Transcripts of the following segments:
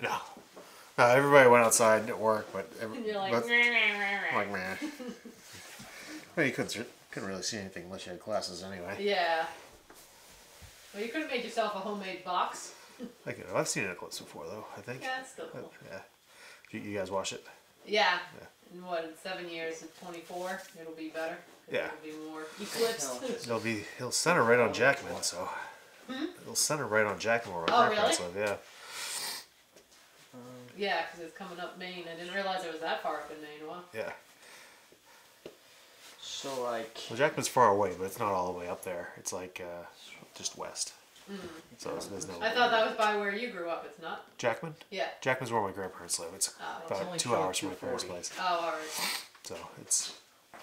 No. No, everybody went outside at work, but, every, And you're like, but like man. well, you couldn't couldn't really see anything unless you had glasses anyway. yeah. Well, you could have made yourself a homemade box. I could, I've seen Eclipse before though. I think. Yeah, that's still Uh, cool. yeah. You, you guys watch it? Yeah. yeah. In what, seven years, in 24, it'll be better. Yeah. It'll be more eclipsed. It'll be he'll center right on Jackman, so he'll center right on Jackman. Where Hmm? Oh, our really? live, Yeah. Yeah, because it's coming up Maine. I didn't realize it was that far up in Maine. Well, Yeah. So like, Well, Jackman's far away, but it's not all the way up there. It's like uh, just west. So there's no. Hmm. I thought that was by where you grew up. It's not. Jackman. Yeah. Jackman's where my grandparents live. It's Oh. About only two hours from my parents' place. Oh, all right. So it's uh,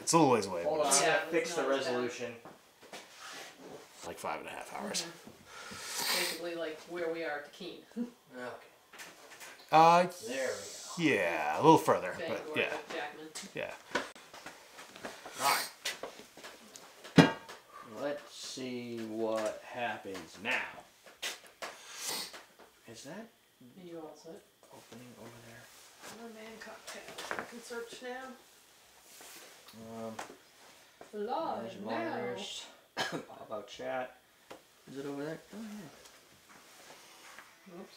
it's a little ways away, hold on, I'm Yeah, gonna fix the not bad. resolution. like five and a half hours. Basically, like where we are to Keene. Okay, Uh, there yeah, a little further, Bangor, but yeah, Jackman. yeah. Alright. Let's see what happens now. Is that Are you all set? opening over there? One man cocktail. I can search now. Um, Live there's now. monitors. Pop out chat. Is it over there? Oh, yeah. Oops.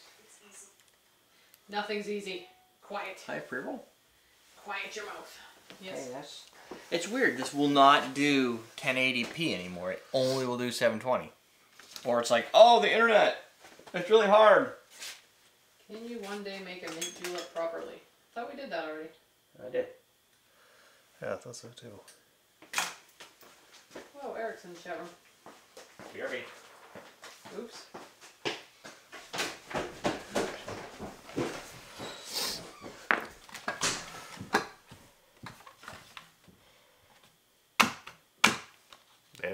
Nothing's easy. Quiet. Hi, Fribble. Quiet your mouth. Yes. Hey, that's. It's weird. This will not do 1080p anymore. It only will do 720. Or it's like, oh, the internet. It's really hard. Can you one day make a mint julep properly? I thought we did that already. I did. Yeah, I thought so too. Whoa, Eric's in the chat room. BRB. Oops.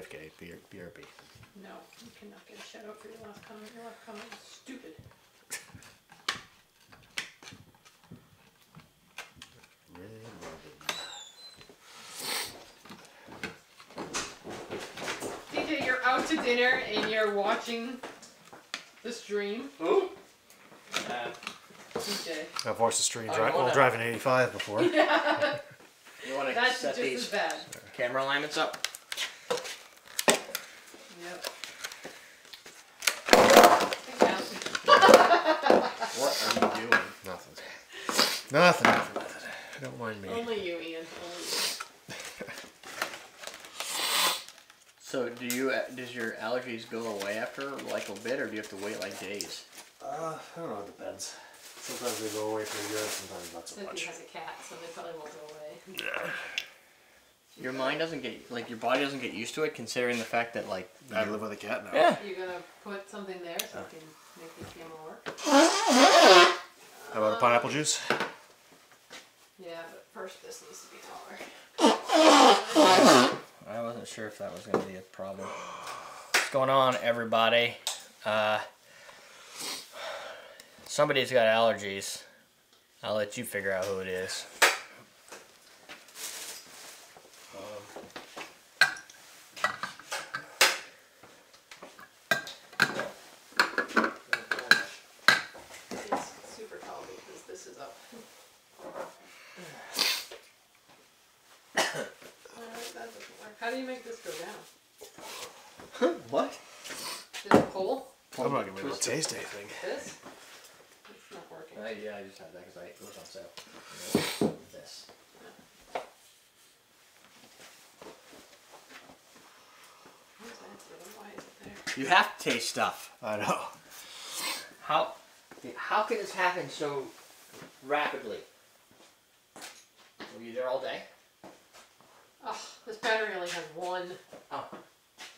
AFK, BR, BRB. No, you cannot get a shout out for your last comment. Your last comment was stupid. DJ, you're out to dinner and you're watching the stream. Who? Uh, DJ. I've watched the stream Oh, dri- while driving 85 before. Yeah, you want to set just these as bad. camera alignments up? Yep. What are you doing? Nothing. Nothing. nothing. Don't mind me. Only you, Ian. Only you. So, do you? uh, Does your allergies go away after like a bit, or do you have to wait like days? Uh, I don't know. It depends. Sometimes they go away for a year, sometimes not so Cynthia much. has a cat, so they probably won't go away. Yeah. Your mind doesn't get like your body doesn't get used to it, considering the fact that like I live with a cat now. yeah. You're gonna put something there so you can make this camera work. How about a pineapple juice? Yeah, but first this needs to be taller. I wasn't sure if that was going to be a problem. What's going on, everybody? Uh, somebody's got allergies. I'll let you figure out who it is. It's super tall because this is up. Alright, that doesn't work. How do you make this go down? what? Just pull I'm not gonna be able to Twist it. taste anything. this? It's not working. Uh, yeah, I just had that because I it was on sale. This. What's that for? Why is it there? You have to taste stuff. I know. How? How can this happen so rapidly? Were you there all day? Oh, this battery only has one. Oh,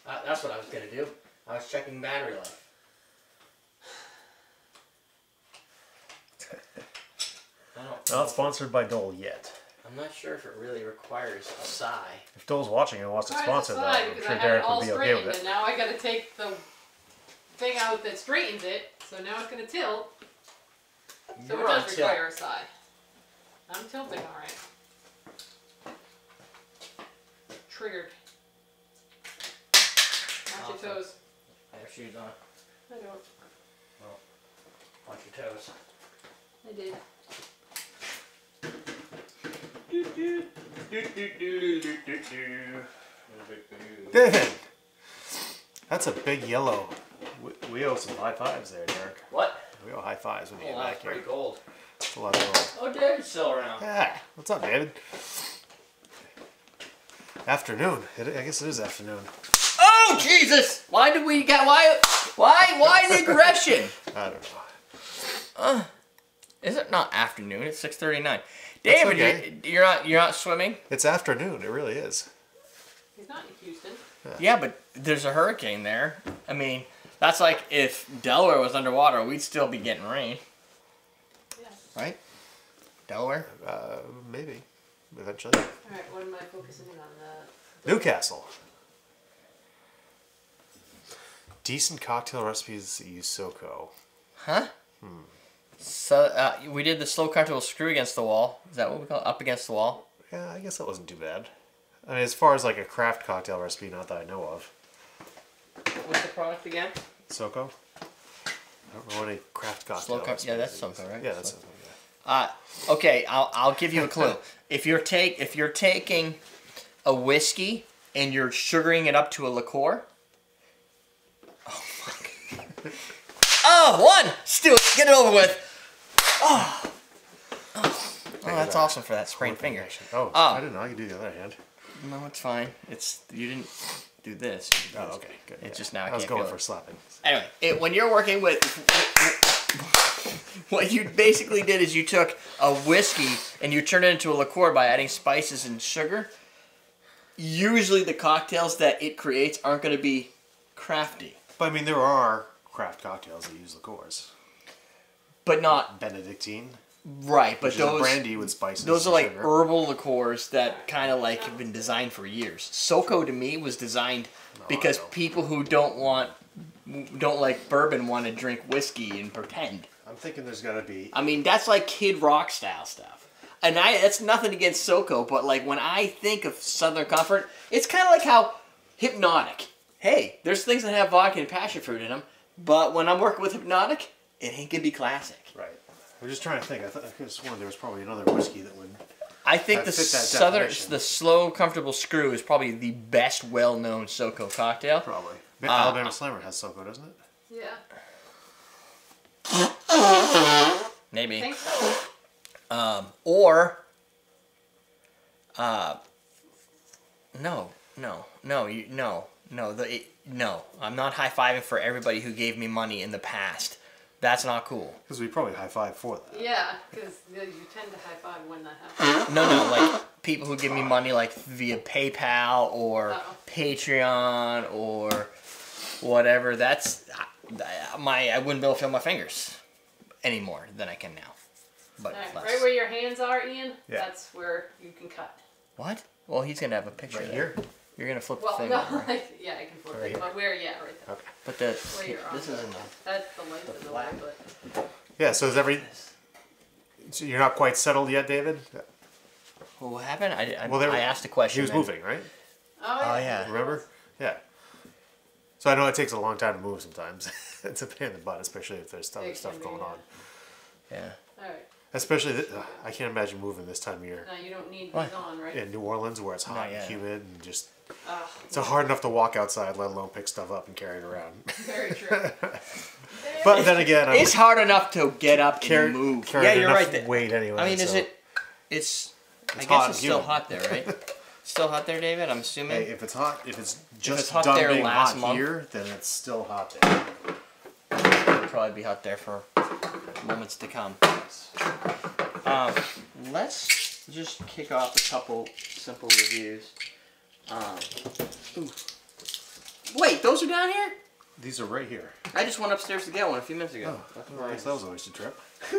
uh, that's what I was gonna do. I was checking battery life. Don't. Not sponsored by Dole yet. I'm not sure if it really requires a sigh. If Dole's watching and wants to sponsor it that. I'm Because sure I it Derek all would be okay straightened, with and it. now I gotta take the thing out that straightens it. So now it's gonna tilt. So You're it on does tilt. require a sigh. I'm tilting alright. Triggered. Watch Awesome. your toes. I have shoes on. I don't. Watch your toes. I did. David! That's a big yellow. We, we owe some high fives there, Derek. What? We owe high fives when we Oh, get back here. pretty. It's a lot of gold. Oh, David's still around. Yeah. What's up, David? Afternoon. It, I guess it is afternoon. Oh Jesus! Why did we get why why why the aggression? I don't know. Uh, is it not afternoon? It's six thirty nine. David, okay. you, you're not you're not swimming. It's afternoon. It really is. He's not in Houston. Yeah, but there's a hurricane there. I mean, that's like if Delaware was underwater, we'd still be getting rain, Yeah. right? Delaware. Uh, maybe. Eventually. Alright, what am I focusing in on? The Newcastle. Decent cocktail recipes that use SoCo. Huh? So uh, we did the slow comfortable screw against the wall. Is that what we call it? Up against the wall? Yeah, I guess that wasn't too bad. I mean, as far as like a craft cocktail recipe, not that I know of. What's the product again? SoCo? I don't know any craft cocktail Slow co- yeah, that's they. SoCo, right? Yeah, that's Slow- SoCo. Yeah. Uh, okay, I'll, I'll give you a clue. if you're take if you're taking a whiskey and you're sugaring it up to a liqueur. Oh fuck. oh, one. Stu, get it over with. Oh. Oh, oh that's awesome for that sprained finger. Oh, Ah. I didn't know I could do the other hand. No, it's fine. It's you didn't do this. Oh, okay, good. It's yeah. just now I I was going for slapping. Anyway, it, when you're working with, what you basically did is you took a whiskey and you turned it into a liqueur by adding spices and sugar. Usually, the cocktails that it creates aren't going to be crafty, But I mean, there are craft cocktails that use liqueurs. But not Benedictine, right. But which is a those brandy with spices. those are like sugar. herbal liqueurs that kind of like have been designed for years. SoCo to me was designed oh, because people who don't want don't like bourbon want to drink whiskey and pretend. I'm thinking there's got to be. I mean, that's like Kid Rock style stuff. And I that's nothing against SoCo, but like when I think of Southern Comfort, it's kind of like how Hpnotiq. Hey, there's things that have vodka and passion fruit in them, but when I'm working with Hpnotiq, it ain't gonna be classic. Right. I'm just trying to think. I thought I could have sworn there was probably another whiskey that would. I think the Southern, definition. the slow, comfortable screw is probably the best well-known SoCo cocktail. Probably. Uh, Alabama Slammer has SoCo, doesn't it? Yeah. Maybe. so. Um, or, uh, no, no, no, you, no, no, the, it, no. I'm not high fiving for everybody who gave me money in the past. That's not cool. Because we probably high five for that. Yeah, because you tend to high five when that happens. No, no, like people who give me money like via PayPal or Oh. Patreon or whatever. That's I- my. I wouldn't be able to feel my fingers anymore than I can now. But Alright, less. right where your hands are, Ian, Yeah. that's where you can cut. what? Well, he's gonna have a picture Right there. Here. You're gonna flip Well, the thing no, over. like, yeah, I can flip Right it, here. but where, yeah, right there. Okay. But the Where you're on. this isn't. A, That's the light of the way, but Yeah. So is every? So you're not quite settled yet, David? well, what happened? I, I, Well, there- I asked a question. He was then- moving, right? oh Oh yeah, yeah. Remember? Yeah. So I know it takes a long time to move sometimes. it's a pain in the butt, especially if there's other stuff going yeah. on. Yeah. All right. Especially, th- uh, I can't imagine moving this time of year Now you don't need What? these on, right? in New Orleans where it's hot and humid and just Ah, it's hard enough to walk outside, let alone pick stuff up and carry it around. very true. but then again, I'm It's hard enough to get up carry, and move. carry yeah, you're right. There. weight anyway. I mean, is it? It's. I It's guess hot it's still humid. hot there, right? still hot there, David. I'm assuming. Hey, if it's hot, if it's just it's hot done there being last hot month- here, then it's still hot there. It'll probably be hot there for moments to come. Um, let's just kick off a couple simple reviews. Um. Wait, those are down here? These are right here. I just went upstairs to get one a few minutes ago. Oh, I guess that was a wasted trip.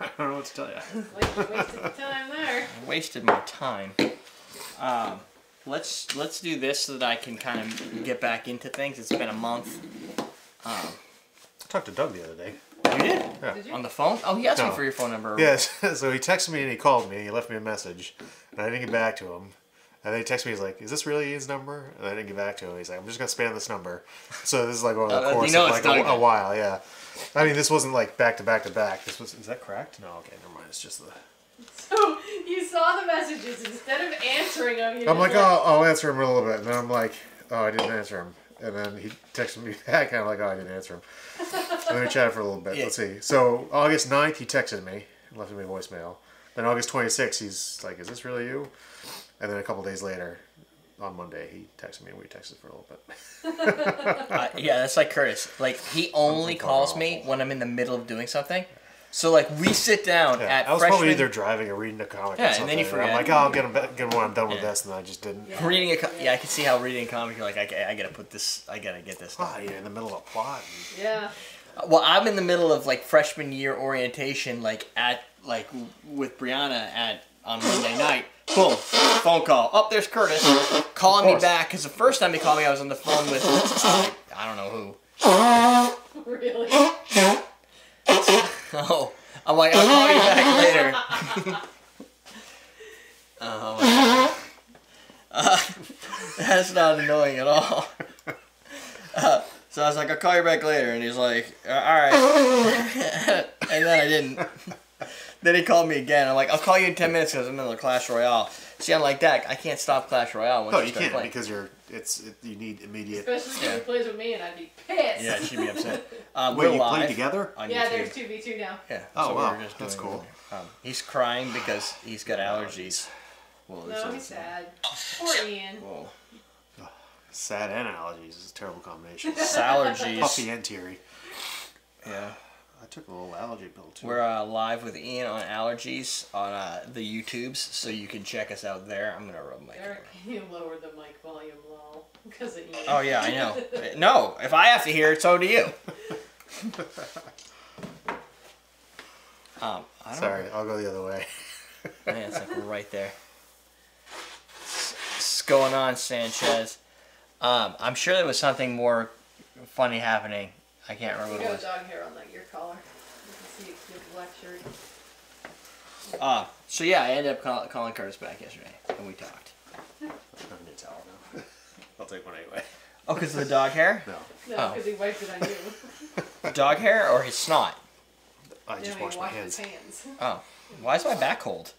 I don't know what to tell you. Wasted time there. I wasted my time. Um, let's let's do this so that I can kind of get back into things. It's been a month. Um, I talked to Doug the other day. You did Yeah. Did you? on the phone? Oh, he asked me for your phone number. Yes, so he texted me and he called me and he left me a message, and I didn't get back to him. And then he texts me, he's like, "Is this really his number?" And I didn't get back to him. He's like, "I'm just gonna spam this number." So this is like over the Uh, you course know of like a, a while, yeah. I mean, this wasn't like back to back to back. This was is that correct? No, okay, never mind. It's just the. So you saw the messages instead of answering them. You I'm just like, oh, I'll answer him in a little bit, and then I'm like, oh, I didn't answer him, and then he texted me back, and I'm like, oh, I didn't answer him. and then we chatted for a little bit. Yeah. Let's see. So August 9th, he texted me, left me a voicemail. Then August 26th, he's like, is this really you? And then a couple days later, on Monday, he texted me, and we texted for a little bit. Uh, yeah, that's like Curtis. Like he only fucking calls me when I'm in the middle of doing something. So like we sit down Yeah, at I was freshman probably either driving or reading a comic. Yeah, or and then you forget. I'm like, oh, I'll get him, ba- get him when I'm done with Yeah. this, and I just didn't. Yeah. reading a co- yeah. I can see how reading a comic you're like I, I, I gotta put this I gotta get this. Done. Ah, you're in the middle of a plot. and- Yeah. Well, I'm in the middle of like freshman year orientation, like at like with Brianna at on Monday night. Boom, phone call. Oh, there's Curtis calling me back because the first time he called me, I was on the phone with uh, I don't know who. Really. Oh, I'm like I'll call you back later. oh my god. Uh, that's not annoying at all. Uh, so I was like, I'll call you back later, and he's like, "Uh, all right. and then I didn't. then he called me again. I'm like, I'll call you in ten minutes because I'm in the Clash Royale. See, I'm like that. I can't stop Clash Royale once No, you you start can't playing. because you're. It's it, you need immediate. Especially Yeah. if he plays with me and I'd be pissed. yeah, she'd be upset. Um, Wait, you live played together? on Yeah, YouTube. there's two v two now. Yeah. Oh, so wow. we're just That's cool. Um, he's crying because he's got allergies. Well, No, it's- he's sad. Poor Ian. Whoa. Sad and allergies is a terrible combination. Allergies. Puffy and teary. Yeah. I took a little allergy pill too. We're uh, live with Ian on allergies on uh, the YouTubes, so you can check us out there. I'm gonna rub my. Eric, you lowered the mic volume low because of Ian. Oh yeah, I know. no, if I have to hear it, so do you. um, I don't Sorry, I'll go the other way. Yeah, it's like right there. What's going on, Sanchez? Um, I'm sure there was something more funny happening. I can't remember You what it got dog hair on that ear collar. You can see it, your black shirt. Uh, so yeah, I ended up call- calling Curtis back yesterday, and we talked. I'm gonna towel now. I'll take one anyway. Oh, because of the dog hair? No, No, Oh. because he wiped it on you. Dog hair or his snot? I just he washed my hands. his hands. Oh, why is my back cold?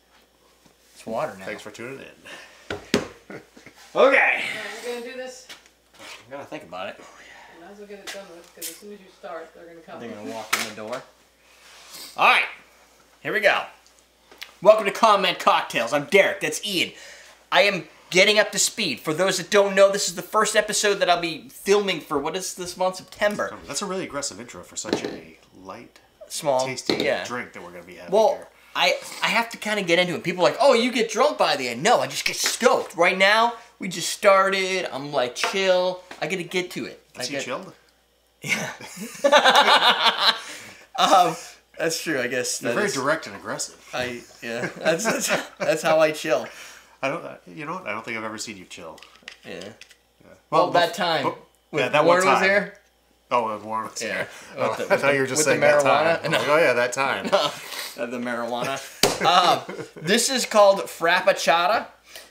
It's water now. Thanks for tuning in. Okay. Alright, we're gonna do this. I'm gonna think about it. Might as well get it done with, because as soon as you start, they're gonna come. They're gonna walk in the door. All right, here we go. Welcome to Common Man Cocktails. I'm Derek. That's Ian. I am getting up to speed. For those that don't know, this is the first episode that I'll be filming for what is this month, September. That's a really aggressive intro for such a light, Small, tasty yeah. drink that we're gonna be having Well, here. I I have to kind of get into it. People are like, oh, you get drunk by the end. No, I just get stoked. Right now, we just started. I'm like chill. I gotta get to it. I Is he get- chilled? Um, that's true. I guess. You're very is- direct and aggressive. I yeah. That's, that's that's how I chill. I don't. uh, You know what? I don't think I've ever seen you chill. Yeah. Yeah. Well, that time. When yeah, that one Warren was time. there. Oh, Warren was Yeah. Oh, the- I thought the- you were just saying that time. I'm like, oh yeah, that time. Uh, the marijuana. um, this is called Frappuccata.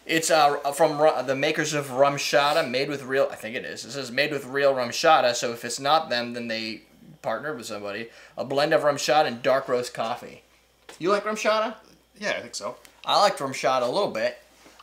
It's uh, from ru- the makers of RumChata, made with real. I think it is. It says made with real RumChata. So if it's not them, then they partnered with somebody. A blend of RumChata and dark roast coffee. You like RumChata? Yeah, I think so. I like RumChata a little bit.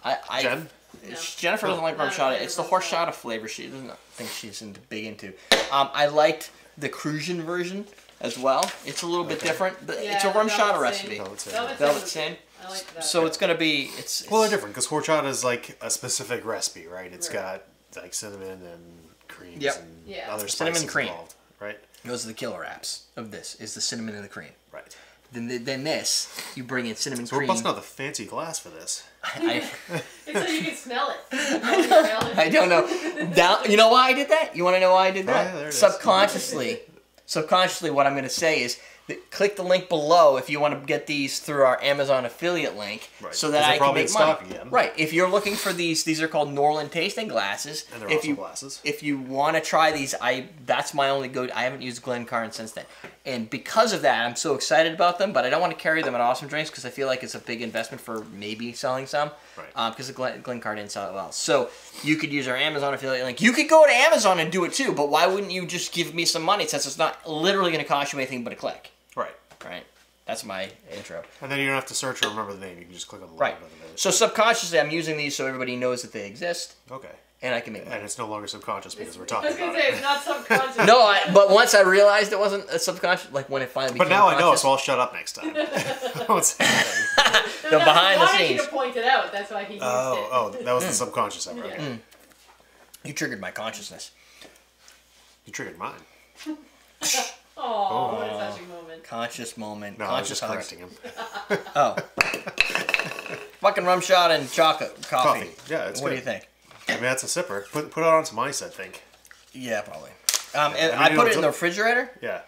I, I Jen? It's- Jennifer doesn't like rum Not a shata. fan It's of the rum horchata flavor she doesn't think she's into, big into. Um, I liked the Cruzan version as well. It's a little bit different. but Yeah, it's a rum Velvet shata Sin. recipe. Velvet Sin. Velvet, Velvet Sin. was Sin. good. I like that. So it's gonna be it's, Well, they're different because horchata is like a specific recipe, right? It's Right. got like cinnamon and creams Yep. and Yeah. other Cinnamon spices cream. involved, right? those are the killer apps of this. Is the cinnamon and the cream. Right. Then th- then this you bring in cinnamon So we're cream. busting out the fancy glass for this. I, It's so you can smell it. I I don't know. Down, you know why I did that? You want to know why I did Oh, that? yeah, there it is. Subconsciously, subconsciously, what I'm going to say is th- click the link below if you want to get these through our Amazon affiliate link, Right, so that I can make money. again. Right. If you're looking for these, these are called Norlan tasting glasses. And they're if awesome you, glasses. If you want to try these, I that's my only go. I haven't used Glencairn since then, and because of that, I'm so excited about them. But I don't want to carry them at Awesome Drinks because I feel like it's a big investment for maybe selling some. Right. Um, because the Glen, Glencairn didn't sell it well, so you could use our Amazon affiliate link. You could go to Amazon and do it too. But why wouldn't you just give me some money since it's not literally going to cost you anything but a click? Right. Right. That's my intro. And then you don't have to search or remember the name. You can just click on the Right. logo. of the So subconsciously, I'm using these so everybody knows that they exist, Okay. and I can make money. And it's no longer subconscious because we're talking. I talking was gonna about say it. it's not subconscious. No, I, but once I realized it wasn't a subconscious, like when it finally But became now I know, so I'll shut up next time. I won't say anything. No, the no, behind he the scenes. you to point it out. That's why he used Oh, it. oh, that was Hmm. the subconscious ever. Okay. Yeah. You triggered my consciousness. You triggered mine. Oh, what a touching moment. Conscious moment. No, I was just hugs. correcting him. Oh. Fucking rum shot and chocolate coffee. Coffee. Yeah, it's What good. do you think? I mean, that's a sipper. Put put it on some ice, I think. Yeah, probably. Um, and I I, put it in the refrigerator, Yeah.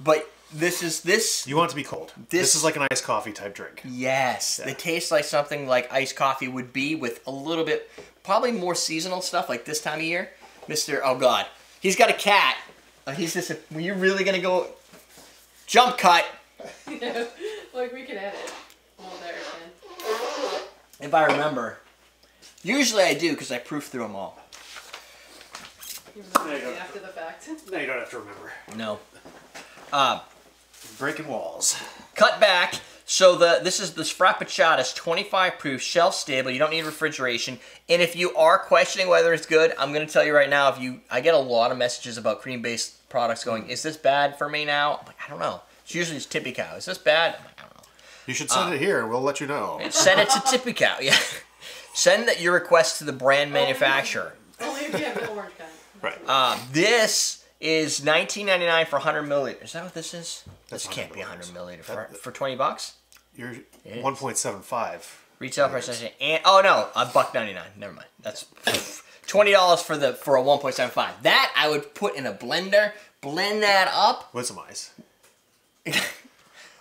but this is this. You want it to be cold. This, This- is like an iced coffee type drink. Yes, Yeah. they taste like something like iced coffee would be with a little bit, probably more seasonal stuff like this time of year. Mister, oh god, he's got a cat. He's just. were you really gonna go? Jump cut. Look, we can edit. Oh, there, Ken. If I remember. Usually I do because I proof through them all. Even though There you it's go. after the fact. No, you don't have to remember. No. Uh, Breaking walls. cut back. So the this is this Frappuccata is 25 proof, shelf stable. You don't need refrigeration. And if you are questioning whether it's good, I'm going to tell you right now. If you, I get a lot of messages about cream based products going, is this bad for me now? I'm like, I don't know. It's usually it's Tippy Cow. Is this bad? I'm like, I don't know. You should Uh, send it here, and we'll let you know. Send it to Tippy Cow. Yeah. Send that your request to the brand manufacturer. Only if you have the orange kind. Right. Uh, this is 19.99 for 100 milliliters. Is that what this is? That's this can't be 100 100 milliliters for, That- for 20 bucks. You're 1.75. Retail price and oh no, a buck 99. Never mind. That's twenty dollars for the for a 1.75. That I would put in a blender, blend that up. With some ice.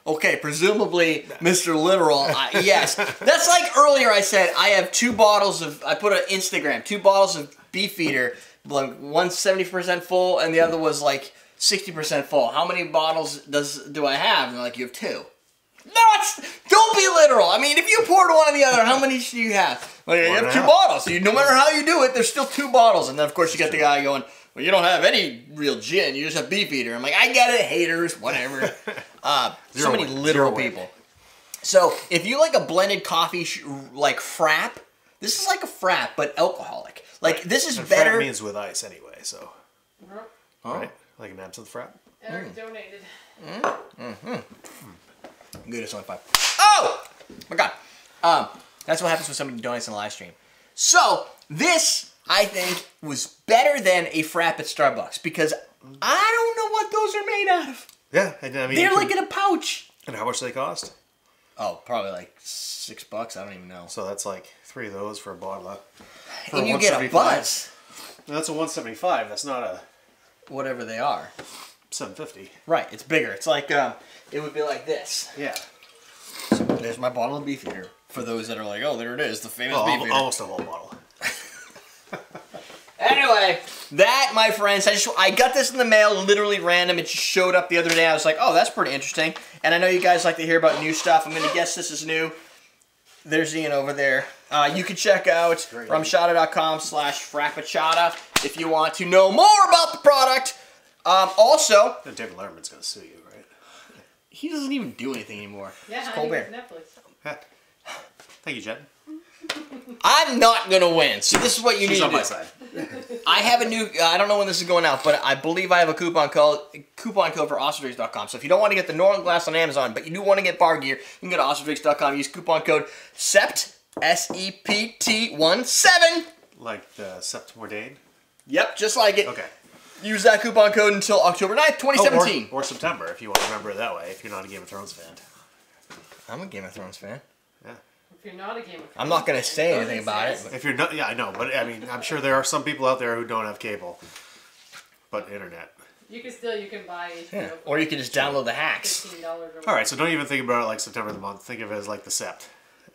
Okay, presumably Mr. Literal. Uh, yes, that's like earlier. I said I have two bottles of. I put on Instagram two bottles of Beefeater. Like one seventy percent full, and the other was like sixty percent full. How many bottles does do I have? And they're like, you have two. No, it's don't be literal. I mean, if you poured one on the other, how many do you have? Like, you have two half. bottles. You, no matter how you do it, there's still two bottles. And then of course you got the guy going, well, you don't have any real gin. You just have Beefeater. I'm like, I get it, haters, whatever. Uh, so many win. literal Zero win. people. So if you like a blended coffee sh- like frap, this is like a frap but alcoholic. Like this is And better. Frap means with ice anyway, so. Oh. Right? Like an absinthe frap. Eric hmm. donated. Mm-hmm. Mm-hmm. Good as 25. Oh! My god. Um, that's what happens when somebody donates in a live stream. So, this, I think, was better than a frap at Starbucks because I don't know what those are made out of. Yeah, I mean, They're like in a pouch. and how much do they cost? Oh, probably like six bucks. I don't even know. So that's like three of those for a bottle. of- for And you get a 175. buzz. That's a 175. That's not a Whatever they are. 750. Right, it's bigger. It's like, um, it would be like this. Yeah. So there's my bottle of Beefeater. For those that are like, oh, there it is, the famous Oh, Beefeater. al- almost a whole bottle. Anyway, that, my friends, I just I got this in the mail, literally random. It just showed up the other day. I was like, oh, that's pretty interesting. And I know you guys like to hear about new stuff. I'm gonna guess this is new. There's Ian over there. Uh, you can check out Great. rumchata.com slash frappuccata if you want to know more about the product. Um, also, David Letterman's gonna sue you? He doesn't even do anything anymore. Yeah, it's I think Colbert. Netflix. Thank you, Jen. I'm not gonna win. So this is what you She's need on to my do. side. I have a new. Uh, I don't know when this is going out, but I believe I have a coupon code coupon code for AwesomeDrinks.com. So if you don't want to get the Norlan glass on Amazon, but you do want to get bar gear, you can go to AwesomeDrinks.com. Use coupon code SEPT S E P T one seven. Like the Septemordain. Yep, just like it. Okay. Use that coupon code until October 9th, Oh, 2017. or, or September, if you want to remember it that way, if you're not a Game of Thrones fan. I'm a Game of Thrones fan. Yeah. If you're not a Game of Thrones I'm not gonna say anything about it, but- If you're not, yeah, I know, but I mean, I'm sure there are some people out there who don't have cable, but internet. You can still you can buy Yeah. Or you can just download the hacks. All right, so don't even think about it like September of the month. Think of it as like the sept,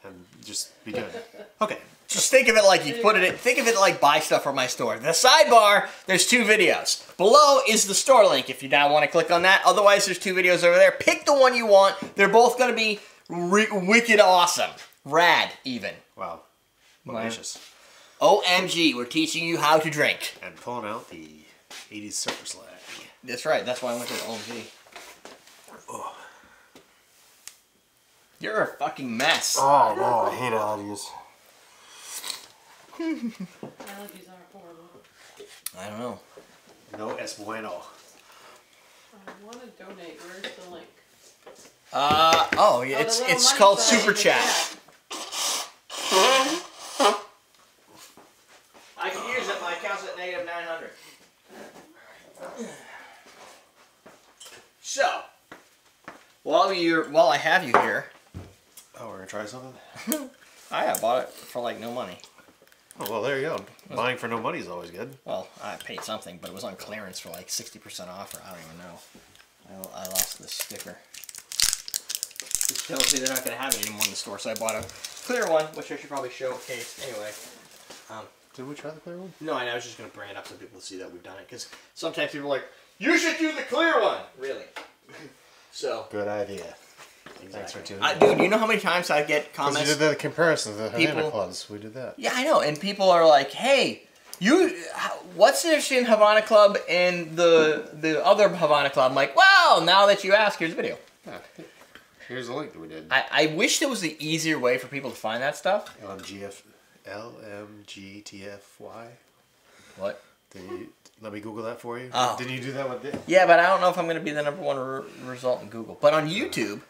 and just be good. Okay. Just think of it like you put it in, think of it like buy stuff from my store. The sidebar, there's two videos. Below is the store link if you now want to click on that. Otherwise, there's two videos over there. Pick the one you want. They're both going to be wicked awesome. Rad, even. Wow. Malicious. OMG, we're teaching you how to drink. And pulling out the 80s surfer slag. That's right, that's why I went to the OMG. You're a fucking mess. Oh, no, I hate allergies. Allergies are horrible. I don't know. No es bueno. I want to donate. Where's the link? Uh, oh, yeah, Oh, it's it's called sign Super Chat. I can use it. My account's at negative 900. So, while you're while I have you here, Oh, we're gonna try something? I have bought it for like no money. Oh, well, there you go. Buying for no money is always good. Well, I paid something, but it was on clearance for like 60% off, or I don't even know. I, I lost this sticker. Which tells me they're not going to have it anymore in the store, so I bought a clear one, which I should probably showcase anyway. Um, Did we try the clear one? no, I, I was just going to brand up so people see that we've done it, because sometimes people are like, you should do the clear one! Really. so, Good idea. Thanks for tuning uh, in. dude, you know how many times I get Because comments? you did the comparison of the Havana People- clubs. We did that. Yeah, I know. And people are like, "Hey, you, what's the difference between Havana Club and the the other Havana Club?" I'm like, "Well, now that you ask, here's a video." Yeah. Here's the link that we did. I, I wish there was an easier way for people to find that stuff. LMGF, LMGTFY. What? Did you, let me Google that for you. Oh. Didn't you do that with the? Yeah, but I don't know if I'm going to be the number one re- result in Google. But on YouTube,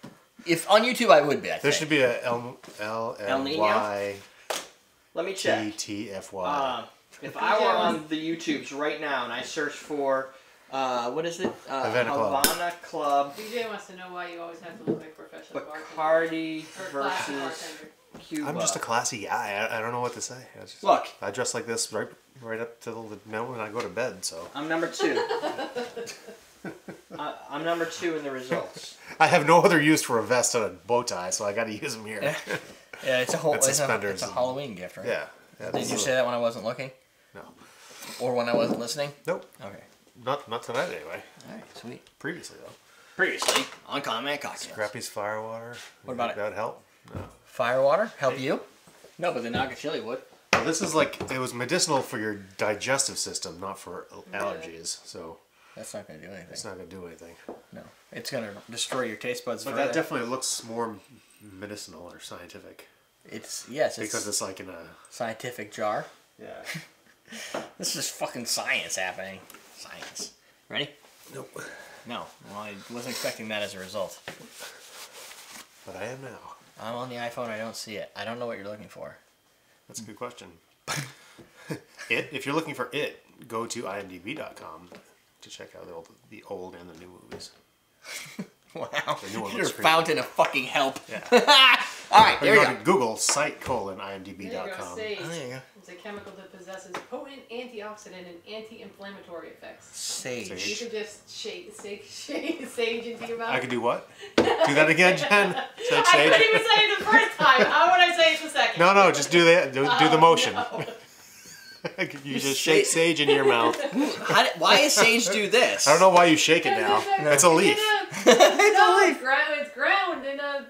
if on YouTube I would be. I There think. should be a L L M Y Let me check. T F Y. Uh, if I were on the YouTubes right now and I search for, uh, what is it? Uh, Havana Club. Havana Club DJ wants to know why you always have to look like a professional. Bacardi versus. Cuba. I'm just a classy guy. I, I don't know what to say. I, just, Look, I dress like this right right up till the now when I go to bed. So I'm number two. I, I'm number two in the results. I have no other use for a vest and a bow tie, so I got to use them here. Yeah. Yeah, it's a whole And it's a, suspenders it's a and- Halloween gift, right? yeah. yeah Did you say that when I wasn't looking, No. or when I wasn't listening? Nope. Okay. Not not tonight anyway. All right, sweet. Previously though. Previously on Common Man Cocktails. Crappy's firewater. What about it? That would help. No. Firewater help you? No, but the Naga chili would. Well, this is like it was medicinal for your digestive system, not for allergies. So That's not gonna do anything. it's not gonna do anything. No, it's gonna destroy your taste buds. But further. that definitely looks more medicinal or scientific It's yes, it's because it's like in a scientific jar. yeah. This is fucking science happening. Science. Ready? Nope. No. Well, I wasn't expecting that as a result. But I am now. I'm on the iPhone. I don't see it. I don't know what you're looking for. That's a good question. it. If you're looking for it, go to imdb.com to check out the old, the old and the new movies. Wow. The new one You're a looks fountain of fucking help. Yeah. All right, Or there you you go go. Google site colon There you go. imdb.com. Sage. Oh, there you go. It's a chemical that possesses potent antioxidant and anti-inflammatory effects. Sage. You Sage. could just shake, shake, shake sage into your mouth. I could do what? Do that again, Jen. Say I couldn't even say it the first time. How would I say it the second? No, no, just do the do, do the Oh, motion. no. you just shake sage in your mouth. How why does Sage do this? I don't know why you shake it now. It's a leaf. It's no, it's ground. It's ground in a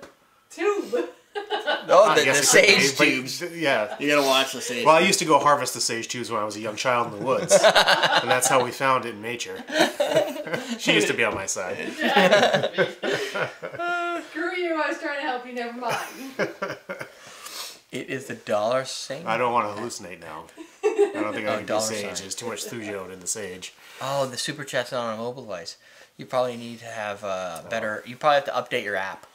tube. Oh, the, the guess it could be, sage but- tubes. Yeah. You gotta watch the sage. Well, I used to go harvest the sage tubes when I was a young child in the woods, and that's how we found it in nature. she used to be on my side. Screw you! I was trying to help you. Never mind. It is the dollar thing. I don't want to hallucinate now. I don't think I Oh, can do sage. sign. There's too much thujone in the sage. Oh, the super chat's not on a mobile device. You probably need to have a better. You probably have to update your app.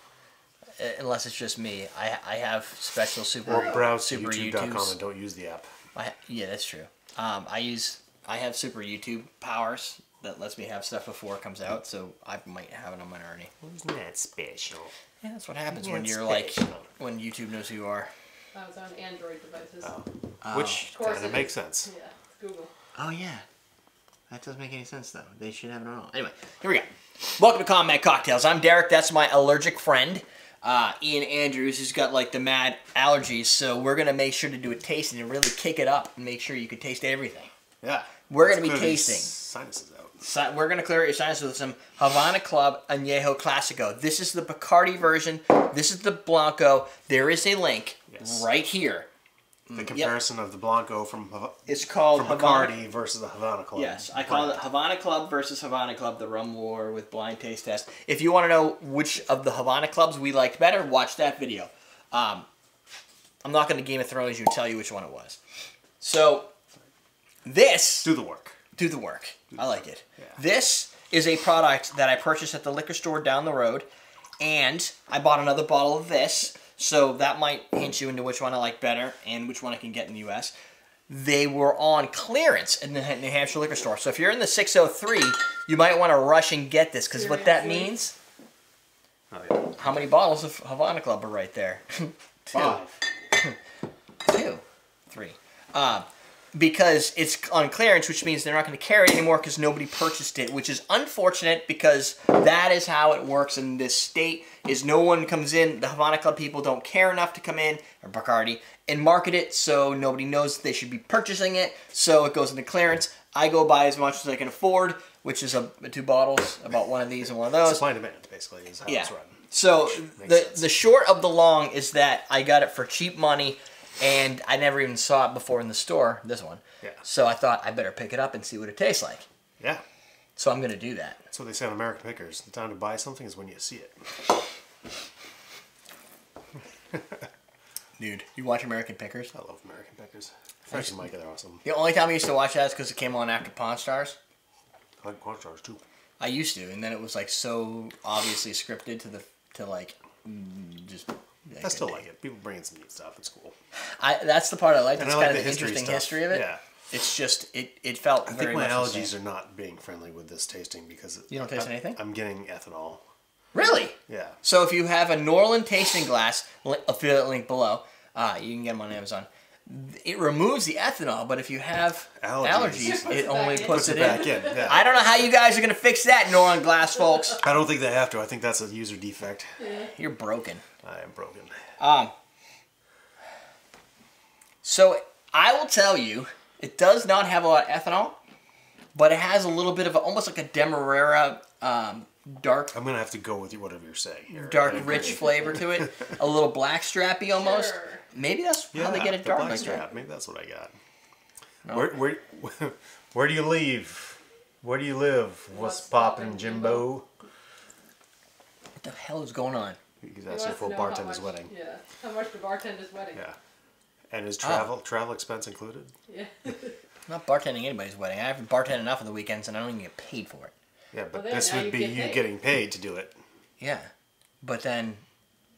Uh, Unless it's just me, I I have special super Or browse super youtube.com and don't use the app. I, yeah, that's true. Um, I use I have super YouTube powers that lets me have stuff before it comes out, so I might have it on my already. Isn't that special? Yeah, that's what happens Yeah, when you're like when YouTube knows who you are. I was on Android devices. Oh. Oh. Which Of course kind of it makes is. sense. Yeah, Google. Oh yeah. That doesn't make any sense though. They should have it on all. Anyway, here we go. Welcome to Common Man Cocktails. I'm Derek. That's my allergic friend. Uh, Ian Andrews, who's got like the mad allergies, so we're gonna make sure to do a tasting and really kick it up and make sure you can taste everything. Yeah. We're gonna be clear these tasting. Sinuses out. Si- we're gonna clear out your sinus with some Havana Club Añejo Classico. This is the Bacardi version. This is the Blanco. There is a link Yes. right here. The comparison of the Blanco from It's called from Havana. Bacardi versus the Havana Club. Yes, I call it Havana Club versus Havana Club, the rum war with blind taste test. If you want to know which of the Havana clubs we liked better, watch that video. Um, I'm not going to Game of Thrones you and tell you which one it was. So, this Do the work. do the work. I like it. Yeah. This is a product that I purchased at the liquor store down the road, and I bought another bottle of this, so that might hint you into which one I like better and which one I can get in the U.S. They were on clearance in the New Hampshire liquor store, so if you're in the 603, you might want to rush and get this because what that means, Oh, yeah. how many bottles of Havana Club are right there? Two Five. two, three. Uh, because it's on clearance, which means they're not going to carry it anymore because nobody purchased it, which is unfortunate because that is how it works in this state. Is no one comes in, the Havana Club people don't care enough to come in or Bacardi and market it, so nobody knows they should be purchasing it. So it goes into clearance. I go buy as much as I can afford, which is a, two bottles, about one of these and one of those. Supply and demand, basically, is how Yeah. it's run. So the sense. the short of the long is that I got it for cheap money, and I never even saw it before in the store. This one. Yeah. So I thought I better pick it up and see what it tastes like. Yeah. So I'm gonna do that. That's what they say on American Pickers. The time to buy something is when you see it. Dude, you watch American Pickers? I love American Pickers. Frank and Micah, they're awesome. The only time I used to watch that is because it came on after Pawn Stars. I like Pawn Stars too. I used to, and then it was like so obviously scripted to the to like mm, just. I still like it. People bring in some neat stuff. It's cool. I that's the part I like. It's I like kind the of the history interesting stuff. history of it. Yeah. It's just it it felt I very think my much allergies same. are not being friendly with this tasting because You don't taste I'm- anything? I'm getting ethanol. Really. Yeah. So if you have a Norlan tasting glass, affiliate link below, uh, you can get them on Amazon. It removes the ethanol, but if you have Allergies. allergies, It it it only puts Puts it, it back in. in. Yeah. I don't know how you guys are gonna fix that Norlan glass, folks. I don't think they have to. I think that's a user defect. You're broken. I am broken. Um. So I will tell you, it does not have a lot of ethanol, but it has a little bit of a, almost like a Demerara um, dark I'm gonna have to go with you, whatever you're saying. Here. dark, rich flavor to it. A little black strappy almost. Sure. Maybe that's how they get it the dark black like strap. that. Maybe that's what I got. No. Where, where, where do you leave? Where do you live? What's, What's poppin', poppin', Jimbo? What the hell is going on? You asking He ask your wants to full know how bartender's much- wedding. Yeah. How much the bartender's wedding? Yeah. And is Oh. travel travel expense included? Yeah. I'm not bartending anybody's wedding. I have bartended enough on the weekends and I don't even get paid for it. Yeah, but Well, this would you be get you getting paid to do it. Yeah. But then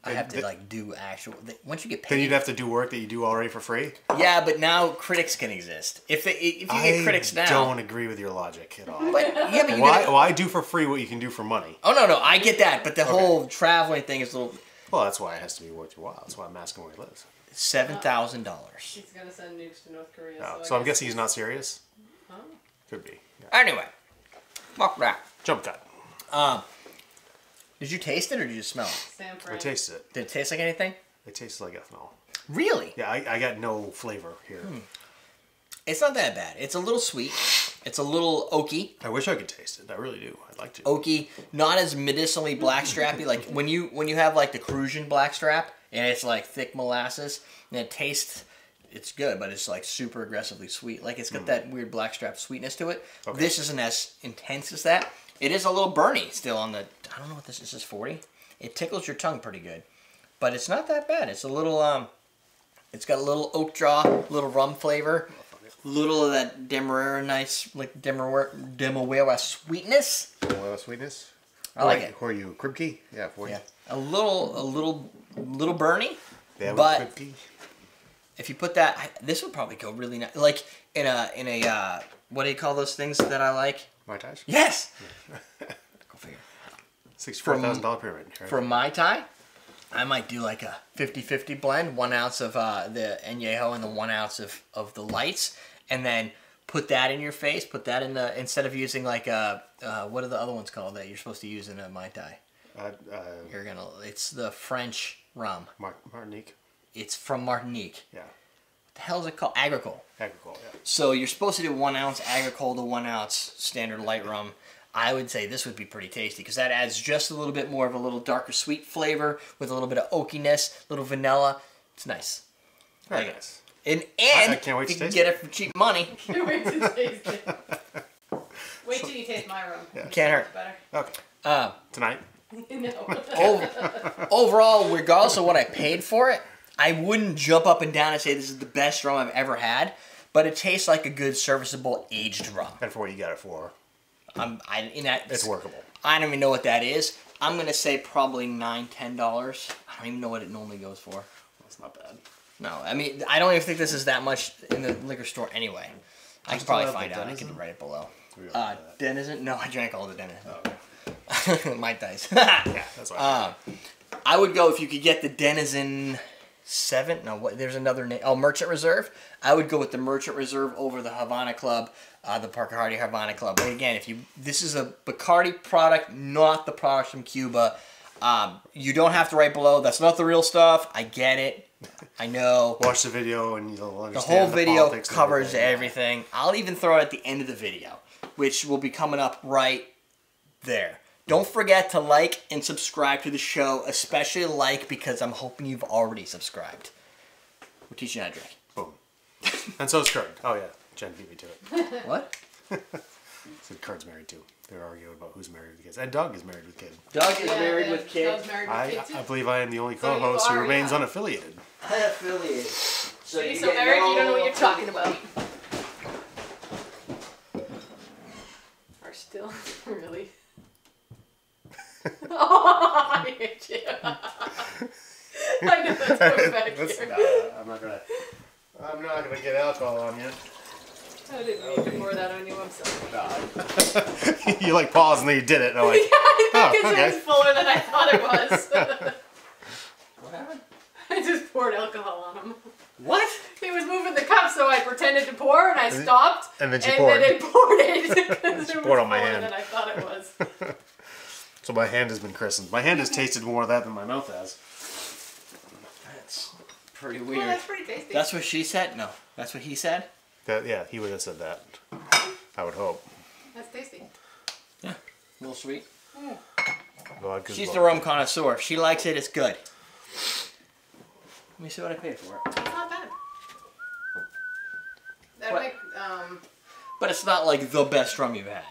I have to then- like do actual. Once you get paid, Then you'd have to do work that you do already for free. yeah. But now critics can exist. If they, if you get critics now, I don't agree with your logic at all. But yeah, but you why, gotta- why do for free what you can do for money? Oh no, no, I get that. But the whole traveling thing is a little Well, that's why it has to be worth your while. That's why I'm asking where he lives. seven thousand dollars. He's gonna send nukes to North Korea. Oh, so, so I I'm guessing he's not serious. Huh? Could be. Yeah. Anyway, fuck that. Jump cut. Um, did you taste it or did you smell it? San I Fran. tasted it. Did it taste like anything? It tastes like ethanol. Really? Yeah, I, I got no flavor here. Hmm. It's not that bad. It's a little sweet. It's a little oaky. I wish I could taste it. I really do. I'd like to. Oaky, not as medicinally blackstrappy. like when you when you have like the Cruzan blackstrap and it's like thick molasses and it tastes it's good, but it's like super aggressively sweet. Like it's got that weird blackstrap sweetness to it. Okay. This isn't as intense as that. It is a little burny still on the I don't know what this is. This is 40. It tickles your tongue pretty good. But it's not that bad. It's a little um it's got a little oak jaw, little rum flavor, little of that Demerara nice like Demerara Demerara sweetness. Oil sweetness. I like it. Who are you? Kribke? Yeah, for Yeah, a little, a little, little burny. Have But- a Kribke? If you put that, this would probably go really nice. Like in a, in a, uh, what do you call those things that I like? Mai tais? Yes. go figure. Sixty-four thousand dollar pyramid. Right? For mai tai, I might do like a 50-50 blend. One ounce of uh, the añejo and the one ounce of, of the lights, and then Put that in your face. Put that in the instead of using like a uh, what are the other ones called that you're supposed to use in a mai tai? Uh, uh, You're gonna. It's the French rum. Mar- Martinique. It's from Martinique. Yeah. What the hell is it called? Agricole. Agricole. Yeah. So you're supposed to do one ounce agricole to one ounce standard light rum. I would say this would be pretty tasty because that adds just a little bit more of a little darker sweet flavor with a little bit of oakiness, little vanilla. It's nice. I Very like it. And and I can't wait you to can taste get it for cheap money. Can't wait to taste it. Wait till you taste my rum. Yeah. Can't hurt. Better. Okay. Uh, Tonight. no. ov- overall, regardless of what I paid for it, I wouldn't jump up and down and say this is the best rum I've ever had. But it tastes like a good, serviceable aged rum. And for what you got it for, I'm, I, in that, it's workable. I don't even know what that is. I'm gonna say probably nine, ten dollars. I don't even know what it normally goes for. That's not bad. No, I mean I don't even think this is that much in the liquor store anyway. I can probably find the out. I Denizen? can write it below. Uh. Denizen? No, I drank all the Denizen. Oh, okay. My dice. Yeah, that's why. Uh, I would go if you could get the Denizen Seven. No, what? There's another name. Oh, Merchant Reserve. I would go with the Merchant Reserve over the Havana Club, uh, the Parker Hardy Havana Club. But again, if you this is a Bacardi product, not the product from Cuba. Um, you don't have to write below. That's not the real stuff. I get it. I know. Watch the video and you'll understand. The whole video politics covers everything. everything. I'll even throw it at the end of the video, which will be coming up right there. Don't forget to like and subscribe to the show, especially like because I'm hoping you've already subscribed. We're teaching you how to drink. Boom. And so is Kurt. Oh yeah, Jen beat me to it. What? So Kurt's married too. They're arguing about who's married with kids. And Doug is married with kids. Doug is Yeah, married yeah, with kids. Married with I, kids too. I believe I am the only co-host who remains yeah. unaffiliated. Unaffiliated. So, See, you so get Eric, you don't know what you're talking affiliate. about. Are still really? Oh, I hate you. I know that's back That's- here. nah, I'm not gonna. I'm not gonna get alcohol on you. I didn't mean to pour that on you. I'm sorry. you like paused and then you did it. And I'm like, I think Oh, it okay. was fuller than I thought it was. What happened? I just poured alcohol on him. What? He was moving the cup, so I pretended to pour, and I stopped. and then she and poured. then I poured it. 'cause She it was poured on my fuller hand. Than I thought it was. So my hand has been christened. My hand has tasted more of that than my mouth has. That's pretty Well, weird. that's pretty tasty. That's what she said? No. That's what he said? That yeah, he would have said that. I would hope. That's tasty. Yeah. A little sweet. Well, I could- She's the rum connoisseur. If she likes it, it's good. Let me see what I paid for it. It's not bad. That What? make um, But it's not like the best rum you've had.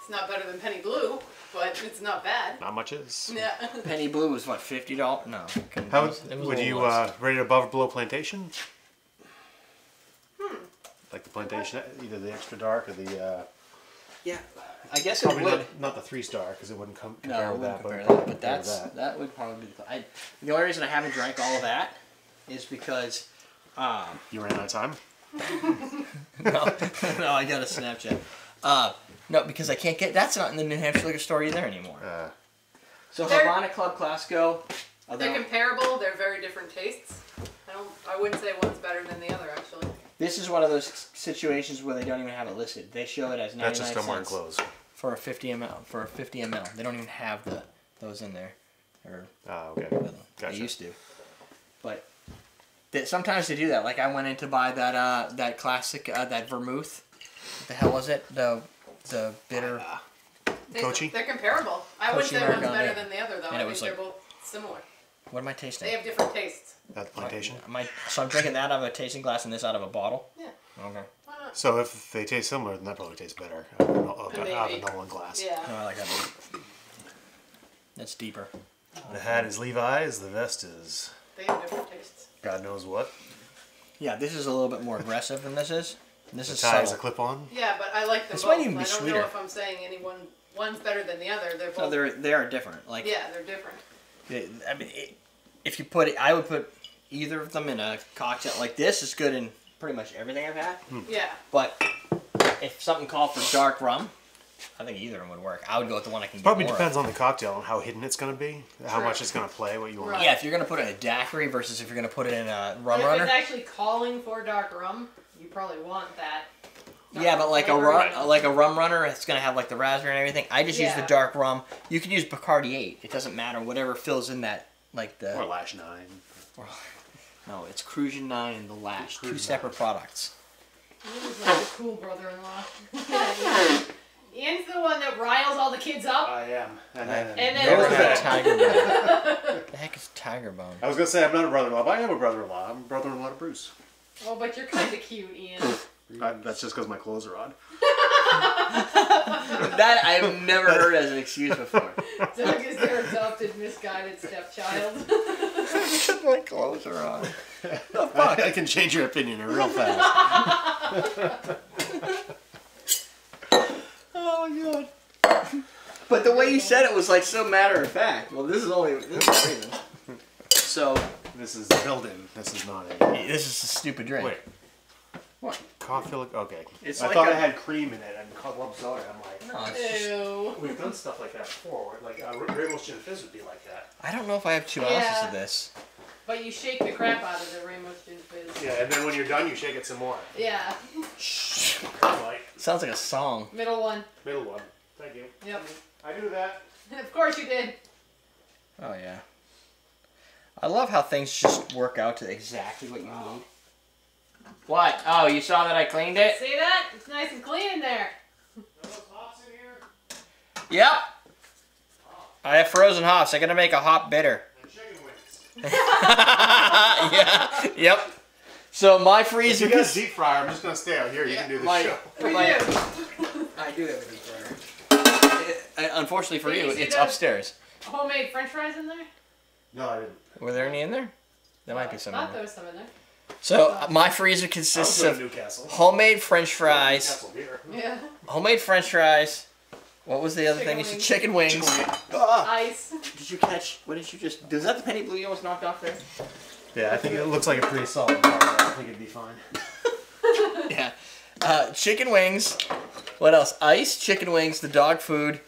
it's not better than Penny Blue, but it's not bad. Not much is. Yeah. Penny Blue was what fifty dollars? No. How was- it was would you uh, rate it above or below plantation? Hmm. Like the plantation, either the extra dark or the uh, yeah, I guess it would. not, not the three star because it wouldn't come No, compare I with wouldn't that. compare but, that. But that's that. that would probably be. The, I, the only reason I haven't drank all of that is because. Um, You ran out of time. no, no, I got a Snapchat. Uh, no, because I can't get. That's not in the New Hampshire liquor store either anymore. Uh, So They're- Havana Club Classico. are They're they- comparable. They're very different tastes. I don't. I wouldn't say one's better than the other. Actually. This is one of those situations where they don't even have it listed. They show it as 99 that's just somewhere cents enclosed. for a 50 ml. For a 50 ml, they don't even have the those in there, or Ah, okay. well, Gotcha. they used to. But they, sometimes they do that. Like I went in to buy that uh, that classic uh, that vermouth. What the hell was it? The the bitter. Ah. They- Cocchi? They're comparable. I wouldn't Cocchi say one's better than the other though. And I it think was they're both similar. What am I tasting? They have different tastes. At the plantation. My, so I'm drinking that out of a tasting glass and this out of a bottle. Yeah. Okay. Why not? So if they taste similar, then that probably tastes better uh, uh, out of, a- out of a Maybe. Norlan glass. Yeah. No, I like that. One. That's deeper. The hat is Levi's. The vest is They have different tastes. God knows what. Yeah, this is a little bit more aggressive than this is. This The is tie is a clip-on. Yeah, but I like them This both. might even be I don't sweeter. know if I'm saying any one one's better than the other. They're both. No, they're they are different. Like yeah, they're different. It- I mean, it, if you put it, I would put either of them in a cocktail. Like this is good in pretty much everything I've had. Hmm. Yeah. But if something called for dark rum, I think either of them would work. I would go with the one I can get Probably more depends of. on the cocktail and how hidden it's going to be, how True. much it's going to play, what you want. Right. Yeah, if you're gonna put it in a daiquiri versus if you're gonna put it in a rum But if runner. it's actually calling for dark rum, you probably want that. Yeah, but like a Dark rum, rum. like a rum runner, it's gonna have like the raspberry and everything. I just use the dark rum. You could use Bacardi Eight. It doesn't matter. Whatever fills in that, like the Or the Lash Nine. no, it's Cruzan Nine and the Lash, two separate Nine. products. Ian's like the cool brother-in-law. Ian's the one that riles all the kids up. I am. And then- And then- Never Never had had Tiger Bone. the heck is Tiger Bone? I was gonna say I'm not a brother-in-law, but I am a brother-in-law. I'm a brother-in-law to Bruce. Oh, but you're kind of cute, Ian. I, that's just because my clothes are on. That I've never heard as an excuse before. Doug is their adopted, misguided stepchild. My clothes are on. I, I can change your opinion real fast. Oh my god. But the way you said it was like so matter of fact. Well, this is only this is Raven. So this is built-in. This is not a. this is a stupid drink. Wait. What? Coffee. Look. Okay. It's I like thought a- it had cream in it and club soda. I'm like. No, it's just- We've done stuff like that before. Like uh, Rainbow Gin Fizz would be like that. I don't know if I have two ounces of this. But you shake the crap out of the Rainbow Gin Fizz. Yeah, and then when you're done, you shake it some more. Yeah. Like Sounds like a song. Middle one. middle one. Thank you. Yep. I do that. of course you did. Oh yeah. I love how things just work out to exactly what you need. What? Oh, you saw that I cleaned it? See that? It's nice and clean in there. Those hops in here Yep. I have frozen hops. I gotta make a hop bitter. and chicken wings. yeah. Yep. So my If freezer. you got a deep fryer, I'm just gonna stay out here. You can do this my- show. We my- do. I do have a deep fryer. Uh, Unfortunately for Did you, you it's upstairs. Homemade French fries in there? No, I didn't. Were there any in there? There might be some. in Thought there. there was some in there. So uh, my freezer consists of Newcastle. homemade French fries, Newcastle beer. Yeah. homemade French fries. What was the other Chicken thing? You said wings. chicken wings. Chicken Ah, Ice. did you catch? What did you just? Is that the penny blue you almost knocked off there? Yeah, I think it looks like a pretty solid bar. I think it'd be fine. Yeah. Uh, chicken wings. What else? Ice, chicken wings, the dog food,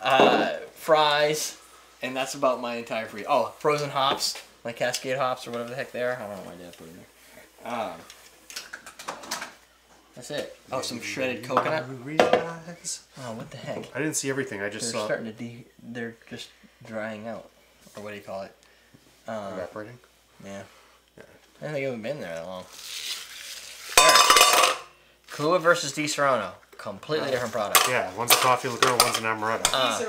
uh, fries, and that's about my entire free. Oh, frozen hops, my Cascade hops or whatever the heck they are. I don't know what my dad put in there. Um, that's it. Oh, some shredded coconut. Oh, what the heck? I didn't see everything. I just They're saw starting to de. They're just drying out, or what do you call it? Uh, evaporating. yeah. Yeah. I don't think it's been there that long. Kahlua versus Disaronno. Completely different product. Yeah, one's a coffee liqueur, one's an amaretto. Uh,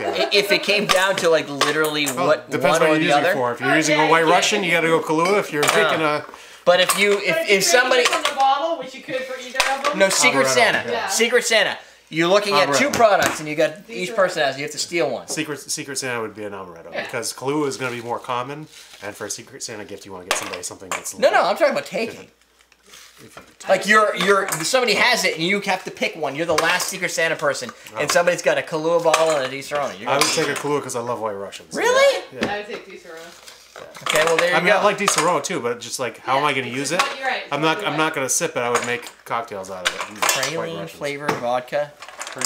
Yeah. If it came down to like literally Oh, what depends one or what you're the using other. for. If you're Oh, using yeah, a White yeah. Russian, you got to go Kahlua. If you're drinking a But if you if, if, if somebody from the bottle, which you could for either of them. no Secret Amaretto, Santa yeah. Secret Santa you're looking at two products and you got These each are- person has you have to steal one. Secret Secret Santa would be an amaretto Yeah. because Kahlua is going to be more common, and for a Secret Santa gift, you want to get somebody something that's No, no, I'm talking about taking. If you- Like you're you're somebody has it and you have to pick one. You're the last Secret Santa person, uh-huh. and somebody's got a Kahlua bottle and a Di I gonna- would take a Kahlua because I love White Russians. really? Yeah. I would take Disaronno. Okay, well there you I mean, go. I like Disaronno too, but just like, how am I going to use it? You're right. I'm not. You're I'm right. not going to sip it. I would make cocktails out of it. Mm, praline flavored vodka.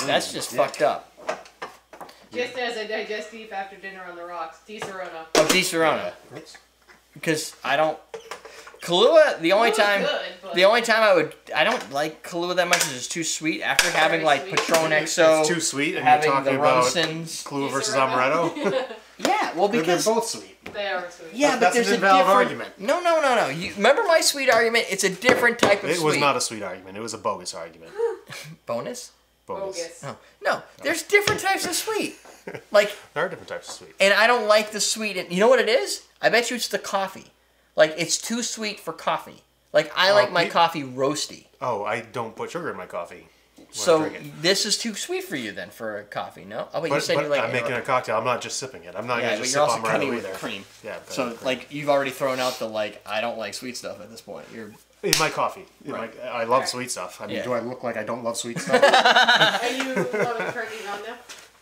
That's just Yeah. fucked up. Just as I digest deep after dinner on the rocks. Disaronno. Oh, Disaronno. Oops. Because I don't. Kahlua, the only Kahlua's time. Good, but The only time I would, I don't like Kahlua that much is it's too sweet. After having like sweet. Patron It's too sweet, and having you're talking the about Rumsons. Kahlua versus amaretto. Yeah, well They're, because they're both sweet. they are sweet. yeah, but That's there's an a different. argument. No, no, no, no. You remember my sweet argument? It's a different type of It sweet. was not a sweet argument. It was a bogus argument. bonus. Bogus. Bogus. Oh, no, no. There's different types of sweet. Like, There are different types of sweet. and I don't like the sweet. And you know what it is? I bet you it's the coffee. Like, it's too sweet for coffee. Like, I Oh, like my you- coffee roasty. Oh, I don't put sugar in my coffee. when I So drink it. this is too sweet for you then for a coffee, no? Oh, but, you But, said but you like I'm making a cocktail. I'm not just sipping it. I'm not Yeah, gonna but just you're sip also amaretto cutting with either. cream. Yeah. I'm So cutting with like you've already thrown out the like I don't like sweet stuff at this point. You're in my coffee. In Right. my, I love sweet stuff. I mean, Yeah. do I look like I don't love sweet stuff? Are you loving turkey on now?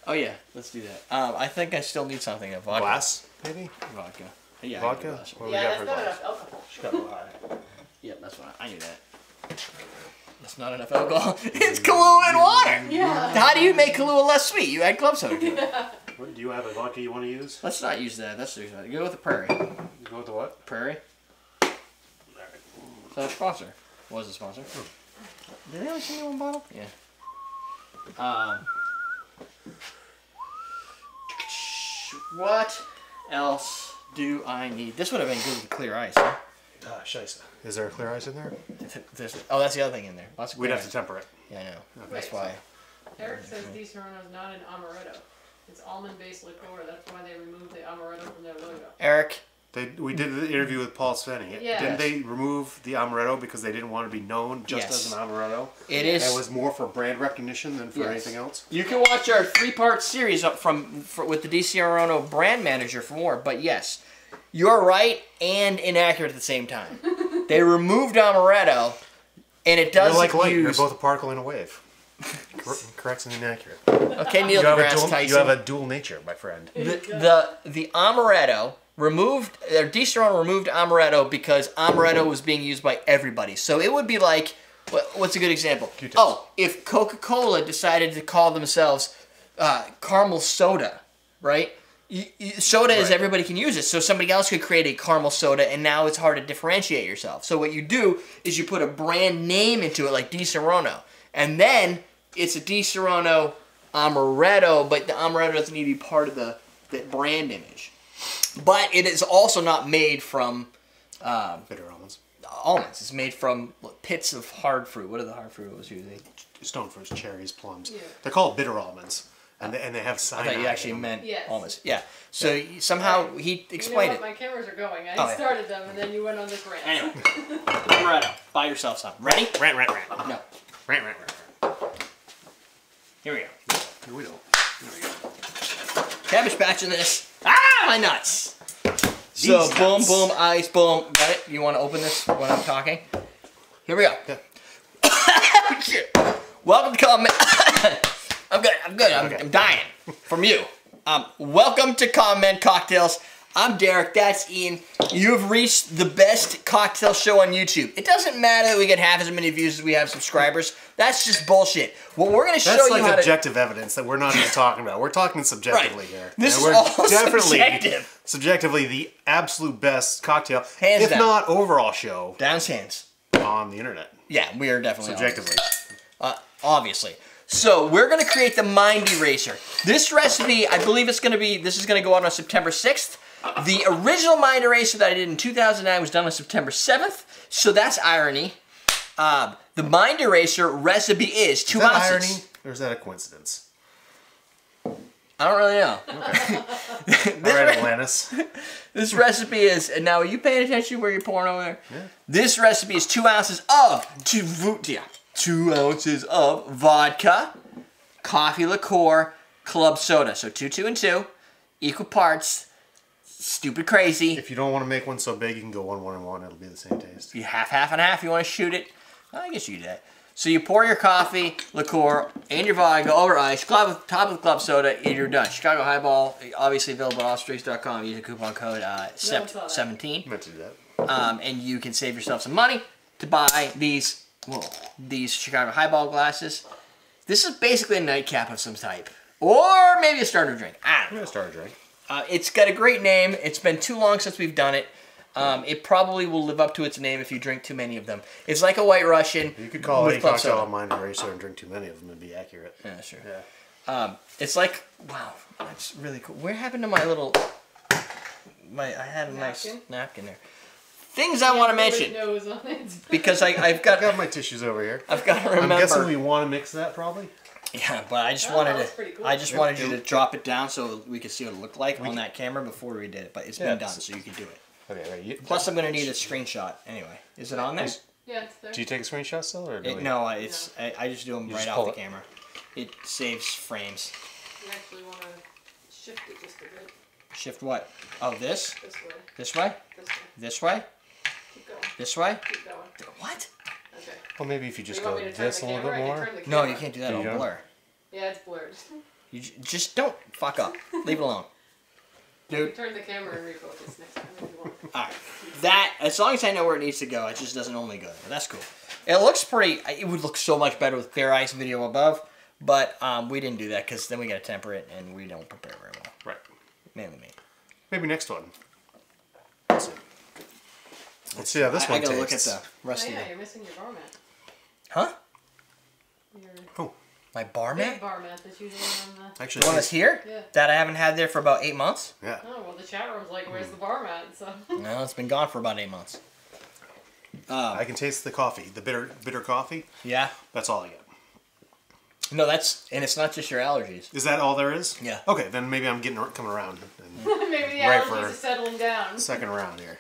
oh yeah, let's do that. Um, I think I still need something. A vodka. Glass, maybe. Vodka. Yeah. I need a Vodka. glass. What do yeah, we got that's for not glass? enough alcohol. She got a little high. Yeah, that's what I, I knew that. That's not enough alcohol. it's Kahlua and water. Yeah. How do you make Kahlua less sweet? You add club soda to it. What, do you have a vodka you want to use? Let's not use that. That's too Go with the Prairie. You go with the what? Prairie. So a sponsor. Was a sponsor. Did they only send me one bottle? Yeah. Um. What else do I need? This would have been good with clear ice. Huh? Ah, scheisse. Is there a clear ice in there? There's- oh, that's the other thing in there. Lots of We'd clear have to temper it. Yeah, I know. Okay. That's why. Eric says Disaronno's not an amaretto. It's almond-based liqueur. That's why they removed the amaretto from their logo. Eric, They, we did the interview with Paul Svenny. Yes. Didn't they remove the amaretto because they didn't want to be known just Yes. as an amaretto? It is. And it was more for brand recognition than for Yes. anything else. You can watch our three-part series up from for, with the Disaronno brand manager for more. But yes, you're right and inaccurate at the same time. they removed amaretto, and it You're doesn't like light. You're both a particle and a wave. Cor- correct and inaccurate. okay, Neil You have, a deGrasse dual, Tyson. you have a dual nature, my friend. the, the the amaretto removed or Di removed amaretto because amaretto was being used by everybody. So it would be like what's a good example? Oh, if Coca-Cola decided to call themselves uh, caramel soda, right? Soda is everybody can use it, so somebody else could create a caramel soda, and now it's hard to differentiate yourself. So what you do is you put a brand name into it, like Di and then it's a Di amaretto, but the amaretto doesn't need to be part of the, the brand image. But it is also not made from um, Bitter almonds. almonds. It's made from pits of hard fruit. What are the hard fruit it was using? Stone fruits, cherries, plums. Yeah. They're called bitter almonds. And they, and they have I thought you actually meant Yes. almonds. Yeah. So y somehow he You explained know what? it. My cameras are going. I Oh, yeah. started them, and then you went on this rant. Anyway, amaretto. Buy yourself some. Ready? Rant, rant, rant. No. Rant, rant, rant. Here we go. Here we go. There we go. Cabbage patch in this. Ah, my nuts. So These boom, nuts. boom, ice, boom. Got it? You want to open this when I'm talking? Here we go. Yeah. Welcome to comment. I'm good. I'm good. I'm, Okay. I'm dying from you. Um, welcome to Common Man Cocktails. I'm Derek. That's Ian. You've reached the best cocktail show on YouTube. It doesn't matter that we get half as many views as we have subscribers. That's just bullshit. What we're gonna show That's you like how to. objective evidence that we're not even talking about. We're talking subjectively Right. here. This And is we're all definitely subjective. subjectively the absolute best cocktail, Hands if down. not overall show Downs hands. on the internet. Yeah, we are definitely. Subjectively. Uh, obviously. So we're gonna create the Mind Eraser. This recipe, I believe it's gonna be. This is gonna go out on September 6th. The original Mind Eraser that I did in 2009 was done on September 7th. So that's irony. Um, the Mind Eraser recipe is two Is that ounces. irony or is that a coincidence? I don't really know. this, All right, Atlantis. this recipe is. And now, are you paying attention where you're pouring over there? Yeah. This recipe is two ounces of two, yeah, two ounces of vodka, coffee liqueur, club soda. So two, two, and two, equal parts. Stupid crazy. If you don't want to make one so big, you can go one, one, and one. It'll be the same taste. you half, half, and half. You want to shoot it? I guess you do that. So you pour your coffee, liqueur, and your vodka over ice, club, top of the club soda, and you're done. Chicago Highball, obviously available at awesomedrinks.com. Use the coupon code uh, saw that. 17 meant to do that. um, and you can save yourself some money to buy these whoa, these Chicago Highball glasses. This is basically a nightcap of some type, or maybe a starter drink. I I'm don't know. gonna start a drink. Uh, it's got a great name. It's been too long since we've done it. Um, it probably will live up to its name if you drink too many of them. It's like a White Russian. You could call with any cocktail soda. a mind eraser and drink too many of them and be accurate. Yeah, sure. Yeah. Um, it's like wow, that's really cool. Where happened to my little? My I had a nice Napkin? napkin there. Things I want to mention Nose on it. because I, I've I got got my tissues over here. I've got to remember. I'm guessing we want to mix that probably. Yeah, but I just Oh, wanted to. Cool. I just Yep. wanted you to drop it down so we could see what it looked like on that camera before we did it. But it's Yeah, been done, it's- so you can do it. Okay, right. You, Plus, I'm gonna need a screenshot anyway. Is it on there? Yeah, it's there. do you take a screenshot still or It, no, I- it's I, I just do them You right off the it. camera. It saves frames. You actually want to shift it just a bit. Shift what? Oh, this? This way. This way? This way. This way? Keep going. This way? Keep going. What? Okay. Well, maybe if you just you go me to turn this a little bit more. turn No, you can't do that. You It'll don't? blur. Yeah, it's blurred. You j- just don't fuck up. Leave it alone, dude. Turn the camera and refocus next time if you want. All right. That as long as I know where it needs to go, it just doesn't only go there. That's cool. It looks pretty. It would look so much better with clear ice video above, but um, we didn't do that because then we got to temper it, and we don't prepare very well. Right. Mainly me. Maybe next one. Let's see. Let's how this I, one I gotta tastes. look at the Oh rest of yeah, the. you're missing your doormat. Huh? Your Oh, My bar mat? bar mat that's usually on the. actually, The one that's here? Yeah. That I haven't had there for about eight months? yeah. Oh well, the chat room's like, "Where's the bar mat?" So. No, it's been gone for about eight months. I uh, can taste the coffee, the bitter, bitter coffee. Yeah. That's all I get. No, that's and it's not just your allergies. Is that all there is? Yeah. Okay, then maybe I'm getting coming around. And Maybe the Right allergies are settling down. second round here.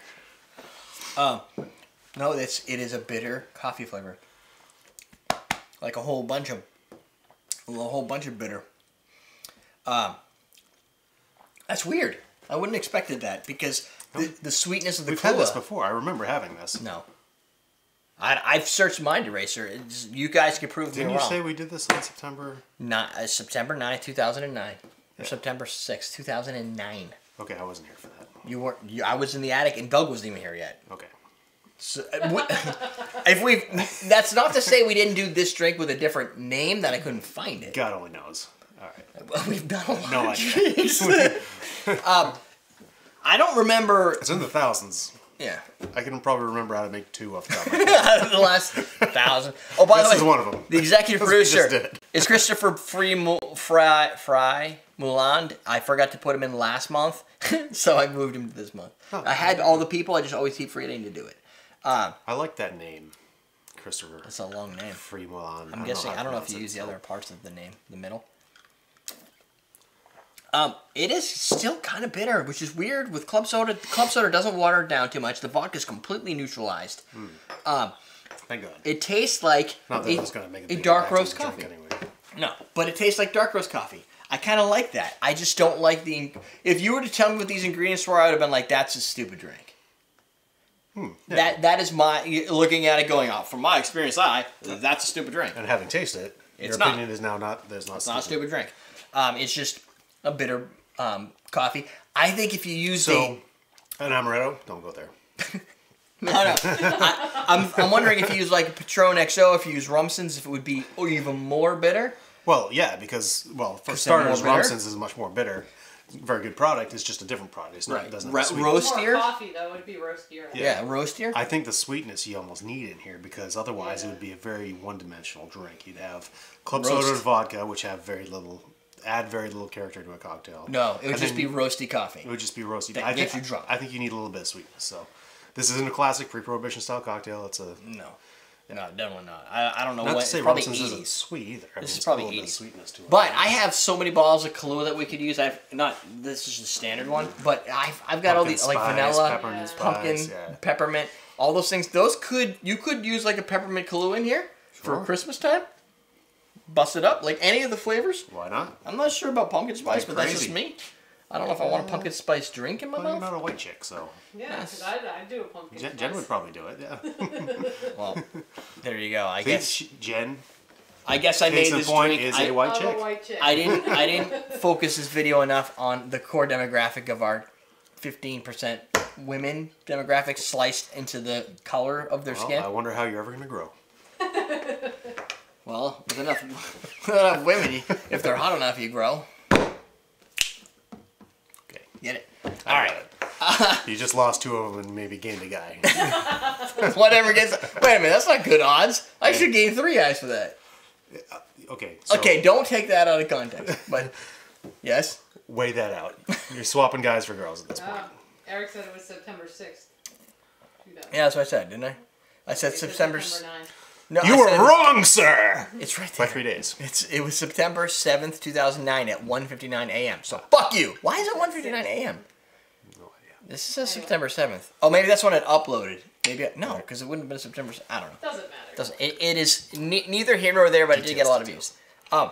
Um, no, it's it is a bitter coffee flavor. Like a whole bunch of, a whole bunch of bitter. Um, that's weird. I wouldn't expected that because the, the sweetness of the We've had this before. I remember having this. No. I, I've searched Mind Eraser. It's, you guys can prove Didn't me you say we did this in September? Not, uh, September 9th, 2009. Or September 6th, 2009. Okay, I wasn't here for that. You weren't. You, I was in the attic and Doug wasn't even here yet. Okay. So, uh, if we, that's not to say we didn't do this drink with a different name that I couldn't find it. God only knows. All right. We've done a lot No of idea. drinks. um, I don't remember. It's in the thousands. Yeah, I can probably remember how to make two off the top of the last thousand. Oh, by This the is way, one of them. the executive producer is Christopher Free Fry Fry Muland. I forgot to put him in last month, so I moved him to this month. Oh. I had all the people. I just always keep forgetting to do it. I like that name, Christopher It's a long name. Fremont. I'm guessing. I don't know if you use the other parts of the name, the middle. Um, it is still kind of bitter, which is weird. With club soda, club soda doesn't water it down too much. The vodka is completely neutralized. Um, Thank God. it tastes like Not that a, it going to make a, a dark roast coffee. Anyway. No, but it tastes like dark roast coffee. I kind of like that. I just don't like the. If you were to tell me what these ingredients were, I would have been like, "That's a stupid drink." Hmm, yeah. That that is my looking at it, going off from my experience. I that's a stupid drink. And having tasted it, It's your not. opinion is now not. There's not. It's not a stupid drink. Um, it's just a bitter um, coffee. I think if you use So, an amaretto, don't go there. no no, I, I'm I'm wondering if you use like a Patron XO, if you use Rumson's, if it would be even more bitter. Well, yeah, because well, for Because they're starters, bitter? Rumson's is much more bitter. Very good product. It's just a different product. It's not. Right. It doesn't Ra- have sweet. roast- More Roastier? coffee though would be roastier. Yeah, roastier. I think the sweetness you almost need in here because otherwise Yeah. it would be a very one-dimensional drink. You'd have club Roast. soda and vodka, which have very little, add very little character to a cocktail. no, it would And just be then roasty coffee. It would just be roasty. That I gets think, you drunk. I think you need a little bit of sweetness. So, this isn't a classic pre-prohibition style cocktail. It's a No, no, definitely not. I, I don't know not what. to say it's probably Rumson's isn't sweet either. I mean, is it's probably got a bit of 80s. sweetness to it. But I have so many bottles of Kahlua that we could use. I've not. This is the standard one, mm. but I've I've got all Pumpkin these like spice, vanilla, peppermint pumpkin, spice, yeah. peppermint, all those things. Those could you could use like a peppermint Kahlua in here for Christmas time. Bust it up like any of the flavors. Why not? I'm not sure about pumpkin spice, but that's just me. I don't know if I want a pumpkin spice drink in my Well, you're mouth. not a white chick, so Yeah, Yes. I'd, I'd do a pumpkin Jen, spice. Jen would probably do it. Yeah. Well, there you go. I See, guess she- Jen, I guess I made this point, drink. is I, a white I'm chick. a white chick. I didn't I didn't focus this video enough on the core demographic of our 15% women demographic sliced into the color of their Well, skin. I wonder how you're ever going to grow. Well, with enough, with enough women, if they're hot enough, you grow. Okay. Get it? All All right. you just lost two of them and maybe gained a guy. Whatever gets. Wait a minute, that's not good odds. I should gain three eyes for that. Uh, okay. So Okay, don't take that out of context. But yes, Weigh that out. You're swapping guys for girls at this point. Oh, Eric said it was September 6th. 2000. yeah, that's what I said, didn't I? I said said September. September 9th. No, You I were said it was- wrong, sir. It's right there. By there. three days. It's it was September seventh, two thousand nine, at 1.59 a.m. So fuck you. Why is it 1.59 a.m.? No idea. This says September seventh. Oh, maybe that's when it uploaded. Maybe I, no, because it wouldn't have been September. I don't know. Doesn't matter. Doesn't it, it is ne- neither here nor there, but it did get a lot of views. Um,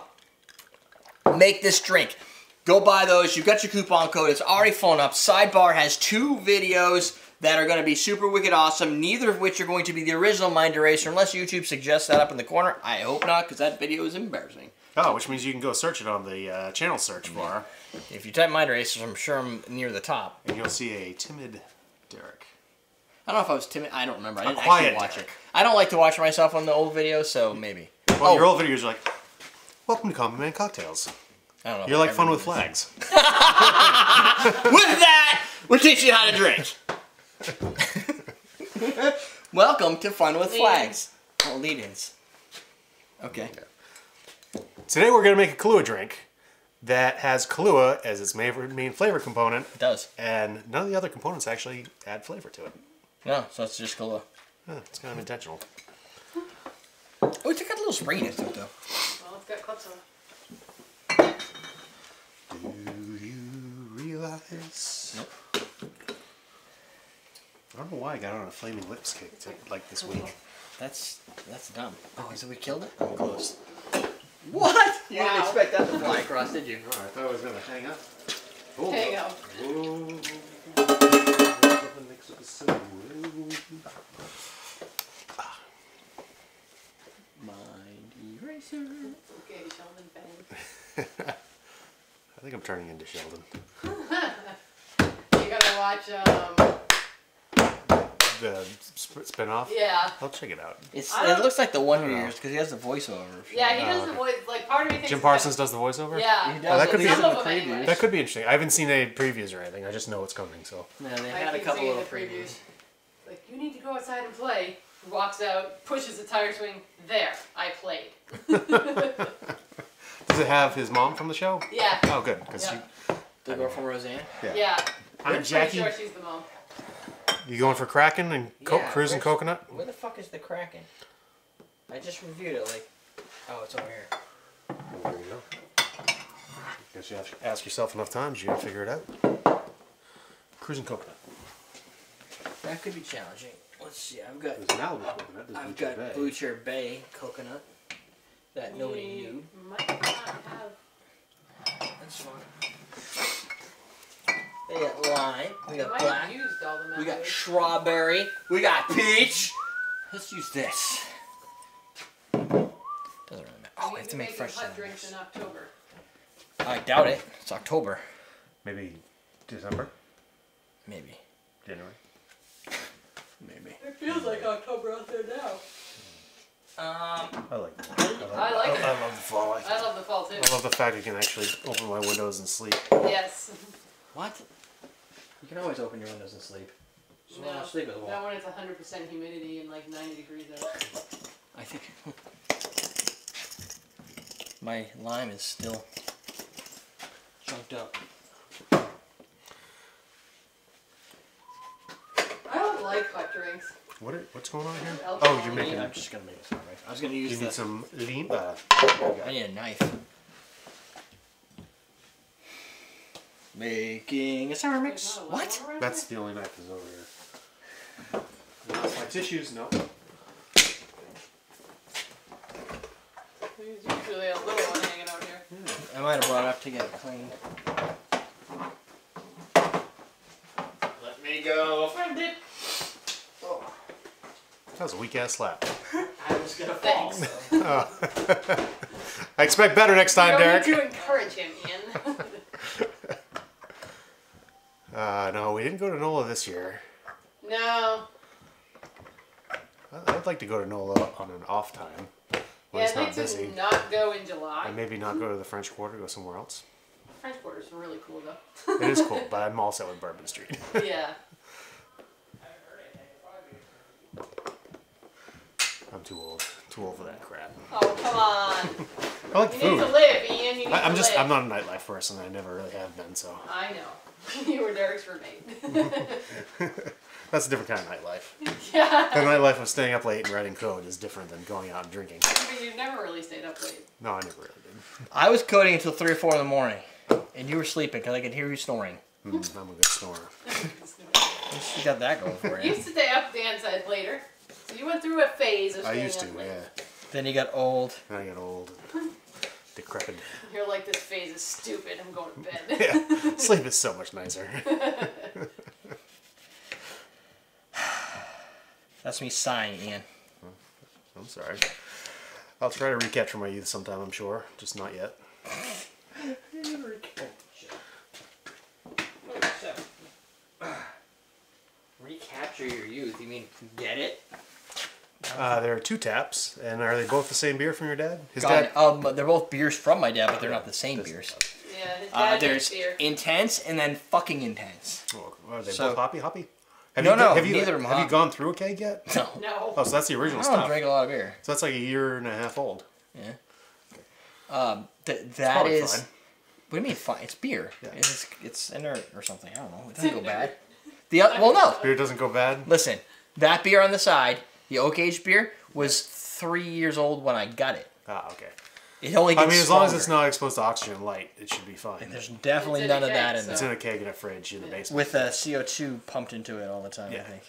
make this drink. Go buy those. You've got your coupon code. It's already flown up. Sidebar has two videos that are going to be super wicked awesome. Neither of which are going to be the original Mind Eraser, unless YouTube suggests that up in the corner. I hope not, because that video is embarrassing. Oh, which means you can go search it on the uh, channel search bar, If you type Mind Erasers, I'm sure I'm near the top. and you'll see a timid Derek. I don't know if I was timid. I don't remember. I didn't quiet actually watch Derek. it. I don't like to watch myself on the old videos, so maybe. Well, oh, your old videos are like, "Welcome to Compliment Cocktails." I don't know. You're like fun with flags. With that, we're teaching you how to drink. Welcome to Fun with Lead-ins. Flags. Oh, lead-ins. Okay. Today we're gonna make a Kahlua drink that has Kahlua as its main, main flavor component, It does. and none of the other components actually add flavor to it. No, so it's just Kahlua. Huh, it's kind of intentional. Oh, it's got a little spring in it, though. Well, it's got clips on. Do you realize? Nope. I don't know why I got on a flaming lips kick to, like this week. That's that's dumb. Oh, so we killed it? I'm close. What? You Wow. didn't expect that to fly across, did you? Oh, I thought I was gonna hang up. Oh. There you go. Whoa. Mind eraser. Okay, Sheldon Bang. I think I'm turning into Sheldon. You gotta watch, um, The sp- spin-off? yeah. I'll check it out. It's, I it don't- looks like the Wonder I don't. Years because he has the voiceover. Yeah, he Oh, does okay. the voice, like, part of me thinks Jim it's Parsons like- does the voiceover? Yeah. He does oh, that at could be- least in Some the of 'em anyway. previews. That could be interesting. I haven't seen any previews or anything. I just know it's coming, so. Yeah, they I had a keep couple seeing of the previews. previews. Like, you need to go outside and play. He walks out, pushes the tire swing. There, I played. Does it have his mom from the show? Yeah. Oh, good. Because Yeah. The girl from Roseanne. Yeah. Yeah. I'm I'm Jackie. sure she's the mom. You going for Kraken and co- Yeah, Cruzan coconut? Where the fuck is the Kraken? I just reviewed it. Like, oh, it's over here. There you go. Guess you have to ask yourself enough times, you gotta figure it out. Cruzan coconut. That could be challenging. Let's see. I've got There's Malibu coconut. There's I've Blue got Bay. Blue Chair Bay coconut that nobody We knew. Might not have. That's fine. We got lime. We We got might black. used all the We got strawberry. We got peach. Let's use this. Doesn't really matter. Oh, We we have to make fresh hot drinks in October. I doubt it. It's October. Maybe December? Maybe. January? Maybe. It feels like October out there now. Um. I like that. I like it. I love the fall. I, I love the fall too. I love the fact I can actually open my windows and sleep. Yes. What? You can always open your windows and sleep. Just No, wanna sleep at the wall. Not when it's 100% humidity and like 90 degrees out. I think my lime is still chunked up. I don't like hot drinks. What are, what's going on here? Alcohol. Oh, you're making. I'm just gonna make some. Right? I was gonna use You the. need some lean. Uh, I need a knife. Making a sour mix. A What? lemon that's the only knife that's over here. Lost my tissues. No. There's usually a little one hanging out here. I might have brought it up to get it cleaned. Let me go. Find it. That was a weak ass slap. I was gonna fall. Thanks. so- I expect better next You time, don't Derek. need to encourage him, Ian. Uh, no, we didn't go to NOLA this year. no. I'd like to go to NOLA on an off time when Yeah, it's I'd not like busy. to not go in July. And maybe not go to the French Quarter, go somewhere else. French Quarter's really cool though. It is cool, but I'm also in Bourbon Street. yeah. I'm too old. Too old for that crap. Oh come on. I like the You need to food. live, Ian. You need I, I'm to just, live. I'm not a nightlife person. I never really have been, so. I know. you were Derek's roommate. That's a different kind of nightlife. yeah. The nightlife of staying up late and writing code is different than going out and drinking. But you've never really stayed up late. No, I never really did. I was coding until three or four in the morning, and you were sleeping because I could hear you snoring. Mm, I'm a good snorer. You got that going for You you. used to stay up, Dan said later. So you went through a phase of I staying used to, late. yeah. then you got old. Then I get old decrepit. You're like, this phase is stupid. I'm going to bed. Yeah, sleep is so much nicer. That's me sighing, Ian. I'm sorry. I'll try to recapture my youth sometime, I'm sure. Just not yet. Recapture your youth. You mean get it? Uh, there are two taps, and are they both the same beer from your dad? His God, dad. um, they're both beers from my dad, but they're not the same This- beers. yeah, his Uh, dad there's drinks beer. intense and then fucking intense. Oh, are they So- both hoppy? Hoppy? Have No, you, no, have you, neither of 'em Have you gone through a keg yet? No, No. Oh, so that's the original I original don't stuff. drink a lot of beer. So that's like a year and a half old. Yeah. Um, th- that probably is. fine. What do you mean fine? It's beer. Yeah. It's it's inert or something. I don't know. It doesn't go bad. The oth- well, no. Beer doesn't go bad. Listen, that beer on the side, the oak aged beer, was three years old when I got it. Ah, okay. It only I mean, as long as it's not exposed to oxygen and light, it should be fine. There's definitely It's in a none of that in there. It's in a keg in a fridge in the basement. With uh, CO2 pumped into it all the time, I Yeah. think.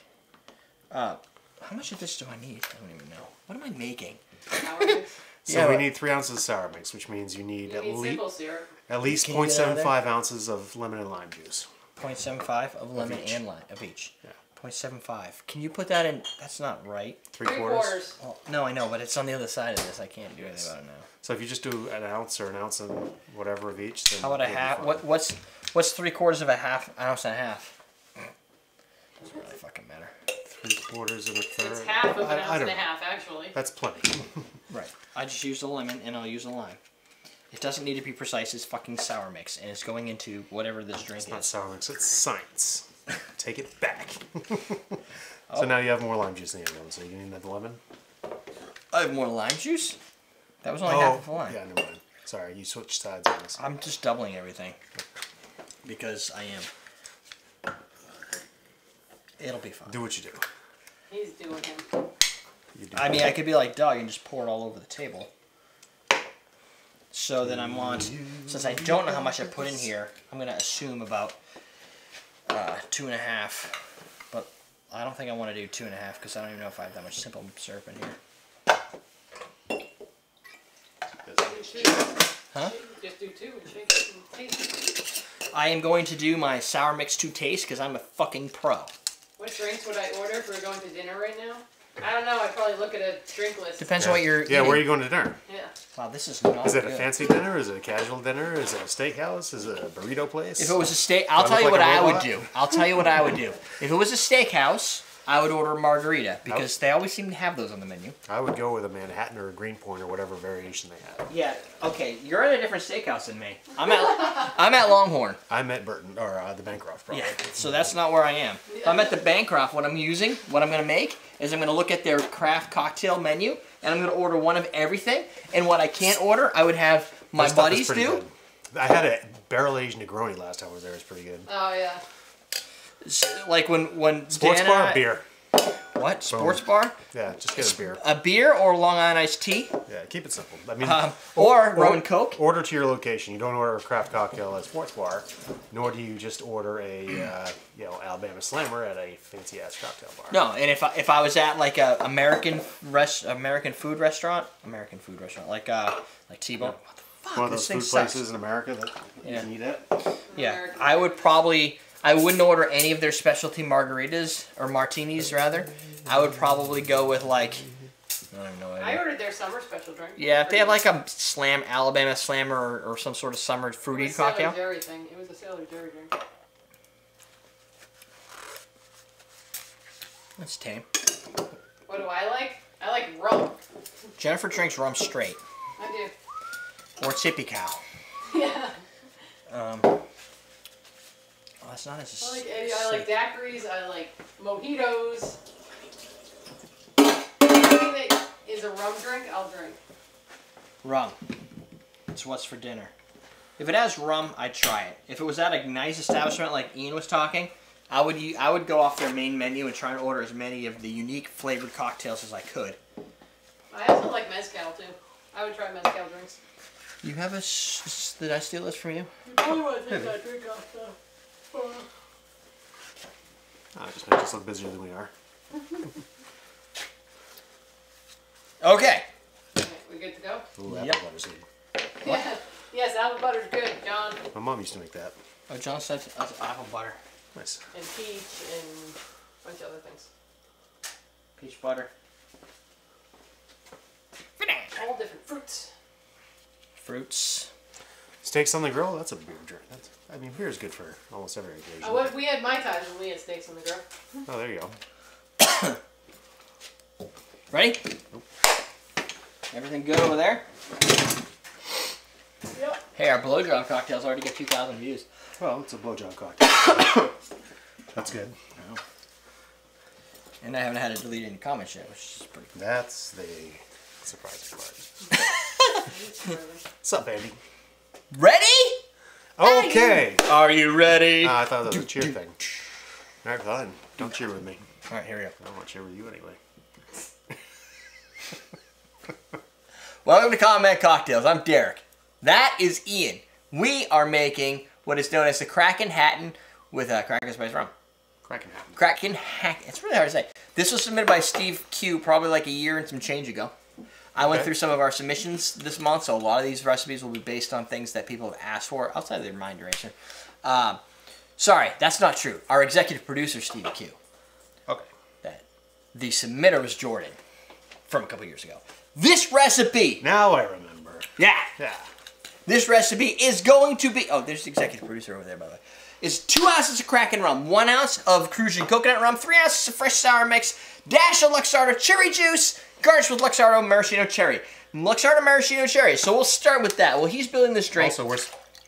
Uh, how much of this do I need? I don't even know. What am I making? So yeah, we need three ounces of sour mix, which means you need You at need least syrup. at least Can you get out of there? 0.75 ounces of lemon and lime juice. 0.75 of lemon each. and lime of each. Yeah. 0.75. Can you put that in? That's not right. Three, Three quarters. quarters. Well, no, I know, but it's on the other side of this. I can't do anything about it now. So if you just do an ounce or an ounce and whatever of each, then How about a half? What what's what's three quarters of a half an ounce and a half? Doesn't really fucking matter. Three quarters of a third. It's half of an I- I ounce and a half, actually. That's plenty. Right. I just use a lemon and I'll use a lime. It doesn't need to be precise. It's fucking sour mix, and it's going into whatever this drink is. It's not sour mix. It's science. Take it back. Oh. So now you have more lime juice than the other one. So you need another lemon. I have more lime juice. That was only oh, half of a lime. yeah, never mind. Sorry, you switched sides on this. I'm just doubling everything because I am. It'll be fine. Do what you do. He's doing him. You do. I mean, I could be like Doug and just pour it all over the table. So then I want, since I don't know how much I put in here, I'm gonna assume about uh, two and a half. But I don't think I want to do two and a half because I don't even know if I have that much simple syrup in here. Huh? I am going to do my sour mix to taste because I'm a fucking pro. What drinks would I order if we are going to dinner right now? I don't know. I'd probably look at a drink list. Depends yeah. on what you're. Yeah, eating. where are you going to dinner? Yeah. Wow, this is not. Is it a fancy dinner? Is it a casual dinner? Is it a steakhouse? Is it a burrito place? If it was a steak, I'll tell you look what I would do. I'll tell you what I would do. If it was a steakhouse, I would order a margarita because they always seem to have those on the menu. I would go with a Manhattan or a Greenpoint or whatever variation they have. Yeah. Okay, you're at a different steakhouse than me. I'm at I'm at Longhorn. I'm at Burton or uh, the Bancroft, probably. Yeah. So that's not where I am. If I'm at the Bancroft. What I'm using, what I'm gonna make, is I'm gonna look at their craft cocktail menu and I'm gonna order one of everything. And what I can't order, I would have my Their stuff is buddies pretty do. good. I had a barrel aged Negroni last time I was there. It was pretty good. Oh yeah. Like when when Sports bar, beer. What sports bar? Yeah, just get a beer. A beer or Long Island iced tea, Yeah, keep it simple. I mean, um, or rum and coke. Order to your location. You don't order a craft cocktail at a sports bar, nor do you just order a uh, you know Alabama Slammer at a fancy ass cocktail bar. No, and if I, if I was at like a American rest American food restaurant, American food restaurant like uh like T-bone. What the fuck? One of those food sucks. places in America that Yeah. you can eat at. Yeah, American. I would probably I wouldn't order any of their specialty margaritas or martinis rather. I would probably go with like I don't even know. What I ordered their summer special drink. Yeah, if they have like a slam Alabama slammer or, or some sort of summer fruity It was cocktail. Jerry thing. It was a Sailor Jerry drink. That's tame. What do I like? I like rum. Jennifer drinks rum straight I do. or tippy cow. yeah. Um, oh, that's not as. I like Eddie. I like sick. daiquiris. I like mojitos. Anything that is a rum drink, I'll drink. Rum. It's what's for dinner. If it has rum, I'd try it. If it was at a nice establishment like Ian was talking, I would u- I would go off their main menu and try and order as many of the unique flavored cocktails as I could. I also like mezcal too. I would try mezcal drinks. You have a? s- s- Did I steal this from you? You probably want to take that drink off the. Ah, it just makes us look busier than we are. Okay. Okay, we good to go? Ooh, Yep. apple butter seed. Yeah. Yes, apple butter's good, John. My mom used to make that. Oh, John said that's apple butter, Nice. And peach and a bunch of other things. peach butter, All different fruits. fruits. Steaks on the grill. That's a beer drink. That's, I mean, beer is good for almost every occasion. Oh, what we had mai tais when we had steaks on the grill. Oh, there you go. Ready? Everything good over there? Yep. Hey, our blowjob cocktails already get 2,000 views. Well, it's a blowjob cocktail. That's good. And I haven't had to delete any comments yet, which is pretty That's the surprising part. What's up, Andy? Ready? Okay. Are you ready? Ah, I thought that was a cheer thing. All right, fine. Don't cheer with me. All right, here we go. I don't want to cheer with you anyway. Welcome to Common Man Cocktails. I'm Derek. That is Ian. We are making what is known as the Kraken Hatten with uh, Kraken Spice Rum. Kraken happen. Kraken Hack. It's really hard to say. This was submitted by Steve Q probably like a year and some change ago. I went Okay. through some of our submissions this month, so a lot of these recipes will be based on things that people have asked for outside of the reminder answer. Um, sorry, that's not true. Our executive producer, Steve Q. Okay. That the submitter was Jordan from a couple years ago. This recipe, Now I remember. yeah, Yeah. this recipe is going to be. Oh, there's the executive producer over there, by the way. Is two ounces of Kraken rum, one ounce of Cruzan coconut rum, three ounces of fresh sour mix, dash of Luxardo cherry juice, garnished with Luxardo maraschino cherry. Luxardo maraschino cherry. So we'll start with that. Well, he's building this drink. Also, we're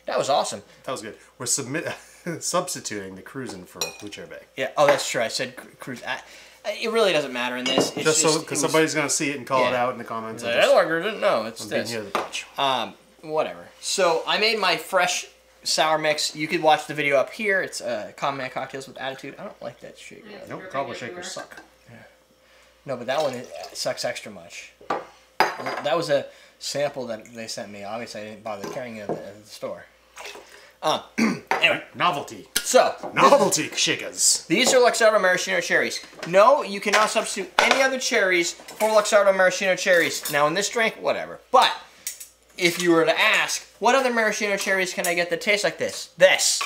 that was awesome. that was good. We're submit substituting the Cruzan for Blue Chair Bay. Yeah. Oh, that's true. I said cru- cruise. I, I- it really doesn't matter in this. It's Just so it because was- somebody's gonna see it and call it out in the comments. I and just, didn't know. It's I'm beating this. you to the punch. Um, whatever. So I made my fresh sour mix. You could watch the video up here. It's uh, Common Cocktails with Attitude. I don't like that shit. Yeah. Nope, Dripping gobble shakers suck. No, but that one uh, sucks extra much. That was a sample that they sent me. Obviously, I didn't bother carrying it at the, at the store. Um, anyway, Novelty. so Novelty shakers. these are Luxardo maraschino cherries. No, you cannot substitute any other cherries for Luxardo maraschino cherries. Now in this drink, whatever. But if you were to ask, what other maraschino cherries can I get that taste like this? This.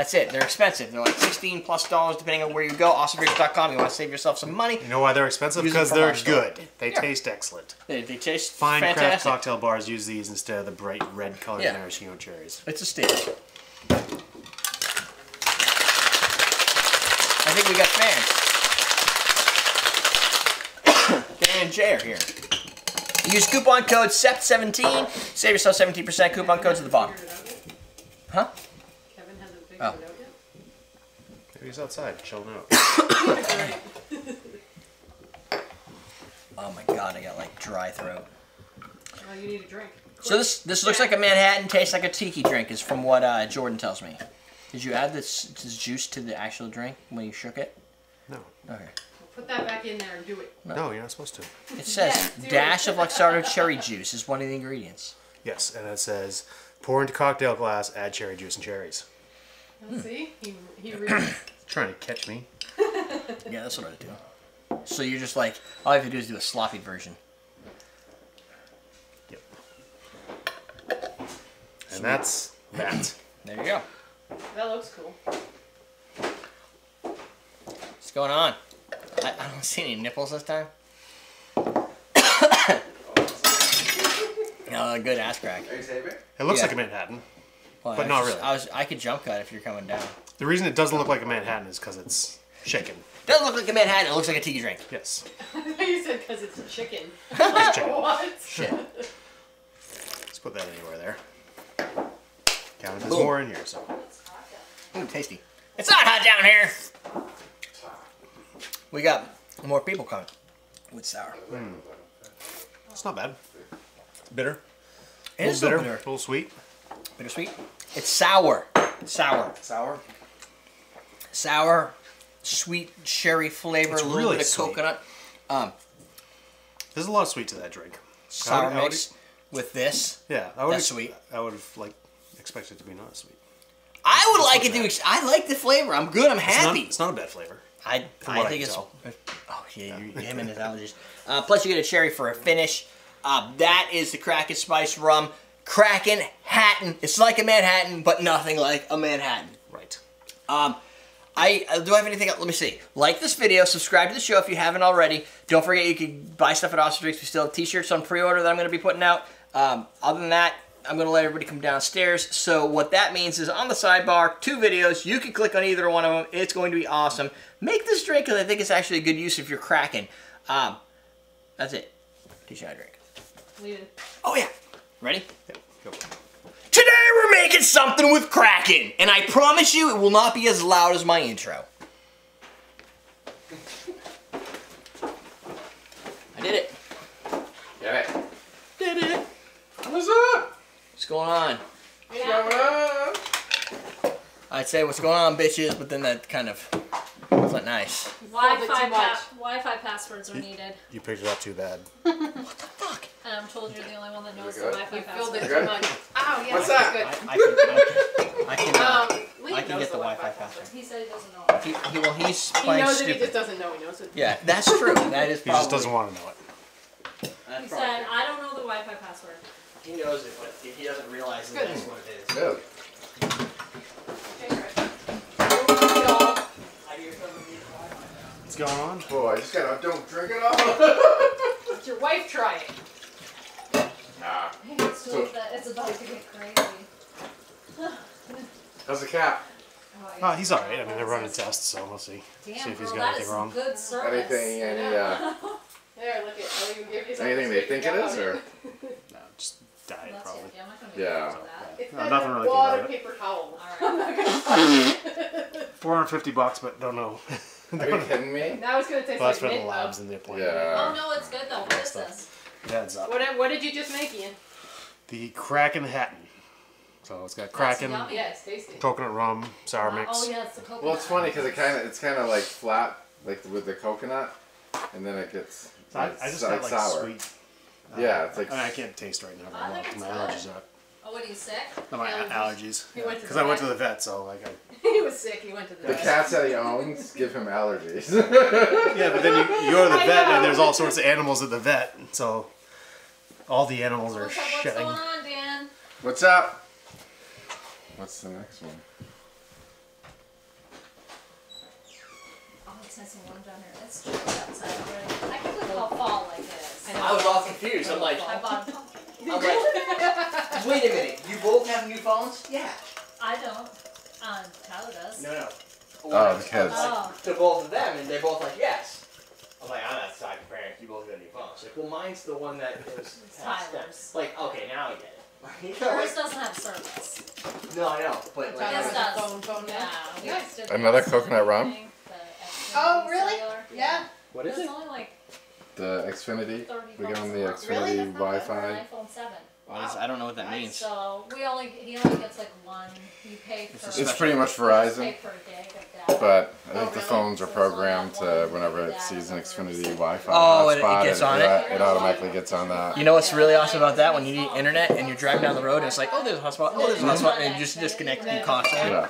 That's it. They're expensive. They're like 16 plus dollars depending on where you go. AwesomeDrinks.com. You want to save yourself some money. You know why they're expensive? Because they're store. good. They Yeah. taste excellent. They, they taste Fine craft cocktail bars use these instead of the bright red colored Yeah. maraschino cherries. It's a staple. I think we got fans. Dan and Jay are here. Use coupon code SEPT17. Save yourself 17%. Coupon codes at the bottom. Figured it out yet? Huh? Kevin hasn't figured Oh. it out. Maybe he's outside chilling out. Oh my god, I got like dry throat. Well, you need a drink. So this this looks like a Manhattan, tastes like a tiki drink, is from what uh, Jordan tells me. Did you add this, this juice to the actual drink when you shook it? No. Okay. Put that back in there and do it. No, you're not supposed to. It says Yes, do it. dash of Luxardo cherry juice is one of the ingredients. Yes, and it says pour into cocktail glass, add cherry juice and cherries. Hmm. See? He, he reads. Trying to catch me. Yeah, that's what I do. So you're just like, all you have to do is do a sloppy version. Yep. And that's that. There you go. that looks cool. What's going on? I, I don't see any nipples this time. no, good ass crack. Are you saving? It looks Yeah. like a Manhattan. Well, But I was not just- really. I was. I could jump cut if you're coming down. The reason it doesn't look like a Manhattan is because it's shaken. Doesn't look like a Manhattan. It looks like a tiki drink. Yes. You said because it's a chicken. It's chicken. what? Shit. Let's put that anywhere there. Count there's Boom. more in here, so. Ooh, tasty. It's not hot down here. We got more people coming with sour. Hmm. It's not bad. It's bitter. It A little bitter. bitter. A little sweet. Bittersweet. It's sour. Sour. Sour. Sour, sweet cherry flavor, It's a little really bit of sweet. coconut. Um, There's a lot of sweet to that drink. sour would- mix with this. Yeah, I would. That's sweet. I would have like expected it to be not sweet. I would like it to. bad. Ex- I like the flavor. I'm good. I'm It's not, happy. it's not a bad flavor. I, I I think can it's. tell. Oh yeah, you him and his allergies. Uh, plus, you get a cherry for a finish. Uh, that is the Kraken Spice Rum. Kraken Hatten. It's like a Manhattan, but nothing like a Manhattan. Right. Um, I uh, do I have anything else? Let me see. Like this video, subscribe to the show if you haven't already. Don't forget you can buy stuff at Awesome Drinks. We still have t-shirts on pre-order that I'm going to be putting out. Um, other than that, I'm going to let everybody come downstairs. So what that means is on the sidebar, two videos. You can click on either one of them. It's going to be awesome. Make this drink because I think it's actually a good use if you're cracking. Um, that's it. Teach you how to drink. Leave it. Oh yeah. Ready? Yeah. Go. Today we're making something with Kraken, and I promise you it will not be as loud as my intro. I did it. Yeah, right. Did it. What's up? What's going on? What's going on? I'd say what's going on, bitches, but then that kind of wasn't nice. Wi-Fi, pa- Wi-Fi passwords are needed, You picked it up too bad. What the fuck. and I'm told you're the only one that knows the? Wi-Fi You filled it password. too much. Oh, yeah. What's that's that? Good. I, I can, I can, I can, uh, Um, I can get the Wi-Fi password. password. He said he doesn't know. it. He, he, well, he's He playing knows it, he just doesn't know he knows it. Yeah, that's true. That is He just doesn't want to know it. that's He said, true. I don't know the Wi-Fi password. He knows it, but he doesn't realize that that's what it is. Good. What's going on? Oh, I just gotta don't drink it all. Let your wife try it. nah. It's, So- it's about to get crazy. How's the cat? Oh, he's all right. I mean, they're running tests, so we'll see. Damn, see if he's got anything wrong. good service. Anything? Any? Uh, There, look at. Oh, you give yourself anything they think it is, or? No, just diet That's probably. it. Yeah, I'm not gonna Yeah. able to do that. It's No, nothing really good water, about it. paper towel. Alright. 450 bucks, but don't know. Are you kidding me? Now it's gonna taste Well, that's like for the labs though. and the appointment. Yeah. Oh no, it's good though. What is this? Heads up. What, what did you just make, Ian? The Kraken Hatten. So it's got That's Kraken. Yeah, it's tasty. coconut rum, sour Uh, mix. Oh yeah, it's the coconut. Well, it's funny because it kind of it's kind of like flat, like with the coconut, and then it gets So I, it's I just like got like sour. sweet. Yeah, it's like I, mean, I can't taste right now. I But think my it's allergies up. Oh, what are you sick? No, my Allergies. allergies. He went to Because the I went to the vet, so like I. he was sick. He went to the. Vet. The vet. cats that he owns give him allergies. Yeah, but then you, you go to the I vet know. and there's all sorts of animals at the vet, so all the animals are What's, up, what's shedding. going on, Dan? What's up? What's the next one? Oh, it's nice and warm down here. It's chilly outside already. I can't believe how fall like this. I. I was all confused. I'm like, I bought a pumpkin. I'm like, wait a minute. You both have new phones? Yeah. I don't. Um, Tyler does. No, no. Oh, the kids. Oh. To both of them, and they're both like, yes. I'm like, I'm not talking parents. You both got new phones. Like, well, mine's the one that is It's passed. Tyler's. Like, okay, now I get it. Yours doesn't have service. no, I know, but like, Yes, does. phone, phone Yeah. now. we Nice. just did Another coconut rum? thing, the Xfinity Oh, really? cellular. Yeah. what It's it? only like The Xfinity. We got bucks on the month. Xfinity Really? That's not bad. For an Wi-Fi. iPhone 7. What is- I don't know what that Nice. means. So we only he only gets like one. You pay for. It's It's pretty much Verizon, pay per gig of data. but I Oh, think the really? phones are So it's programmed to whenever it sees an Xfinity Wi-Fi Oh, it- it hotspot, gets on it? Uh, it automatically gets on that. You know what's really awesome about that? When you need internet and you're driving down the road and it's like, oh, there's a hotspot, oh, there's a hotspot, and you just disconnect and you constantly. Yeah.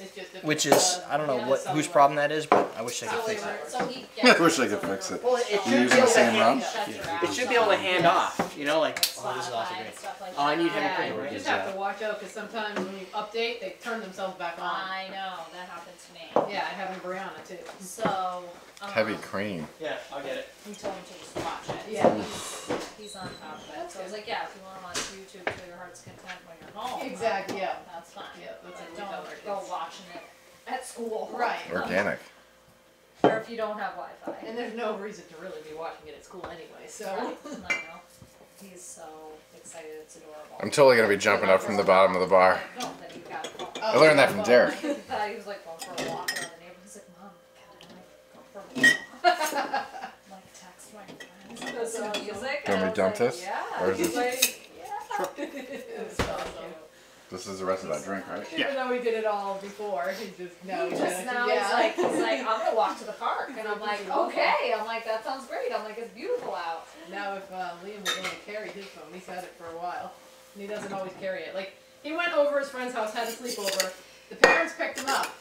It's just a- Which is, uh, I don't know what whose problem that is, but I wish I could oh, fix it. So I wish I could fix it. Well, it You should using be the able to same rum? hand, it should be able to off. hand off, you know, like, oh, this is Spotify also and great. stuff like Oh, I need that. heavy Yeah, cream. you just have to watch out because sometimes when you update, they turn themselves back on. I know that happened to me. Yeah, I have in Brianna too. So. Um, Heavy cream. Yeah, I'll get it. We told him to just watch it. Yeah. So he's, he's on top of it. So I was like, yeah, if you want to watch YouTube to your heart's content when you're home. Exactly, yeah. That's fine. Yeah, that's But what we tell don't go watching it at school. Right. Organic. Or if you don't have Wi-Fi. And there's no reason to really be watching it at school anyway, so. Right. I know. He's so excited. It's adorable. I'm totally gonna be jumping up from the bottom of the bar. No, that he got. I learned that from Derek. He thought he was like going for a walk around the neighborhood. He's like, Mom, can I go for a walk? Like text my friends. Listen to music. Do you want me to dump like, this? Yeah. Or is this- like, yeah. It's awesome. This is the rest of that drink, right? Even though we did it all before, he just now he's Just now yeah. he's like, he's like, I'm gonna walk to the park, and I'm like, okay. I'm like, that sounds great. I'm like, it's beautiful out. Now if uh, Liam was gonna carry his phone, he's had it for a while. And he doesn't always carry it. Like he went over his friend's house, had a sleepover. The parents picked him up.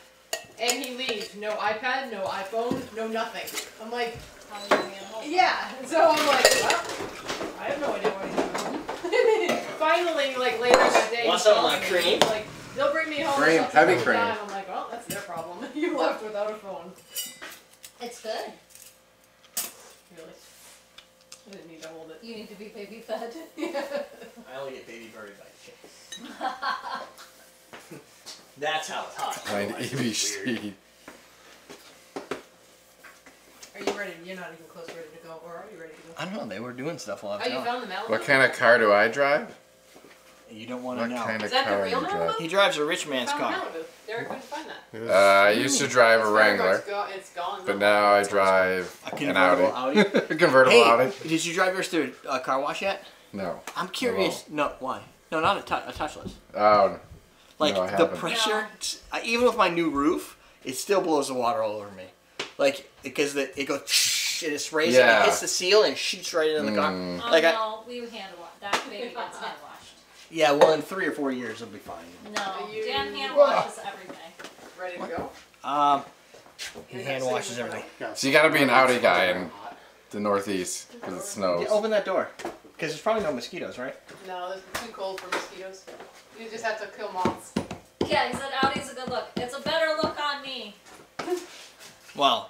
And he leaves. No iPad, no iPhone, no nothing. I'm like, How are you gonna get home? yeah. So I'm like, well, I have no idea what he's doing. Finally, like later that day, Want he some of uh, my cream? He's Like, they'll bring me home. Cream, heavy cream. time. I'm like, well, that's their problem. you left without a phone. It's good. Really. I didn't need to hold it. You need to be baby fed. I only get baby birdie by chicken. That's how it's hot. Plain Otherwise. EBC. Are you ready? You're not even close ready to go, or are you ready to go? I don't know. They were doing stuff while I Oh, was you gone. found the Malibu? What kind of car do I drive? You don't want to What know. kind of Is that the car real you drive? Malibu? He drives a rich man's found car. Malibu. Derek couldn't find that. Uh, I used to drive a It's Wrangler, it's gone. but now I drive A an Audi. convertible Audi. a convertible Hey, Audi. did you drive yours through a car wash yet? No. I'm curious. No, why? No, not a, tou- a touchless. Oh, Like No, I the haven't. pressure, I, even with my new roof, it still blows the water all over me. Like because the, it goes and it sprays it, Yeah. it hits the seal and shoots right into the car. Mm. Oh Like I- we hand wash. That baby gets hand washed. Yeah, well, in three or four years it'll be fine. No, Are you- Dan hand washes everything. Ready to go? Um, he hand washes everything. So you gotta be an Audi guy in the Northeast because it snows. Yeah, open that door, because there's probably no mosquitoes, right? No, it's too cold for mosquitoes. You just have to kill moths. Yeah, he said Audi's a good look. It's a better look on me. Well,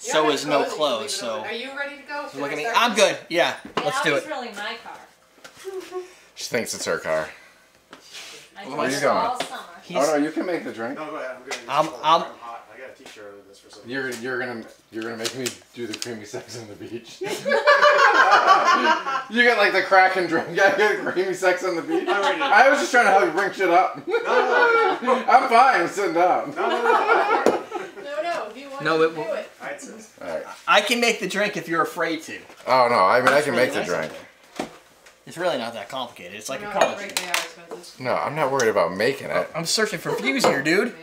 You so is no you can leave close. it So. Are you ready to go? Should look I at me. start I'm good. Yeah, Yeah, let's do Audi's it. really my car. She thinks it's her car. I Where drove you going? all summer. He's, Oh no, you can make the drink. No, go ahead. I'm good. I'm- I'm, I'm- hot. I got a t-shirt of this for some. You're you're gonna you're gonna make me do the creamy sex on the beach. you get like the Kraken drink. I get creamy sex on the beach. I was just trying to help you bring shit up. I'm fine. I'm sitting down. No, no, no. No, no. If you want No, to it do won't. it. Alright, sis. All right. I can make the drink if you're afraid to. Oh no, I mean I can really make the drink. It's really not that complicated. It's like I a know how college. great they are, expensive. No, I'm not worried about making it. I'm searching for views here, dude.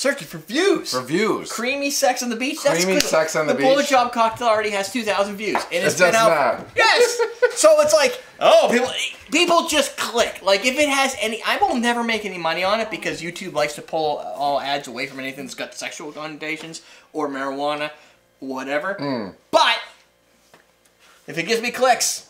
Searching for views. For views. Creamy sex on the beach. That's Creamy good. sex on the beach? The blowjob cocktail already has 2,000 views, and it's It been does out. not. Yes. so it's like, oh, people, people just click. Like if it has any, I will never make any money on it because YouTube likes to pull all ads away from anything that's got sexual connotations or marijuana, whatever. Mm. But if it gives me clicks,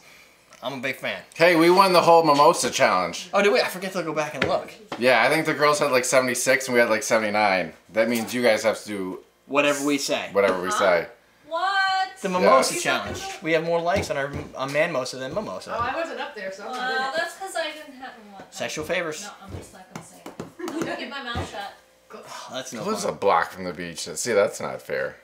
I'm a big fan. Hey, we won the whole mimosa challenge. Oh, did we? I forget to go back and look. Yeah, I think the girls had like 76 and we had like 79. That means you guys have to do Whatever we say. whatever we Huh? say. What? The mimosa Yeah. challenge. We have more likes on our on manmosa than mimosa. Oh. I wasn't up there, so I'm Well, not that's because I didn't have what? Sexual favors. No, I'm just not gonna say it. I'm gonna keep my mouth shut. Oh, that's no Who's a block from the beach? See, that's not fair.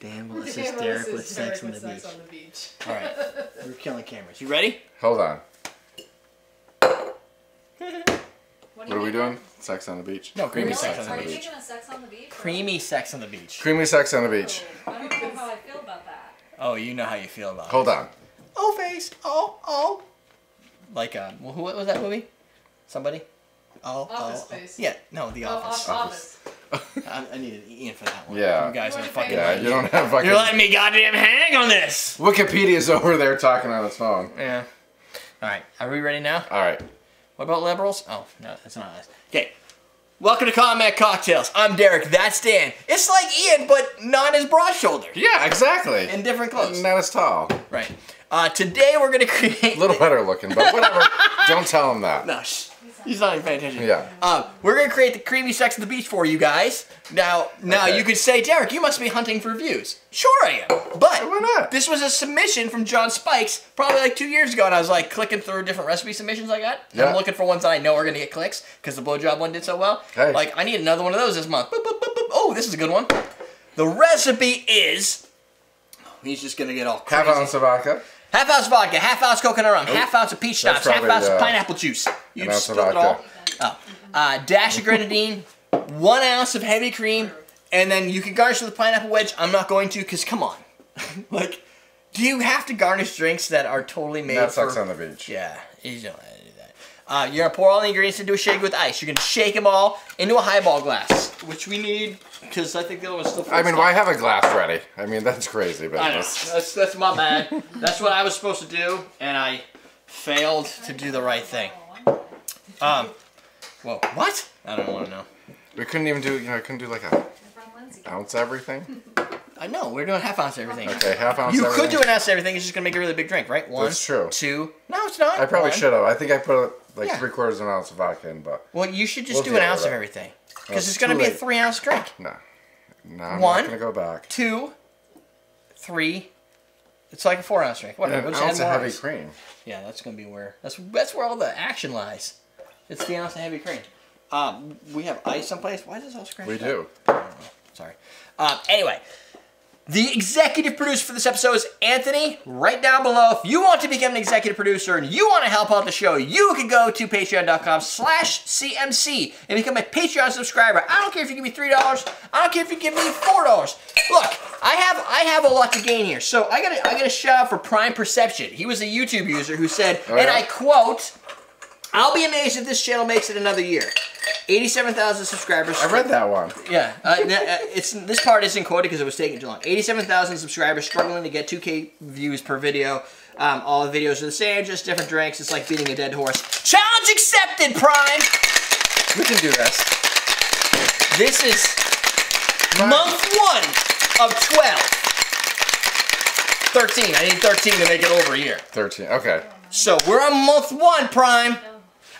Damn, Melissa's Damn, Derek Melissa's with sex on the sex beach. on the beach. All right, we're killing cameras. You ready? Hold on. What, What are we doing? Sex on the beach? No, creamy Really? sex on Are the you beach. thinking sex on the beach? Creamy sex on the beach. Creamy sex on the beach. Oh, I don't know how I feel about that. Oh, you know how you feel about Hold it. Hold on. Oh, face. Oh, oh. Like, uh, well, who what was that movie? Somebody? Oh, Office oh, oh. Space. Yeah, no, The Oh, Office. off- office. I, I needed Ian for that one. Yeah. You guys You are fucking. Yeah, you don't have fucking. You're letting me goddamn hang on this. Wikipedia's over there talking on its phone. Yeah. All right, are we ready now? All right. What about liberals? Oh, no, that's not us. Okay. Welcome to Common Man Cocktails. I'm Derek. That's Dan. It's like Ian, but not as broad shouldered. Yeah, exactly. And different clothes. Not as tall. Right. Uh, today we're gonna create. A little better looking, but whatever. don't tell him that. No, shh. He's not even paying attention. Yeah. Um, we're gonna create the creamy sex on the beach for you guys. Now, now Okay. you could say, Derek, you must be hunting for views. Sure, I am. But this was a submission from John Spikes probably like two years ago, and I was like clicking through different recipe submissions I got. And I'm looking for ones that I know are gonna get clicks because the blowjob one did so well. Hey. Like I need another one of those this month. Boop, boop, boop, boop. Oh, this is a good one. The recipe is. He's just gonna get all crazy. Half ounce of vodka. Half ounce vodka, half ounce coconut rum, half ounce of peach schnapps, half ounce of uh, pineapple juice. You of spilled it all. Oh. Uh, dash of grenadine, one ounce of heavy cream, and then you can garnish with a pineapple wedge. I'm not going to, because come on. like, do you have to garnish drinks that are totally made Not for... sex on the beach. Yeah, you don't have to do that. Uh, you're gonna pour all the ingredients into a shake with ice. You're gonna shake them all into a highball glass, which we need because I think the other one's still. I mean, stuff. why have a glass ready? I mean, that's crazy, but I know. that's- That's my bad. that's what I was supposed to do, and I failed to do the right thing. Um, well, what? I don't want to know. we couldn't even do. You know, I couldn't do like a ounce everything. I know we're doing half ounce everything. Okay, half ounce. You everything. could do an ounce everything. It's just gonna make a really big drink, right? One, That's true. two. No, it's not. I probably should have. I think I put like Yeah. three quarters of an ounce of vodka in, but Well, you should just We'll do an ounce of everything because it's it's gonna be a three ounce drink. no, no, I'm One. not gonna go back. Two, three. It's like a four ounce drink. Whatever. an we'll just add ounce of heavy cream. Yeah, that's gonna be where that's that's where all the action lies. It's the ounce of heavy cream. Um, we have ice someplace. Why does this all scratch? We up? do. I don't know. Sorry. Um, anyway, The executive producer for this episode is Anthony. Right down below, if you want to become an executive producer and you want to help out the show, you can go to patreon.com slash CMC and become a Patreon subscriber. I don't care if you give me $3. I don't care if you give me $4. Look, I have I have a lot to gain here. So I gotta I gotta shout out for Prime Perception. He was a YouTube user who said, Oh, and? I quote, I'll be amazed if this channel makes it another year. 87,000 subscribers. I read that one. Yeah, uh, uh, it's this part isn't quoted because it was taking too long. Eighty-seven thousand subscribers, struggling to get two K views per video. Um, all the videos are the same, just different drinks. It's like beating a dead horse. Challenge accepted, Prime. We can do this. This is month one of twelve. Thirteen. I need thirteen to make it over a year. 13. Okay. So we're on month one, Prime.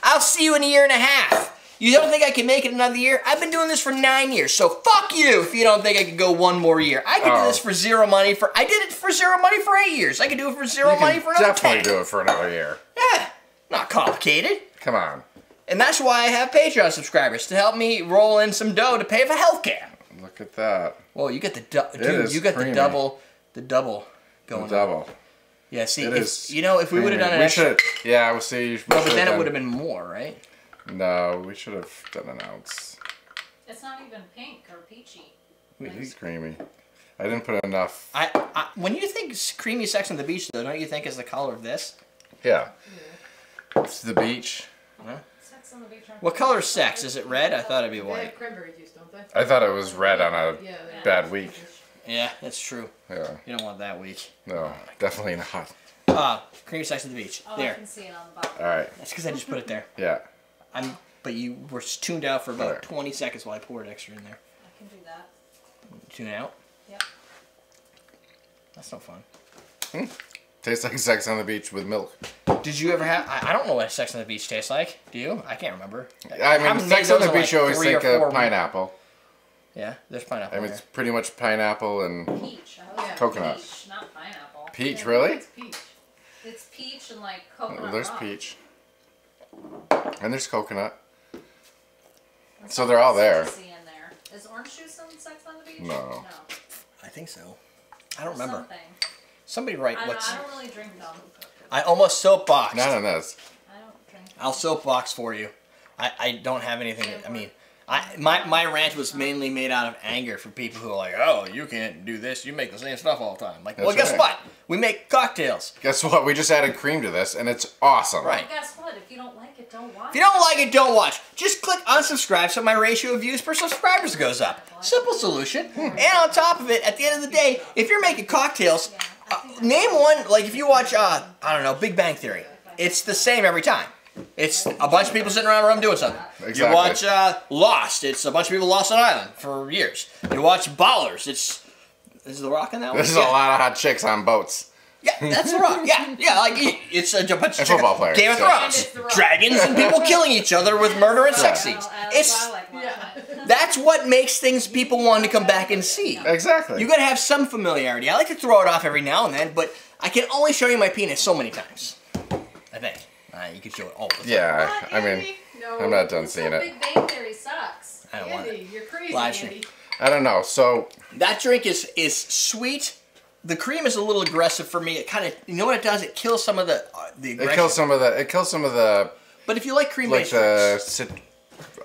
I'll see you in a year and a half. You don't think I can make it another year? I've been doing this for nine years, so fuck you if you don't think I could go one more year. I could do Oh. this for zero money for. I did it for zero money for eight years. I could do it for zero You money for another definitely ten. do it for another year. Yeah, not complicated. Come on. And that's why I have Patreon subscribers to help me roll in some dough to pay for healthcare. Look at that. Well, you got the du- dude. You got creamy. the double, the double The going. on. Double. Yeah, see, It if, is you know, if we would have done an we extra, should. Yeah, we'll see. no, but then it would have been more, right? No, we should have done an ounce. It's not even pink or peachy. It's creamy. I didn't put enough. I, I when you think creamy Sex on the Beach, though, don't you think is the color of this? Yeah. It's the beach. Sex on the beach. What color is sex? Is it red? I thought it'd be white. They white. have cranberry juice, don't they? I thought it was red on a Yeah. bad week. Yeah, that's true. Yeah. You don't want that weak. No, definitely not. Ah, creamy Sex on the Beach. Oh, I can see it on the bottom. All right. That's because I just put it there. Yeah. I'm. But you were tuned out for about Alright. 20 seconds while I poured extra in there. I can do that. Tune out. Yep. That's no fun. Tastes like sex on the beach with milk. Did you ever have? I, I don't know what Sex on the Beach tastes like. Do you? I can't remember. I mean, sex on the those in, beach, you always three or think four of pineapple. Yeah, there's pineapple. I mean, it's there. pretty much pineapple and Peach. I Yeah. Coconut. Peach, not pineapple. peach. Yeah, Really? It's peach. It's peach and like oh, coconut. Well, there's rum. peach. And there's coconut. And So they're all there. in there. Is orange juice in Sex on the Beach? No. No. I think so. I don't remember. Something. Somebody write I don't, what's. I don't really drink them. I almost soapboxed. Not on this. I don't drink. I'll soapbox for you. I, I don't have anything. I mean, I my my rant was mainly made out of anger for people who are like, oh, you can't do this. You make the same stuff all the time. Like, well, That's guess right. what? We make cocktails. Guess what? We just added cream to this, and it's awesome. Right. Well, guess what? If you don't like it, don't watch. If you don't like it, don't watch. Just click unsubscribe so my ratio of views per subscribers goes up. Simple solution. And on top of it, at the end of the day, if you're making cocktails, uh, name one. Like if you watch, uh, I don't know, Big Bang Theory. It's the same every time. It's a bunch of people sitting around a room doing something. You watch uh, Lost. It's a bunch of people lost on an island for years. You watch Ballers. It's is the Rock in that one? This is Yeah. a lot of hot chicks on boats. Yeah, that's the Rock. Yeah, yeah, like it's a bunch of And football players, Game of yeah. Thrones, it's dragons, and people killing each other with murder and sex scenes. that's It's I like watching Yeah. it. that's what makes things people want to come back and see. Exactly. You gotta have some familiarity. I like to throw it off every now and then, but I can only show you my penis so many times. I think. Uh, you can show it all the time. yeah, What, I mean, no. I'm not done seeing it. Big Bang Theory sucks. I don't want it. You're crazy, Live stream. Andy. I don't know. So That drink is is sweet. The cream is a little aggressive for me. It kind of, you know what it does? It kills some of the uh, the it kills some of the. It kills some of the But if you like cream like the drinks, cit,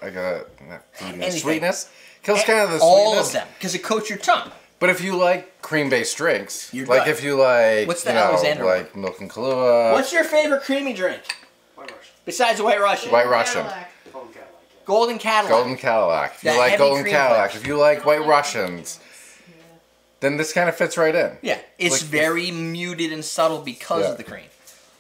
like a not sweetness. sweetness. Kills kind of the all sweetness. of them, because it coats your tongue. But if you like cream-based drinks, You're like good. if you like, What's the you know, Alexander one? like milk and Kahlua, What's your favorite creamy drink? Besides the White Russian. White Russian, Cadillac. Golden Cadillac. Golden Cadillac. If you That like heavy Golden cream Cadillac, flavor. if you like White Russians, then this kind of fits right in. Yeah, it's Like, very muted and subtle because Yeah. of the cream.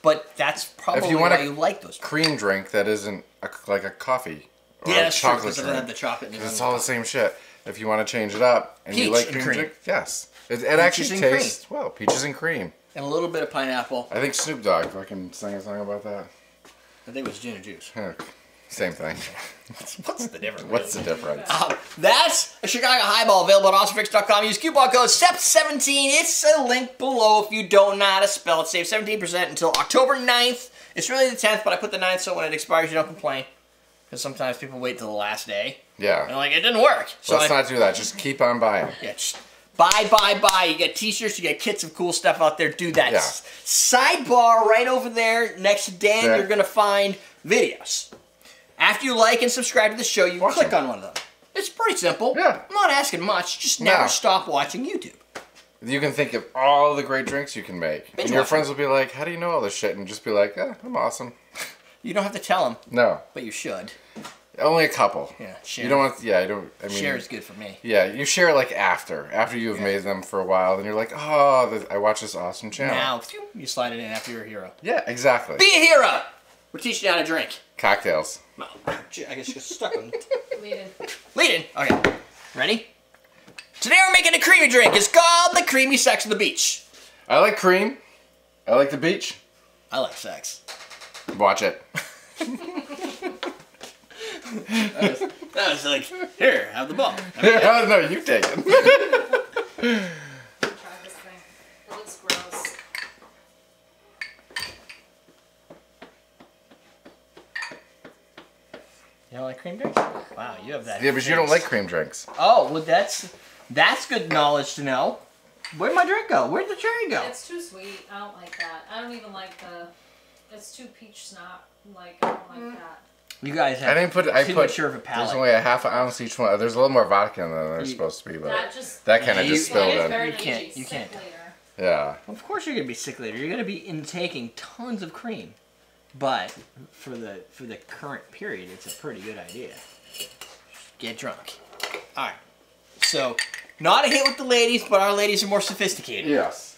But that's probably you why wanna- you like those. Cream drink that isn't a, like a coffee or Yeah, a that's true. chocolate Because it doesn't have drink. the chocolate. in it. 'Cause it's all the same shit. If you want to change it up and you Peach like and cream, cream. drink, yes, it, it actually tastes well. Peaches and cream. And a little bit of pineapple. I think Snoop Dogg fucking sang a song about that. I think it was gin and juice. Heck, Same thing. What's the difference? What's the difference? Um, that's a Chicago Highball available at AwesomeFix.com. Use coupon code SEPT17. It's a link below if you don't know how to spell it. Save 17% until October 9th. It's really the 10th, but I put the 9th so when it expires, you don't complain. Because sometimes people wait till the last day. Yeah. And like, it didn't work. So Let's I, not do that. Just keep on buying. yeah, just Buy, buy, buy. You get t-shirts, you get kits of cool stuff out there. Do that. Yeah. Sidebar right over there next to Dan, Yeah. you're gonna find videos. After you like and subscribe to the show, you Watch click them. on one of them. It's pretty simple. Yeah. I'm not asking much. Just never No. stop watching YouTube. You can think of all the great drinks you can make. Binge and your friends will be like, How do you know all this shit? And just be like, eh, I'm awesome. You don't have to tell them, No. but you should. Only a couple. Yeah, share. You don't want yeah, I don't I mean Share is good for me. Yeah, you share like after. After you've Yeah. made them for a while, then you're like, oh, th- I watched this awesome channel. Now, phew, you slide it in after you're a hero. Yeah, exactly. Be a hero! We're teaching you how to drink. Cocktails. Well, I guess you got stuck on Lead in. Lead in. Okay. Ready? Today we're making a creamy drink. It's called the Creamy Sex of the Beach. I like cream. I like the beach. I like sex. Watch it. That was, that was like, here, have the ball. no, you take it. Try this thing. It looks gross. You don't like cream drinks? Wow, you have that. yeah, but you don't like cream drinks. Oh, well, that's that's good knowledge to know. Where'd my drink go? Where'd the cherry go? It's too sweet. I don't like that. I don't even like the. It's too peach schnapps. Like I don't like mm. that. You guys have I didn't put. I too put. mature of a palate. There's only a half an ounce each one. There's a little more vodka than there's You- supposed to be, but That just. that kind of You- just spilled in. very You can't- you can't. Later. Yeah. Of course you're gonna be sick later. You're gonna be intaking tons of cream, but for the for the current period, it's a pretty good idea. Get drunk. All right. So, not a hit with the ladies, but our ladies are more sophisticated. Yes.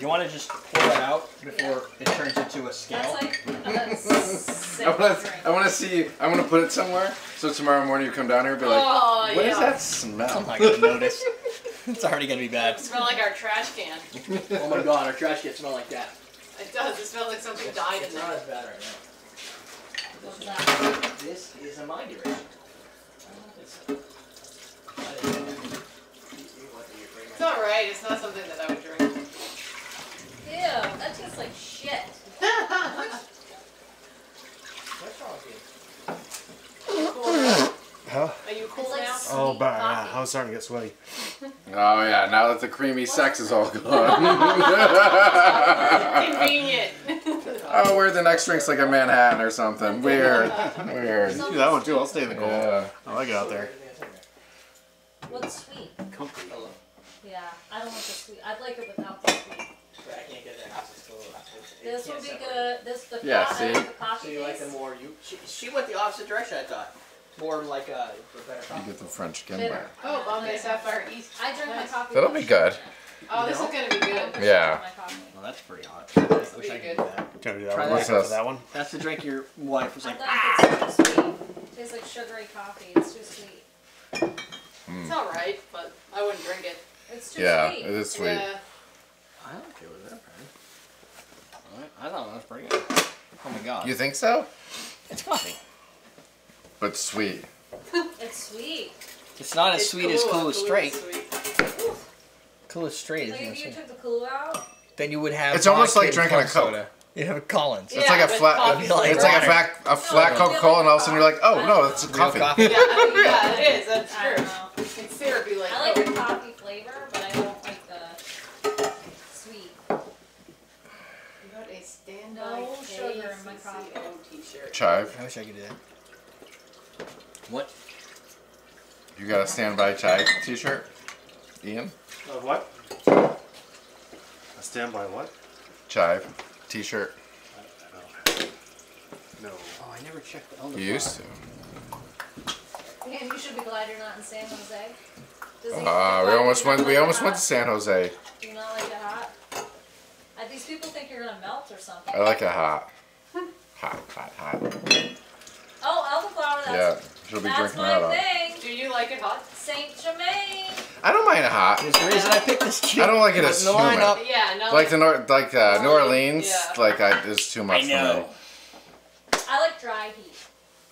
You want to just pour that out before it turns into a scale? That's like a I want to. I want to see. I want to put it somewhere so tomorrow morning you come down here and be like, Oh, "What yeah. is that I'm smell?" Oh not gonna notice. it's already gonna be bad. Smell like our trash can. Oh my god, our trash can smell like that. It does. It smells like something died in It's not there. as bad right now. This is a mind eraser. It's- It's all right. It's not something that I would drink. Ew, that tastes like shit. What's wrong with you? Huh? Are you cool like now? Oh, Sweet but yeah. I was starting to get sweaty. Oh yeah, now that the creamy sex is all gone. Convenient. oh, we're the next drink's like a Manhattan or something. Weird. Weird. So- Do that one too. I'll stay in the cold. Yeah. I like it out there. What's sweet? Comfy. Hello. Yeah, I don't like the sweet. I'd like it without the sweet. I can't get that 'cause it's still- it's- it This can't would be separate. good. This the Yeah, co- see? like the So coffee you like taste. the more you? She, she went the opposite direction. I thought. More like a for better You get the French Bitter. gimlet. Oh, Bombay Sapphire East. I drink my Nice. coffee. That'll much be good. faster. Oh, this is gonna be good. Yeah. My coffee. Well, that's pretty hot. I wish I could do that. Can I do Try that? that. One? What's For that one? That's the drink your wife was I like. thought Ah! it's too sweet. Tastes like sugary coffee. It's too sweet. It's all right, but I wouldn't drink it. It's too Yeah, sweet. it is sweet. Yeah. I don't care with that, man. I thought that was pretty good. Oh my god. You think so? it's coffee. But sweet. It's sweet. It's not as It's sweet as Kahlua. Kahlua Kahlua Straight. is sweet. Kahlua Straight is if you took the Kahlua out, Then you would have. It's almost like drinking a club Coke. soda. You have a Collins. Yeah, It's like a flat. coffee It's like It's like a water. flat, a flat No, Coca Cola, and all of a sudden you're like, oh no, it's coffee. Coffee. Yeah, yeah, it is. That's true. It's syrupy like I like Coke. the coffee flavor, but I don't like the sweet. You got a standby No sugar in my coffee. KCCO t-shirt. Chive. I wish I could do that. What? You got a standby chive T-shirt, Ian? Of what? A standby what? Chive T-shirt. No. Oh, I never checked the elder You used to. And you should be glad you're not in San Jose. Does he- Uh, we almost went. not We like almost went to? San Jose. Do you not like it hot? Uh, these people think you're gonna melt or something. I like it hot. Hot, hot, hot. Oh, elderflower. That's Yeah, she'll be drinking my that up. thing. Do you like it hot? Saint Germain. I don't mind it hot. There's the reason I picked this cute. I don't like it Put as in humid. lineup. Yeah, no. Like the Nor- like uh, New Orleans, Yeah. like I, it's too much I know. for me. I like dry heat.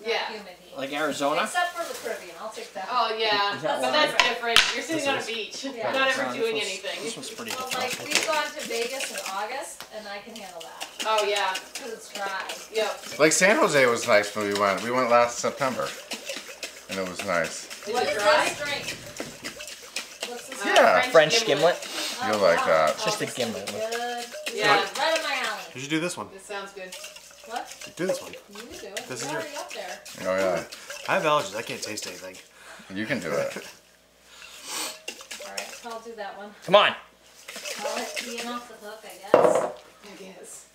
Not Yeah. humid heat. Like Arizona. Except for the Caribbean. I'll take that. Oh yeah, Is that but that's different. You're sitting This on a beach. Yeah. You're not ever Oh, this doing was- anything. This was pretty Well, good. like we've gone to Vegas in August, and I can handle that Oh yeah. because it's dry. Yep. Like San Jose was nice when we went. We went last September. and it was nice. Is What it is dry? this drink? What's this? Yeah. French gimlet. Oh, You'll like oh, wow. that. It's just a gimlet. Good. Yeah. Right up my alley. You should do this one. This sounds good. What? Do this one. You can do it. This You're is your- up there. Oh yeah, I have allergies. I can't taste anything. you can do it. Alright, I'll do that one. Come on. I'll let Ian off the hook, I guess. I guess.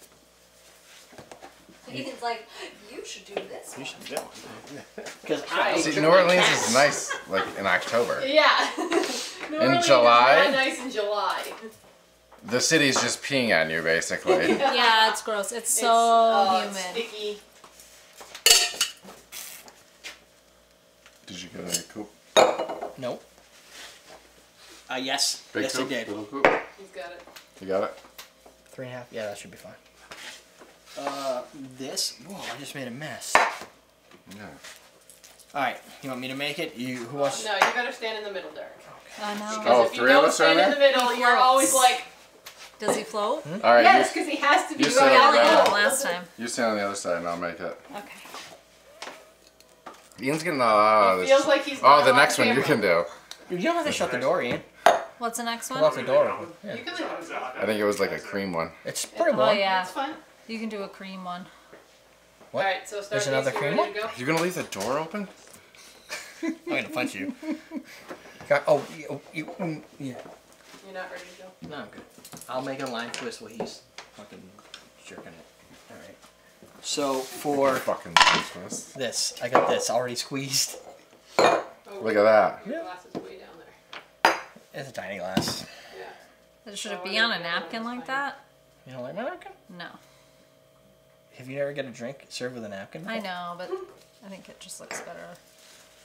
Ian's like, you should do this You one. should do that one. Because I See, New Orleans is nice, like in October. Yeah. New Orleans is July? nice in July. The city's just peeing on you, basically. Yeah, it's gross. It's so it's, oh, humid. It's sticky. Did you get a coop? Nope. Uh, yes. Big yes, coop? I did. Little coop? He's got it. You got it? Three and a half. Yeah, that should be fine. Uh, this. Whoa, I just made a mess. Yeah. All right, you want me to make it? You who wants? No, you better stand in the middle, Derek. I know. Because Oh, if you three of don't us are stand in there? the middle, you're always like, Does he float? All right, yes, because he has to be you right sit on the there. did it middle. last time. you stand on the other side and I'll make it. Okay. Ian's getting a lot of It this. feels like he's Oh, the next one you can do. You don't have to shut the door, Ian. What's the next one? out the door. Yeah. You can leave it. I think it was like a cream one. It's pretty Oh yeah, It's fine. you can do a cream one. What? All right, so start There's another cream one. to go? You gonna leave the door open? I'm gonna punch you. Got- oh, you, oh, you, mm, yeah. You're not ready to go. No, I'm good. I'll make a line twist while he's fucking jerking it. All right. So for Fucking twist. this, I got this already squeezed. Oh, Look at that. Your glass is way down there. It's a tiny glass. Yeah. Should it Oh, be on a napkin like that? You don't like my napkin? No. Have you never get a drink served with a napkin? I know, but I think it just looks better.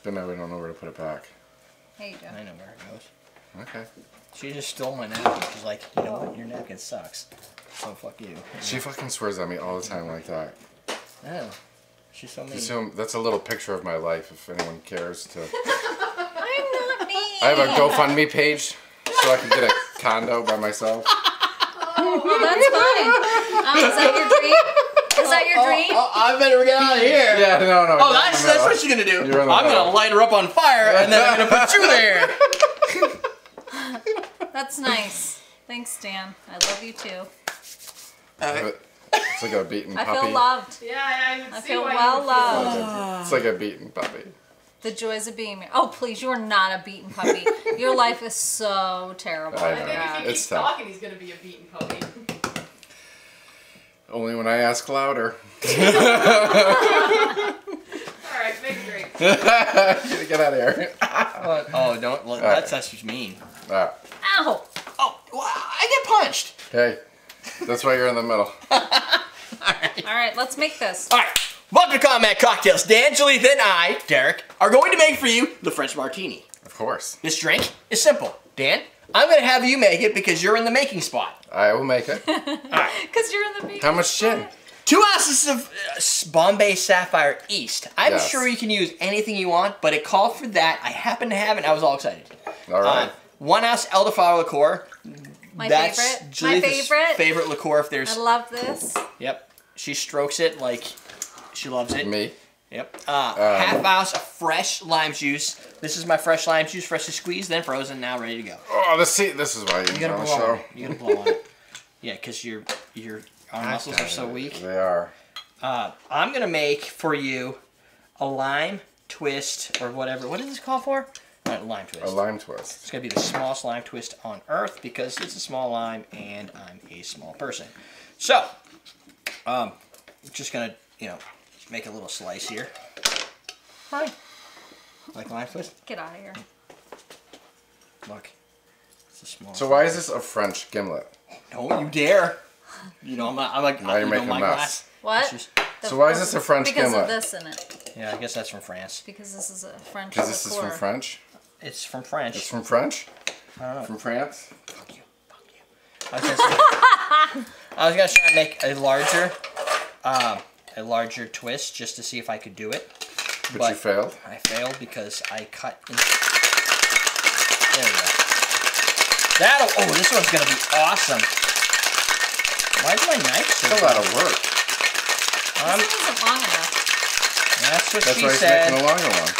Then now we don't know where to put it back. There you go. I know where it goes. Okay. She just stole my napkin. She's like, you know what? Your napkin sucks. So fuck you. She fucking swears at me all the time like that. Oh. She's so mean. So that's a little picture of my life if anyone cares to. I'm not me. I have a GoFundMe page so I can get a condo by myself. Well, that's fine. Um, is that your dream? Is that your dream? Oh, I better get out of here. Yeah, no, no. Oh, that's, that's what you're gonna do. You're I'm middle. gonna light her up on fire and then I'm gonna put you there. That's nice. Thanks, Dan. I love you too. But It's like a beaten I feel loved. Yeah, I, I I see feel well you would feel loved. It's like a beaten puppy. The joys of being married. Oh, please, you are not a beaten puppy. Your life is so terrible. I I know. think if he It's keeps tough. talking, he's gonna be a beaten puppy. Only when I ask louder. All right, big drink. get, get out of here. Oh, oh, don't look. That's that's just mean. Ah, Ow! Oh, well, I get punched. hey, that's why you're in the middle. All right. All right, let's make this. All right. Welcome to Common Man Cocktails. Dan, Julie, and I, Derek, are going to make for you the French Martini. Of course. This drink is simple. Dan, I'm going to have you make it because you're in the making spot. I will make it. Because you're in the beaten How much gin? Two ounces of uh, Bombay Sapphire East. I'm Yes. sure you can use anything you want, but it called for that. I happen to have it. and I was all excited. All right. Uh, one ounce Elderflower liqueur. My That's favorite. My Julie's favorite. favorite liqueur. If there's, I love this. yep, she strokes it like she loves it. Me. Yep. Uh, half ounce of fresh lime juice. This is my fresh lime juice, freshly squeezed, then frozen, now ready to go. Oh, this see, this is why You you're gotta on the blow on show. it. You gotta blow on it. Yeah, because your your arm muscles are so weak. They are. Uh, I'm gonna make for you a lime twist or whatever. What is this called for? A lime twist. A lime twist. It's gonna be the smallest lime twist on earth because it's a small lime and I'm a small person. So, um, just gonna you know make a little slice here. Hi. Like lime twist? Get out of here. Look, it's a small. So why is this a French gimlet? Don't you dare! You know I'm not. I'm like Now you're you know, making a mess. glass. What? Just- The- So why is this a French because gimlet? of this in it. yeah, I guess that's from France. Because this is a French Because this is from. French. It's from French. It's from French. I don't know. From France. Fuck you. Fuck you. I was gonna, say, I was gonna try and make a larger, um, a larger twist just to see if I could do it. But, But- you failed. I failed because I cut. In... There we go. That'll. Oh, this one's gonna be awesome. Why is my knife so? It's a lot of work. Um, This isn't long enough. that's what That's she why he's said. making a longer one.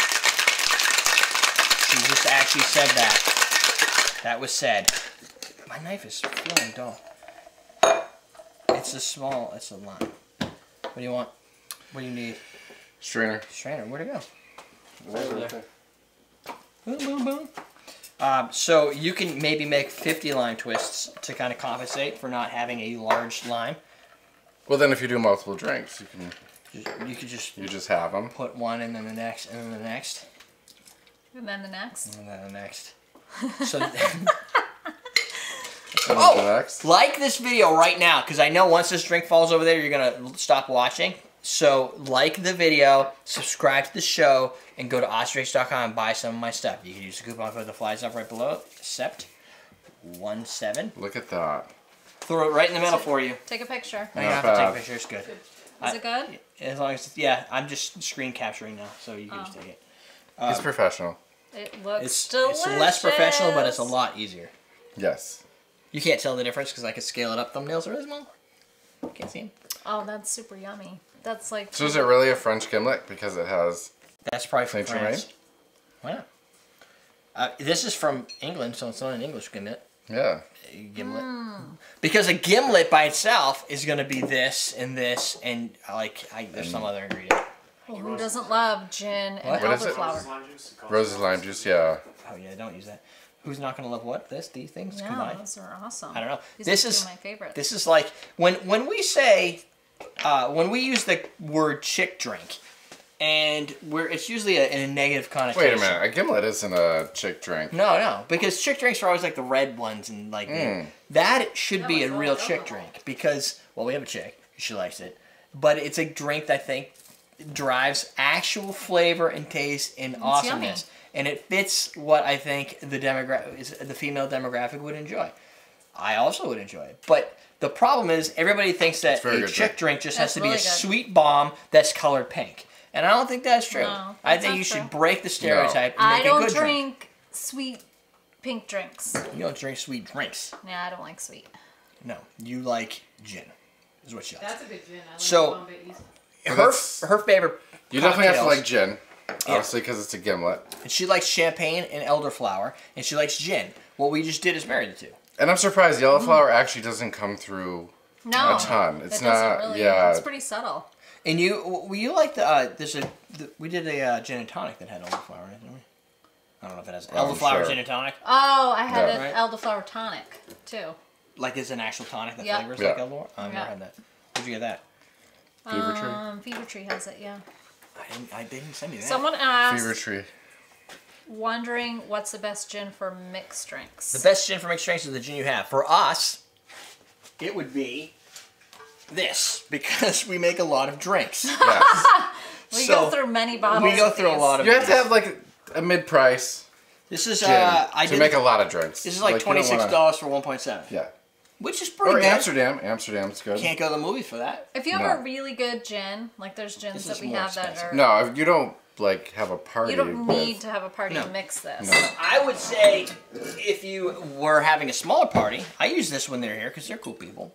She just actually said that. That was said. My knife is feeling dull. It's a small. It's a line. What do you want? What do you need? Strainer. Strainer, where'd it go? Over there. Boom, boom, boom. Um, so you can maybe make 50 lime twists to kind of compensate for not having a large lime. Well, then if you do multiple drinks, you can Just- You could just you just have them. put one and then the next and then the next And then the next. and then the next. So Oh. next. like this video right now because I know once this drink falls over there, you're gonna stop watching. So like the video, subscribe to the show, and go to ostrich.com and buy some of my stuff. You can use the coupon code that flies up right below. Except one seven. Look at that. Throw it right in the middle for you. Take a picture. No, you don't have to bad. take pictures. Good. Is it good? As long as yeah, I'm just screen capturing now, so you can just Oh. take it. It's uh, professional. It looks It's delicious. it's less professional, but it's a lot easier. Yes. You can't tell the difference because I can scale it up. Thumbnails are really small. Can't see them. Oh, that's super yummy. That's like. So is it really a French gimlet because it has? That's probably from Saint France. Why not? Uh, this is from England, so it's not an English gimlet. Yeah. A Gimlet. Because a gimlet by itself is going to be this and this and uh, like I, there's some other ingredient. Well, who doesn't love gin and What? What is it? elderflower? Roses lime juice. Yeah. Oh yeah, don't use that. Who's not going to love what? This? These things Yeah, combined? those are awesome. I don't know. These This are two is of my favorite. This is like when when we say uh, when we use the word chick drink, and we're it's usually a, in a negative connotation. Wait a minute. A gimlet isn't a chick drink. No, no, because chick drinks are always like the red ones, and like Mm. that should No, be a real alcohol. chick drink because well, we have a chick, she likes it, but it's a drink that I think drives actual flavor and taste and awesomeness, and it fits what I think the demographic is the female demographic would enjoy. I also would enjoy it, but. The problem is everybody thinks that a chick drink just has That's to be really a good. sweet bomb that's colored pink. And I don't think that's true. No, I think not you should break the stereotype and I make a don't good drink. drink sweet pink drinks. You don't drink sweet drinks. Yeah, I don't like sweet. No, you like gin. Is what she likes. That's a good gin. I like So- Bombay Her that's- her favorite. You definitely have to like gin, obviously, because it's a gimlet. And she likes champagne and elderflower, and she likes gin. What we just did is marry the two. And I'm surprised elderflower actually doesn't come through No, a ton. It's it not. really. yeah. It's pretty subtle. And you, well, you like the? Uh, there's a. The, we did a uh, gin and tonic that had elderflower in it, didn't we? I don't know if it has I'm elderflower sure. gin and tonic. Oh, I had Yeah. an Right. elderflower tonic too. Like it's an actual tonic that Yeah. flavors like Yeah. elderflower. I've Yeah. never had that. Where'd you get that? Fever tree. Um, Fever Tree has it. Yeah. I didn't. I didn't send you that. Someone asked, Fever tree. Wondering what's the best gin for mixed drinks. The best gin for mixed drinks is the gin you have. For us, it would be this because we make a lot of drinks. Yes. we so, go through many bottles. We go of through a lot of. you have to have like a mid-price This is gin uh, I to make a lot of drinks. this is like you don't twenty six wanna- dollars for one point seven. Yeah. which is pretty Or good. Amsterdam. Amsterdam's good. Can't go to the movies for that. If you have No. a really good gin, like there's gins This that is we more have that are. No, you don't like have a party. You don't with- need to have a party No. to mix this. No. I would say if you were having a smaller party, I use this when they're here because they're cool people.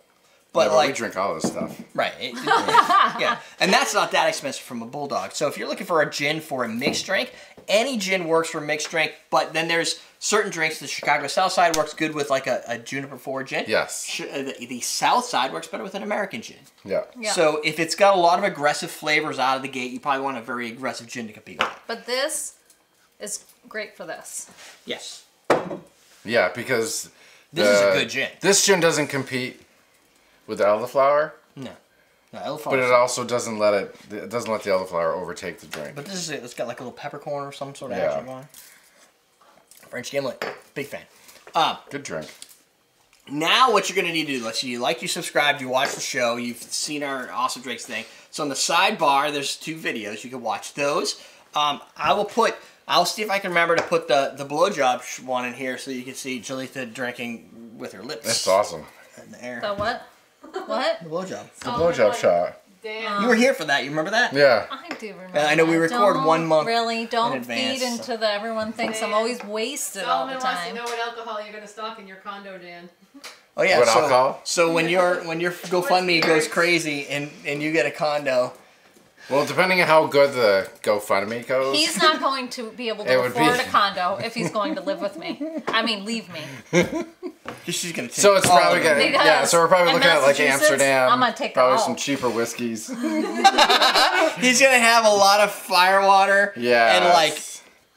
But Yeah, like, we drink all this stuff. right? it- yeah, and that's not that expensive from a bulldog. So if you're looking for a gin for a mixed drink, any gin works for a mixed drink. But then there's certain drinks. The Chicago South Side works good with like a, a juniper four gin. Yes. Sh- uh, the, the South Side works better with an American gin. Yeah. Yeah. So if it's got a lot of aggressive flavors out of the gate, you probably want a very aggressive gin to compete with. it. But this is great for this. Yes. Yeah, because This is a good gin. This gin doesn't compete with the elderflower, No. No, elderflower but it also doesn't let it. It doesn't let the elderflower overtake the drink. But this is it. It's got like a little peppercorn or some sort of Yeah. action going. On. French gimlet, big fan. Um, Good drink. now what you're gonna need to do, let's see, you like, you subscribed, you watched the show, you've seen our awesome drinks thing. So on the sidebar, there's two videos. You can watch those. Um, I will put. I'll see if I can remember to put the the blowjob one in here so you can see Jalitha drinking with her lips. That's awesome. In the air. The what? What? The blowjob. The Oh, blowjob like- shot. Damn. You were here for that. You remember that? Yeah. I do remember. And I know we record Don't one month Really, don't advance, feed into the everyone thinks I'm always wasted all Solomon the wants to time. know what alcohol you're gonna stock in your condo, Dan. Oh yeah. What, so, alcohol? So when your when your GoFundMe What's goes crazy and and you get a condo, Well, depending on how good the GoFundMe goes. He's not going to be able to would afford be- a condo if he's going to live with me. I mean, leave me. She's gonna take so it's probably of gonna yeah. So we're probably looking at like Amsterdam. I'm gonna take probably some cheaper whiskeys. He's gonna have a lot of firewater. Yeah. And like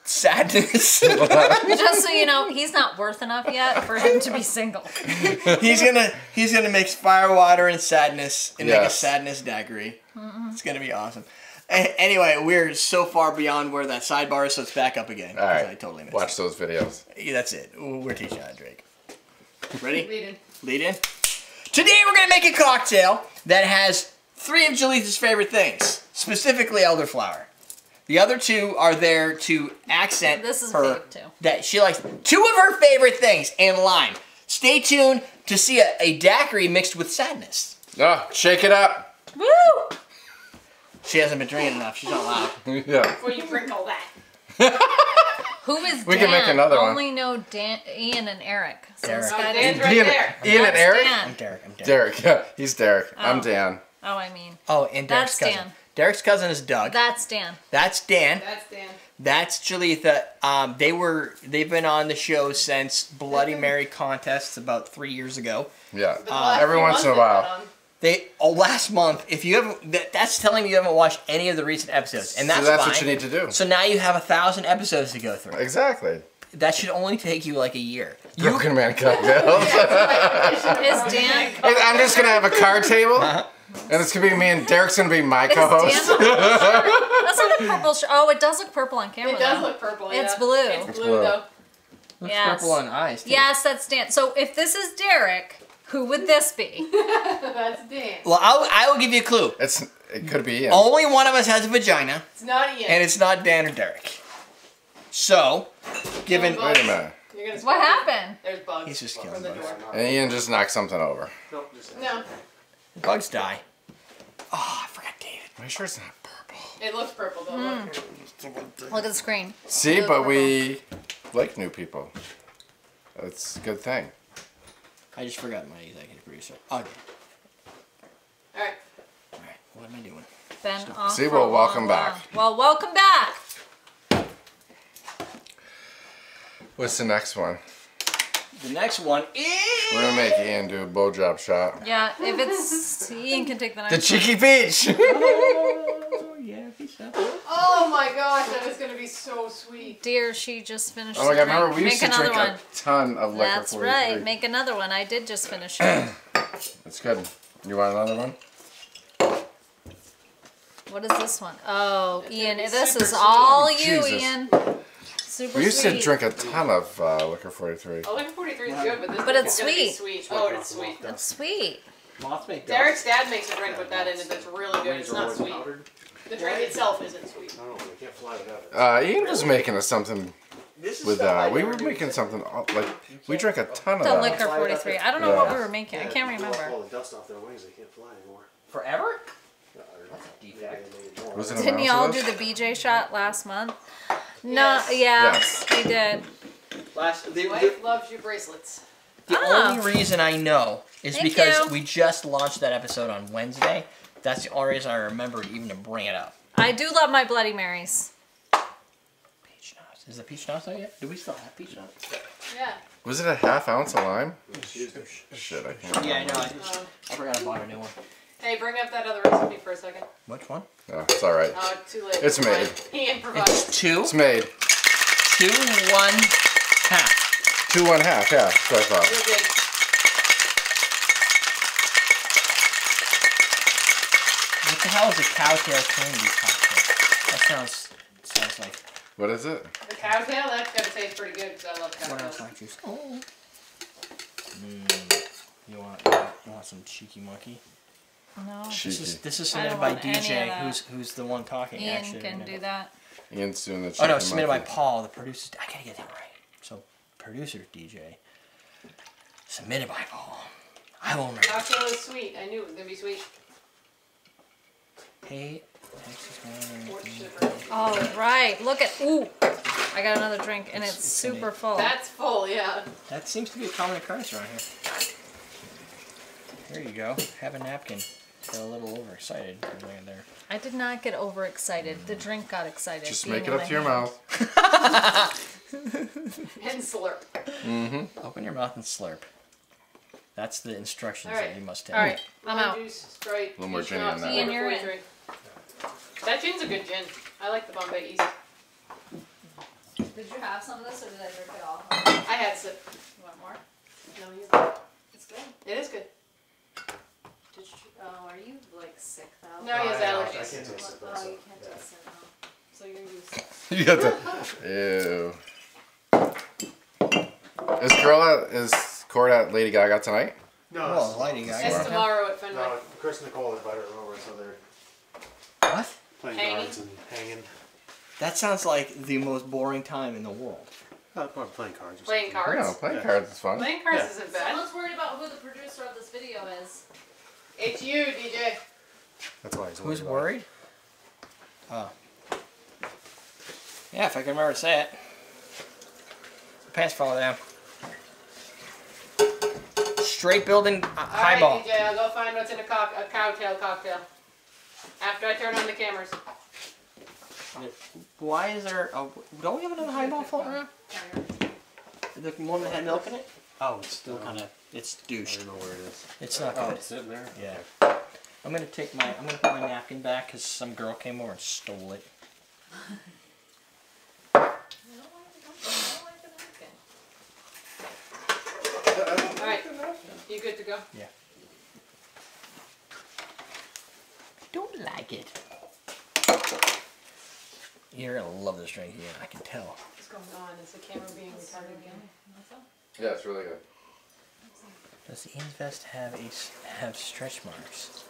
sadness. Just so you know, he's not worth enough yet for him to be single. he's gonna he's gonna mix firewater and sadness and make a sadness daiquiri. It's gonna be awesome. A- anyway, we're so far beyond where that sidebar is, so it's back up again. All 'cause right. I totally missed Watch those videos. Yeah, that's it. We're teaching how to drink. Ready? Reading. Lead in. Today we're gonna make a cocktail that has three of Jaleesa's favorite things, specifically elderflower. The other two are there to accent This is her too. that she likes two of her favorite things and lime. Stay tuned to see a, a daiquiri mixed with sadness. Oh, shake it up. Woo! She hasn't been drinking enough. She's not loud. yeah. Before you drink all that. Who is We Dan? can make another one. Only know Dan, Ian, and Eric. So Derrick. this Oh, Dan's right Ian, there. Ian and That's Eric. I'm Derrick. I'm Derrick. Derrick. Yeah, he's Derrick. I'm Oh. Dan. Oh, I mean, Oh, and Derrick's That's cousin. Dan. Derrick's cousin is Doug. that's Dan. That's Dan. That's Dan. That's Jalitha. Um, they were they've been on the show since Bloody Mary contests about three years ago. Yeah. The last every once in a while. They oh last month. If you haven't, that, that's telling me you haven't watched any of the recent episodes, and that's, so that's fine. what you need to do. So now you have a thousand episodes to go through. Exactly. That should only take you like a year. You Broken man cocktails. Is Dan? I'm just gonna have a card table, and it's gonna be me and Derrick's gonna be my co-host. on the shirt? That's like a purple shirt. Oh, it does look purple on camera. It does though. look purple. It's yeah. blue. It's It's blue, blue. though. Looks Yes. purple on eyes. Too. Yes, that's Dan. So if this is Derrick, who would this be? That's Dan. Well, I'll, I will give you a clue. It's it could be Ian. Only one of us has a vagina, It's not Ian. and it's not Dan or Derrick. So, given Wait a minute. What happened? There's bugs. He's just killing the bugs. door. And Ian just knocked something over. No, bugs die. Oh, I forgot David. My shirt's not purple. it looks purple though. Hmm. Look. Look at the screen. See, but purple. we like new people. That's a good thing. I just forgot my executive producer. Oh, okay. All right. all right. What am I doing? Been off See, for well, welcome long back. while. Well, welcome back. What's the next one? The next one is. We're gonna make Ian do a blowjob shot. Yeah, if it's Ian can take the The next. cheeky peach. Oh yeah, piece of- Oh my gosh, that is gonna be so sweet. Dear, she just finished. oh my the god! drink. Remember we Make used to another drink one. a ton of liquor. That's 43. right. Make another one. I did just finish it. It's good. You want another one? what is this one? Oh, It's Ian, this is all sweet. you, Jesus. Ian. Super We used sweet. to drink a ton of uh, liquor 43. Oh, liquor 43 is good, but this But drink it's is gonna be sweet. sweet. Oh, it's sweet. That's sweet. Moths make Derrick's dad makes a drink with that in it that's really good. It's not sweet. The drink itself isn't sweet. No, they can't fly without it. Uh, Ian was making us something with stuff I uh, we were making something like we drank a ton of The liquor 43. I don't know Yeah. what we were making. I can't remember. All the dust off their wings, they can't fly anymore. forever. Yeah, or- That's a maybe defect. they made more. Was it an Didn't ounce y'all do the BJ shot last month? No, Yes. yeah, Yes. we did. Last the, Wife the, loves your bracelets. the Ah. only reason I know is Thank because you. we just launched that episode on Wednesday. That's the only reason I remembered even to bring it up. I do love my Bloody Marys. Peach nuts. Is the peach nuts out yet? Do we still have peach nuts? Yeah. Was it a half ounce of lime? Shit, I can't. Yeah, I know. I, just, I forgot I bought a new one. Hey, bring up that other recipe for a second. Which one? Oh, it's all right. Oh, too late. It's made. He improvised. It's two, It's made two, one, half. two one half. Yeah, that's what I thought. Real good. What the hell is a cowtail candy cocktail? That sounds sounds like What is it? The cowtail, that's gotta taste pretty good because I love what else cowtails. like juice? Oh. Mm, you want- you want some cheeky monkey? No, This is this is submitted by want any of DJ, who's who's the one talking. Ian actually, can right do now. that. Ian's doing the. Oh no, submitted by. Paul, the producer. I gotta get that right. So producer DJ. Submitted by Paul. I will remember. Cocktail is sweet. I knew it was gonna be sweet. Hey, Texas Porch man. shipper. Oh right, look at ooh. I got another drink and it's It's super funny. full. That's full, yeah. That seems to be a common occurrence around here. There you go. Have a napkin. Got a little overexcited for there. I did not get overexcited. The drink got excited. Just make it up my to your hand. mouth. And slurp. Mm-hmm. Open your mouth and slurp. That's the instructions All right. that you must take. All right, I'm out. Juice, Sprite. little more each gin in shots, that. Ian, you're in. 43. That gin's a good gin. I like the Bombay Easy. Did you have some of this or did I drink it all? I had some. You want more? No, you. It's good. It is good. Did you, oh, are you like sick though? No, he has I know, I allergies. can't taste it, though, Oh, so, you can't yeah. taste it. Oh. So you're used. you got to. Ew. Is girl is Cord at Lady Gaga tonight? No, Well, it's, lighting guy. It's tomorrow at Fenway. no, Chris and Nicole invited her over, so they're What? playing Hanging. cards and hanging. That sounds like the most boring time in the world. Uh, probably playing cards. Or Playing something. cards. Yeah, playing Yeah. cards is fun. Playing cards Yeah. isn't bad. Someone's worried about who the producer of this video is. It's you, DJ. That's why he's Who's worried? Oh. Yeah, if I can remember to say it. Pants fall down. Straight building uh, All highball. right, DJ. I'll go find what's in a, cock- a cowtail cocktail. After I turn on the cameras. Why is there? Oh, don't we have another highball floating around? The one that had milk in it? Oh, it's still kind of. It's douche. I don't know where it is. It's not Oh, good. it's sitting there? Yeah. I'm gonna take my. I'm gonna put my napkin back because some girl came over and stole it. I don't like, I don't like the napkin. All right. You good to go? Yeah. I don't like it. You're gonna love this drink, yeah. I can tell. What's going on? Is the camera being retarded again? Yeah, it's really good. Does Ian's vest have a, have stretch marks?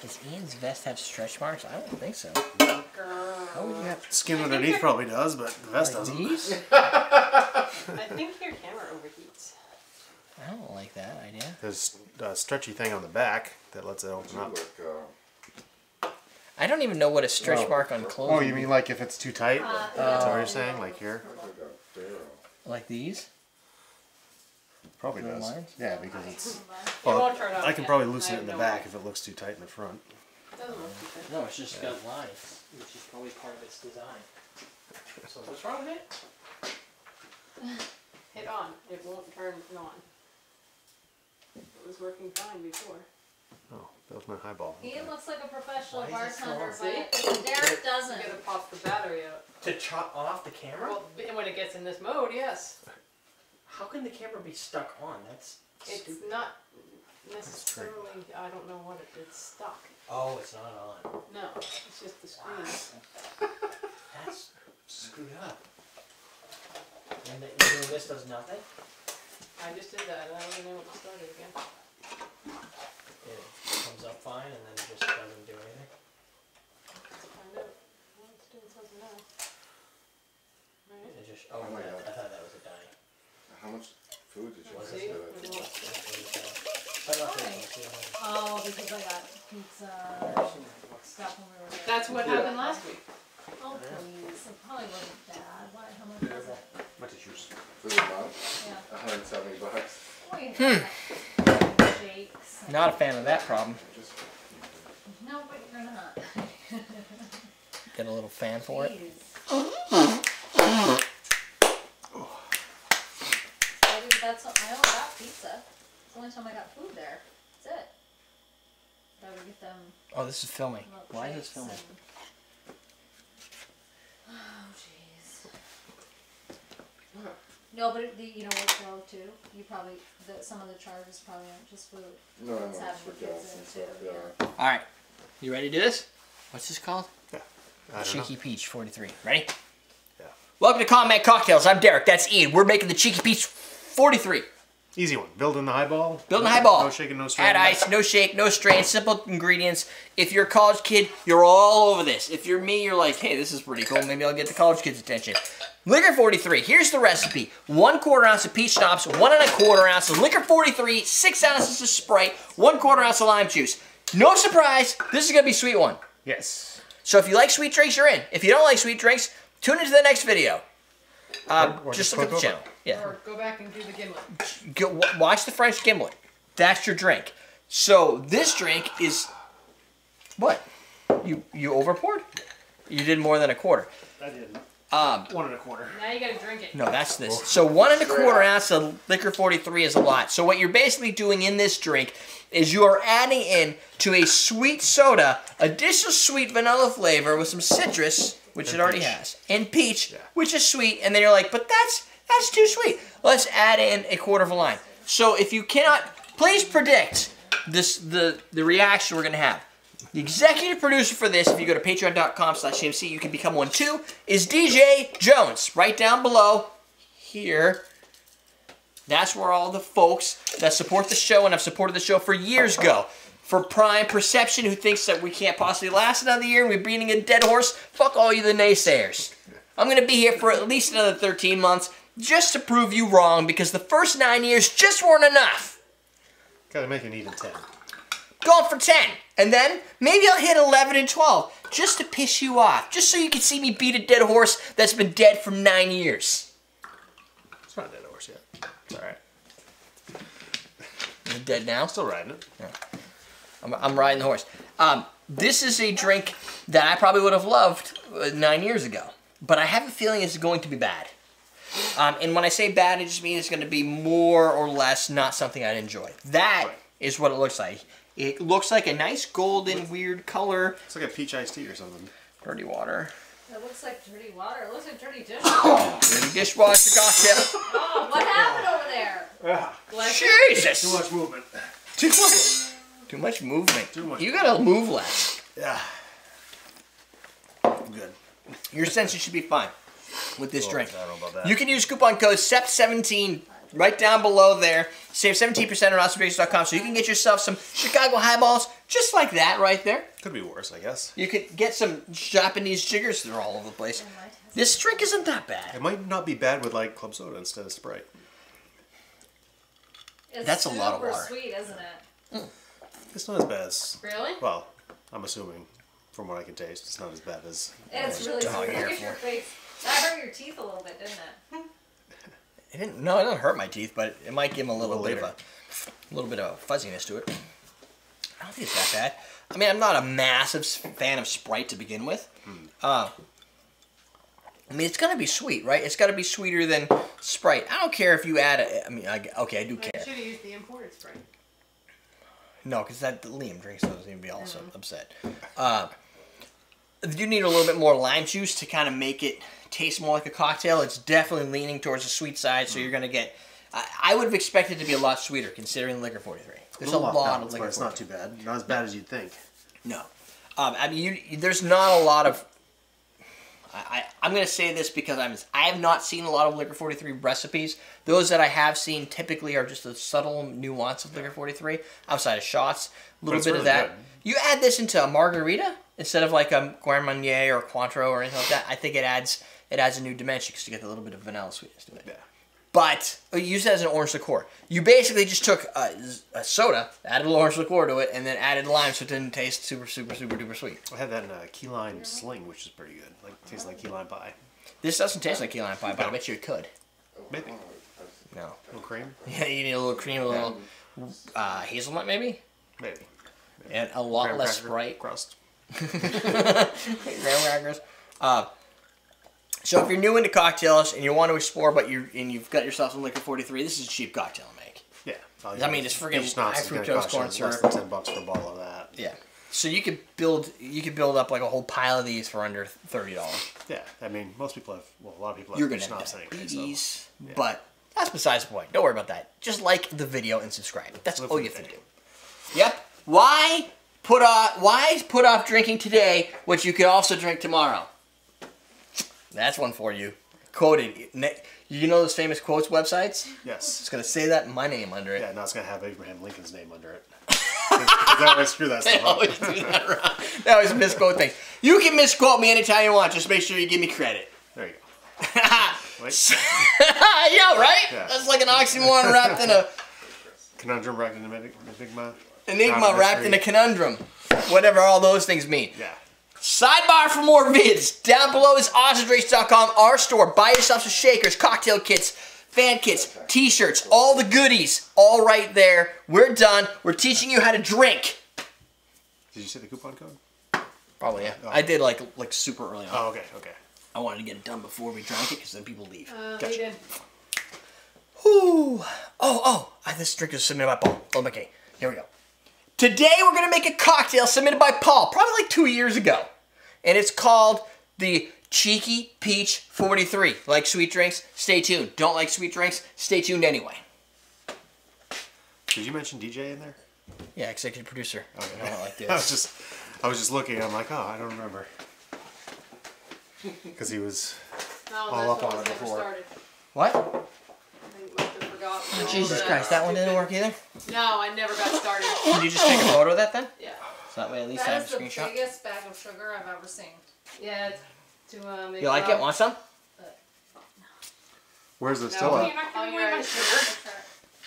Does Ian's vest have stretch marks? I don't think so. Girl. How would you have Skin underneath probably does, but the vest like doesn't. these? I think your camera overheats. I don't like that idea. There's a stretchy thing on the back that lets it open up. Uh, I don't even know what a stretch mark on clothing. Oh, you mean like if it's too tight? That's what you're saying? Like here? like a barrel. like these? Probably does. lines? Yeah, because it's. It Well, won't turn off I can probably loosen it in the back if it looks too tight in the front. idea. Doesn't look too bad. No, it's just got lines, which is probably part of its design. So what's wrong with it? Hit on. It won't turn on. It was working fine before. Oh, that was my highball. Ian looks like a professional Why is bartender, but Derrick You doesn't. gotta pop the battery out. To chop off the camera? Well, when it gets in this mode, yes. How can the camera be stuck on? That's It's not necessarily, I don't know what it, it's stuck. Oh, it's not on. No, it's just the screen. That's screwed up. And the, even this does nothing? I just did that and I don't able to start it again. It comes up fine and then it just doesn't do anything. Let's find out. Well, it's doing something now. Right? It just, oh, Oh my I, God. I thought that was a die. How much food did you Was have See? today? It won't- But not Why? that- Oh, because I got pizza stuff when we were there. That's what Yeah. happened last week. Oh, please. It probably wasn't bad. Why, how much was it? What did yours? Food amount? Yeah. 170 bucks. Wait. Hmm. Shakes. Not a fan of that problem. Just No, but you're not. Get a little fan for it. Jeez. I did, that's, I only got pizza. It's the only time I got food there. That's it. I would get them Oh, this is filming. Why is this filming? and- Oh, jeez. No, but it- the, you know what though too? You probably, the, some of the charges probably aren't just food. no, no, It's it's having for the kids gas in and stuff. too, Yeah. All right, you ready to do this? What's this called? I Cheeky. Peach 43. Ready? Yeah. Welcome to Common Man Cocktails. I'm Derrick. That's Ian. We're making the Cheeky Peach 43. Easy one. Building the highball. Building the highball. No shaking, no strain. Add ice, no shake, no strain, simple ingredients. If you're a college kid, you're all over this. If you're me, you're like, hey, this is pretty cool. Maybe I'll get the college kids' attention. Liquor 43. Here's the recipe: one quarter ounce of peach schnapps, one and a quarter ounce of liquor 43, six ounces of Sprite, one quarter ounce of lime juice. No surprise, this is gonna be a sweet one. Yes. So if you like sweet drinks, you're in. If you don't like sweet drinks, tune into the next video. Um, Or- or just just look at the over. channel. Yeah. Or go back and do the gimlet. Go, watch the French gimlet. That's your drink. So this drink is What? You you overpoured? You did more than a quarter. I didn't. Um, One and a quarter. Now you gotta drink it. no, that's this. So one and a quarter ounce of liquor 43 is a lot. So what you're basically doing in this drink is you are adding in to a sweet soda additional sweet vanilla flavor with some citrus, which And it already peach. has, and peach, Yeah. which is sweet. And then you're like, but that's that's too sweet. Let's add in a quarter of a lime. So if you cannot, please predict this the the reaction we're gonna have. The executive producer for this, if you go to patreon.com slash CMC, you can become one too, is DJ Jones. Right down below here. That's where all the folks that support the show and have supported the show for years go. For Prime Perception, who thinks that we can't possibly last another year and we're beating a dead horse, fuck all you the naysayers. I'm gonna be here for at least another 13 months just to prove you wrong because the first nine years just weren't enough Gotta make an even 10. going for 10. And then maybe I'll hit 11 and 12 just to piss you off. Just so you can see me beat a dead horse that's been dead for nine years. It's not a dead horse yet. It's alright. Is it dead now? Still riding it. I'm, I'm riding the horse. Um, this is a drink that I probably would have loved uh, nine years ago. But I have a feeling it's going to be bad. Um, and when I say bad, it just means it's going to be more or less not something I'd enjoy. That Right. is what it looks like. It looks like a nice golden weird color. It's like a peach iced tea or something. Dirty water. It looks like dirty water. It looks like dirty dish. Dirty dishwasher cocktail. oh, what happened over there? Bless Jesus! Too much movement. Too much. Too much movement. Too much You gotta move less. Yeah. I'm good. Your senses should be fine with this Well, drink. I don't know about that. You can use coupon code SEP17 right down below there. Save 17% on AwesomeDrinks.com so you can get yourself some Chicago highballs just like that right there. Could be worse, I guess. You could get some Japanese jiggers. They're all over the place. This drink isn't that bad. It might not be bad with like club soda instead of Sprite. It's That's a lot of super water. sweet, isn't it? Mm. It's not as bad as. Really? Well, I'm assuming from what I can taste, it's not as bad as. It's really dog sweet. hair Look at your face. That hurt your teeth a little bit, didn't it? It didn't, no, it doesn't hurt my teeth, but it might give them a little, little bit of a, a little bit of a fuzziness to it. I don't think it's that bad. I mean, I'm not a massive fan of Sprite to begin with. Uh, I mean, it's gonna be sweet, right? It's gotta be sweeter than Sprite. I don't care if you add. A, I mean, I, okay, I do I care. should have used the imported Sprite. No, because that Liam drinks those, he'd be also upset. Uh, you need a little bit more lime juice to kind of make it taste more like a cocktail. It's definitely leaning towards the sweet side, so you're gonna get. I, I would have expected it to be a lot sweeter considering liquor 43. There's a lot pounds, of liquor. it's not too bad. Not as bad as you'd think. No, um, I mean, you, there's not a lot of. I, I, I'm gonna say this because I'm. I have not seen a lot of liquor 43 recipes. Those that I have seen typically are just a subtle nuance of liquor 43 outside of shots. A little bit of that. good. You add this into a margarita instead of like a Grand Marnier or Cointreau or anything like that. I think it adds it adds a new dimension because you get a little bit of vanilla sweetness to it. Yeah. But you use it as an orange liqueur. You basically just took a, a soda, added a little orange liqueur to it, and then added lime so it didn't taste super, super, super duper sweet. I had that in a key lime sling, which is pretty good. Like tastes like key lime pie. This doesn't taste like key lime pie, but I bet you it could. Maybe. No. A little cream. Yeah, you need a little cream, a little uh, hazelnut maybe, Maybe. and a lot Graham less Sprite. Crust. graham crackers. Uh, so if you're new into cocktails and you want to explore, but you and you've got yourself some liquor 43, this is a cheap cocktail to make. Yeah. Oh, I mean, it's friggin' high fructose corn less syrup. than ten bucks for a bottle of that. Yeah. So you could build you could build up like a whole pile of these for under thirty dollars. Yeah. I mean, most people have. Well, a lot of people have You're gonna have anyway. So. diabetes, but that's besides the point. Don't worry about that. Just like the video and subscribe. That's Live all you have to do. Yep. Why put off? Why put off drinking today what you could also drink tomorrow? That's one for you. Quoted. You know those famous quotes websites? Yes. It's gonna say that my name under it. Yeah. Now it's gonna have Abraham Lincoln's name under it. Because I always screw that stuff up. always do that wrong. They always misquote things. You can misquote me anytime you want. Just make sure you give me credit. There you go. Wait. yeah, right? Yeah. That's like an oxymoron wrapped in a Conundrum wrapped in a enigma. enigma. enigma Not a wrapped in a conundrum. Whatever all those things mean. Yeah. Sidebar for more vids. Down below is AwesomeDrinks.com, our store. Buy yourself some shakers, cocktail kits, fan kits, t-shirts, all the goodies, all right there. We're done. We're teaching you how to drink. Did you say the coupon code? Probably yeah. I did like like super early on. Oh, okay, okay. I wanted to get it done before we drank it because then people leave. Uh, Gotcha. we did. Ooh. Oh, oh. I, this drink is submitted by Paul. Oh, okay. Here we go. Today we're going to make a cocktail submitted by Paul, probably like two years ago. And it's called the Cheeky Peach 43. Like sweet drinks? Stay tuned. Don't like sweet drinks? Stay tuned anyway. Did you mention DJ in there? Yeah, executive producer. Oh, okay. I don't like I was just, I was just looking. I'm like, oh, I don't remember. Because he was. No, All up on it before. started. What? I must have forgotten. Jesus Christ, that one didn't work either? No, I never got started. Can you just take a photo of that then? Yeah. So that way at least I That have is a the biggest bag of sugar I've ever seen. Yeah, it's to uh, make You like love. it? Want some? Where's the No, still you're at? not Oh, giving you're away sugar.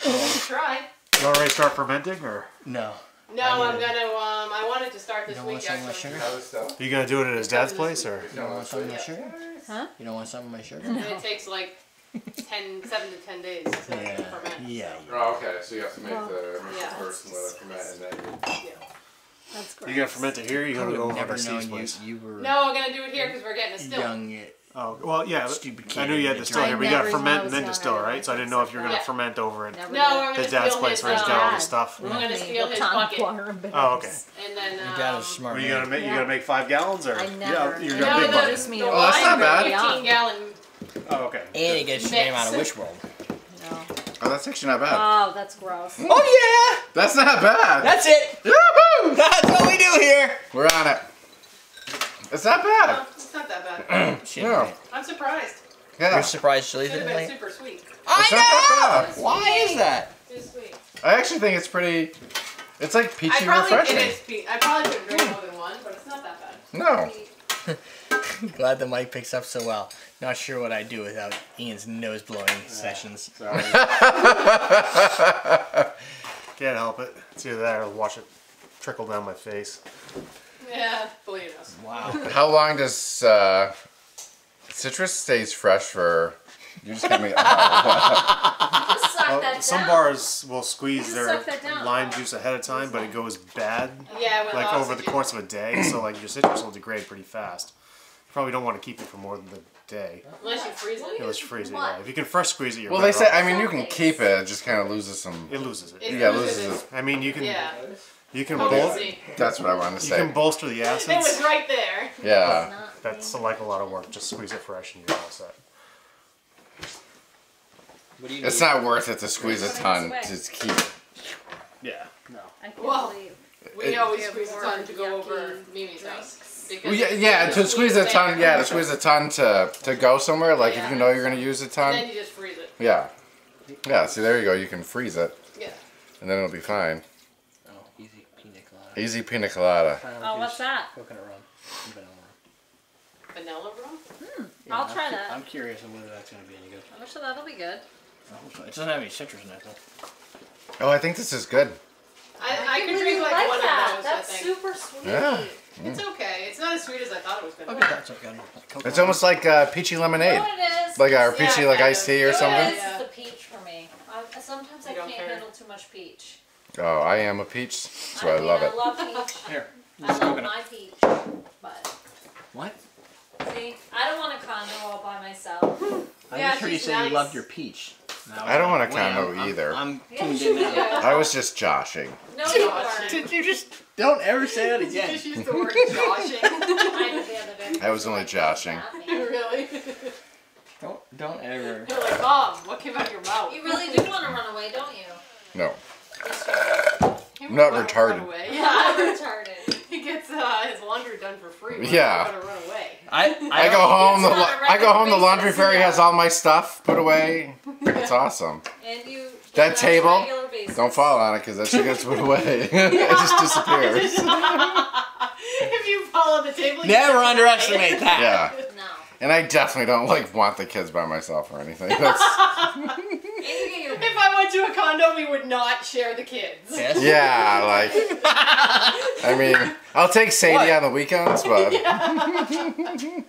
sure. You can try. You already start fermenting, or No. No, I I'm gonna. Um, I wanted to start this don't week some of actually. sugar? How is stuff? are you gonna do it at his dad's place, or? You don't want some of my sugar? Huh? You don't want some of my sugar? And it takes like 10, 7 to 10 days to Yeah. ferment. Yeah. Oh, okay. So you have to make the make Yeah. first and let it ferment, and then you. That's great. You gonna ferment it here? You I gonna go over never to Steve's known you, place? you were No, we're gonna do it here because we're getting a still. young. Oh, well, yeah. but Stupid I knew you had in the the still here, but you gotta ferment and then it's distill, right? So I didn't know if you were gonna Yeah. ferment over it. No, we're gonna His dad's steal place his, where he's uh, got all Dad. the stuff. We're gonna steal a his ton of bucket. water and Oh, okay. And then. Um, Your dad is smart. Were you man. gonna make? You Yeah. gonna make five gallons, or I you never- got, you No, got a No, big the, bucket? Just me Oh, that's not bad. 15 gallon. Oh, okay. And it gets your name out of Mix. Witch World. No. Oh, that's actually not bad. Oh, that's gross. Oh yeah! That's not bad. That's it! Woohoo! That's what we do here! We're on it. It's not bad. No, it's not that bad. Oh, shit, Yeah. right. I'm surprised. Yeah. You're surprised Chili's Should have didn't super sweet. I It's not know! bad. Why is that? Too sweet. I actually think it's pretty. It's like I peachy probably refreshing. it is. pe- I probably could drink more than one, but it's not that bad. No. Glad the mic picks up so well. Not sure what I'd do without Ian's nose blowing sessions. Sorry. Can't help it. It's either that or watch it trickle down my face. Yeah, believe us. Wow. How long does uh, citrus stays fresh for? You just got me. oh, Well, some down. bars will squeeze their suck that down. lime juice ahead of time, but it goes bad Yeah, like over the oxygen. course of a day. So like your citrus will degrade pretty fast. You probably don't want to keep it for more than the day. Unless you freeze it. Unless you freeze it. Yeah. If you can fresh squeeze it, you're well, they better say. off. I mean, you can keep it. It just kind of loses some. it loses it. It Yeah, loses loses its- I mean, you can Yeah. you can bolster Potency. That's what I wanted to say. you can bolster the It was acids. right there. Yeah. That's like a lot of work. Just squeeze it fresh and you're all set. What do you It's need? not worth it to squeeze a ton to keep. Yeah. No. I can't Well, believe. We It- always squeeze a more ton to go over Mimi's house. Because Well, yeah, yeah. To squeeze a ton, yeah, to squeeze a ton to to go somewhere. Like if you know you're gonna use a And then ton. you just freeze it. Yeah. Yeah. See, there you go. You can freeze it, Yeah. and then it'll be fine. Oh, easy pina colada. Easy pina colada. Oh, what's that? Coconut rum. Vanilla rum. Vanilla rum? Hmm, yeah, I'll I'm try cu- that. I'm curious on whether that's gonna be any good. I'm sure that'll be good. I hope so. It doesn't have any citrus in it though. Oh, I think this is good. I, I, could really drink like, like one that. of those, That's I think. super sweet. Yeah. It's okay. It's not as sweet as I thought it was going to Okay, be. that's okay. It's almost like uh, peachy You lemonade, know what it is? like a Yeah, peachy like iced tea or Yeah, something. This yeah. the peach for me. I, sometimes I You don't can't care. handle too much peach. Oh, I am a peach, so I mean, love I it. love peach. Here. I love coconut. my peach. But What? see, I don't want a condo all by myself. I Yeah, just heard you she's say you loved your peach. Now I don't want to wait, condo I'm- I'm- either. I'm Yeah, tuned in I was just joshing. No, joshing. Did you just don't ever say that You again? just used the word joshing. I did the other day. I was only joshing. really? Don't don't ever. You're like, Mom, what came out of your mouth? You really do want to run away, don't you? No. Yes, you do. He I'm not retarded. Run away. I'm retarded. He gets uh, his laundry done for free. Why Yeah. would he wanna run away? I I I, go home. The It's la- on a I go home. The laundry fairy has all my stuff put away. It's awesome. And you. That table. Don't fall on it because that shit gets put away. it just disappears. if you follow the table, never just- underestimate that. Yeah. No. And I definitely don't like want the kids by myself or anything. That's And you get your. If I went to a condo, we would not share the kids. Yes. yeah, like I mean, I'll take Sadie What? on the weekends, but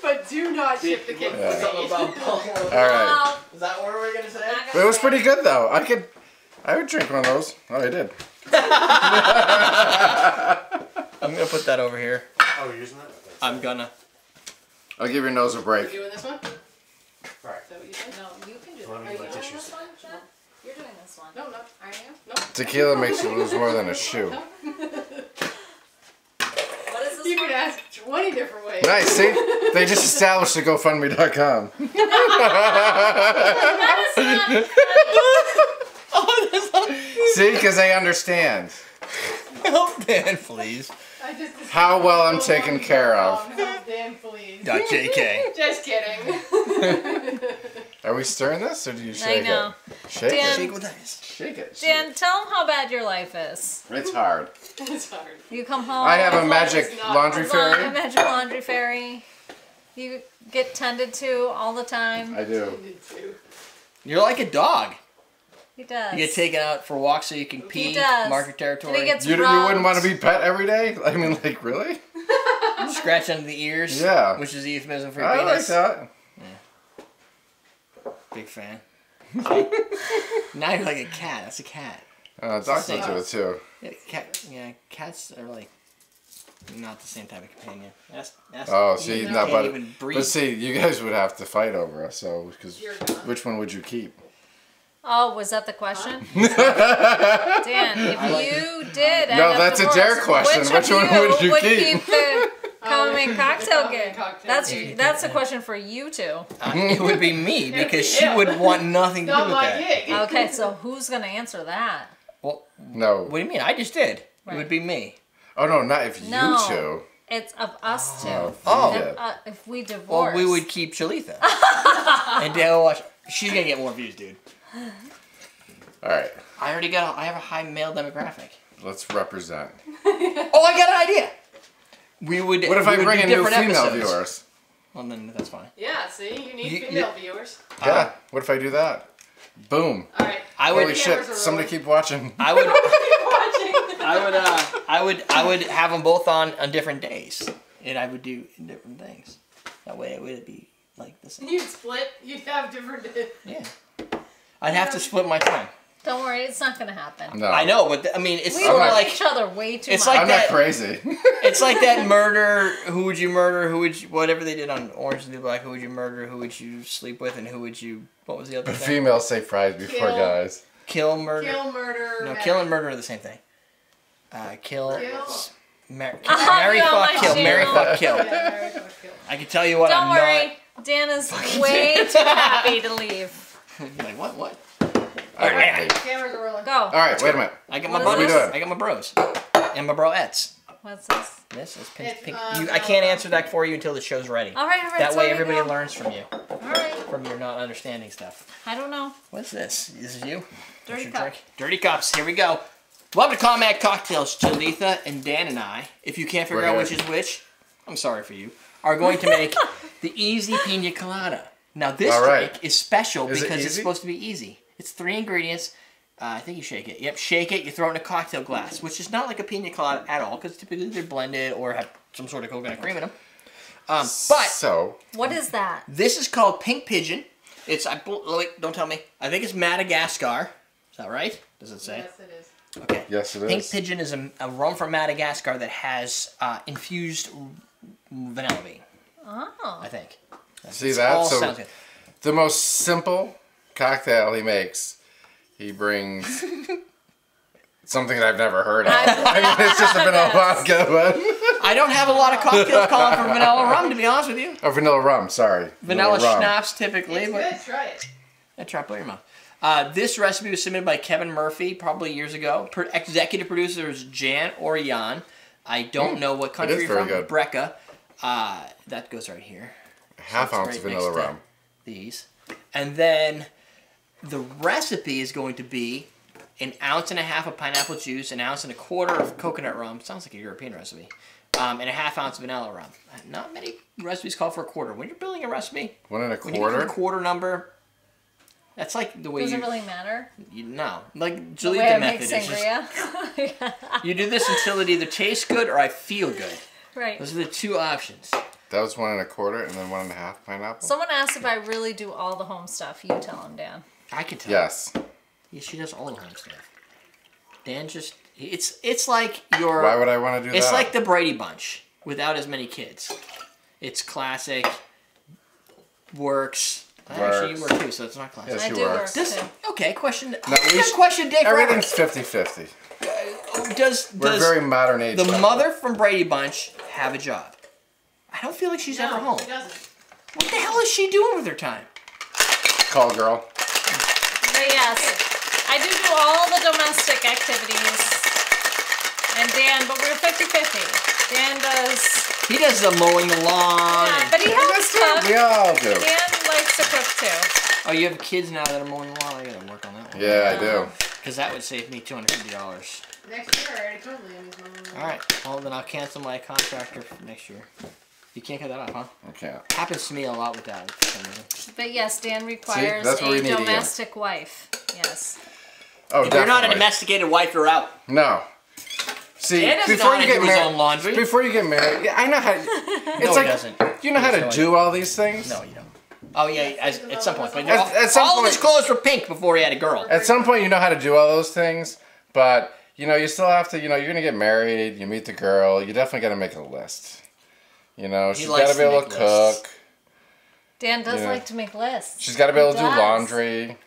But do not ship the kids Yeah. to Something me. about Paul. all right. Is that what we're gonna say? gonna it was say pretty good though. I could, I would drink one of those. Oh, I did. I'm gonna put that over here. Oh, you're using that? I'm gonna. I'll give your nose a break. You break. doing this one? Is that what you said? No, you can do Well, it. I Are you my doing tissues. this one, Jen? You're doing this one. No, no, Are you? no. Tequila makes you lose more than a shoe. What is this You one? could ask 20 different ways. Nice, see? They just established the GoFundMe.com. Oh, see? Because they understand. Help Dan, please. I just How well I'm taken care of. Help Dan, please. JK. Just kidding. Are we stirring this or do you shake it? I know. it? Shake Dan- it. Shake with ice. Shake it. Dan, tell them how bad your life is. It's hard. it's hard. You come home. I have a life magic is not laundry Laun- fairy. Magic laundry fairy. You get tended to all the time. I do. You're like a dog. He does. You get taken out for walks so you can pee, does. mark your territory, And he gets You, you wouldn't want to be pet every day? I mean, like, really? scratch under the ears. Yeah. Which is a euphemism for your I like penis. that. Big fan. now you're like a cat. That's a cat. Uh, dogs would do it too. Yeah, cat. Yeah, cats are like not the same type of companion. That's, that's Oh, see, you no, can't but, even breathe. but see, you guys would have to fight over us, so, because which one would you keep? Oh, was that the question? Dan, if you did, end No, up that's a dare question. Which, Which of one you would you keep? the coming cocktail game? That's that's a question for you two. Uh, it would be me because she would want nothing to do with that. Okay, so who's gonna answer that? Well, No. what do you mean? I just did. It would be me. Oh, no, not if No. you two. It's of us two. Oh. Oh. If, uh, if we divorce, Well, we would keep Shalitha. and Dan will watch. She's gonna get more views, dude. All right, I already got. A, I have a high male demographic. let's represent. Oh, I got an idea. We would. What if I bring do in new different female episodes. viewers? Well, then that's fine. Yeah, see? You need You- female viewers. Yeah. What if I do that? Boom. Alright. I would. Shit! Somebody keep watching. I would. watching. I would. Uh, I would. I would have them both on on different days, and I would do different things. That way, it would be like the same. You'd split. You'd have different. Yeah. I'd have to split my time. Don't worry, it's not gonna happen. No. I know, but I mean, it's We sort love like each other way too it's much. like I'm not crazy. it's like that murder. Who would you murder? Who would you, whatever they did on Orange is the New Black? Who would you murder? Who would you sleep with? And who would you? What was the other thing? Females say fries before Kill. guys. Kill, murder. Kill, murder. no, marry. kill and murder are the same thing. Uh, kill. Kill. Mar- marry, you're fuck, kill. Marry, channel. fuck, kill. Yeah, marry, fuck, kill. I can tell you what. Don't I'm worry, Dan is way too happy to leave. not. Like what? What? All right. Cameras are rolling. Go. All right. Wait a minute. I got my What is buddies. this? I got my bros. And my broettes. What's this? This is pink. It's, pink. uh, You, I can't answer that for you until the show's ready. All right, all right. That way, everybody go. learns from you, All right. from your not understanding stuff. I don't know. What's this? This is you. Dirty your cup. drink? Dirty cups. Here we go. Welcome to Common Man Cocktails. Jalitha and Dan and I, if you can't figure We're out here. which is which, I'm sorry for you, are going to make the easy pina colada. Now this All right. drink is special Is it because it's supposed to be easy. It's three ingredients. Uh, I think you shake it. Yep, shake it. You throw it in a cocktail glass, which is not like a pina colada at all, because typically they're blended or have some sort of coconut cream in them. Um, but So What is that? this is called Pink Pigeon. It's I wait, don't tell me. I think it's Madagascar. Is that right? Does it say? Yes, it is. Okay. yes, it is. Pink Pigeon is a, a rum from Madagascar that has uh, infused vanilla bean. Oh. I think. See All that? So sounds good. the most simple cocktail he makes, he brings something that I've never heard of. I mean, it's just a vanilla vodka, but I don't have a lot of cocktails calling for vanilla rum, to be honest with you. oh, vanilla rum. Sorry, Vanilla rum. schnapps typically, It's but good. Try it. Yeah, try it, put your mouth. Uh, this recipe was submitted by Kevin Murphy probably years ago. Pro- executive producer is Jan or Jan. I don't know what country is you're very from. good. Brecca. Uh, that goes right here. Half So ounce right vanilla rum. These. And then the recipe is going to be an ounce and a half of pineapple juice, an ounce and a quarter of coconut rum. Sounds like a European recipe. Um, and a half ounce of vanilla rum. Not many recipes call for a quarter. When you're building a recipe, One and a when you get to quarter. the quarter number, that's like the way Does you. it really matter? You no, like The way the I make method is just, you do this until it either tastes good or I feel good. right. Those are the two options. That was one and a quarter, and then one and a half pineapple. Someone asked if I really do all the home stuff. You tell him, Dan. I can tell. yes. Yeah, she does all the home stuff. Dan just it's it's like your Why would I want to do it's that? It's like the Brady Bunch. without as many kids. It's classic. Works. Actually, you work too, so it's not classic. Yes, I she do works. work Does, okay, question. No, I we got question, Dave. Everything's forever. 50-50. Does We're does very modern age. the couple. mother from Brady Bunch have a job? I don't feel like she's no, ever home. She doesn't. What the hell is she doing with her time? Call girl. But yes, I do do all the domestic activities. And Dan, but we're 50-50. Dan does, He does the mowing the lawn. yeah, but he helps cook. We all do. Dan likes to cook too. oh, you have kids now that are mowing the lawn. I gotta work on that one. Yeah, I do. Uh-huh. Because that would save me two hundred fifty dollars. Next year, I already told Liam he's going All right. Well, then I'll cancel my contractor for next year. You can't cut that off, huh? Okay. Happens to me a lot with that. for some reason. But yes, Dan requires that's what we a domestic wife. Yes. Oh, If you're not a domesticated wife, you're out. No. See, Dan before you get his married, own laundry. before you get married, yeah, I know how. It's No, he like doesn't. you know how to do all these things. No, you don't. Oh yeah, as, at some point. But At- all, at some all of his clothes were pink before he had a girl. At some point, you know how to do all those things, but you know you still have to. You know, you're gonna get married. You meet the girl. You definitely got to make a list. You know, she's got to be able to lists. cook. Dan does Yeah. like to make lists. She's got to be able He to do laundry.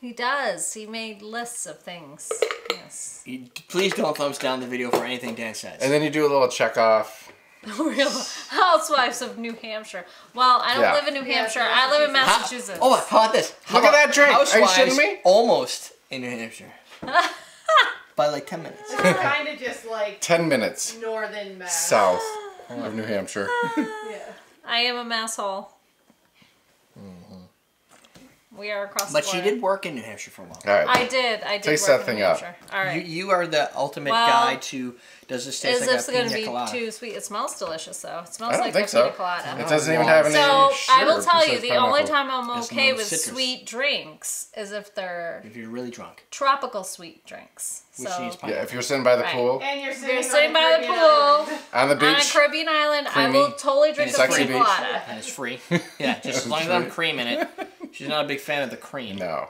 He does. He made lists of things. Yes. You- Please don't thumbs down the video for anything Dan says. And then you do a little check off. Real Housewives of New Hampshire. Well, I don't Yeah. live in New Yeah, Hampshire. I live in How- Massachusetts. oh, how about this? How Look at that drink. Are you Housewives shitting me? Almost in New Hampshire. By like 10 minutes. Kind of just like Ten minutes northern Mass. south of New Hampshire. Yeah. I am a mass hole. We are across the biggest. But the she did work in New Hampshire for a while. All right. I did. I did. Taste work that in thing New up. Hampshire. All You, you are the ultimate Well, guy to. Does this taste As like if it's a going to pina be colada? too sweet. It smells delicious though. It smells I don't like think a so. pina colada. It doesn't even have any. So I will tell you, besides the only time I'm It's okay no with citrus. sweet drinks is if they're If you're really drunk. tropical sweet drinks. So Yeah, if you're sitting by the Right. pool And you're sitting, you're sitting by the pool on the beach on a beach, Caribbean island, I will totally drink a pina colada. And it's free. Yeah, just as long as I'm cream in it. She's not a big fan of the cream. no,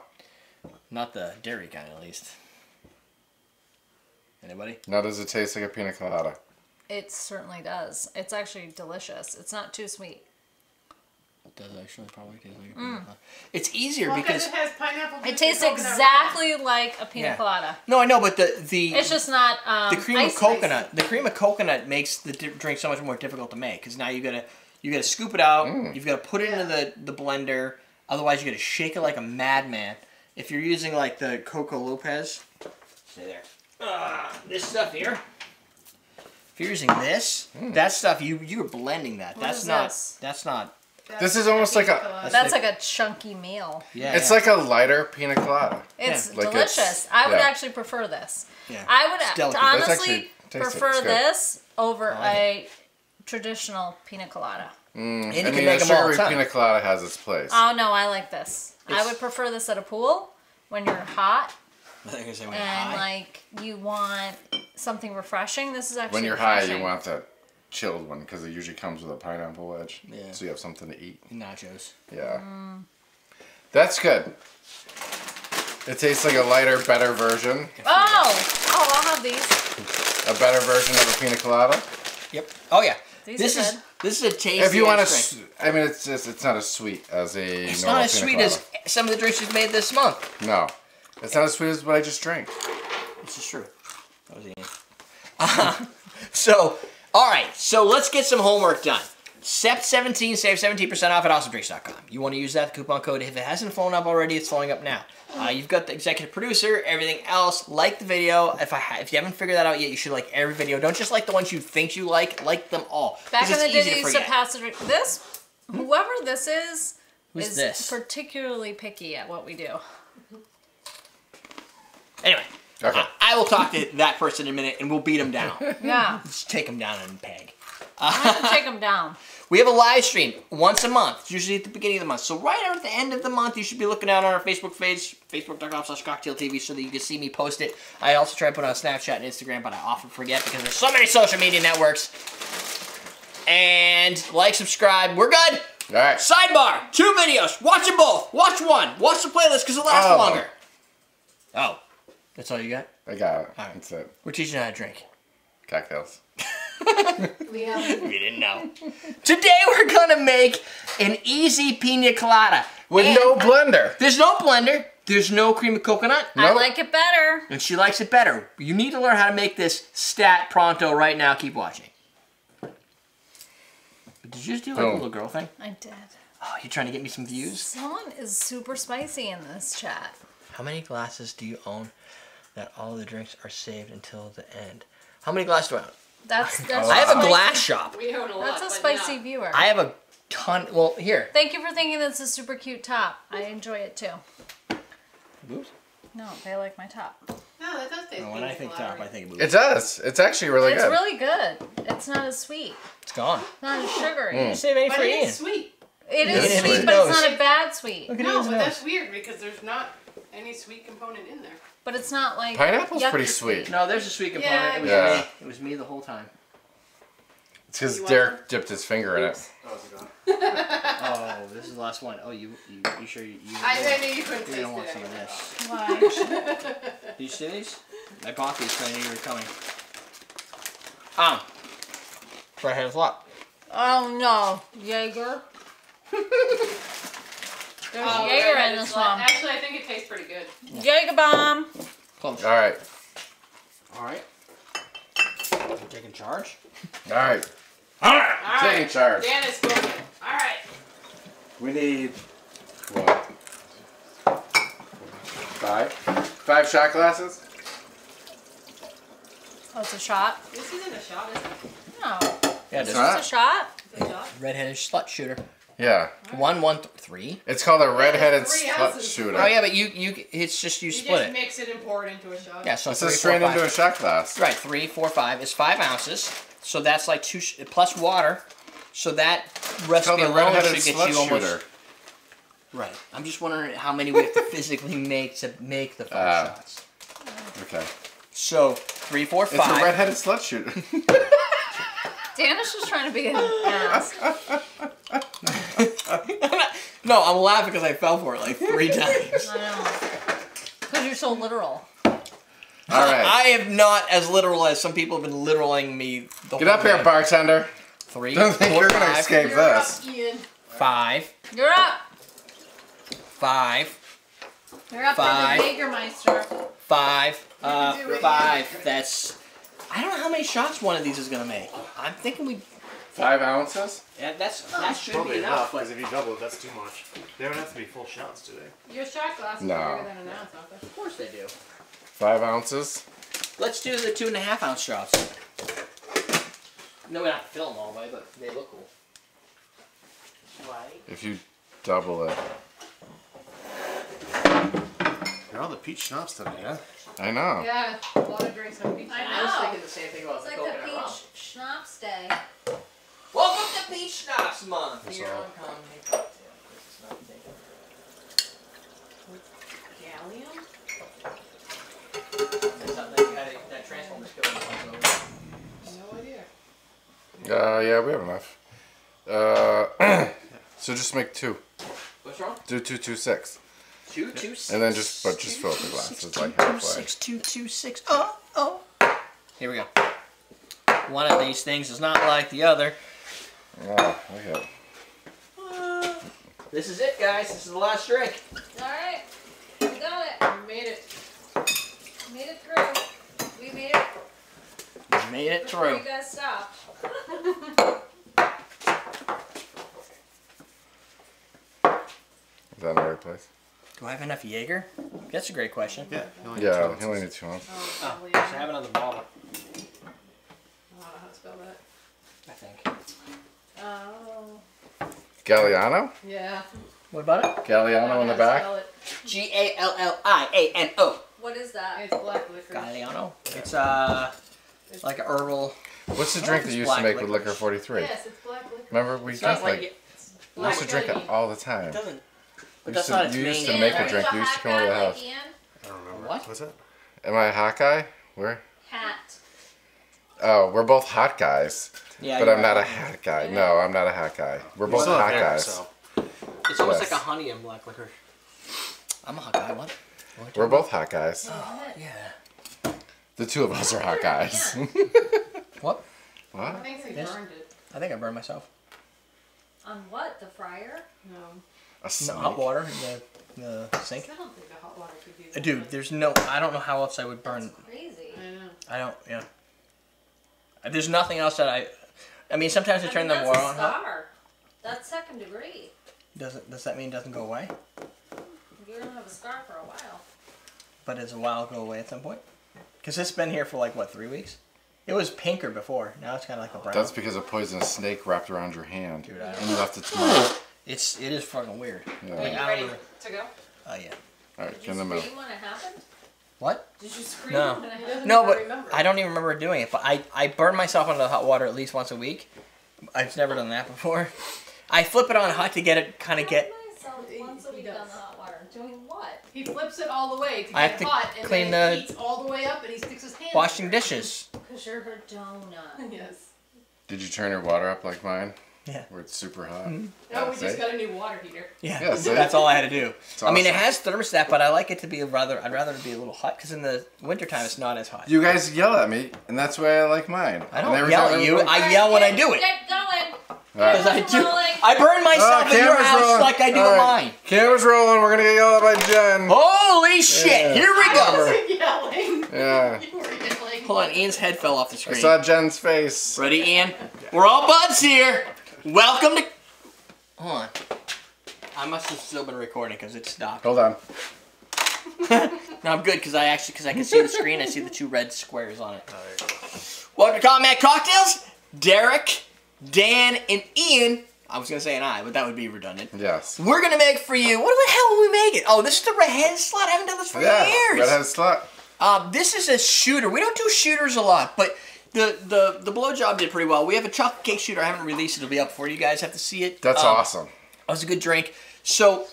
Not the dairy kind, at least. Anybody? no. Does it taste like a pina colada? It certainly does. It's actually delicious. It's not too sweet. It does actually probably taste like a pina colada. It's easier Well, because it has pineapple It and tastes coconut exactly like a pina Yeah. colada. no, I know, but the the It's just not um, the cream ice of coconut, the cream of coconut makes the drink so much more difficult to make because now you gotta you gotta scoop it out. Mm. You've got to put it into the the blender. Otherwise, you gotta shake it like a madman. If you're using like the Coco Lopez, stay there. Ah, this stuff here. If you're using this, that stuff you you're blending that. What that's is not this? that's not. That's This is almost like a- colada. That's like a chunky meal. Yeah, It's yeah. like a lighter pina colada. It's Yeah. Like delicious. it's- I would yeah. actually prefer this. Yeah. I would It's a- delicate. That's honestly actually- taste it. prefer this over like a traditional pina colada. And you I can mean, make a them all sugary the time. pina colada has its place. Oh no, I like this. I It's- would prefer this at a pool when you're hot I think I say when you're and high. like you want something refreshing. This is actually when you're high, refreshing. you want that chilled one because it usually comes with a pineapple wedge, Yeah. so you have something to eat. nachos. Yeah, Mm. that's good. It tastes like a lighter, better version, Oh, oh, I'll have these. a better version of a pina colada. Yep. Oh yeah. These this are is good. This is a tasty. If you want to. I mean, it's just it's not as sweet as a. It's not as sweet colada. as some of the drinks you've made this month. No, it's not as sweet as what I just drank. This is true. That was. Uh, so, all right. So let's get some homework done. SEPT17, save 17% off at awesomedrinks.com. You want to use that coupon code. If it hasn't flown up already, it's flowing up now. Uh, you've got the executive producer, everything else. Like the video. If I ha- if you haven't figured that out yet, you should like every video. Don't just like the ones you think you like. Like them all. Back in the day, easy they used to pass the drink. This, whoever this is, Who's is this? particularly picky at what we do. Anyway, Okay. I, I will talk to that person in a minute, and we'll beat him down. Yeah, Just take him down and peg. I have to take them down. We have a live stream once a month. It's usually at the beginning of the month. So right at the end of the month, you should be looking out on our Facebook page, facebook.com slash cocktail TV, so that you can see me post it. I also try to put it on Snapchat and Instagram, but I often forget because there's so many social media networks. And like, subscribe. We're good. All right. Sidebar. Two videos. Watch them both. Watch one. Watch the playlist because it lasts Oh. longer. Oh. That's all you got? I got it. right. That's it. We're teaching you how to drink. Cocktails. Liam. You didn't know. Today we're gonna make an easy pina colada. With And no blender. There's no blender. There's no cream of coconut. I like it better. And she likes it better. You need to learn how to make this stat pronto right now. Keep watching. Did you just do like a oh. little girl thing? I did. Oh, you trying to get me some views? Someone is super spicy in this chat. How many glasses do you own that all the drinks are saved until the end? How many glasses do I own? That's that's. I have a glass shop. We own a lot. That's a spicy not- viewer. I have a ton. Well, here. Thank you for thinking that's a super cute top. I enjoy it too. Oops. No, they like my top. No, that does taste When I think top, I think boobs. It does. It's actually really it's good. It's really good. It's not as sweet. It's gone. Not as sugary. Mm. Save any But for it Ian. is sweet. It It is is sweet, sweet. but it's not a bad sweet. No, but that's weird because there's not any sweet component in there. But it's not like Pineapple's yucky pretty sweet. No, there's a sweet component. Yeah, it was yeah. me. It was me the whole time. It's because You want Derrick some? dipped his finger in it. Oh, is it gone? Oh, this is the last one. Oh, you, you, you sure you? you I, I knew you couldn't you taste don't want some of this. Why? You see these? I bought these because I knew you were coming. Um. Right here's lot. oh no, Jaeger. There's Oh, Jaeger in this one. Actually, I think it tastes pretty good. Jaeger bomb. Close. All right. All right. Taking charge. All right. All Taking charge. Dan is going. All right. We need what? Five. Five shot glasses. Oh, it's a shot. This isn't a shot, is it? No, Yeah, it's this not. just a shot. It's a shot. redheaded slut shooter. Yeah. One, one, th- three. It's called a red-headed three slut shooter. Oh yeah, but you, you, it's just you, You split just it. mix it and pour it into a shot. Yeah, so It's three, just four, straight into five. a shot glass. Right, three, four, five is five ounces. So that's like two sh- plus water. So that It's recipe called a alone should get slut you almost. shooter. Right. I'm just wondering how many we have to physically make to make the five Ah. shots. Okay. So three, four, five. It's a five. red-headed slut shooter. Dan is just trying to be an ass. no, I'm laughing because I fell for it like three times. Because you're so literal. All right. I am not as literal as some people have been literaling me. The Get whole up here, day. bartender. Three, Don't think four, you're gonna five, escape You're up, this. Ian. Five, You're up. five, You're up Five. for the Jägermeister. five, uh, do it. five. That's. I don't know how many shots one of these is gonna make. I'm thinking we. Five ounces. Yeah, that's that should Probably be enough, enough. Because if you double it, that's too much. They don't have to be full shots, do they? Your shot glass is No. bigger than an ounce, aren't they? of course they do. Five ounces. Let's do the two and a half ounce shots. No, we're not filling all the way, but they look cool. Right. If you double it. You're all the peach schnapps today, huh? I know. Yeah, a lot of drinks have peach. I I was thinking the same thing about It's the like coconut the rum. peach schnapps day. Welcome to Peach Schnapps Month. That's Here all. I'm coming. cocktail. This is not taken. Gallium? That's something that you had a- that Transformers killer. No idea. Uh, yeah, we have enough. Uh, so just make two. What's wrong? Do two, two, six. Two, two, six. And then just- but just fill up the two, glasses, six, like two, two, halfway. six, two, two, six. Oh, oh. Here we go. One of these things is not like the other. Oh, okay. This is it, guys. This is the last drink. Alright. We got it. We made it. Made it through. We made it We made it before through. you guys stopped. Is that in the right place? Do I have enough Jaeger? That's a great question. Yeah. you only need two Yeah, ounces. you only need two ounces. Oh, Oh, Gallium. just have another bottle. I don't know how to spell that. I think. Oh. Galliano? Yeah. What about it? I Galliano in the back? spell it. G A L L I A N O. What is that? It's black liquor. Galliano. It's uh like a herbal. What's the Oh, drink it's that you used to black make with. Licor 43? Yes, it's black liquor. Remember, we It's drank like like, it, we used to drink it all the time. it doesn't. We But that's to, not its you used to make a drink. You You used to come over guy the like house. Ian? I don't remember. What? What's that? Am I a hot guy? Where? Hat. Oh, we're both hot guys. Yeah, But I'm not a right. hat guy. No, I'm not a hat guy. We're both hot hair, guys. so- It's almost Yes. like a honey and black liquor. I'm a hot guy. What? We're both hot guys. Oh, oh, yeah. The two of us are hot guys. What? What? I think they Yes. burned it. I think I burned myself. On what? The fryer? No. A No, hot water in the, the sink. I don't think the hot water could do that. Dude, there's no. I don't know how else I would burn. That's crazy. I know. I don't. Yeah. There's nothing else that I. I mean, sometimes I I turn mean, the water a on. hot. scar. That's second degree. Doesn't does that mean it doesn't go away? You're gonna have a scar for a while. But does a while go away at some point? Because it's been here for like what three weeks? It was pinker before. Now it's kind of like a brown. That's because a poisonous snake wrapped around your hand. Dude, I and don't you left its mark. It's it is fucking weird. Yeah. Are Like, you I ready to go? Oh yeah. Alright, Did get in you the middle. scream when it happened? What? Did you scream No. when it happened? No, but remember. I don't even remember doing it. But I I burn myself under the hot water at least once a week. I've never done that before. I flip it on hot to get it kind of get. myself He- once a he week does. on the hot water. Doing what? He flips it all the way to I get have to hot, and clean then the- it heats all the way up, and he sticks his hand. Washing under dishes. Cause you're her donut. yes. Did you turn your water up like mine? Yeah. Where it's super hot. Mm-hmm. No, we see? just got a new water heater. Yeah, Yeah, see? that's all I had to do. It's I mean, it has thermostat, but I like it to be rather. I'd rather it be a little hot because in the wintertime it's not as hot. You guys yell at me, and that's why I like mine. I don't yell at you. everybody- I yell when I do it. Get going. Because I do. Rolling. I burn myself Oh, in your house rolling. like I do right. mine. Camera's rolling. We're gonna get yelled at by Jen. Holy shit! Yeah. Here we I go. wasn't yelling. Yeah. You were yelling. Hold on, Ian's head fell off the screen. I saw Jen's face. Ready, Ian? We're all buds here. Welcome to. Hold on. I must have still been recording because it stopped. Hold on. No, I'm good because I actually because I can see the screen. I see the two red squares on it. Welcome to Combat Cocktails. Derrick, Dan, and Ian. I was gonna say an I, but that would be redundant. Yes. We're gonna make for you. What the hell will we make it? Oh, this is the redhead slot. I haven't done this for Yeah. years. Redhead slut. Um, this is a shooter. We don't do shooters a lot, but the the the blowjob did pretty well. We have a chocolate cake shooter. I haven't released it. It'll be up for you guys have to see it. That's Um, awesome. That was a good drink. So,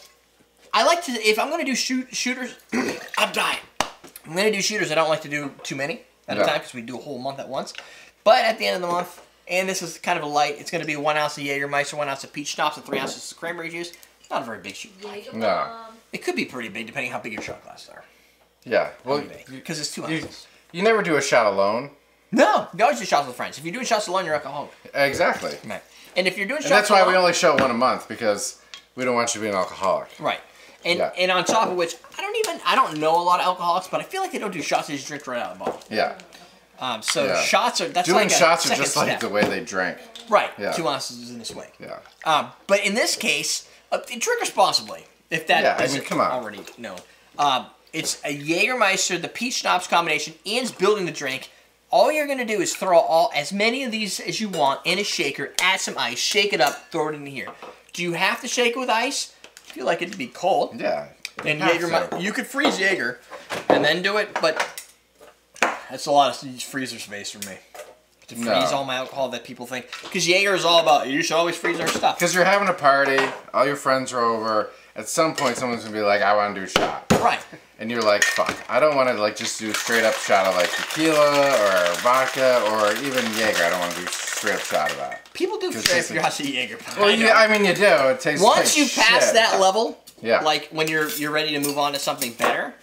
I like to if I'm gonna do shoot shooters, I'm dying. I'm gonna do shooters. I don't like to do too many at a time because we do a whole month at once. But at the end of the month, and this is kind of a light. It's gonna be one ounce of Jägermeister, one ounce of peach schnapps, and three ounces of cranberry juice. Not a very big shoot. Jaeger No. It could be pretty big depending how big your shot glasses are. Yeah. Well, Because it's two you, ounces. you never do a shot alone. No, you always do shots with friends. If you're doing shots alone, you're alcoholic. Exactly. Right. And if you're doing And shots that's why we only show one a month because we don't want you to be an alcoholic. Right. And Yeah. and on top of which, I don't even I don't know a lot of alcoholics, but I feel like they don't do shots; they just drink right out of the bottle. Yeah. Um, so Yeah. shots are that's Doing like a shots are just like step. the way they drink. right. Yeah. Two ounces in this way. Yeah. Um, but in this case, uh, drink responsibly. If that Yeah, I isn't mean, come on. already no. Um, it's a Jägermeister, the peach schnapps combination. Ian's building the drink. All you're gonna do is throw all as many of these as you want in a shaker. Add some ice, shake it up, throw it in here. Do you have to shake it with ice? If you like it to be cold, Yeah. and Jaeger, to. you could freeze Jaeger and then do it, but that's a lot of freezer space for me. To freeze No. all my alcohol that people think. Because Jaeger is all about, you should always freeze our stuff. Because you're having a party, all your friends are over. At some point, someone's gonna be like, "I want to do a shot," Right. and you're like, "Fuck, I don't want to like just do a straight up shot of like tequila or vodka or even Jaeger. I don't want to do a straight up shot of that." People do straight up shots of Jaeger. Well, I you. I mean, you do. It tastes. Once you pass shit. that level, Yeah. like when you're you're ready to move on to something better,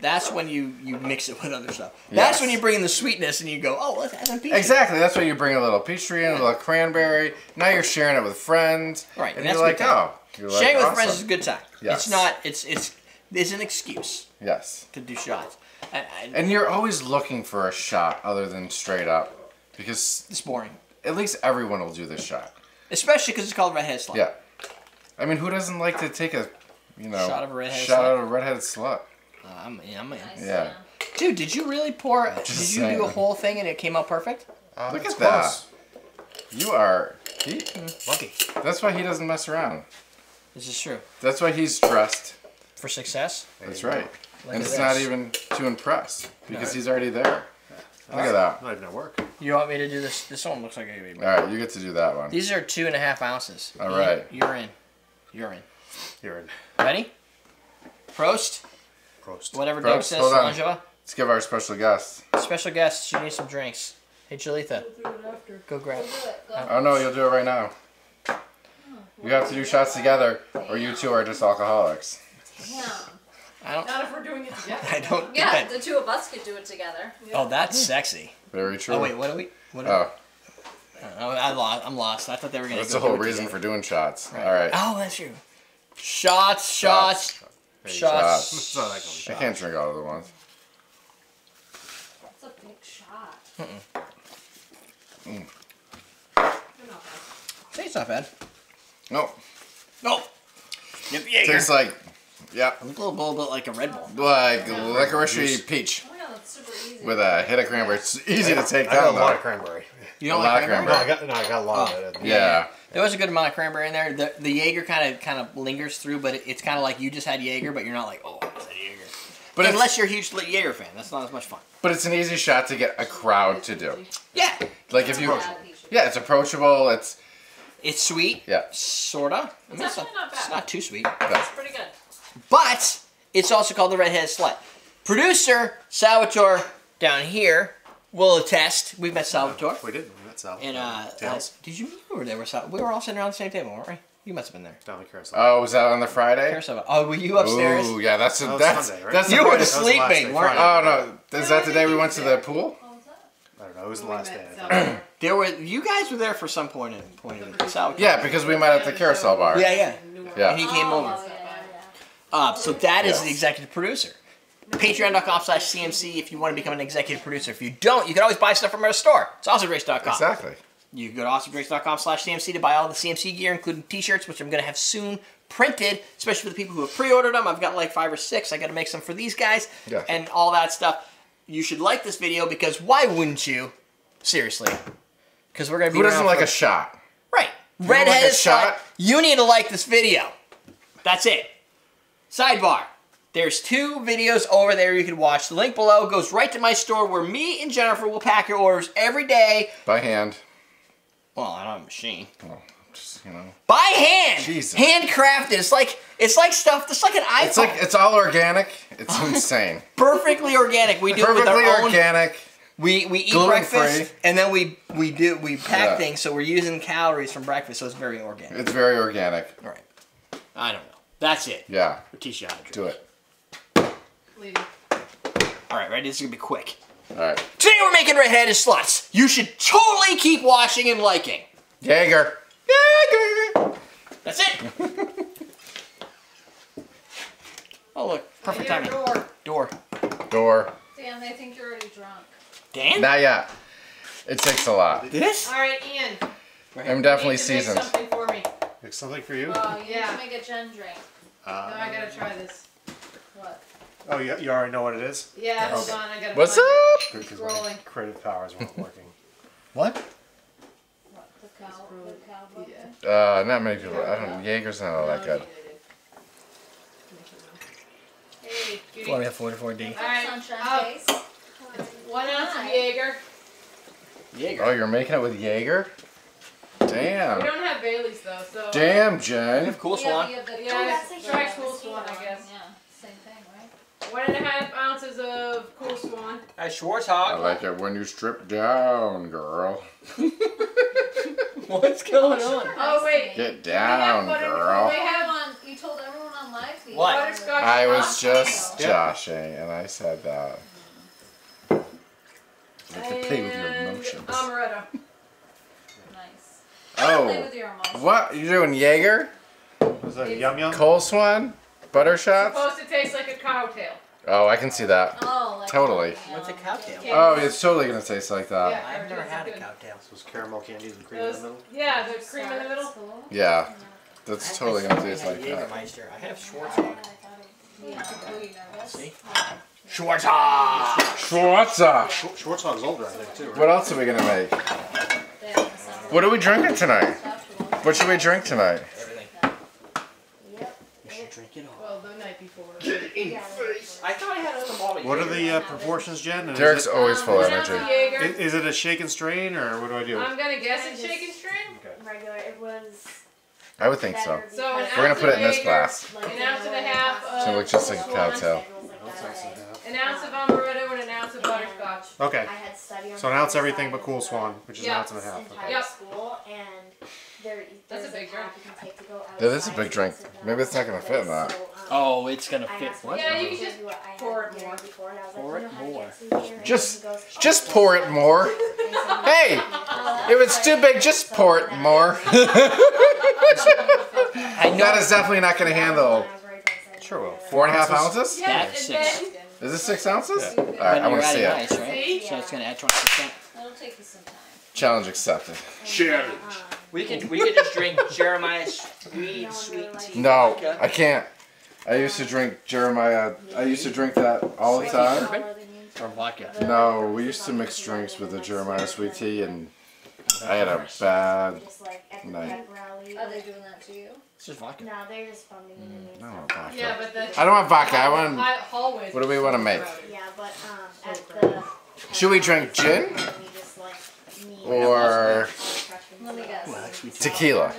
that's when you you mix it with other stuff. That's Yes. when you bring in the sweetness and you go, oh, let's add some peach. Exactly. That's why you bring a little peach tree in, a little cranberry. Now you're sharing it with friends. Right, And, and that's you're like, oh, you're like, Sharing with awesome. friends is a good time. Yes. It's not. It's it's it's an excuse Yes. to do shots. And, and And you're always looking for a shot other than straight up, because it's boring. at least everyone will do this shot. Especially because it's called redhead slut. Yeah. I mean, who doesn't like to take a, you know, Shot of a redheaded shot slut? out of a redheaded slut? Uh, I'm, yeah, I'm in. Nice, Yeah. Dude, did you really pour? did Just you do a whole thing and it came out perfect? Uh, Look it's at that. You are. He, Lucky. that's why he doesn't mess around. This is true. That's why he's dressed. For success. That's right. Look and at it's not even to impress because No. he's already there. Look at that. Not even at work. You want me to do this? This one looks like a baby. All right, you get to do that one. These are two and a half ounces. All right. You- right. You're in. You're in. You're in. Ready? Prost. Prost. Whatever Prost, Doug says hold on. Angela. Let's give our special guest. Special guest, she needs some drinks. Hey, Jalitha, go grab. It. Oh. oh no, you'll do it right now. You have to do shots together, or you two are just alcoholics. Damn. I don't. Not if we're doing it together. I don't. Yeah, that. the two of us could do it together. Oh, that's sexy. Very true. Oh wait, what are we? What do Oh, Oh, I lost. I'm lost. I thought they were gonna. That's go the whole reason together. for doing shots. All right. Oh, that's true. Shots, shots, Hey, shots. It's not that I can't drink all of the ones. That's a big shot. They're not bad. Tastes not bad. No, No. Yep, Jaeger. tastes like, yeah, a little, little bit like a Red Bull. like licorice peach Oh yeah, that's super easy. with a hit of cranberry. It's easy to take I got down a lot of though. cranberry. You don't lot like of cranberry? No, I got no, I got a lot Oh. of it. Yeah. There was a good amount of cranberry in there. The the Jaeger kind of kind of lingers through, but it, it's kind of like you just had Jaeger, but you're not like, oh, I had Jaeger. But But unless you're a huge Jaeger fan, that's not as much fun. but it's an easy shot to get a crowd to do. Yeah, Like if you, yeah, it's approachable. It's it's sweet. Yeah. sorta. I mean, It's actually not It's not too sweet, It's pretty good. But it's also called the redheaded slut. Producer Salvatore down here will attest. We've met Salvatore. We did. That's out. And uh, uh, did you you were there? with Sal- We were all sitting around the same table, weren't we? You must have been there. down the carousel. oh, was that on the Friday? Carousel. Oh, were you upstairs? Ooh, yeah, that's That was that's Sunday, right? that's the You were Friday- That was the last sleeping, day, weren't Friday. Oh no, is that the day we went to the pool? What was that? I don't know. It was the last day. I think. There were you guys were there for some point in point in Salvatore. Yeah, because we met at the carousel bar. Yeah, yeah. Yeah. And he came Oh, over. Uh, so that is Yes. the executive producer. Patreon.com slash CMC if you want to become an executive producer. If you don't, you can always buy stuff from our store. It's awesomegrace.com. Exactly. You can go to awesomegrace.com slash CMC to buy all the CMC gear, including t-shirts, which I'm going to have soon printed, especially for the people who have pre-ordered them. I've got like five or six. I got to make some for these guys Yeah. and all that stuff. You should like this video because why wouldn't you? Seriously. Because we're going to be Who doesn't like a shot? Right. don't like shot? slut. You need to like this video. That's it. Sidebar. There's two videos over there you can watch. The link below goes right to my store where me and Jennifer will pack your orders every day. By hand. Well, I don't have a machine. Well, Just, you know. By hand. Jesus. Handcrafted. It's like it's like stuff. It's like an iPhone. It's like it's all organic. It's insane. perfectly organic. We do it with Perfectly our own. organic. We we eat breakfast and then we we do we pack Yeah. things. So we're using calories from breakfast. So it's very organic. It's very organic. All right. I don't know. That's it. Yeah. We'll teach you how to drink. Do it. Leaving. All right, ready? This is gonna be quick. All right. Today we're making redheaded sluts. You should totally keep watching and liking. Jaeger. That's it. oh look, perfect I timing. door. Door. Door. Dan, they think you're already drunk. Dan. Not yet. It takes a lot. This? All right, Ian. I'm definitely you need to make seasoned. something for me. Make something for you. Oh, you Yeah. need to make a gin drink. No, I gotta try this. What? Oh, you, you already know what it is? Yeah, hold Okay. on. I gotta. What's find it. up? Good, because Rolling. my creative powers weren't working. What? What? The cow? The cow Yeah. Uh, not many people. I don't. Jaeger's not all that good. you. Hey, cutie. What we have 44D. All right, Sunshine up. face. One ounce of Hi. Jaeger. Jaeger. Oh, you're making it with Jaeger? We don't have Bailey's though, so. Damn, Jen. Cool Yeah, swan. we have the- Yeah, oh, it's that's dry the Coole Swan, I guess. Yeah, same thing, right? One and a half ounces of Coole Swan. Hey, Schwartz I like it when you strip down, girl. What's going on? Oh, wait. Get Do we down, butter- girl. We have Everyone, you told everyone on live feed. What? butterscotch. I was just joshing, and I said that. You have to play with your emotions. Amaretto. Oh. Nice. Play Oh, with your what? You doing Jaeger? Was that yum yum? Coole Swan? Butter shots? Supposed to taste like a cowtail. Oh, I can see that. Oh, like Totally. What's a cowtail? Oh, it's totally gonna taste like that. Yeah. I've never had a Good. cowtail. Those caramel candies and cream in the middle. yeah, the cream in the middle. Yeah, that's totally gonna taste like that. Jägermeister. I have Schwartzhog. Yeah. Are you nervous? See? Schwartzhog. Schwarza. Schwar- Schwartzhog's older, I think, too, right? What else are we gonna make? What are we drinking tonight? What should we drink tonight? Everything. Yep. Should drink it all. Well, the night before. I thought I had another bottle. What are the uh, proportions, Jen? And is Derrick's it- always full of One ounce of energy. Jaeger. Is, is it a shake and strain, or what do I do? I'm gonna guess it's shaken strain. regular. It was I would think so. better So an because, We're gonna put it in this glass. like, An they ounce and a half of So it looks just like a Coole Swan, cocktail. It like That's that nice way. to have. An ounce of amaretto and an ounce of butterscotch. Okay. I had study on So an the ounce everything but Coole Swan, which is an ounce and a half. Entire Okay. Yep. school, and there, That's a big path drink. you can take to go Yeah, this is a big drink. Maybe it's not gonna fit in that. Um, Oh, it's gonna I fit. What? my Yeah, you can just to do what I had pour it more. Before, and I was Pour it you know how to more. get through here? And Just- Just "Oh, pour it more. Hey, If it's too big, just pour it more. I know. that is definitely not gonna handle Sure will. four and a half ounces. Yeah, That's and six. Then- Is this six ounces? All right, I want to see it. ice, right? See? So it's gonna add twenty percent. It'll take you some time. Challenge accepted. Challenge. Um, we could we could just drink Jeremiah's sweet sweet tea. No, vodka. I can't. I used to drink Jeremiah. I used to drink that all the time. or vodka. No, we used to mix drinks with the Jeremiah sweet tea, and I had a bad. Just like at the night. rally. Are they doing that to you? It's just vodka. No, they're just funding it and I don't want vodka. Yeah, but the. I don't want vodka. I want. Hallways What do we wanna make? Yeah, but um, at the. Should we drink gin? We just, like, meet Or all the freshmen Let me guess. Well, actually, tequila?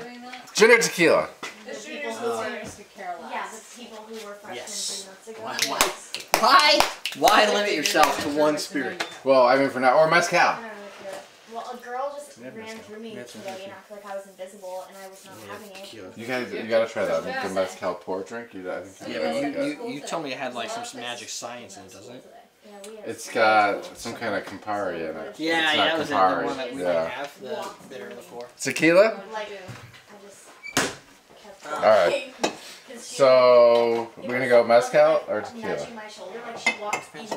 Gin or tequila? The The people juniors who and were, seniors could care yeah, the people who were freshmen Yes. three months ago. Why? Why? Why? Why limit yourself to one spirit? Well, I mean for now, or mezcal. I don't know if you're- Well, a girl just Yeah, ran mezcal. through me Yeah, today mezcal. and acted like I was invisible and I was not having it. You guys, you gotta try that. The mezcal port drink. You, I think Yeah, you but you, you, you told me it had like some magic science in it, doesn't it? Yeah, we had got some kind of Campari in it. Yeah, It's yeah, not that was the Campari. one that we Yeah. have the bitter before. Tequila. Like, I just kept All right. Walking, 'cause she, So we're gonna go mezcal or touching tequila. my shoulder, like she walked into.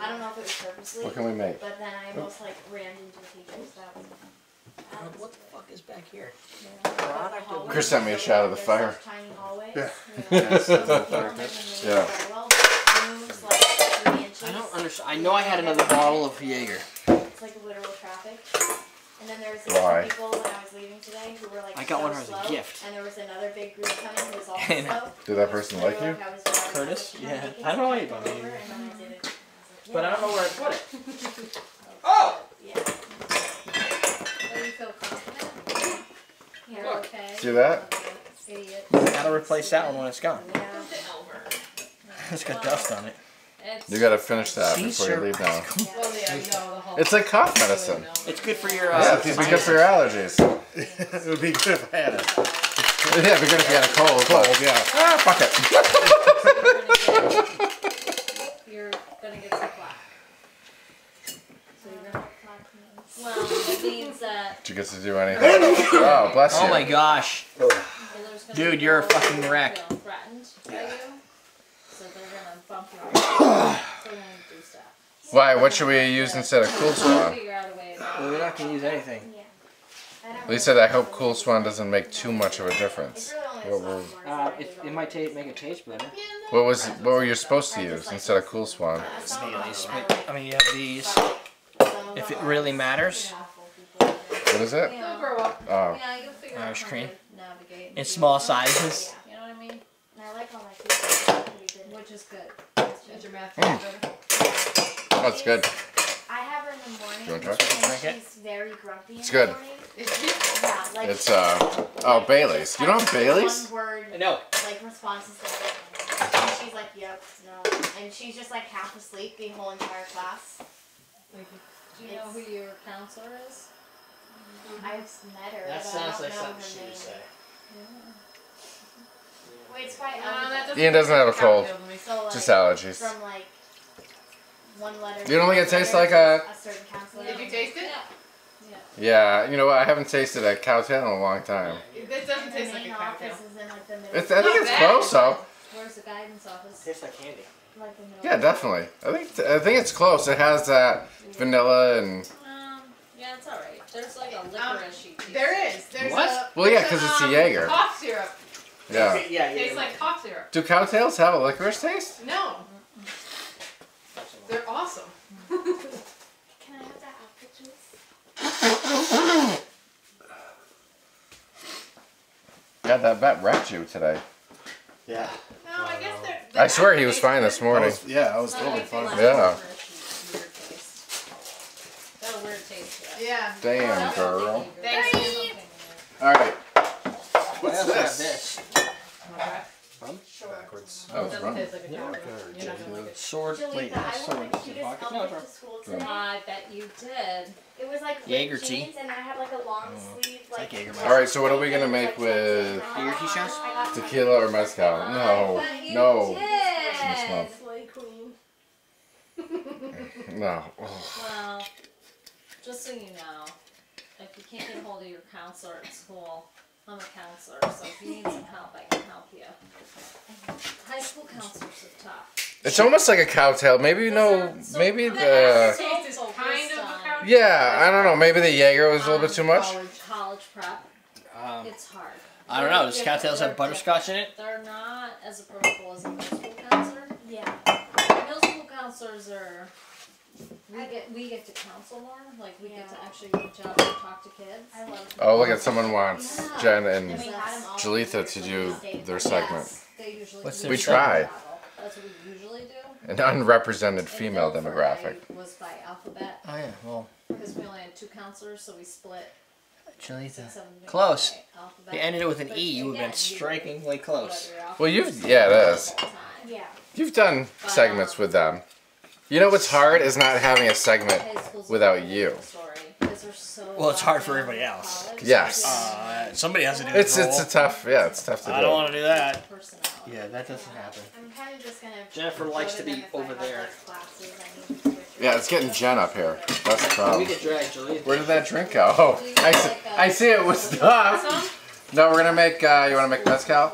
I don't know if it was purposely, What can we make? but then I almost like ran into the teachers. That was. Uh, that was- What the fuck is back here? yeah. But the hallways Chris sent me a shot of the fire. Tiny hallways. Yeah. you know, so the people in the Yeah. very well, rooms, like, three inches. I don't understand. I know I had another bottle of Jaeger. It's like literal traffic. And then there was these two Why? people when I was leaving today who were like I got so one as a gift. And there was another big group coming who was also And- slow. Did that person like you? I was Curtis? Like, "Can Yeah. I don't know to anybody. over?" And then I did it. I was like, But I don't know where I put it. Oh! Yeah. Do you feel confident? You're Look. okay? See that? Idiot. Gotta replace that one when it's gone. Yeah. It's got dust on it. It's, You gotta finish that before you leave now. Well, yeah, no, the hall. It's like cough medicine. It's good for your. Yeah, Uh, it's be good for your allergies. it would be good if I had it. Yeah, it'd be good if you had a cold. but- Cold, yeah. Ah, fuck it. you're gonna get some flack. So you're gonna flag. Well, it means that Did you get to do anything? Oh, bless you. oh my gosh. Dude, you're a fucking wreck. threatened by you. So they're gonna bump you. around. so they're gonna do stuff. Why? What should we use instead of Coole Swan? Figure out a way about Well, we're not gonna use anything. Yeah. I don't Lisa, I hope Coole Swan doesn't make too much of a difference. What were- Uh, it, it might ta- make it taste better. What was? What were you supposed to use instead of Coole Swan? Baileys, but I mean, you have these. If it really matters. awful people. What is it? They'll grow. Oh, you'll figure Irish cream. navigate. In small sizes. You know what I mean? And I like all my food. Good. Which is good. Is your math Mm. better? oh, good. I have her in the morning. You wanna try? and Drink it? She's very grumpy in It's the good. morning. Yeah. Yeah, like It's uh. Oh, Bailey's. You don't have Bailey's? One word No. like responses to everything. And she's like, yep, no. And she's just like half asleep the whole entire class. Do you know who your counselor is? I've met her, That but I don't know her name. Wait, it's by Uh, that Elvis. doesn't Ian doesn't have a cold. to me. So like, Just allergies. from like one letter. You don't think it tastes like a- a certain counselor. Did you taste it? Yeah. You know what? I haven't tasted a cowtail in a long time. This doesn't taste like a main cocktail. office is in like. It's. I think it's bad. close though. Where's the guidance office? Tastes like candy. like. Yeah, definitely. I think. I think it's close. It has that vanilla and. Um, yeah, it's alright. There's like a licoricey taste. There is. There's What? a. Well, yeah, there's 'cause it's a um, Jaeger. Cough syrup. Yeah. Yeah, Tastes like cough syrup. Do cowtails have a licorice taste? No. They're awesome. Can I have that apple juice? God, that vet wrecked you today. Yeah. No, I guess they're. I swear he was fine this I morning. was, yeah, I was Not totally fine. Yeah. Weird taste. A weird taste. Yeah. Damn, girl. Thanks. All right. What's this? This. Okay. Sure. Backwards. That was oh, Doesn't wrong. taste like a Yeah. cowboy. You're not gonna like it. Sword. Wait, Jalika, not I sword. wore the It's a cutest pocket. No, to school today. I bet you did. It was like ripped Jaeger tea. jeans and I had like a long oh. sleeve like. like All right, so what are we gonna make with Jaeger tea shots? I got some- tequila or mezcal? No, I no, did. Slay queen. no. Oh. Well, just so you know, if you can't get a hold of your counselor at school, I'm a counselor, so if you need some help, I can help you. High school counselors are tough. It's almost like a cowtail. Maybe you no, maybe the Taste is kind of a yeah. I don't know. Maybe the Jaeger was a little bit too much. College, college prep, Um, it's hard. I don't know. Does They're cocktails have different. butterscotch in it? They're not as approachable as a middle school counselor. Yeah. Middle school counselors are. We get we get to counsel more. Like we get to Yeah. actually reach out and talk to kids. I love Oh, look at someone wants Jen And and we had 'em all Jalitha to do their segment. Yes, they usually What's their We try. That's what we usually do. An unrepresented And female demographic. Was by alphabet Oh yeah. Well, because we only had two counselors, so we split Chalitha. six, seven, eight Close. by alphabet. If you ended it with an But E, you would have been strikingly close. whatever your alphabet Well, you've- yeah, it the is. whole time. Yeah. You've done segments um, with them. You know what's hard is not having a segment. High school's a Without you. different Story, because they're so Well, it's hard for everybody else. Yes. Uh, somebody has to do It's this it's a tough yeah. It's tough to do. I don't want to do that. Personality. Yeah, that doesn't happen. I'm kind of just gonna. Jennifer likes to be them if I over there. less Classes, I need to switch Yeah, it's getting Jen up here. That's the problem. could drag Chalitha. Where did that drink go? Oh, I see, I see it was stuff. No, we're gonna make. Uh, you want to make mezcal?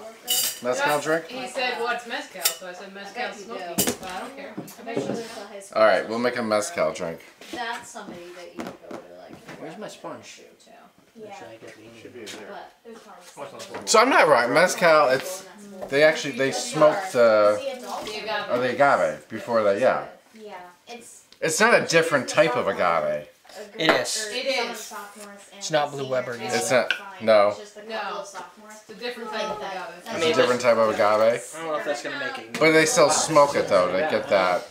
Mezcal drink? He said, "What's mezcal?" So I said, I "Mezcal bet you smoky." But I don't care. I bet you there's a high school All right, we'll make a mezcal drink. That's somebody that you would go to like. Where's my sponge? Too, Yeah. Should be in there. but It was Watch probably. those So I'm not wrong. Mezcal, it's they actually they smoked uh, See, it's all The good. agave. oh, the agave before that. Yeah, Yeah. It's. it's not a different type of agave. A It good- is. or It some is. sophomores and It's not Blue seniors Weber and either. It's not- no. It's a No. It's a different type of agave. I It's a different type of agave, I don't know if that's gonna make it. but they still smoke it though to get that.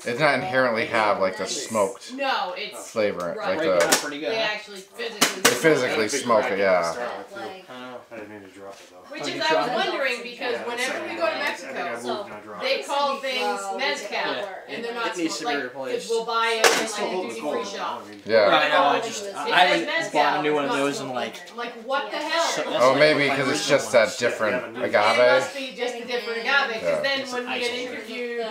So high It does not inherently have like the smoked No, it's flavor, Right. like Break up the. pretty good. they huh? actually physically. They physically smoke it, yeah. start, But, too. like, I don't know. I didn't mean to drop it though. Which is I was wondering because Yeah, whenever we go to got it. I think I Mexico, So, and I dropped they call things flow, mezcal, Yeah. and they're not needs to like replaced. we'll buy it in like a duty the cold, free though. shop. I mean, Yeah. Right, no, I just I haven't bought a new one of those in like. Like, what the hell? So- It that's Oh, maybe because it's just that different Yeah, agave. must be just a different agave because then when we get interviewed, Good,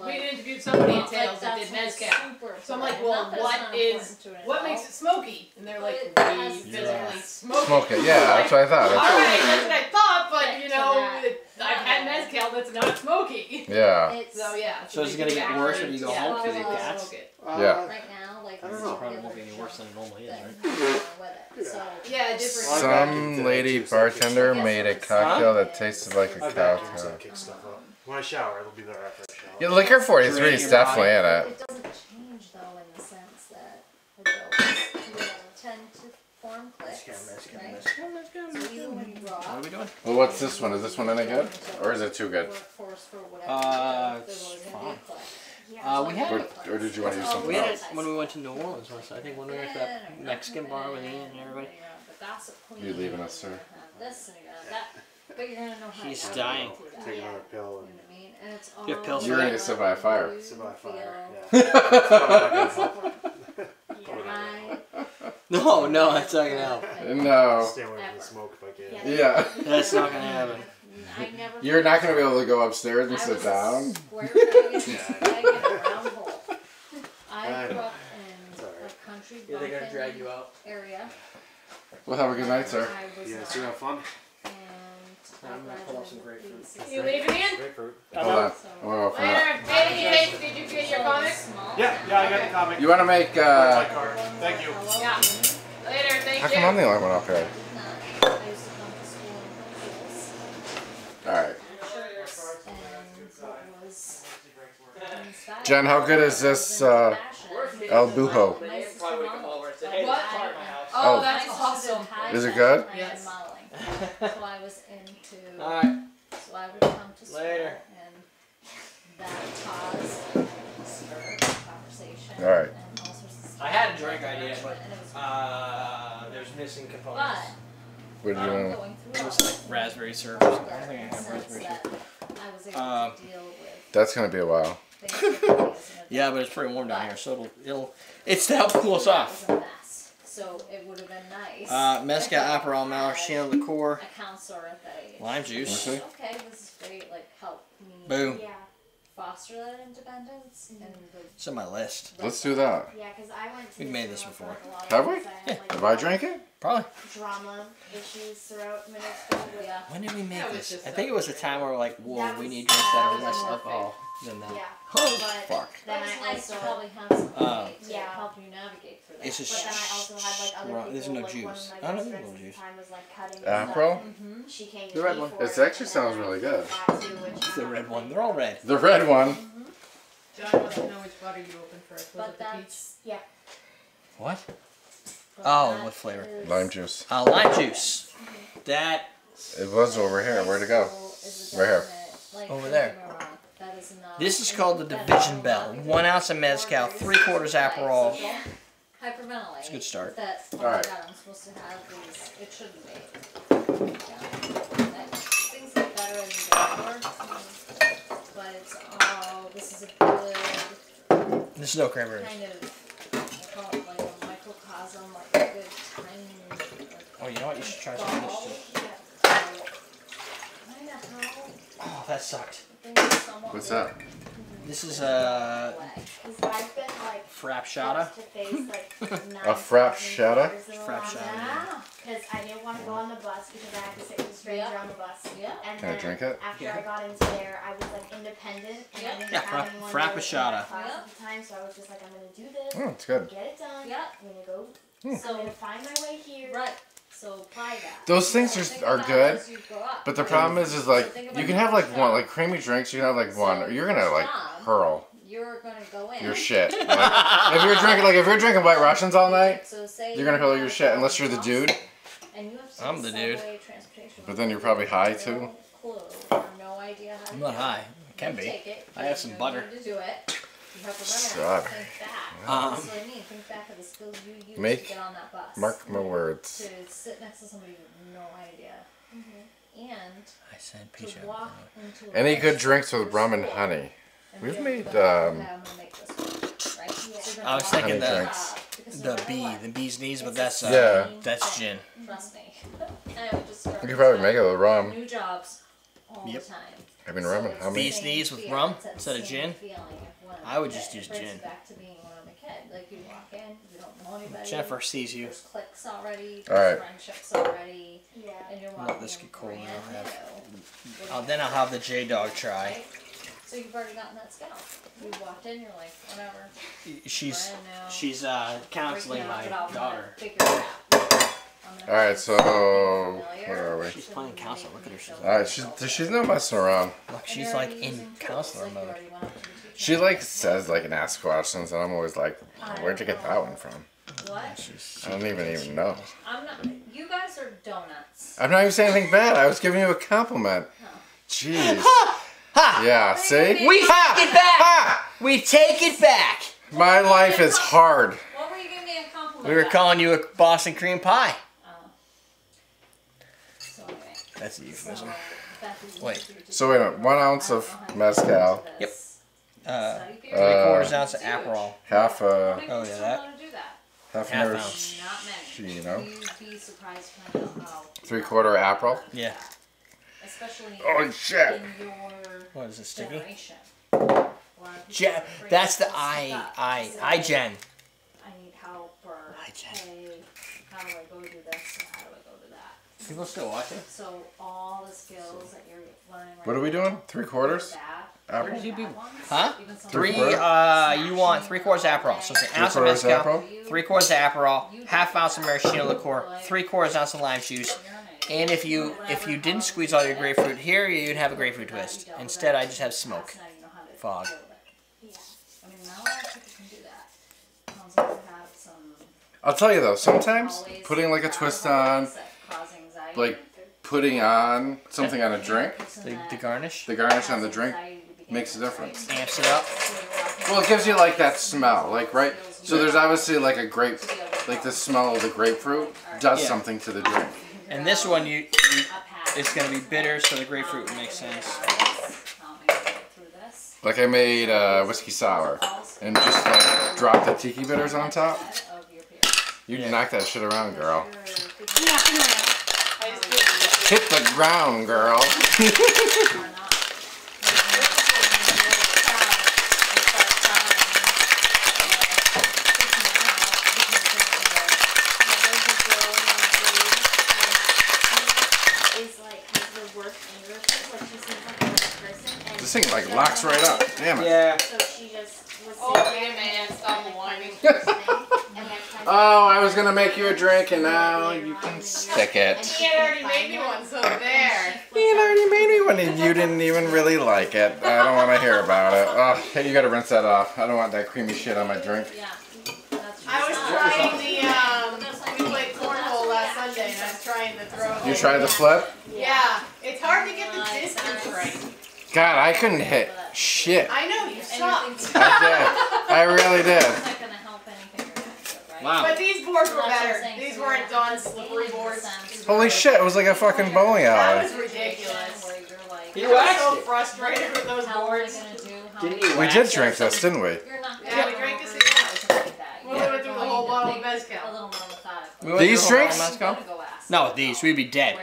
we like, interviewed somebody in like, Tails that did mezcal. super So I'm like, well, what is what not is important to an what adult. makes it smoky? And they're like, we has- physically Yeah. smoke, Smoke it, yeah. That's what I thought. All That's- what I thought, but you know, that. I've had mezcal that's not smoky. Yeah. It's, So yeah. So it's they gonna get worse when you go yeah, home 'cause of physically cats? smoke it. Uh, yeah. Right now, like, I don't it's know. Probably won't be any worse than it normally is, thing right? with it. So, Yeah, different. Some lady bartender made a cocktail that tasted like a I vacuum so cocktail. it kicks stuff up. When I shower, it'll be there after I shower. Yeah, Licor 43 is definitely in it. it doesn't change though in the sense that adults will tend to form cliques, right? So even when you What are we doing? Well, what's this one? Is this one any good? Or is it too good? workforce for whatever, Uh, you do, there's always gonna be a fine. Uh, we had Or, or did you want to use something we had it else? when we went to New Orleans once. I think when we went to that Mexican bar with Ian and everybody. You leaving us, sir? This and you're gonna have that, but you're gonna know how He's to dying. navigate through that. Take You know pill what I mean? And it's all Get pills. You're gonna that? get sit by a fire. you sit by a fire. Yeah. No, no, that's not gonna help. No. Stay away from the smoke if I can. Yeah. Yeah. That's not gonna happen. I never. You're not going to be able to go upstairs and I sit down? A square peg in a peg in a round hole. I I grew up in a country Yeah, they're gonna drag you out. area. Well, have a good night, sir. I was You guys not, still have fun? And I'm gonna pull up some grapefruit. these You leaving in? Grapefruit. Hold on. I'm going to open Later. up. Hey, did you, did you get your so comic? Yeah, yeah, I got the comic. You want to make, My uh... card. Thank you. Yeah. Later, thank How you. come I'm the only one up here? Nah, I used to come to school in Hills. Alright. And what was in style Jen, how good is this, uh. El Bujo? Nicest for modeling. What? Oh, that's I awesome. Is it that good? when I Yes. was I Alright. so I would come to school Later. and that caused conversation. Alright. and all sorts of stuff. I had a drink idea, but And it was- uh, there's missing components. But What did you I'm want? It was like raspberry syrup. I don't think I have raspberry syrup. I was able Um, to deal with That's gonna be a while. things differently as an Yeah, but it's pretty warm down here, so it'll it'll it's to help cool us off. Was. So it would have been nice. Uh, mezcal, if I aperol, had maraschino liqueur, A counselor at that age. lime juice. Okay. Okay, this is great. Like help me Boom. Yeah, foster that independence and the It's on my list. Let's do that. yeah, because I went to We've made this before. like, a lot of Have we? things. I had, like, Have I drank it? Probably. drama issues throughout middle school. yeah. When did we make That this? I think it was a time where we're like, whoa, we was- need drinks that are less alcohol than that. Yeah. Oh, But fuck. then That I nice also probably have somebody Uh, to Yeah. help you navigate through that. It's just But then I also had like other Right, people. there's no like juice. one of I my don't best know friends no at the juice. time was like cutting. April? mm-hmm. She came to The red one. for It it, actually and sounds really good. too, It's the red one. They're all red. The red one. John wants to know which butter you opened first. Was But it the peach? Yeah. What? but Oh, what flavor? is- Lime juice. Uh, lime juice. That It was over here. Where'd it go? Right here. Over there. This is called the Division Bell. One ounce of mezcal, three quarters Right, Aperol. Hyperventilate. It's a good start. That, oh Alright. I'm supposed to have these, it shouldn't be. Things get better as you go more, but it's all, this is a good There's no cranberries. kind of, I call it like a microcosm, like a good tiny, like, Oh, you know what? You should try some of this too. Yeah. So, Kinda how Oh, that sucked. Things What's work that? This is a away. Because I've been like frapchata. forced to face like A frapchata? Frapchata. Yeah. Because I didn't want to go on the bus because I had to sit with a stranger on the bus. Yeah. And Can I then drink it? After Yeah. I got into there, I was like independent and Yeah. I didn't Yeah, have fra- anyone really in my frapchata. class Yeah. at the time, so I was just like, I'm gonna do this, Oh, it's good. get it done. Yeah. I'm gonna go. Hmm. I'm gonna find my way here. right. So apply that. Those things So are- are good, as you go up, But the problem is, is like think you can have like one, like creamy drinks. You can have like one, or you're gonna like job. hurl You're gonna go in. your shit. Like, if you're drinking, like if you're drinking White Russians all night, So say you're gonna hurl your shit unless you're the dude. And you have I'm the dude. But then you're probably high, too. No Clue. No idea how I'm not do it. high. Can be. I have you some know butter. How to do it. You have to run Stop. out. Think back. Um, That's what I mean. Think back of the skills you used Make- to get on that bus. Mark my words. To sit next to somebody with no idea. And I said to peach walk out. into a Any good drinks with rum and honey? and We've made, um, I'm gonna make this work," right? So you're gonna I was thinking into the- a job, because no The matter bee, the bee's knees, but that's the uh, Yeah. that's gin. Trust me. I would just You could probably make it with rum. New jobs all Yep. the time. I mean, rum and it's honey. Bee's knees with rum instead of same gin? Feeling of when I'm would a just use It gin. back to being when I'm a kid. Like you walk in, you don't know anybody. Jennifer sees you. There's cliques already. All There's right. friendships already, Yeah. and you're Let walking this get cold and brand I'll have- new. Oh, then I'll have the J Dog try. Right? So you've already gotten that skill. You walked in, you're like, whatever. She's she's uh counseling my but I'm gonna daughter. figure it out. I'm gonna All right, so where are we? She's playing counselor. Look at her. She's All right, she's she's not messing around. Look, she's like in counselor mode. Already went up to the teacher She like says like and asks questions, and I'm always like, where'd you get that one from? What? She's, I don't even even know. I'm not. You guys are donuts. I'm not even saying anything bad. I was giving you a compliment. Jeez. ha! Ha! Yeah. See. We Ha! take it back. Ha! We take it back. My life is hard. What were you giving me a compliment? We were about? calling you a Boston cream pie. Oh. So anyway. That's a So, euphemism. Beth, you Wait. need to do So wait a minute. One ounce of don't know how to mezcal, Yep. This Uh, study three period. Uh, quarters ounce of Huge. Aperol. half a many oh, yeah, that. how to do that? half Half an ounce. Not many. You know. You'd be surprised to how. Three quarter Aperol? Yeah. Especially Oh shit. in your What is it, sticky? generation. A lot of people Gen- that's the to speak I up. I I gen. I need help or I gen. how do I go do this how do I go to that? People still watching? So all the skills that you're learning right What are we doing? Three quarters? bad, Aperol? even you be- Huh? even Three. Uh, you want three quarters of Aperol. So it's an Three ounce of quarters mezcal, Aperol? three quarters of Aperol, half ounce of maraschino liqueur, three quarters ounce of lime juice. You're an idiot. And if you if you didn't squeeze all your grapefruit here, you'd have a grapefruit twist. Instead, I just have smoke. Now you know how to Fog. deal with it. Yeah. I mean, not a lot of people can do that. As long as you have some I'll tell you though. Sometimes putting like a twist on, that cause anxiety. like putting on something on a drink, The, the garnish the garnish on the drink makes a difference. amps it up. Well, it gives you like that smell, like right. So there's obviously like a grape, like the smell of the grapefruit does Yeah. something to the drink. And this one, you, you It's gonna be bitter, so the grapefruit would make sense. I'm gonna go through this. Like I made uh, whiskey sour and just like dropped the tiki bitters on top. Of your. You Yeah. knock that shit around, girl. Yeah, come here. I just do it. Hit the ground, girl. Or not. Is like has the worst English, like she seems like a nice person. And This thing like locks right up. Damn it. Yeah. So she just was Oh, sitting wait a minute, stop like, whining. first thing, and then kind of- Oh, I was gonna make you a drink and now you can stick it. she He had already made me one, so there. You already made me one and you didn't even really like it. I don't want to hear about it. Oh, hey, you gotta rinse that off. I don't want that creamy shit on my drink. Yeah. I was trying the, um, we played cornhole last Sunday and I was trying to throw. You tried the flip? Yeah, it's hard to get the distance right. God, I couldn't hit shit. I know, you And sucked. I did. I really did. Not gonna help anything you're gonna do, right? Wow. But these boards were That's what I'm better. These weren't you're Dawn not slippery boards. Holy shit, it was like a fucking bowling alley. That was ridiculous. You're like, You I was waxed so frustrated with those how am I boards. gonna do? How Didn't am I you We did drink or this, didn't we? Yeah, we drank this again. something like that. Well, You're we went through the whole bottle of mezcal. A little more methodical. These through a whole drinks? Moscow? Go No, these. We'd be dead.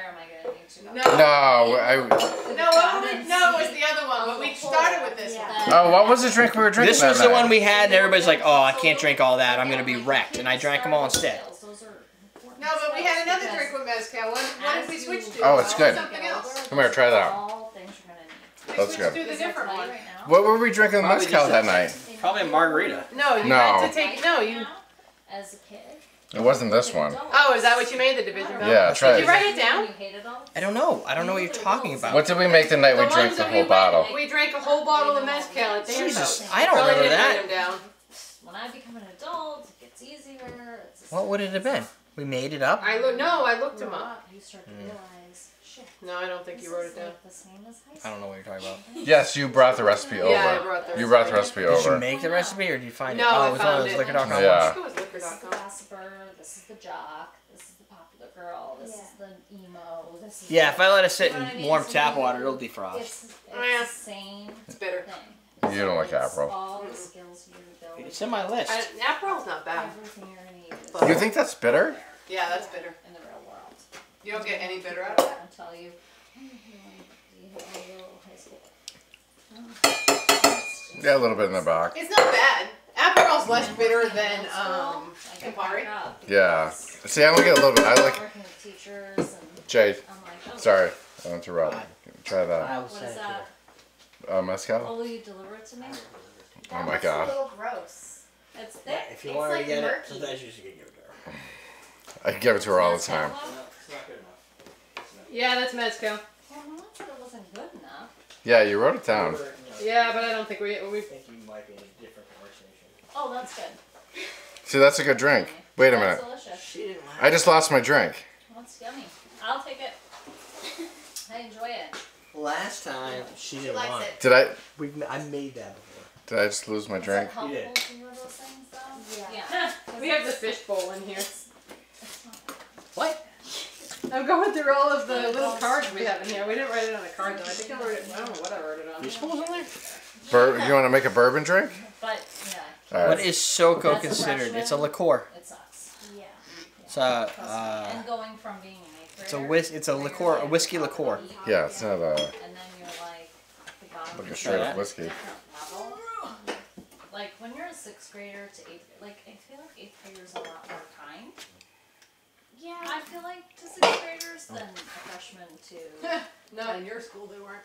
No. No, I. No, what was, no, it was the other one, but we started with this one. Yeah. Oh, what was the drink we were drinking? This that was the night? one we had, and everybody's like, "Oh, I can't drink all that. I'm gonna be wrecked," and I drank them all instead. Those are important No, but we had another drink with mezcal. What, what did we switch to? Oh, it's good. Something else. Come here, try that. All things you're gonna need. We That's good. to the different one. What were we drinking with Probably mezcal that night? Probably a margarita. No, you No. had to take, no, you, As a kid. It wasn't this one. oh, is that what you made the division Bill? Yeah, try Did you write it down? You hated them? I don't know. I don't know what you're talking about. What did we make the night we drank the whole we bottle? We drank a whole bottle of mezcal at Dan's Jesus, house. I don't Probably remember didn't that. write them down. When I become an adult, it gets easier. It's just What would it have been? We made it up. I look, no, I looked grow them up. You start to Hmm. realize, shit. No, I don't think you wrote is it down. like the same as high I don't know what you're talking about. Yes, you brought the recipe over. Yeah, I brought the recipe. You brought the recipe Did you make the recipe or did you find No, it? I Oh, it was one of found those it. liquor.com Yeah. I think it was This is the liquor.com. gossiper, this is the jock, this is the popular girl, this Yeah. is the emo, this is Yeah, the, if I let it sit You know I in mean? warm So tap water, it'll defrost. It's, it's oh, Yeah. the same It's bitter. thing. You don't like it's All the skills you build. It's in my list. I, Aperol's not bad. Everything you're gonna need is You think that's bitter? Yeah, that's bitter. in the real world. You don't get any bitter out of that. I'll tell you. "Oh, you have a little high school. Yeah, a little bit in the back. It's not bad. Aperol's less bitter than um Campari. Yeah. See, I only get a little bit. I like. working with teachers and Jay, I'm like, oh, sorry, I interrupt. Try that. I will What say is it that? Uh, mezcal. Oh, will you deliver it to me? Oh That my looks God. a little gross. It's to thick. her. If you It's want her to like get it, murky. sometimes you should give it to her. I give it to her all the Is time. That one? No, it's not good enough. Yeah, that's mezcal. Well, no one said it wasn't good enough. Yeah, you wrote it down. Uh, yeah, but I don't think we we. I think you might be in a different conversation. Oh, that's good. See, that's a good drink. Wait a That's minute. delicious. She didn't laugh. I just lost my drink. That's yummy. I'll take it. I enjoy it. Last time she She didn't likes want it. it. Did I? We I made that before. Did I just lose my drink? Is that You helpful did. to you, those things, though? Yeah. Yeah. We have the fish bowl in here. It's, it's not What? I'm going through all of the little cards we have in here. We didn't write it on a card though. I think I wrote it. I don't know what I wrote it on. Fish bowls in there? Bur- you want to make a bourbon drink? But, yeah, All What right. is SoCo That's a considered? It's a freshman. liqueur. it sucks. Yeah. It's a Trust me. uh, and going from being an eighth it's a grader whis- it's a liqueur, a whiskey top liqueur. Yeah, it's not a And then you're like the like a straight Yeah. up whiskey. Like when you're a sixth grader to eighth, like I feel like eighth graders are a lot more kind. Yeah. I feel like to sixth graders oh. than a freshman to. No, in your school they weren't.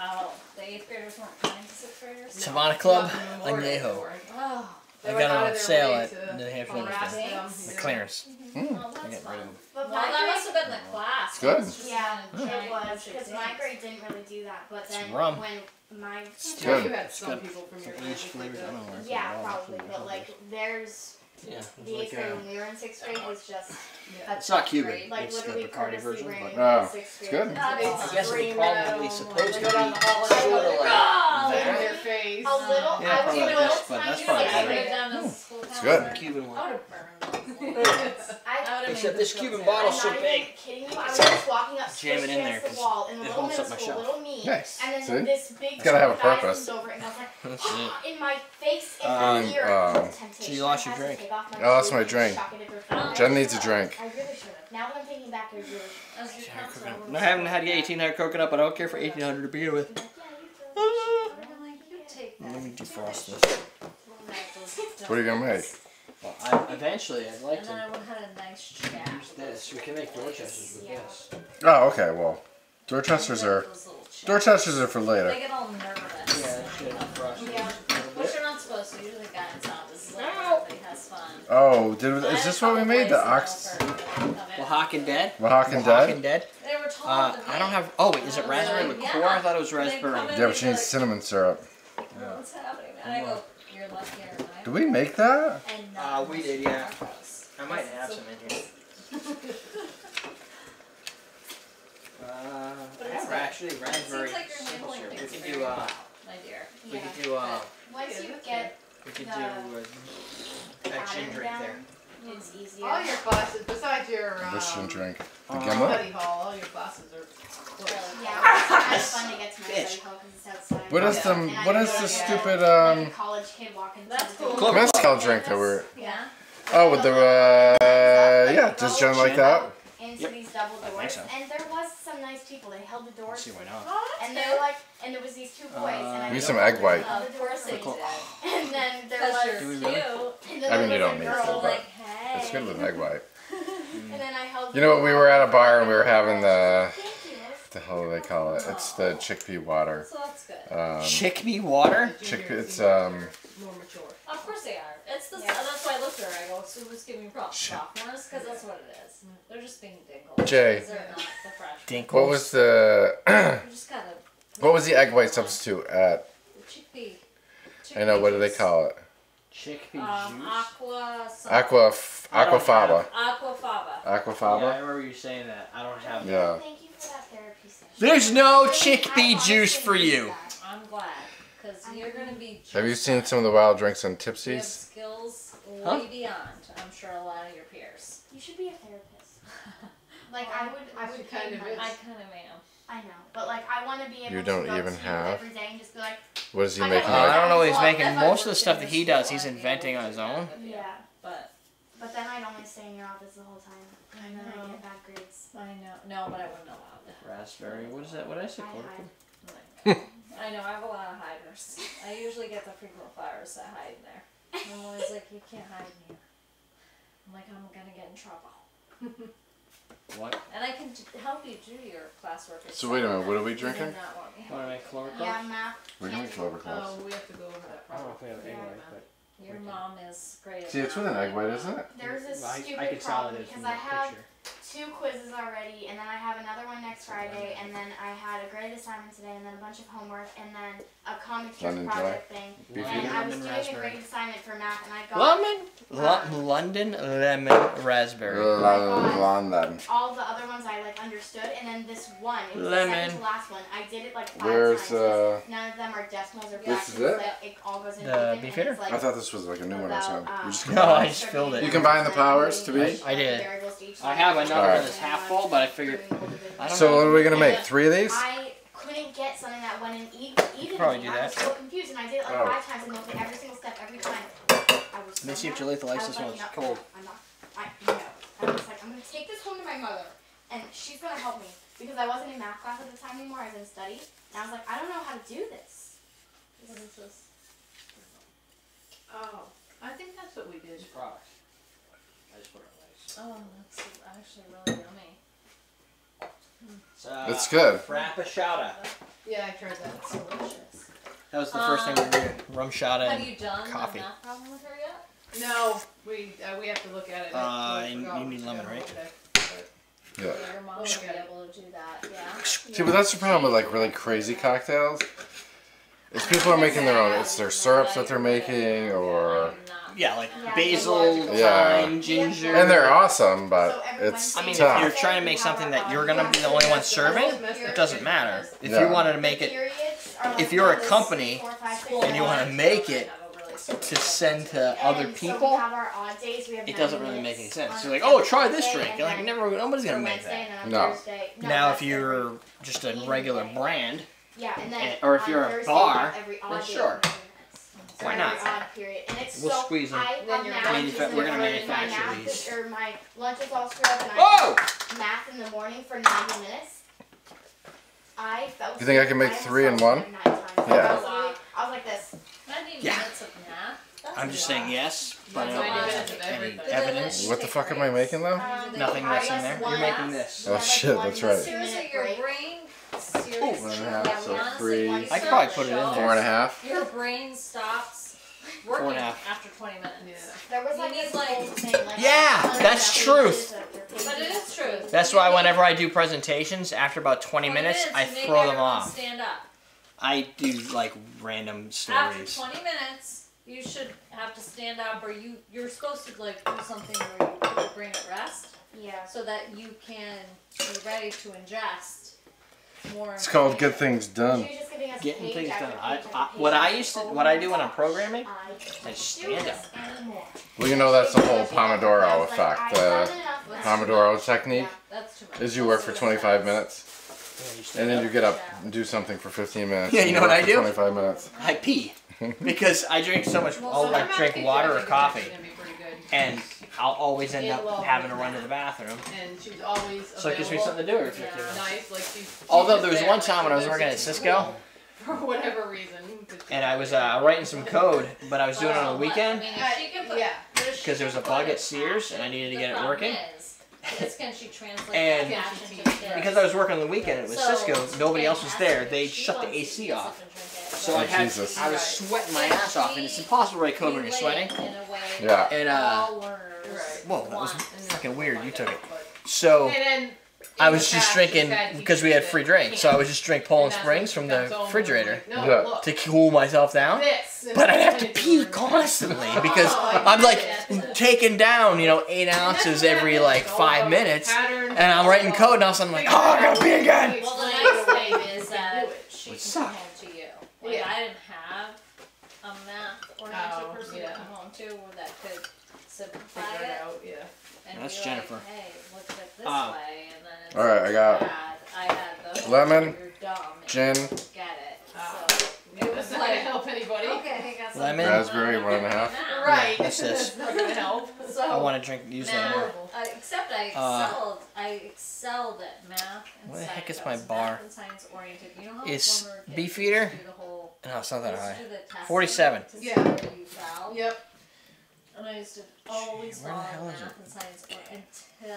Oh, the eighth graders weren't kind to sixth graders. Havana Club, Not anymore, they Añejo. Oh, They oh. I got it out on sale at to New Hampshire harass University. them, The yeah. clearance. Mm-hmm. Hmm. well, I that's get fun. rid of them. But Well, that must have been the class. It's good. It yeah, it was because my grade didn't really do that. But It's then rum. when my It's Yeah, good. you had some good. people from your Some grade aged like flavors. I that. don't know. where it's yeah, probably. But like there's yeah, the eighth grade uh, when we were in sixth grade uh, was just Yeah. it's not Cuban. grade. Like It's the Bacardi version, bringing but- Oh, it's good. Uh, the I guess it's probably supposed to be sorta like Oh, in that. your face. A little. Yeah, I probably was a like little this, but that's tiny probably like I good. would grade. have done a school It's good. counselor. Cuban I one. would have Except this Cuban bottle's so big. kidding you. I was just walking up, Jam it in there against 'cause the wall in the it holds up my shelf. Nice. And then See? this big It's gotta have a purpose. zoomed over and I was like, That's it. in my face, in Um, my ear. um, so you lost your drink. take off my I lost my drink. chuck it in her phone. Jen needs a drink. I really should have. Now that I'm thinking back, I really should have. As your counselor, I haven't had would've the 1800 coconut, but I don't care for 1800 to begin with. Yeah, you feel I'm like, you take that. Let me defrost this. What are you gonna make? Well, I, eventually, I'd like And then I to have a nice chat. use this. We can make Dorchesters with this. Oh, okay. Well, Dorchesters are Those. Dorchesters are for They later. get all nervous. Yeah, when shit, they come frost over. it Yeah. just a little Which bit. you're not supposed to. Usually guidance office is like Ow. everybody has fun. Oh, did is this what we made? The that ox, go for- come in. Wahawken dead? Wahawken Wahawken dead? dead? They were taller Uh, I don't have. Oh wait, is it raspberry Yeah. liqueur? I thought it was raspberry. Yeah, but and she needs cinnamon syrup. What's happening? And I go, you're luckier than I Did we make that? And Uh, we did, yeah. I might have some in here. Uh, But I have good. actually It raspberry seems like you're simple handling syrup. We things could do uh, my dear. we Yeah. could do uh, Once you that's get we could The do uh, that pattern ginger there. it's easier. All your classes, besides your um, This should drink. The Uh, gimlet? study hall, all your classes are closed. Yeah, it's fun to get to my Bitch. study hall because it's outside. What is the And I what can is go the to, stupid like um college kid walking That's through the cool. mezcal drink that we're Yeah. oh with the uh yeah does Jen like that? Into Yep. these double I think doors, so. and there was some nice people. They held the doors, Let's see why not. Oh, and they were like, and there was these two boys, and I Uh, Need some egg white. "Oh, Of course Cool. And then there was, you're Do we cute. really? and then I mean, there you was don't a need girl, to, but like, hey. it's good with egg white. And then I held. You know what? We were at a bar and we were having the what the hell do they call it? It's the chickpea water. So that's good. Um, Chickpea water? Chick- Juniors it's, um, they're more mature. Of course they are. It's the Yeah. I looked at her. I go, so who's giving me props? Shit. Sophomores, because that's what it is. They're just being dinkles. Jay. They're not the freshmen. Dinkles. what was the You just gotta. what was the egg white substitute at? The chickpea. I know. What do they call it? Chickpea Um, juice? aqua. something. Aqua f- I don't aquafaba. Aquafaba. Yeah, I remember you saying that. I don't have that. Yeah. Thank you for that therapy session. There's no chickpea juice for you. I'm glad, because you're gonna be. Have you seen some of the wild drinks on You have Tipsies? skills way Huh? beyond. I'm sure a lot of your peers. You should be a therapist. Like I would, I would kind of is. I kind of am. I know, but like I want to be able You to don't go even to have- every day and just be like, What is he I making? know. I don't know what he's Well, making. Most of the stuff that he does, he's inventing on his own. yeah. But But then I'd only stay in your office the whole time, and then know. I get bad grades. I know. No, but I wouldn't allow that. Raspberry. What is that? What did I say? I Chloroquine? I know, I have a lot of hiders. I usually get the frequent flyers that hide in there. I'm always like, you can't hide in here. I'm like, I'm gonna get in trouble. What? And I can help you do your classwork. So wait a minute, what are we drinking? not want me Want to helping. make chloroquine? Yeah, math. We're doing can't- clover clubs. Oh, we have to go over that I don't know problem. if we have egg white, but Your mom is great. at See, it's with an egg white, isn't it? There's this I, stupid I could tell problem it is because from I have picture. Two quizzes already, and then I have another one next Friday, and then I had a grade assignment today, and then a bunch of homework, and then a comic strip London project thing. Beef And eater? I was Lemon doing a raspberry. grade assignment for math, and I got Lemon? Lo- London lemon raspberry. London. all the other ones I like understood, and then this one, it was the Lemon. second to last one. I did it like five Where's times. uh? None of them are decimals or This is it? Like, it all goes in The even, Beefeater? like, I thought this was like a new one or something. um, You just No, combine. I just filled it. You combine the powers to be? I did. Variables to each I have side. another Alright. one that's half full, but I figured I don't So know. what are we gonna make? Three of these? I couldn't get something that went in e- even. Probably I do was that. so confused, and I did it like Oh. five times and looked at every single step every time. I was. Let me see if mad. Jaleel likes I was this like, one. It's no, cold. I'm not. I no. I was like, I'm gonna take this home to my mother, and she's gonna help me because I wasn't in math class at the time anymore. I was in study, and I was like, I don't know how to do this. What is this? Oh, I think that's what we did. It's product. I just put it on ice. Oh, that's actually really yummy. It's, uh, It's good. Frappuccata. Yeah, I tried that. It's delicious. That was the first thing we did. RumChata Have and you done coffee. the math problem with her yet? No, we uh, we have to look at it. Uh, I you- forgot you need lemon, right? Yeah. Yeah, your mom We'll be able to do that. Yeah. See, but that's the problem with like really crazy cocktails. Is people are making their own. It's their syrups that they're making, or yeah, like basil, yeah. thyme, ginger. And they're awesome, but it's. I mean, tough. if you're trying to make something that you're gonna be the only one serving, it doesn't matter. If yeah. you wanted to make it, if you're a company and you want to make it to send to other people, it doesn't really make any sense. You're like, oh, try this drink. You're like, never, nobody's gonna make that. No. Now, if you're just a regular brand, yeah, and then or if you're a bar, sure. Why not? And it's we'll so, squeeze them. We're going to manufacture these. Is, or my lunch is all screwed up and Whoa! I math in the morning for 90 minutes. I felt You think I can make three in one? Yeah. I, was, like this. 90 yeah. minutes of math? I'm just saying yes, but I don't have any evidence. What the fuck am I making though? Um, Nothing that's in there. You're making this. Oh shit, that's right. Seriously, your brain Seriously? Four and a half, yeah, so honestly. I could probably put it in there. Four and a half. Your brain stops working Four and a half. after 20 minutes. Yeah. There was like, this like, like yeah, that's truth. But it is truth. That's why whenever I do presentations, after about 20 minutes, minutes I throw them off. Stand up. I do like random stories. After 20 minutes, you should have to stand up, or you you're supposed to like do something where you put your brain at rest. Yeah. So that you can be ready to ingest more. It's called Get Things Done. Getting things done. I, I, what I used to, what I do when I'm programming, is stand up. Well, you know that's the whole Pomodoro effect. The uh, Pomodoro technique is you work for 25 minutes, and then you get up and do something for 15 minutes. Yeah, you know what I do? 25 minutes. I pee because I drink so much. I'll like drink water or coffee and I'll always end up having to run to the bathroom. And she's always so it gives me something to do or 15. Nice, like she's, she's Although there was one time when I was working at Cisco. For whatever reason. And I was uh, writing some code, but I was doing it on the weekend. Because there was a bug at Sears, and I needed to get it working. and because I was working on the weekend, it was Cisco. Nobody else was there. They shut the AC off. So oh, I had, Jesus. I was sweating my ass off, and it's impossible right record when you're sweating. Yeah. And uh, whoa, that was fucking weird. You took it. So I was just drinking because we had free drinks. So I was just drinking Poland Springs from the refrigerator to cool myself down. But I'd have to pee constantly because I'm like taking down, you know, eight ounces every like five minutes, and I'm writing code, and all of a sudden I'm like, oh, I gotta pee again. Which sucks. Like yeah. I didn't have a math or natural oh, person yeah. to come home to where that could simplify it. Out, yeah. And That's Jennifer. Like, hey, look at this uh, way, and then it's All right, like I got bad. I had the lemon, dumb, gin. Get it. Uh, so not going to help anybody. Okay, I think that's Lemon? Raspberry, one and a half. Right. Yeah, that's this. not going to help. So I want to drink, use now. Uh, except I uh, excelled. Uh, I excelled at math and What the heck is my bar? Science-oriented. You know how it's Beefeater? No, it's not that high. 47. Yeah. Yep. And I used to always Gee, math and science until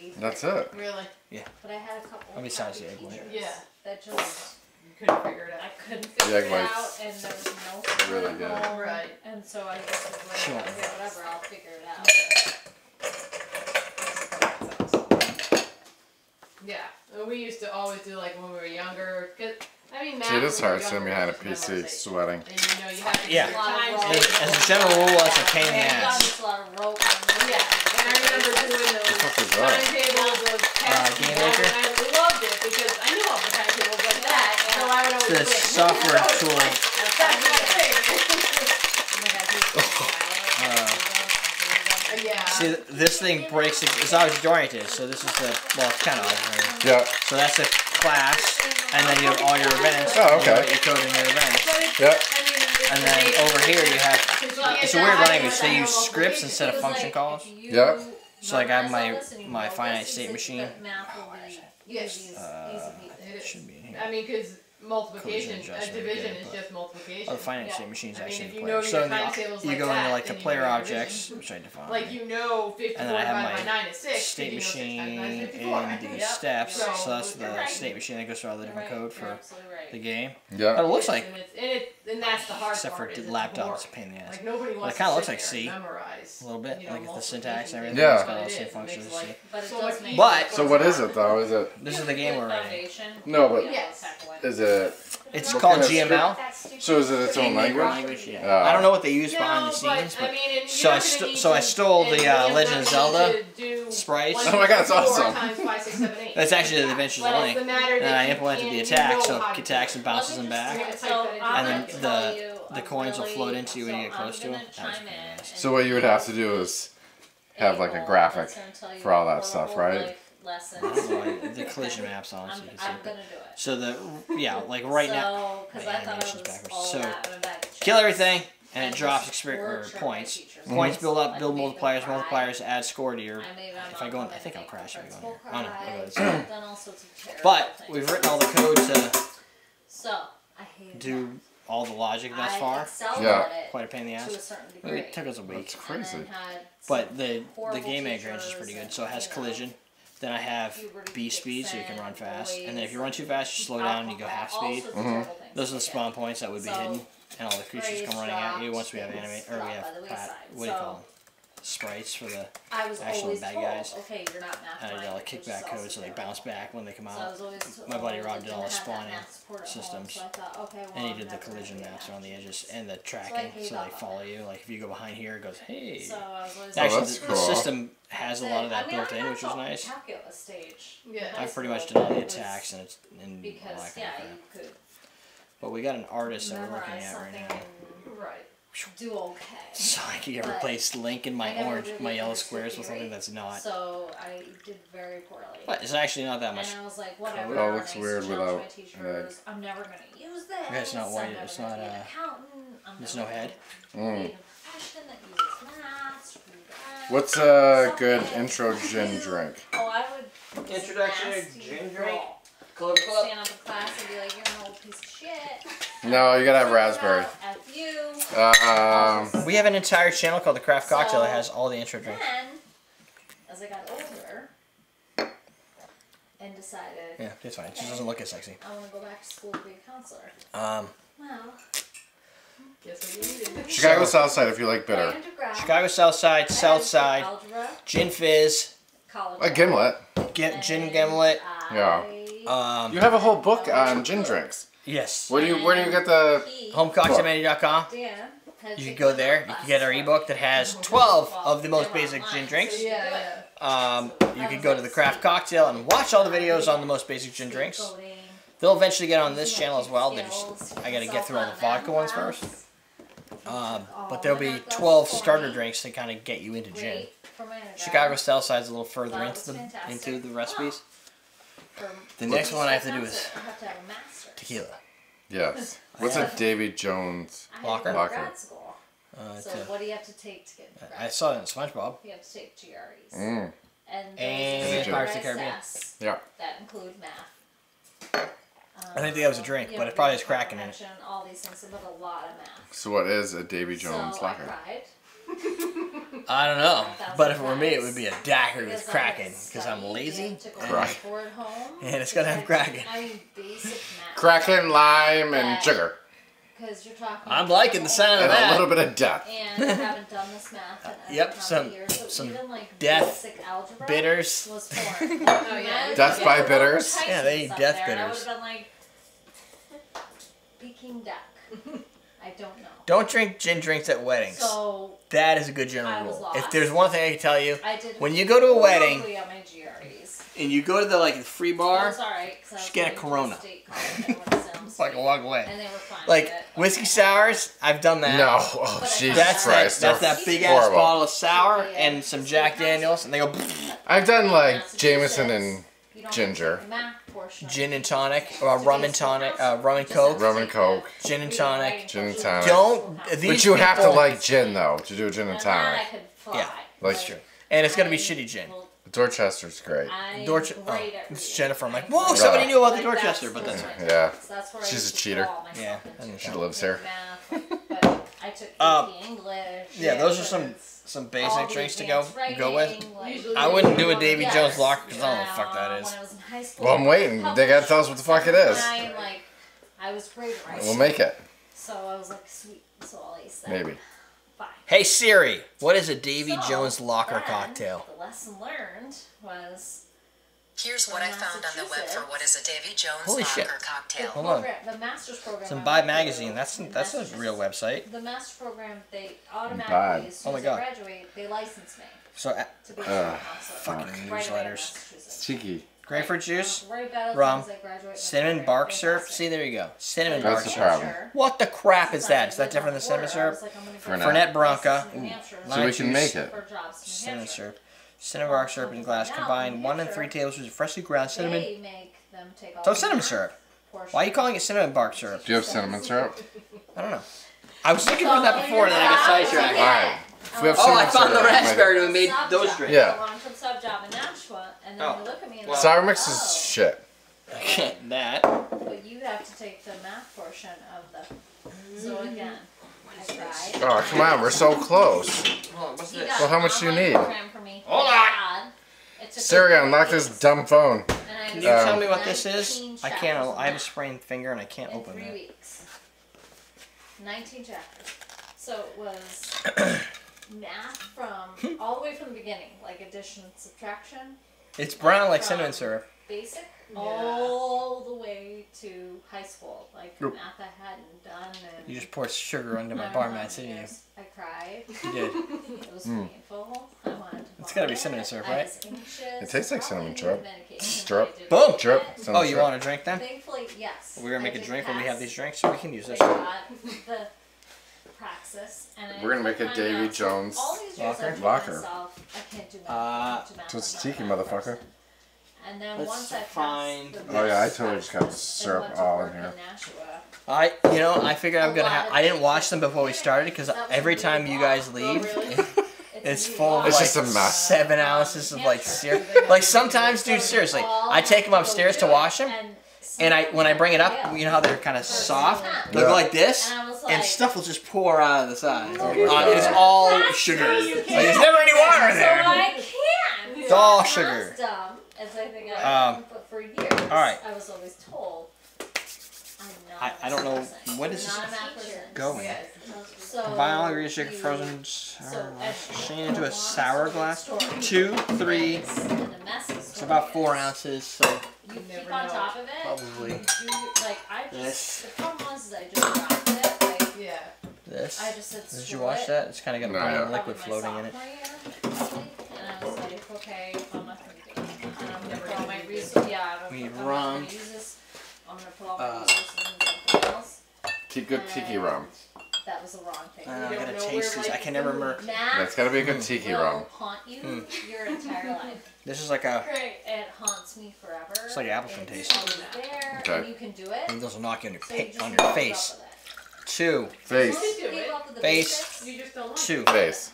eighth That's it. Really? Yeah. But I had a couple. Let me size the Yeah. That just couldn't figure it out. I couldn't figure yeah, it out, and there was no phone really good. home, right? And so I just was like, sure. okay, whatever, I'll figure it out. Yeah, we used to always do like when we were younger. Cause I mean, Matt, See, this hard sitting behind a PC sweating. Yeah. As, a general rule, that's a pain in the ass. Yeah, and I remember doing those timetable this software tool. Uh, see, this thing breaks, it's always oriented, so this is the, well, it's kind of oriented. Yeah. So that's the class, and then you have all your events. Oh, okay. You your code in your events. Yeah. And then over here you have, it's a weird language, they use scripts instead of function calls. Yeah. So like I have my, my finite state machine. Oh, uh, should be in here. I mean, because multiplication. A division is just multiplication. Oh, the finite yeah. machine is actually mean, the player. so the, you go into like the player objects, which I define. Like you know, fifty-four divided by nine is six. State machine and the steps. So, that's the state machine that goes through all the different code for the game. Yeah, but it looks like then that's the hard Except part. Except for laptops, pain in the ass. Like nobody wants. It kind of looks like C. A little bit, you know, like the syntax and everything. Yeah. It's got all the same functions. Like, but, so, but so what is it though? Is it? This is the game we're in. No, but yes. is it? It's What called kind of GML. So is it its own language? language, yeah. I don't know what they use behind the scenes, but so I so I stole the uh, Legend of Zelda sprites. Oh my God, that's awesome. That's actually the Adventures of Link. And I implemented the attack, so it attacks and bounces them back. and then the- the coins will float into you when you get close to them. So what you would have to do is have like a graphic for all that stuff, right? Life Lessons. I don't know, I- the collision maps on, I'm, so you can see. I'm it. gonna do it. So the yeah, like right now, so, because my I thought it animation's was backwards. all So, that in a bag of kill everything, and it drops experience exper- or torture points. Points build up, build multipliers, multipliers add score to your. I made If I go in- I think I'll crash if I go in here. No, cry. I'll go this I've done all sorts of But things. we've written all the code to So I hated do all the logic thus far. excelled Yeah. at it Quite a pain in the to a ass. It took us a week. That's crazy. And then had But the the horrible game range is pretty good. So it has collision. Then I have B speed, so you can run fast. And then if you run too fast, you slow down and you go half speed. sorts of mm-hmm. terrible things Those are the spawn points that would be So, hidden, and all the creatures come running at you once we have things anime or we have pat, what do you call them? Sprites for the. I was actual always bad told, guys. okay, you're not math and I did all the kickback also codes so they bounce back when they come So I out. was always told, My buddy oh, Rob did all the didn't have that spawning math support home, systems. so I thought, okay, well, And he I'm did the collision do maps around the edges and the tracking, gave so they follow it. you. Like if you go behind here, it goes hey. So I was always Actually, that's the, cool. the system has a lot of that I mean, built I in, which was nice. Calculus stage. Yeah. I pretty much school did all the attacks and it's and all Because that kind yeah, of you crap. could But we got an artist that we're memorize looking at right now. Right. Do okay. So I could But replace Link in my orange, really my yellow squares with something that's not. So I did very poorly. But it's actually not that much. And I was like, whatever. Oh, it and looks I weird without my an teachers. I'm never gonna use this. Yeah, it's not white, I'm never it's not, be an uh, there's no head? Mm. Be a profession that uses math. screw that. What's a good intro gin drink? Oh, I would. Introduction to nasty gin girl. Drink? Club Stand up in class and be like, you're an old piece of shit. No, you gotta have Talk raspberry. F you. Um, We have an entire channel called the Craft Cocktail that has all the intro drinks. Then, as I got older, and decided Yeah, it's fine. It just doesn't look as sexy. I want to go back to school to be a counselor. Um, Well, Guess what you needed. Chicago Southside if you like bitter. Chicago South Side, I had to South Side, Gin Fizz, college. A gimlet. Gin, Gin Gimlet. Yeah. I- Um, You have a whole book on gin drinks. yes. Where do you where do you get the he, Homecocktailmenu.com. Dan, had You can go there. You can get our ebook that has 12 of the most basic gin drinks. you Yeah, could do yeah. it. Um, you can go to the Craft Cocktail and watch all the videos on the most basic gin drinks. They'll eventually get on this channel as well. They're just, I gotta get through all the vodka ones first. Um, but there'll be 12 starter drinks to kind of get you into gin. Great for my undergrad. Chicago Style Side's a little further into was the into the recipes. For- The next one I have to do is I have to have a master's. tequila. Yes. What's a Davy Jones? I had to Locker? Locker. grad school. Uh, So to- what do you have to take to get into grad I saw it in SpongeBob. You have to take GREs. Mm. And, And Pirates of the Caribbean. tests Yeah. That include math. I think that was a drink, but it probably has visual cracking in it. All these things, but a lot of math. So what is a Davy Jones so locker? I cried. I don't know, but if it were me, it would be a dagger Because with I Kraken, because I'm lazy. and took a and- Crack. board home. And it's gotta have because I- Kraken. I mean, basic math. Kraken, lime, and sugar. Because you're talking. I'm liking the sound of And a little bit of death. And I haven't done this math in Yep, some- years, so some even like death Bitters. was. Oh, yeah. Death by bitters? Yeah, they eat death there, and I bitters. would have been like, Peking duck. I don't know. Don't drink gin drinks at weddings. So that is a good general was rule. If there's one thing I can tell you, I did. when you go to a wedding on my GREs. and you go to the like the free oh, bar, was alright, 'cause I just was get a Corona. like a long I went to Salem fucking State, walk away. And they were fine Like with whiskey Okay. sours, I've done that. No. Oh, But Jesus That's that, Christ. that's that big ass bottle of sour and some Jack Daniels, and they go I've done like Jameson and you don't have to ginger. Take the math portion. gin and tonic, or rum and tonic, uh, rum and coke, Rum and Coke. gin and tonic. Gin and tonic. Don't these But you have to people- like gin though to do a gin and And that I tonic. Yeah, Like- That's true. And it's gonna be shitty gin. will- Dorchester's great. I'm oh, great at it's. Jennifer. I'm like, whoa, great somebody knew about the Dorchester, but that's right. Yeah. So that's She's a cheater. Yeah, into. and She lives here. I took Uh, AP English. Yeah, those are some it's some basic drinks to go advanced go with. like- I wouldn't do a Yes. Davy Jones locker because I don't know what the fuck that is. When I was in high school, Well, I'm waiting. They gotta tell us what the fuck it is. I, like, I was great at. We'll make it. So I was like, sweet. So I'll ace that. Maybe. Fine. Hey Siri, what is a Davy So, Jones locker then, cocktail? The lesson learned was Here's what I found on the web for what is a Davy Jones Holy locker shit. cocktail. Hold on. the master's program. Some I magazine. That's in that's a real website. The master program, they Vibe. automatically, as soon Oh my as God. I graduate, they license me So uh, to be a Ugh, counselor. fucking right away in newsletters. Massachusetts. Cheeky. Grapefruit juice, Right rum, as I graduate cinnamon bark syrup. See, there you go. Cinnamon But bark the syrup. problem. What the crap is that? Is that different than cinnamon syrup? Fernet. Branca. Ooh. Lime we can make it. For jobs in New Cinnamon syrup. Cinnamon bark syrup and a glass. Combine one and three tablespoons of freshly ground cinnamon. They make them take all So the cinnamon syrup. portion. Why are you calling it cinnamon bark syrup? Do you have cinnamon syrup? I don't know. I was looking for that oh, before, and then I got sidetracked. Alright. If we have Oh, I found the syrup, we might- raspberry and we made Sub those job. drinks. Yeah. A long-term sub job in Nashua, and then Oh. look at me and Well- they're Sour like, mix oh, is shit. I get that. But you have to take the math portion of the. So mm. again, I tried. Oh, come on, we're so close. Hold on, what's He this? got Well, how much do you online need? Program me. Hold on. God. It took Siri, unlock this dumb phone. Can you Um, tell me what this is? I can't. I have a sprained finger and I can't in open three that. weeks. 19 chapters. So it was math from all the way from the beginning, like addition, subtraction, It's brown like cinnamon syrup. Basic, Yeah. all the way to high school, like Yep. math I hadn't done. And You just poured sugar into my bar don't didn't you? I cried. You did. It was Mm. painful. I wanted to It's gotta be cinnamon syrup, right? It tastes like cinnamon syrup. medication. Syrup. I Boom. get Drip. Oh, you want a drink then? Thankfully, yes. We're gonna make a did drink when we have these drinks, so we can use this. got the praxis, and We're gonna make a Davy Jones All these years locker? I told Locker. myself, I can't do math. Uh, I can't do math, so it's I'm tiki, motherfucker. person. And then Let's once I find- the Oh yeah, I totally just got praxis syrup and went to all in here. Nashua, I, you know, I figured I'm gonna lot have. of I didn't wash them before we started because every time you guys leave, it's full of. It's like just a mess. seven ounces of like syrup. Like sometimes, dude, seriously, I take them upstairs to wash them, And and I when I bring it up, you know how they're kind of soft. They'll Yeah. go like this, And I and stuff will just pour out of the sides. Oh Uh, it's all sugar. Like, there's never any water in there. I can't. It's all sugar. As dumb I think I Um, but for years, alright. I was always told. I'm not I- a I don't know- person. what is this a math going? Yes. So Combine all ingredients, sugar, you- frozen, so sour, as- into a sour glass. Two, three. and the messy It's about four is ounces, so You Never keep on top of it. probably You do, like I just This. the problem was is I just dropped it. Like Yeah. this. I just said Did you screw watch it. that? It's kind of got a No, brown yeah. liquid floating in it. sophomore And I was like, okay, I'm not gonna do it. And I'm gonna put all my resources. Yeah, I'm, We I'm rum. gonna use this. I'm gonna put all my Uh, resources into something else. Keep good tiki rum. That was the wrong thing. Uh, I don't gotta taste where, this. I can never remember. That's gotta be a good tiki will rum. haunt you Mm. your entire life. This is like a. Great. It haunts me forever. It's like Appleton It's taste. there, Okay. and you can do it. It doesn't knock you on your, So you on your face. up with it. Two, Face. Please do Keep it. up with the Face. basics. You just don't like two. Face.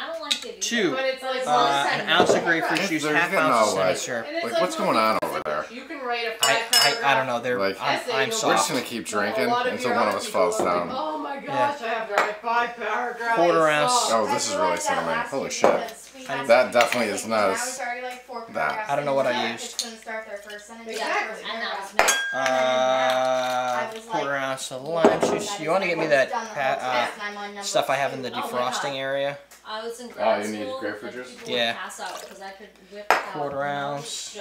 I don't like it either. Two. But it's like Uh, one second. an ounce of grapefruit juice, getting half all ounce of cinnamon like- syrup. And Like, what's going on over there? You can write a I, five I, I don't know. They're, Like- I'm, I'm will- We're just gonna keep drinking A until one of us falls are like, down. oh my gosh, I have to write five paragraphs. Quarter ounce. Oh, this is really cinnamon. Holy shit. That definitely is not as- that. I don't know what I used. It's gonna their first sentence. Exactly. And that was me. Uh, was like, quarter ounce of lime juice. You want to get me that pa- uh, uh, stuff I have in the Oh defrosting God. area? I was in Oh, you need school, grapefruit juice? Yeah. Pass out because I could whip out Quarter ounce.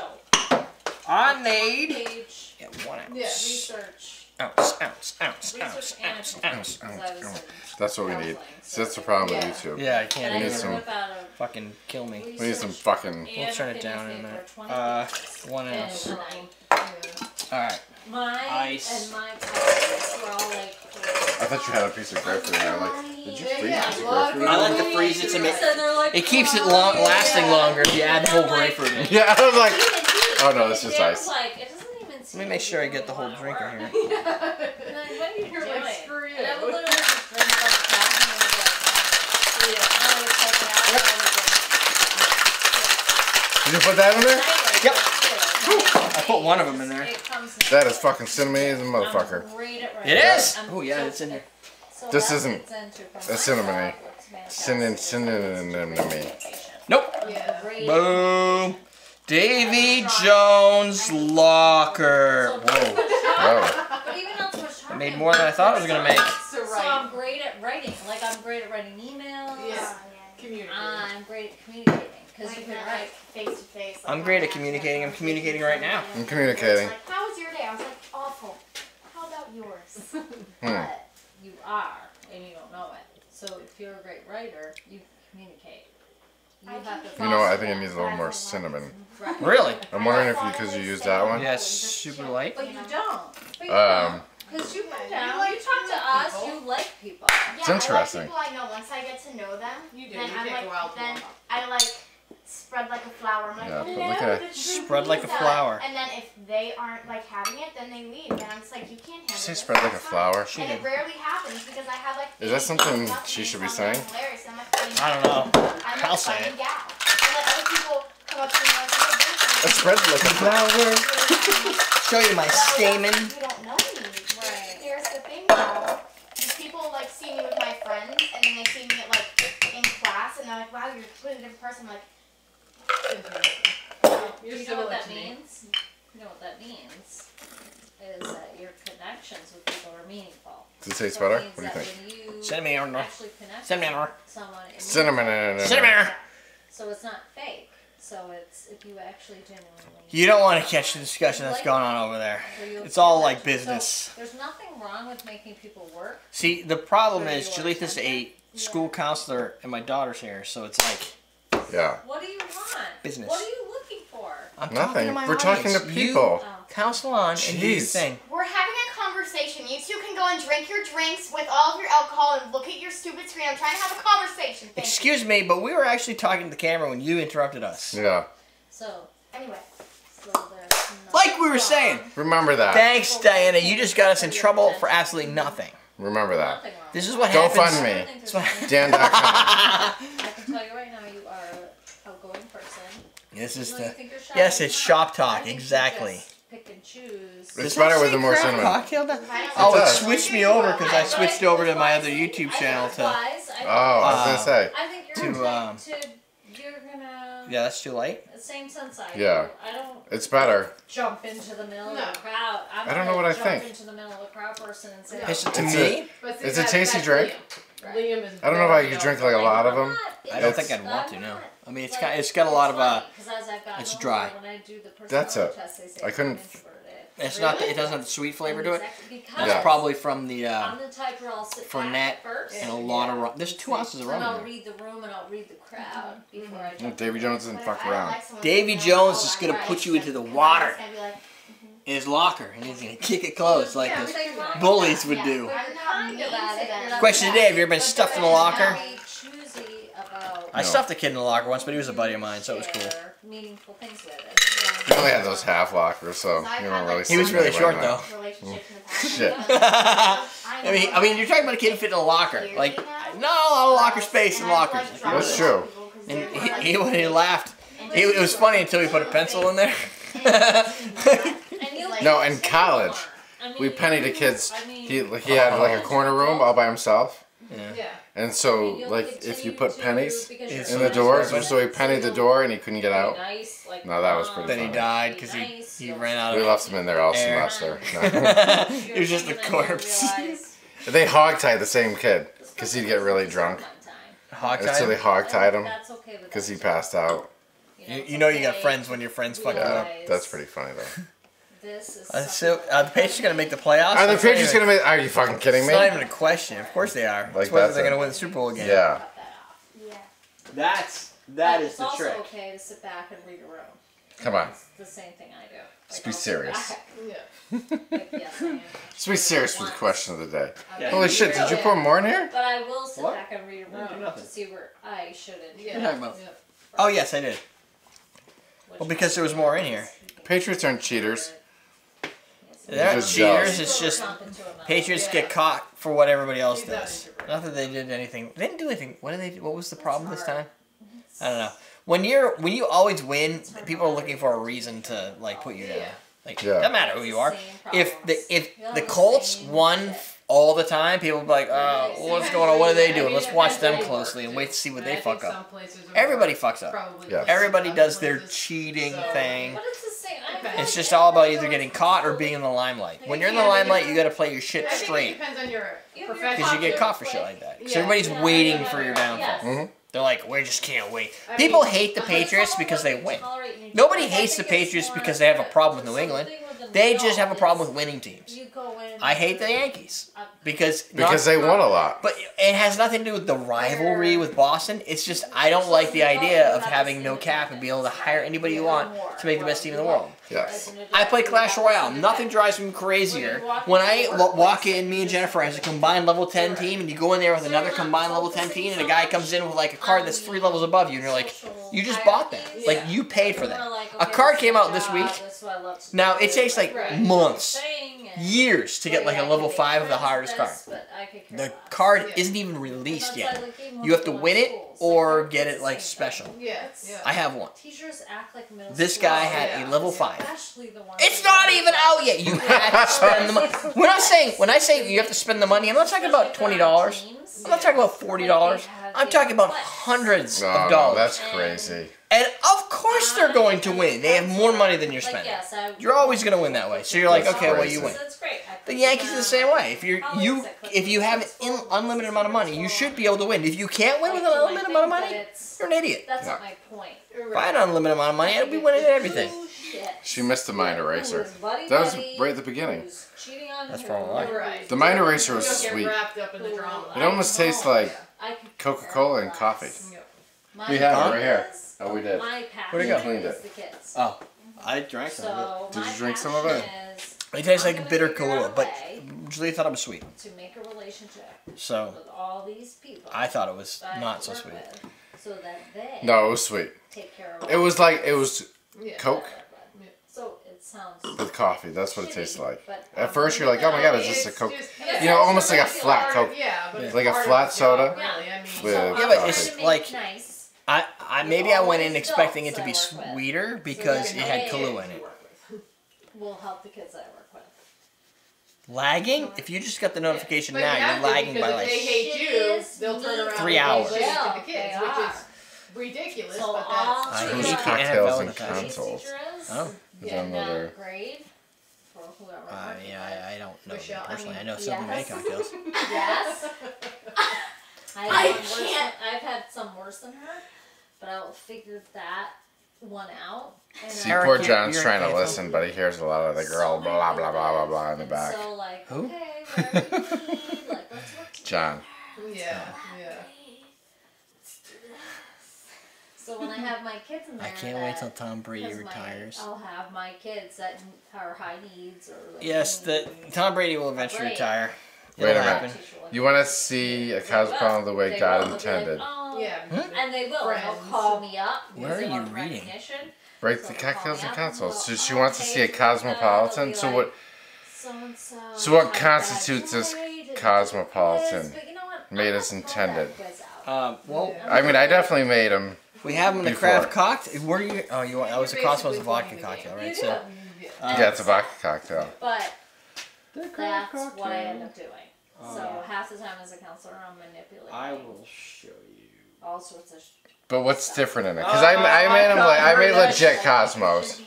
I need. Page Yeah, one ounce. Yeah, research. Ounce, ounce, ounce, ounce, ounce, education, ounce. 'cause ounce, ounce. That's what we need. counseling, See, that's the problem Yeah. with YouTube. Yeah, I can't I need do could some- whip out a Fucking kill me. We need some fucking. and We'll turn it down in a minute. Uh, one ounce. Alright. My Ice. and my colleagues were all like. I thought you had a piece of grapefruit in there. Like, did you freeze yeah, a piece a of lot of grapefruit? I like to freeze it to make. Like, It keeps it long, "Oh, lasting yeah." longer if you add the whole And I'm like- grapefruit in. Yeah, I was like, Oh no, this is ice. Like, it doesn't even Let me make sure I get the whole drink in here. And I'm what are you You're doing? like, screw you. And I would literally just drink like that and I be like, Yeah. and I would take it out and Did you put that in there? Yep. I I put one of them in there. That is fucking cinnamon as a motherfucker. I'm great at It writing. is? I'm Oh, yeah, it's in here. This that isn't fits into from a my cinnamon-y. job, it's fantastic. Cinnamon, cinnamon. Nope. Boom. Davy Jones Locker. Whoa. But even not so much I made more than I thought I was gonna make. So So. I'm great at writing. Like I'm great at writing emails. Yeah. Community. I'm great at communicating because you can write. face to face. I'm great at communicating. I'm communicating right now. I'm communicating. Like, how was your day? I was like, awful. How about yours? Hmm. But you are, and you don't know it. So if you're a great writer, you communicate. You have to You know, I think it needs a little more cinnamon. Right. Really? I'm wondering if you, because you used that one. Yeah, it's super light. But you don't. But you Um, Because you you like- you talk to like us, people. you like people. Yeah, It's I interesting. like people I know. Once I get to know them, You do. then You I'm like, a then warm. I like spread like a flower. I'm like, Yeah, but hello, look at- Spread like a flower. And then if they aren't like having it, then they leave, and I'm just like, you can't handle Say this. spread like a That's fine." flower. And it rarely happens because I have like. Is that something she should be talking to me, saying? I'm like. I don't know. I'm I'll a say it. gal. And like other people come up to me "Oh, A spread like a flower. Show you my stamen. You don't know me. Right. Here's the thing though. These people like see me with my friends and then they see me like in class and they're like, wow, you're a completely different person. I'm like, Do You're know what that to me. means? You know what that means? Is that your connections with people are meaningful. Does it taste So better? What do you think? when you Cinnamon or Cinnamon or with someone, it means Cinnamon. something. cinnamon. So it's not fake. So it's if you actually genuinely. You don't want to catch the discussion that's going on over there. It's all that- like so business. there's nothing wrong with making people work. See, the problem is your Jalitha's a attention? school counselor and my daughter's here, so it's like Yeah. What do you want? Business. What are you looking for? I'm Nothing. talking to my We're talking to audience. You people. Oh. counsel on and do your Jeez. thing. we're having a conversation. You two can go and drink your drinks with all of your alcohol and look at your stupid screen. I'm trying to have a conversation. Thank you. Excuse me, but we were actually talking to the camera when you interrupted us. Yeah. So, Anyway, so Like we were saying. Remember that. Thanks, Diana. You just got us in trouble for absolutely nothing. Remember that. This is what Go happens. fund me. I don't think there's That's anything- Dan.com. I can tell you right now, you are an outgoing person. This is Even though you the. think Yes, it's shop talk. think you Exactly. Just Pick and choose. It's better with the more cinnamon. Cocktail down? I Oh, it does. switched me over because I switched over to my other YouTube channel to. Oh, I was gonna say. I think to, you're to, um, to you're gonna Yeah, that's too late. same sense I Yeah. do. I don't It's better. jump into the middle No. of the crowd. I'm I don't know what I jump think. into the middle of the crowd person and say, It's to It's me. But see, It's a tasty that's drink. Liam. Liam is. I don't know if I could drink like a lot of them. I don't think I'd want to. No. I'm mean, it's Like, got it's got a lot of uh. funny, 'cause as I've it's dry. When I do the That's personality it. test, they say I couldn't- introverted. It's not. Really? It doesn't have the sweet flavor to it. Because That's Yeah. probably from the uh, I'm the type where I'll sit for back Nat at first. and a lot of rum. There's two ounces of And I'll rum read the room and I'll read the crowd before I Mm. Davy Jones doesn't fuck around. Davy Jones is gonna put you into the water. In his locker and he's gonna kick it closed like Yeah, those but bullies not- would Yeah. do. But you're kind about it. You're not Question today: Have you ever been stuffed in a locker? very choosy about I stuffed a kid in the locker once, but he was a buddy of mine, so it was cool. share Meaningful things with it. We only had those half lockers, so you don't really. He was really short now. though. Relationship in the past. Shit. I mean, I mean, you're talking about a kid who fit in a locker. Like, not a lot of locker space in lockers. That's true. And he, he, when he laughed, it, it was funny until he put a pencil in there. And you'll No, in college. I mean, We penny to you- kids. I mean, He he had like a oh. corner room all by himself, Yeah. and so you'll like if you put pennies in you're the so doors, so he pennied the door and he couldn't get out. nice, like No, that was mom, pretty then he died because he, nice, he ran out We of. left him in there all Air. semester. No. it was just a And then you corpse. realize they hogtied the same kid because he'd get really drunk, someone time. Hog and so they tied. hogtied him That's okay because he passed out. You, it's you know you got friends when your friends fuck you Yeah, up. That's pretty funny though. This is Uh, so that uh, the Patriots gonna make the playoffs? Are the Patriots gonna make? Are you fucking kidding me? It's not even a question. Of course they are. Like, That's whether they're gonna win the Super Bowl again. Yeah. cut that off. Yeah. That's But it's also okay to sit back and read a room. Come on. It's the same thing I do. Let's Like, be I'll sit serious. Yeah. Like, yes, Let's be serious with the question of the day. Yeah. Holy shit! Did you real. put more in here? But I will sit What? back and read a I didn't room nothing. to see where I shouldn't. Yeah. You're talking about- Yeah. Oh yes, I did. Which Well, because there was more in here. Patriots aren't cheaters. They're not cheaters. jealous. It's just Jump into a mouth. Patriots Yeah. get caught for what everybody else He's does. introvert. Not that they did anything. They didn't do anything. What did they? do? What was the problem this time? I don't know. When you're when you always win, people are looking for a reason to like put you down. Yeah. Like Yeah. doesn't matter who you are. If the if the Colts won all the time, people would be like, oh, what's going on? What are they doing? Let's watch them closely and wait to see what they fuck up. some places are Everybody fucks up. Yeah. Everybody does their places. cheating So- thing. But it's the same. I Okay. feel It's like just all about either getting caught or being in the limelight. When you're in the limelight, you got to play your shit I it straight depends on your You have your profession. because you get caught for shit like that. Because everybody's waiting for your yeah. downfall. Yes. Mm-hmm. They're like, we just can't wait. People hate the Patriots because they win. tolerate and you Nobody hates the Patriots because they have a problem with New England. with the even They just have a problem with winning teams. You go in. I hate the Yankees because Because not- they won a lot. But it has nothing to do with the rivalry with Boston. It's just I don't like the idea of having no cap and being able to hire anybody you want to make the best team in the world. Yes. I play Clash Royale. Nothing drives me crazier when I walk in, me and Jennifer as a combined level 10 team, and you go in there with another combined level 10 team, and a guy comes in with like a card that's three levels above you, and you're like, you just bought that. Like, you paid for that. A card came out this week. Now, it takes like months, years to get like a level 5 of the hardest card. The card isn't even released yet. You have to win it or get it like special. Yeah, yeah. I have one. Teachers act like middle This guy school. had a level 5. Especially the ones It's not even out yet. You have to spend the money. When I say when I say you have to spend the money, I'm not talking about twenty dollars. I'm not talking about forty dollars. I'm talking about hundreds No, of no, dollars. that's crazy. and of course they're going to win. They have more money than you're spending. You're always going to win that way. So you're like, okay, well you win. That's great. The Yankees are the same way. If you're you if you have an unlimited amount of money, you should be able to win. If you can't win with an unlimited amount of money, you're an idiot. That's not my point. If I had an unlimited amount of money, I'd be winning everything. Shit. She missed the mind eraser. Who's buddy That was buddy, right at the beginning. cheating on That's who, probably why. Right. The mind eraser was sweet. wrapped up in the drama. It almost tastes like Coca-Cola and coffee. My We have it right here. Oh, we did. My passion Where'd it go? Cleaned it. Oh, I drank some of So Did you drink some of it? it. It tastes I'm like bitter figure out Kahlua, but way Julie thought it was sweet. to make a relationship So with all these people. I thought it was not so sweet. with, So that they No, it was sweet. take care of It was like it was Yeah. Coke So it sounds with coffee. That's what it tastes like. but At first, you're like, oh my oh, god, is this a Coke? just- You know, almost like a flat part Coke. Yeah, but it's Like a flat the job, soda Really, I mean, with So Yeah, but it's like- nice. I, I maybe I went in expecting it to be I with. sweeter because So it had they- Kahlua in it. will help the kids I work with. Lagging? If you just got the notification But now, you're lagging by like. they hate you, they'll turn around Three hours. do to Yeah, the kids, which is ridiculous. So but that's I Who's hate cocktails and in the country. consoles? Oh, Is Yeah, on that grade for whoever. uh, yeah, I, I don't know Michelle, personally. I, mean, know some who make yes. cocktails. Yes. I, I have one worse can't. Than, I've had some worse than her, but I will figure that one out. And See, then- Eric, poor John's you're trying to listen, but he hears a lot of the girl So blah many blah blah blah blah in the back. So like, Who? okay, whatever you need, like let's work John. yeah, yeah. So when I have my kids in there, I can't wait that- till Tom Brady 'cause my- retires. I'll have my kids that are high needs or. Like Yes, the need- Tom Brady will eventually Right. retire. Wait a It'll minute. happen. You want to see a cosmopolitan the way They God will, they'll like, intended? "Oh," Yeah. And they will. and They'll call me up. because Where are you reading? recognition. Right, So the cocktails and up consoles. So she "Oh, wants to see a cosmopolitan. they'll So what? So-and-so So what constitutes as choice, and cosmopolitan you know what? made I'm as gonna call that intended? quiz. Um, well, I mean, I definitely made them. We have them in the craft cocktail. Where you? Oh, you? That was a You're Cosmos basically vodka cocktail, right? So. do. uh, Yeah, it's a vodka cocktail. But the craft that's what I end up doing. Oh, so yeah. half the time as a counselor, I'm manipulating I will show you. all sorts of. Sh- But what's different in it? Because I, I made them like I made legit Cosmos,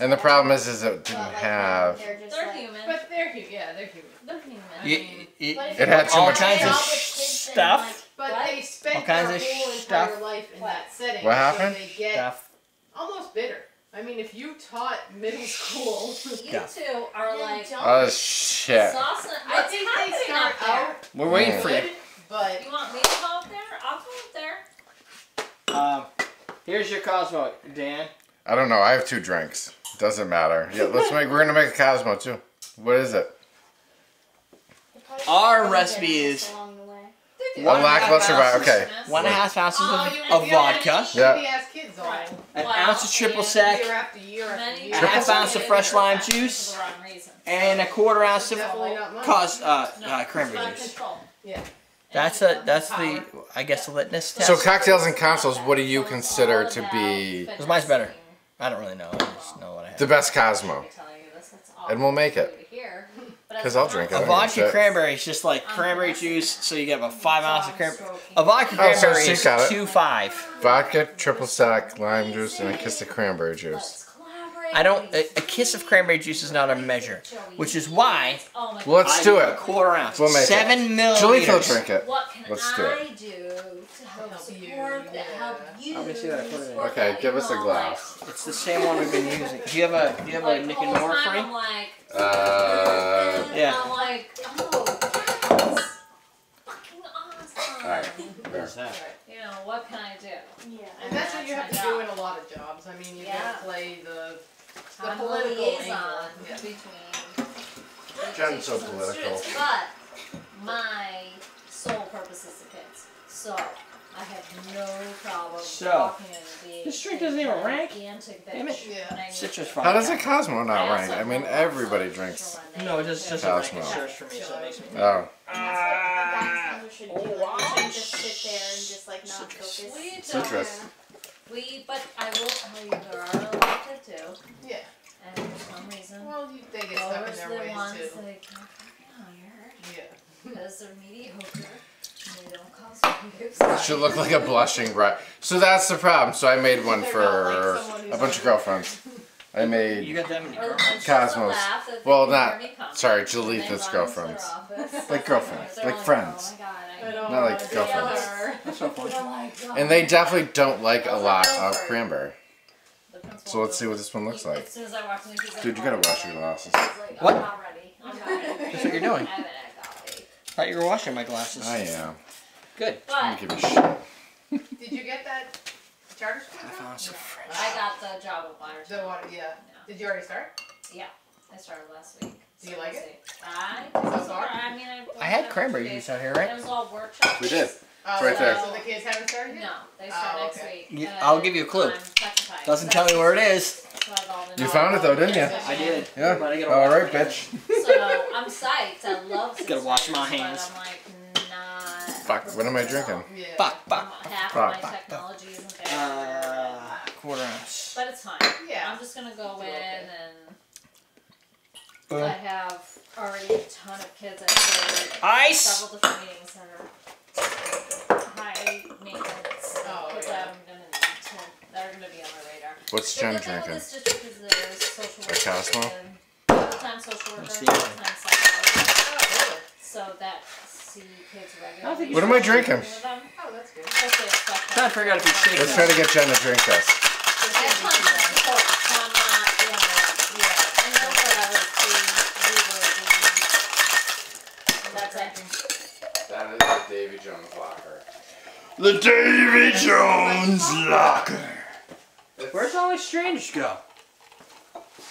and the problem is, is it didn't have. They're, They're like, human. But they're human. Yeah, they're human. They're human. You, you, But if It had put too all much- kinds of out and, stuff. But What? they spent All kinds their of whole stuff. entire life in that setting. What so happened? they get stuff. almost bitter. I mean, if you taught middle school, You Yeah. two are like Oh shit! sauce I what's think they happening start there? out We're waiting for you. good, but You want me to go up there? I'll go up there. Um, here's your Cosmo, Dan. I don't know. I have two drinks. Doesn't matter. Yeah, let's make. We're gonna make a Cosmo too. What is it? Our recipe is along the way. A lackluster. vi- Okay. one and a half ounces oh, of, you, of you don't have vodka, Yeah. shitty-ass kids on. Right. an Well, ounce of triple sec, Year after year after year. a half ounce of fresh lime juice, For the wrong reason. and a quarter ounce of Definitely not mine. cos uh, No, uh cranberry juice. Yeah. That's a that's the I guess the litmus test. So cocktails and consoles. What do you consider to be Because mine's better. I don't really know. I just know what I have. the best Cosmo? And we'll make it. 'Cause I'll drink it. A don't vodka cranberry is just like uh, cranberry juice, so you get a five ounce of cranberry. A A vodka Oh, so cranberry she is got two five. Vodka, triple sec, lime juice, and a kiss of cranberry juice. I don't. A, a kiss of cranberry juice is not a measure, which is why Oh my Well, let's I do it. a quarter ounce, We'll make it. seven Jalith will milliliters. drink it. What can Let's do I it. do to help Help you, support, help you? Let me see that it Okay, give us a glass. It's the same one we've been using. Do you have a Do you have Like, a like Nick the and whole Nora time free? I'm like, Uh, Yeah. I'm like, oh, that's fucking awesome. Alright. What's? You know, what can I do? Yeah. And that's what you have to my do in a lot of jobs. I mean, you Yeah. gotta play the the I'm political liaison angle. Yeah. between the Jen's so teachers and the political. students, But my sole purpose is the kids. So I have no problem So, walking in this drink doesn't even rank. Damn it. Yeah. when I need Citrus fine. how does a Cosmo not I rank? I mean, everybody drinks. No, it just doesn't Cosmo. rank. It for me, so it makes me. Oh, That's what ah. should do. Like, you shouldn't just sit there and just like not Citrus. focus. Citrus. We, but I will tell you, there are a lot that do, Yeah. and for some reason, Well, you, they get stuck in those their are the ways ones too. that get fucking hired Yeah. because they're mediocre and they don't cause waves. It should look like a blushing bride. So that's the problem. So I made one for like a bunch of girlfriends. I made You made got that many Or girls? when she doesn't Cosmos. laugh that they Well, not- hear me coming, sorry, and Jalitha's run into their girlfriends. Like girlfriends, like like, friends. Oh my god, I I know. Oh don't like girlfriends. deal with her. That's so funny. Oh my god. And they definitely don't like a lot of cranberry. So let's see what this one looks like. As soon as I walked in, he's like, Dude, you "Oh, gotta wash your glasses. He's like, What? I'm not ready. I'm not ready. That's what you're doing. I haven't had coffee. I thought you were washing my glasses. I am. Good. I'm But gonna give you shit. Did you get that charter school? I found some No. French. I got the job of Myers. The water, yeah. Did you already start? Yeah, I started last week. Do you like it? I, So far? I mean, I, I had cranberry juice out here, right? It was all workshops. We did. Oh, right so- there. So the kids haven't started? No, they start Oh, next okay. week. You- and I'll give you a clue. Doesn't tell me where it is. So I've all been You found it though, didn't you? I did. Yeah. But I gotta All wash right, bitch. So I'm psyched. I love Gotta wash my hands. But I'm like not. Fuck, what am I drinking? Yeah. Fuck, fuck. half fuck, of my fuck, technology isn't there. Uh, quarter ounce. but it's fine. Yeah. I'm just gonna go in okay. and Boom. I have already a ton of kids. I feel Ice! several different meetings that are high maintenance. Oh, kids yeah. I'm gonna need to, that oh, are gonna be on my radar. What's The Jen good thing with drinking? this just because there's social A Cosmo? full-time social worker, full-time psychologist, Oh, so that see kids I regularly. What am I drinking? Oh, that's good. plus they expect Trying to figure out if he's shaking Let's try to get Jen to drink this. I have tons of support, so I'm not, you know, yeah, and then whatever, see, we will be, and that's it. That is the Davy Jones locker. The Davy Jones locker. Where's all my strangers go?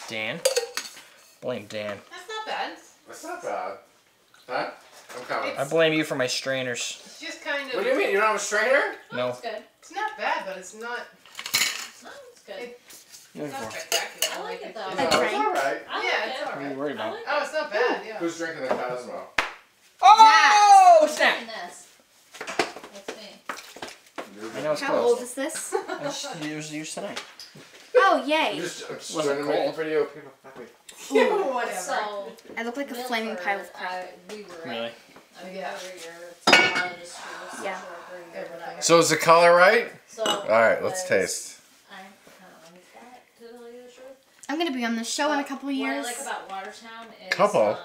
Dan. Blame Dan. That's not bad. That's not bad. Huh? I'm coming. I blame you for my strainers. It's just kind of. What do you mean? You don't have a strainer? No. It's good, It's not bad, but it's not. no, it's good. It- It's not spectacular. I like it, though. No, it's alright. Yeah, it. it's What are you worried about? like Oh, it's not bad. Yeah. Who's drinking the Cosmo? Oh, it. snap! This. That's me. I know it's How old is this? I just used yours tonight. Oh I'm yay! just, I'm just trying to make a video. People fuck me. Yeah, whatever. So, I look like a flaming pile of crap. I, we were Really? I mean, Yeah. over your psychologist, your Yeah. social worker, your whatever. So is the color right? So, Alright, let's taste. I kind of like that, to tell you the truth. I'm gonna be on this show in a couple of What I years. like about Watertown is Couple? Um,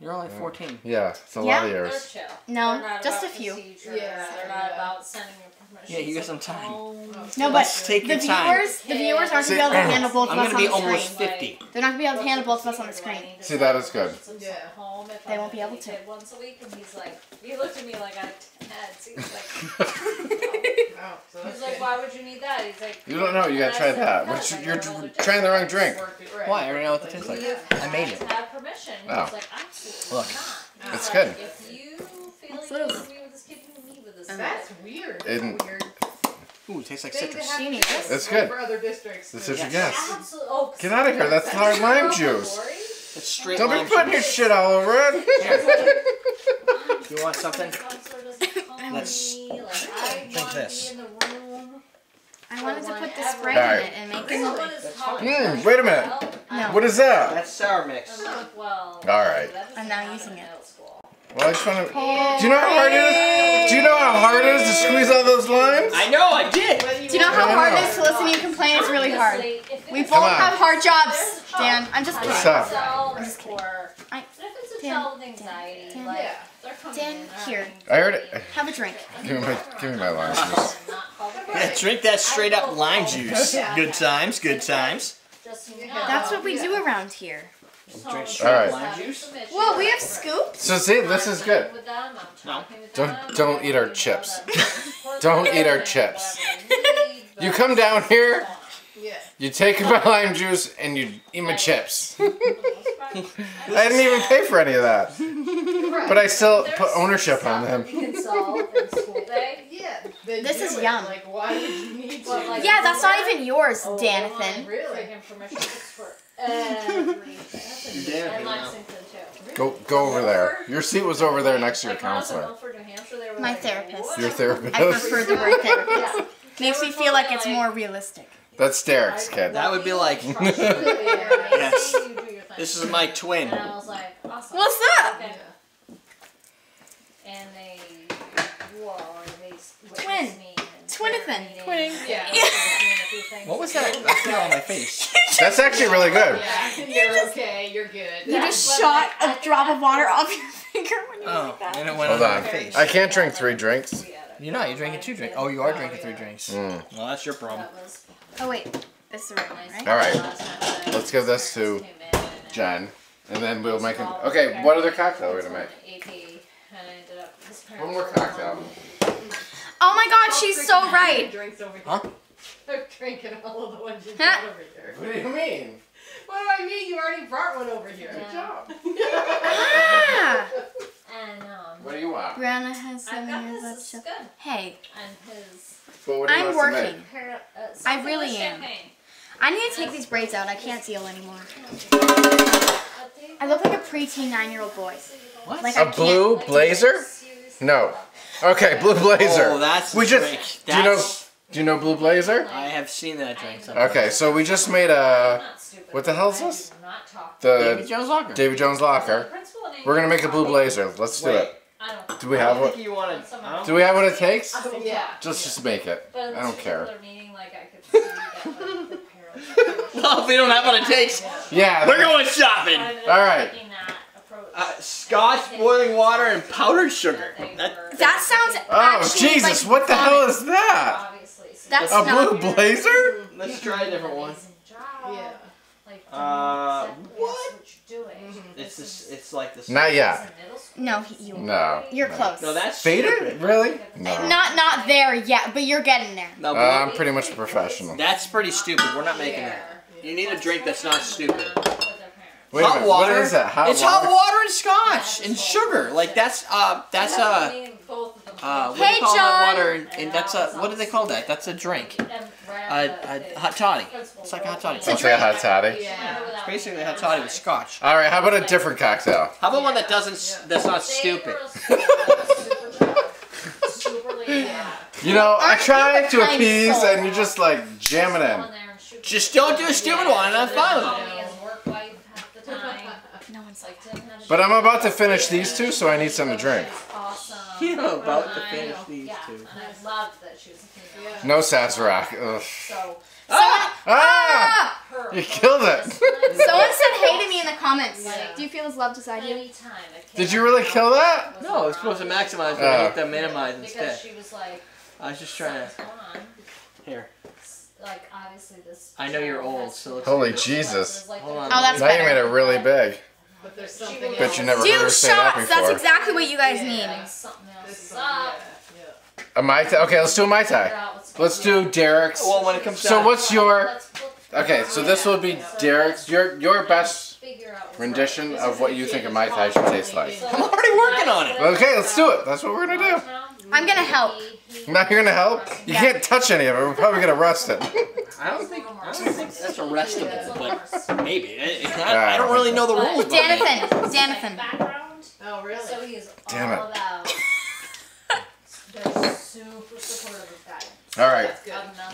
You're only 14. Yeah, it's a lot Yeah. of they're yours. chill. No, They're just a few. Yeah, They're not about sending your permission. Yeah, you got some time. home. Oh, No, Let's but take the your time. viewers, the viewers aren't gonna be able to handle both I'm of us gonna on be the almost screen. 50. They're not gonna be able to handle both of us on the procedure? Do I screen. need to See, that send is good. Yeah. Home They won't be able to. Once a week, and he's like, he looked at me like I had. He's like, Oh, he's like, why would you need that? He's like, You don't know. You gotta try that. "Because Which you're know other trying the wrong drink. Right. Why? I already know what it tastes like. You I made it. Have permission. And Oh. He's like, absolutely Look. not. He's It's like, good. If you feel What's you That's weird. Isn't- That's a weird Ooh, it tastes like thing to citrus. have Do you to need do this? It's good. For other districts. This to- is your Yes. guess. Absolutely. Oh, Get out of here. That's hard lime juice. It's straight Don't lime be putting your shit all over it. You want something? Let's Let's drink want this. to be in. I wanted to put the Whatever. Sprite in it and make it Someone movie. is That's calling fine. me. Mm, wait a minute. No. What is that? That's sour mix. I'm like, well, All right. I'm now using it. Middle school. Well, I just want to. Do you know how hard it is Do you know how hard it is to squeeze all those limes? I know, I did. Do you know how hard it is to listen to you complain? It's really hard. We both have hard jobs, Dan. I'm just What's kidding. up? I'm just kidding. I- but if it's Dan, child with anxiety, Dan, like, Yeah. they're coming Dan, here. I heard it. Have a drink. Give me my, give me my lime juice. not called a Yeah, drink that straight up lime juice. Good times, good times. Just so you know. That's what we do around here. Drink straight up Alright. lime juice. Whoa, we have scoops. So see, this is good. With them, I'm No. Don't- don't eat our chips. them know that- Don't eat our chips. they need, but You come down here, Yeah. you take my lime juice, and you eat my chips. for the most part, I didn't even pay for any of that. But I still put ownership on them. that We can solve in school day. Yeah. This is yum. Like, why would you need But, to? Yeah, that's not even yours, Oh, Danathan. Really? Freaking permission slips for everything. That's a good- Danathan, And. Lexington too. Go go over there. Your seat was over there next to your Like, when I was in counselor. Milford, New Hampshire, they were My therapist. Your therapist. I prefer the word therapist. Yeah. Makes me feel like it's more realistic. That's Derrick's kid. That would be like- Yes. Yes. This is my twin. And I was like, awesome. What's up? And they, whoa, they s- witnessed Twin. Me and Twinathan. Twinning. Yeah. And a few things. What was that? That's not on my face. That's actually really good. Yeah. You're okay. You're good. You just That's shot what I- a drop of water off your finger when you Oh, did that. and it went Hold on on. my face. I can't drink three drinks. We had a You're not. You're drinking two drinks. Oh, you are drinking three drinks. Mm. Well, that's your problem. Oh wait, this is the right one, right? All right. time Let's give this to came in and- Jen, and then we'll make it. Okay, what other cocktail are we gonna make? AP, and I ended up, his One more cocktail. Oh my god, she's so right. Drinks over here. Huh? I'm drinking all of the ones you Huh? brought over here. What do you mean? What do I mean? You already brought one over here. Good job. Ah! And, um, What do you want? Brianna has I've seven got years this, left. it's to- good. Hey, And his But what do you I'm want us to working. parent, uh, I really am. champagne. I need to take these braids out. I can't seal anymore. I look like a preteen nine-year-old boy. What? Like I A blue blazer? No. Okay, blue blazer. Oh, that's we the just. drink. Do you know? Do you know blue blazer? I have seen that drink. somewhere. Okay, so we just made a what the hell is this? Davy the Jones Locker. David Jones locker. We're gonna make a blue blazer. Let's do Wait. it. I don't. Do we I have don't what? think you wanted. I don't Do we have what it takes? Yeah. Just just make it. But I don't care. particular like I could that like. Well, if we don't have what it takes, Yeah. we're going shopping. I ended All right. Taking. Uh, scotch, boiling water, and powdered sugar. They That, That sounds Oh Jesus! like what the hell is that? That's A not. blue blazer? let's try a different one. Yeah. Uh, what? what you're doing. It's this. It's like this. Not This yet. is middle school. No, you. No. You're no. close. No, that's Faded? stupid. Really? No. Not not there yet, but you're getting there. No, Uh, I'm pretty much a professional. that's pretty stupid. We're not making that. You need a drink that's not stupid. With their parents. Wait hot water. What is that? Hot it's water? hot water and scotch and sugar. Like that's uh that's I uh mean, both of them. uh what do Hey, you call John. hot water and, and that's a what do they call that? That's a drink. A, a hot toddy. It's like a hot toddy. It's a I'll a hot toddy. Yeah. It's basically a hot toddy with scotch. All right. How about a different cocktail? How about one that doesn't that's not stupid? You know, I try to appease, and you're just like jam it in. Just don't do a stupid one, and I'm fine with it. His work wife half the time. No one's like. Like, But I'm about to finish these two, so I need something to drink. Awesome. You're about to I finish these yeah. two. And I loved that she was a female. Yeah. No Sazerac. Ugh. So, Someone, Ah! ah! You killed it. Someone said hey to me in the comments. Yeah. Do you feel as loved as I do? Anytime a Did you really kill that? No, it's supposed to maximize, but Oh. I hit to minimize Because instead. she was like, I was just trying to. going on. Here. Like, obviously, this. I know you're old, so let's. Holy. Jesus. Like, Hold on. Oh, that's Now you better. made it really big. But there's something Bet else. you never heard Do her say that shots. That's before. exactly what you guys Yeah. need. Like, something else This is one, up. yeah, yeah. A mai tai. Okay, let's do a mai Figure tai. Let's do. Derrick's. Well, when it comes So down. what's your? Let's flip- Okay, so this will be Derrick's. Your your best figure out what's rendition of what you think a mai tai should taste like. I'm already working on it. Okay, let's do it. That's what we're gonna do. I'm gonna help. Now you're gonna help. You can't touch any of it. We're probably gonna rust it. I don't think. I don't think that's arrestable, but maybe. I, Yeah, I, I don't really know the rules. behind it. Danathan. Danathan. Background. Oh, really? So he is Damn all it. about. They're super supportive of guidance. All right.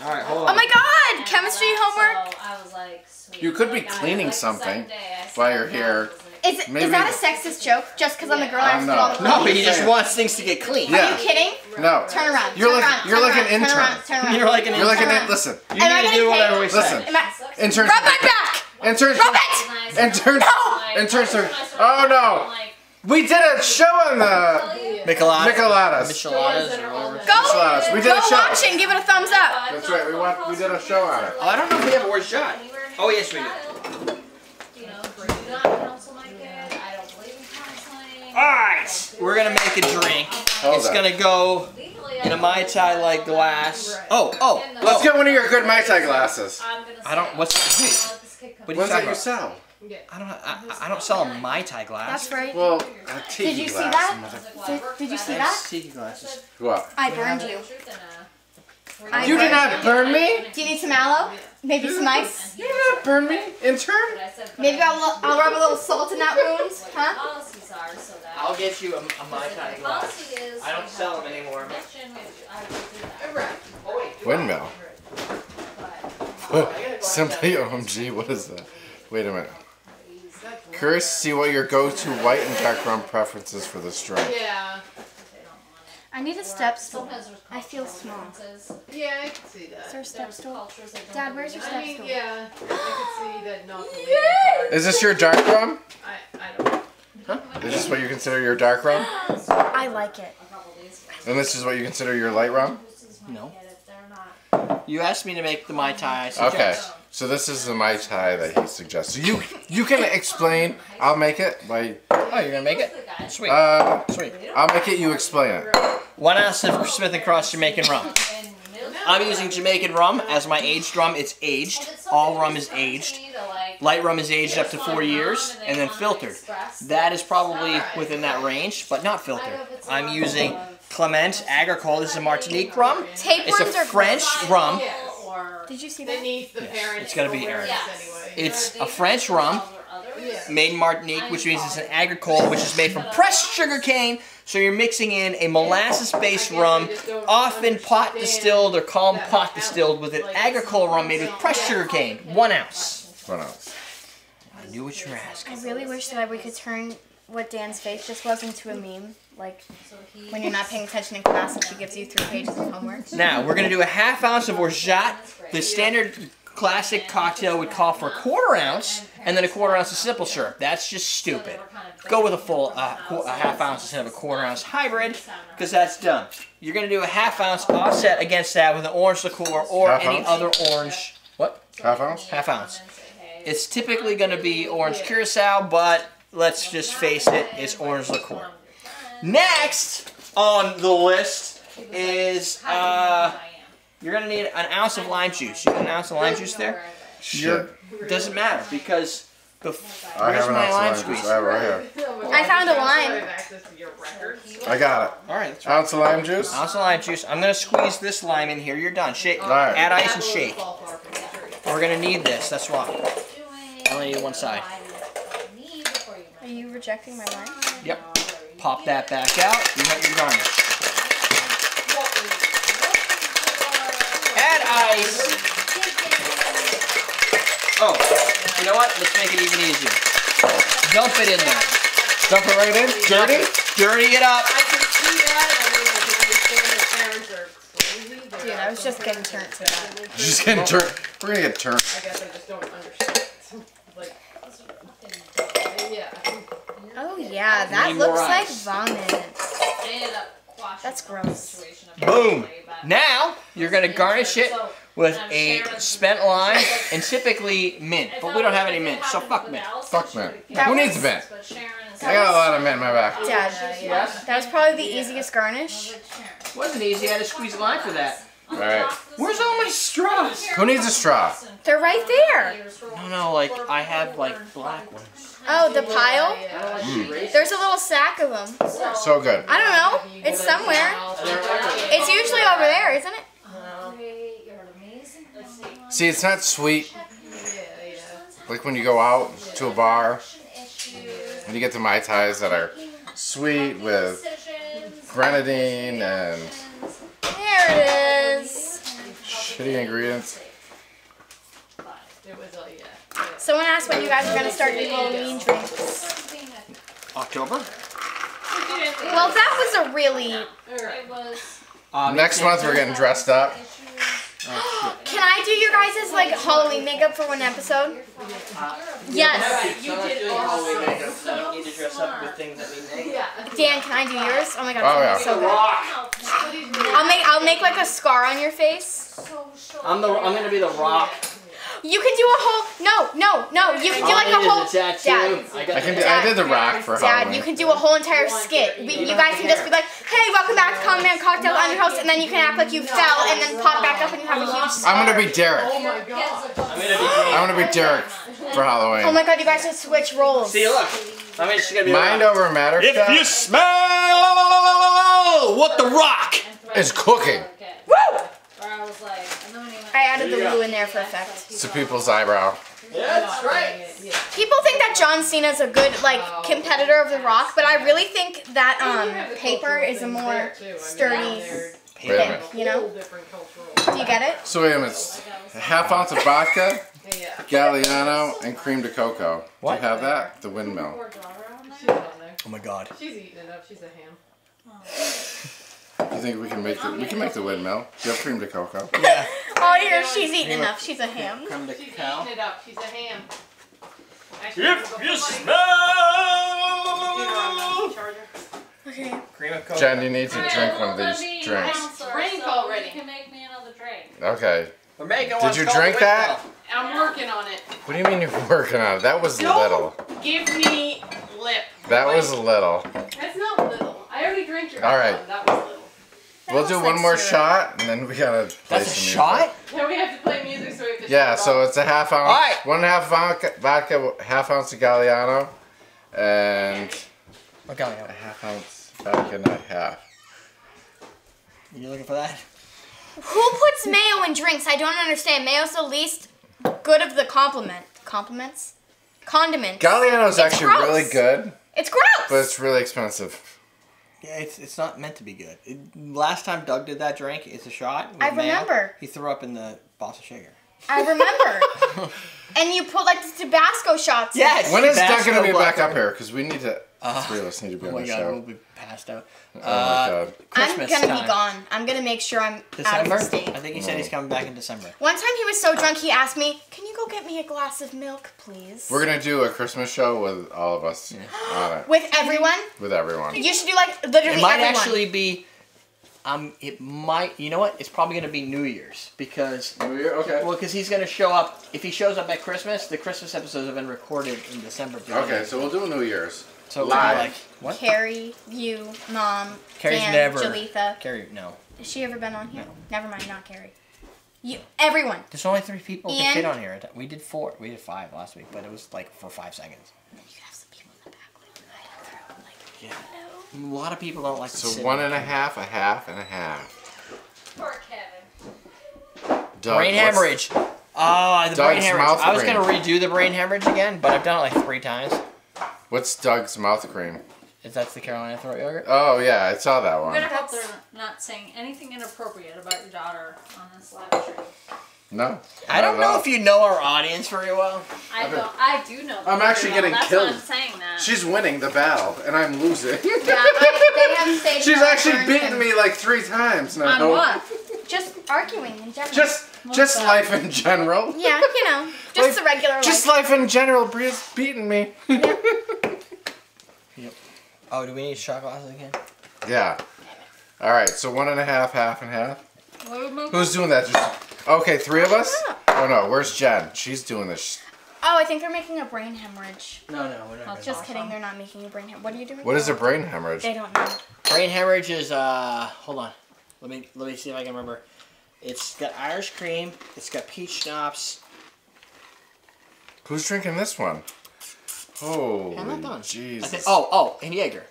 All right, hold oh on. Oh my god! Chemistry homework. So I was like, sweet. You could be cleaning something day while you're down, here. It was like- Is, Maybe- is that a sexist joke? Just because I'm the girl I have to do all the No, but he just wants things to get clean. Yeah. Are you kidding? No. Turn around. You're turn like- around, you're turn like an around, turn intern. around, turn around. You're like an You're like an around. listen. You Am need to do whatever we Listen. say. Am I- Interns. Rub my back! Interns. Rub it! Interns. Interns are. Oh no. We did a show on the Micheladas. Micheladas. Micheladas or whatever. Go, Micheladas. We did go a show. watch it and give it a thumbs up. That's right. We want. We did a show on it. Oh, I don't know if we have a word shot. Oh, yes, we do. You know, do not counsel my kid. I don't believe in counseling. Alright, we're gonna make a drink. Hold It's on. gonna go in a I Mai Tai like glass. Oh, oh, Let's oh. get one of your good Mai Tai glasses. I'm gonna I don't, what's, I'll wait, let this kid come what are you What's talking that you about? sell? I don't, I, I don't sell a Mai Tai glass. That's right. Well, a tiki Did you see glass. that? Did, did you see that? tiki glasses. What? I burned you. I You did not burn me. Do you need some aloe? Maybe some ice? You did not burn me, intern. Maybe I'll, I'll rub a little salt in that wound, huh? Policies are so that. I'll get you a, a Mai Tai The glass. I don't sell them anymore. I will do that. Right. Oh, wait, do Windmill. Simply OMG. What is that? Wait a minute. Curious to see what your go-to white and dark rum preferences for this drink. Yeah. they don't want it. I need a step stool. I feel small. Yeah, I can see Is that. there a step stool? cultures that Dad, where's your believe step I mean, stool? yeah, I can see that not believing Yay! part. Is this your dark rum? I, I don't. Is this what you consider your dark rum? I like it. a couple days ago. And this is what you consider your light rum? No. Get it, They're not. You asked me to make the Mai Tai. I Okay. So this is the Mai Tai that he suggests. So you you can explain. I'll make it. Like, Oh, you're gonna make it? Sweet. uh, Sweet. I'll make it. You explain it. One ounce of Smith and Cross Jamaican rum. I'm using Jamaican rum as my aged rum. It's aged. All rum is aged. Light rum is aged up to four years and then filtered. That is probably within that range, but not filtered. I'm using Clement Agricole. This is a Martinique rum. Tape It's a are French rum. Did you see That that? needs the Yes, parents. it's gotta be for Aaron. It's a French rum made in Martinique, which means it's an agricole, which is made from pressed sugar cane. So you're mixing in a molasses-based rum, often pot distilled or column pot distilled, with an agricole rum made with pressed sugar cane. One ounce. One ounce. I knew what you were asking. I really wish that we could turn what Dan's face just was into a meme. Like when you're not paying attention in class and she gives you three pages of homework. Now we're gonna do a half ounce of orgeat. The standard classic cocktail would call for a quarter ounce, and then a quarter ounce of simple syrup. That's just stupid. Go with a full uh, a half ounce instead of a quarter ounce hybrid, because that's dumb. You're gonna do a half ounce offset against that with an orange liqueur or Half any ounce? other orange. What? Half ounce? Half ounce. It's typically gonna be orange curacao, but let's just face it, it's orange liqueur. Next on the list is uh, you're gonna need an ounce of lime juice. You got an ounce of lime juice there? Shit. Doesn't matter because the I where's have an my ounce lime of lime juice. squeeze? I have right here. I found a I lime. have access to your records. I got it. All right, that's right. Ounce of lime juice. Ounce of lime juice. I'm gonna squeeze this lime in here. You're done. Shake. Alright. Add ice and shake. ballpark in the tree. We're gonna need this. That's why. I only need one side. Are you rejecting my line? Yep. Pop that back out. You have your garnish. Add ice. Oh, you know what? Let's make it even easier. Dump it in there. Dump it right in. Dirty. Dirty it up. I can see that. I mean, I can understand that parents are crazy. Dude, I was just getting turned to that. Just getting turned. We're gonna get turned. I guess I just don't understand. like, yeah. Oh yeah, that looks like ice. vomit. That's That's gross. Boom. Now you're gonna garnish it with a spent lime and typically mint, but we don't have any mint, so fuck mint. Fuck mint. Who was- needs mint? I got a lot of mint in my back. Dad, that was probably the easiest garnish. Wasn't easy. I had to squeeze a lime for that. All right. Where's all my straws? Who needs a straw? They're right there. No, no, like I have like black ones. Oh, the pile? I don't like to erase There's a little sack of them. So good. I don't know. It's somewhere. It's usually over there, isn't it? See, it's not sweet. Like when you go out to a bar and you get the mai tais that are sweet with grenadine and There it is. shitty ingredients. It was, yeah. Someone asked when you guys are gonna start your Halloween drinks. October? Well, that was a really. Alright. Uh, Next month we're getting dressed up. Oh, can I do your guys' like Halloween makeup for one episode? Yes. You did Halloween makeup, so I don't need to dress up with things that we make. Dan, can I do yours? Oh my god, Oh, it's gonna be yeah. so good. I'll make I'll make like a scar on your face. I'm the I'm gonna be the rock. You can do a whole no, no, no. You can do like a whole tattoo. Dad. I I can the do, I did the rock for Dad, Halloween. you can do a whole entire skit. We, you guys can just be like, "Hey, welcome back to Common Man Cocktail host, and then you can act like you fell and then pop back up and you have a huge. I'm gonna be Derrick. Oh my god. I'm gonna be I'm gonna be Derrick for Halloween. Oh my god, you guys should switch roles. See, you look. I mean, she's gonna be Mind the rock. over matter If stuff you smell what the rock. is cooking Woo! Where I was like, and then when he went, I added the glue in there for effect. to people's eyebrow. Yeah, that's right. People think that John Cena's a good like competitor of The Rock, but I really think that um paper is a more there, too. I mean, sturdy they're Wait a minute. thing, you know? whole different cultural. Do you get it? So wait a minute. A half ounce of vodka, Yeah. Galliano, and cream de coco. What? Do you have that? The windmill. poor daughter on She's there. on there. Oh my god. She's eating it up. She's a ham. You think we can make the we can make the windmill? Do you have cream de cocoa? Yeah. Oh, here she's eating enough. She's a ham. Creme de She's cacao. eating it up. She's a ham. Actually, If you go for money. You know, I'm smell. not the charger. Okay. Cream of cocoa. Jen, you need to drink one of these drinks. counselors, Drink so already. You can make me another drink. Okay. We're making Did you drink that? I'm working on it. What do you mean you're working on it? That was Don't little. Give me lip. That Like, was little. That's not little. I already drank your. All right. one. That was little. We'll do looks one like more syrup. shot and then we gotta play That's a music. shot? Then we have to play music, so we have to. Yeah, so off. it's a half ounce, Alright. one and a half vodka, vodka, half ounce of Galliano, and Okay, a half ounce vodka, not half. you looking for that? Who puts mayo in drinks? I don't understand. Mayo's the least good of the compliment. Compliments? Condiments. Galliano's It's actually gross. really good, It's gross. but it's really expensive. Yeah, it's it's not meant to be good. It, last time Doug did that drink, it's a shot. with I mayo. remember. He threw up in the Boston Shaker. I remember. and you put like the Tabasco shots. in. Yes. When is Doug gonna be back up here? Because we need to. Uh, three of us need to be Oh on my the god, show. we'll be passed out. Oh Uh, my god. I'm gonna time. be gone. I'm gonna make sure I'm out of December? state. I think he said he's coming back in December. One time he was so drunk he asked me, "Can you go get me a glass of milk, please?" We're gonna do a Christmas show with all of us on it, With everyone, with everyone. you should do like literally It might everyone. actually be. Um, it might. You know what? It's probably gonna be New Year's because New Year. Okay. well, because he's gonna show up. If he shows up at Christmas, the Christmas episodes have been recorded in December. Okay, so we'll do New Year's. so it'll be live. Like what? Carrie, you, mom, Carrie's Dan, never- Jalitha. Carrie, no. Has she ever been on here? No. Never mind, not Carrie. You, everyone. There's only three people Ian? that fit on here. We did four. We did five last week, but it was like for five seconds. You could have some people in the back like hiding through, like, Yeah. hello. A lot of people don't like to So sit one on a half, and a half. Poor Kevin. Doug, brain what's- hemorrhage. Oh, the brain Doug's hemorrhage. mouth I was cream. gonna redo the brain hemorrhage again, but I've done it like three times. What's Doug's mouth cream? Is that the Carolina throat yogurt? Oh yeah, I saw that We're one. gonna hope they're not saying anything inappropriate about your daughter on this live stream. No. I don't know if you know our audience very well. I don't. I do know. I'm actually well. getting That's killed. Why I'm saying that. She's winning the battle, and I'm losing. Yeah, I, they have. She's actually beaten me like three times now. on what? Just arguing in general. Just, just life in general. yeah, you know, just Like, the regular Just life. life in general. Bria's beating me. Oh, do we need shot glasses again? yeah. All right. So one and a half, half and half. What would move- Who's doing that? Just okay. Three of us. Oh no. Where's Jen? She's doing this. Oh, I think they're making a brain hemorrhage. No, no, we're not. That's Just awesome. kidding, they're not making a brain hemorrhage. What are you doing? What is a brain hemorrhage? They don't know. Brain hemorrhage is uh. Hold on. Let me let me see if I can remember. It's got Irish cream. It's got peach schnapps. Who's drinking this one? Holy I'm not done. I Jesus. think, oh, oh, and Jaeger.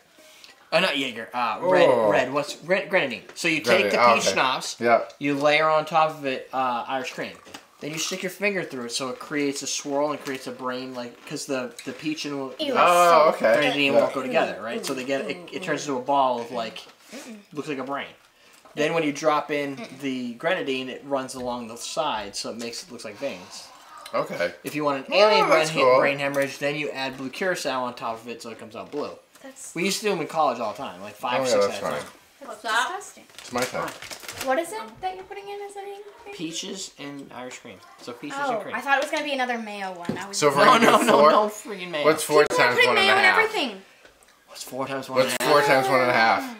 Oh, not Jaeger. Uh, red, Oh. red. What's red? Grenadine. So you take the Grenadine, oh, peach okay. schnapps. Yep. You layer on top of it uh, Irish cream. Then you stick your finger through it so it creates a swirl and creates a brain like because the the peach and Ew, the Oh, so okay. grenadine Yeah. won't go together, right? So they get it, it turns into a ball of like looks like a brain. Then when you drop in the grenadine, it runs along the side, so it makes it looks like veins. Okay. If you want an Oh, alien brain, cool. brain hemorrhage, then you add blue curacao on top of it so it comes out blue. That's We used to do them in college all the time, like five, Oh, yeah, six that's at a fine. time. That's that? disgusting. It's my time. What is it that you're putting in as an ingredient? Peaches and Irish cream. So peaches Oh, and cream. I thought it was gonna be another mayo one. I was So if no, no, do no, four, no, freaking man. what's four People are times putting one and mayo a in half? everything. What's four times one What's and a half? four times one and a half?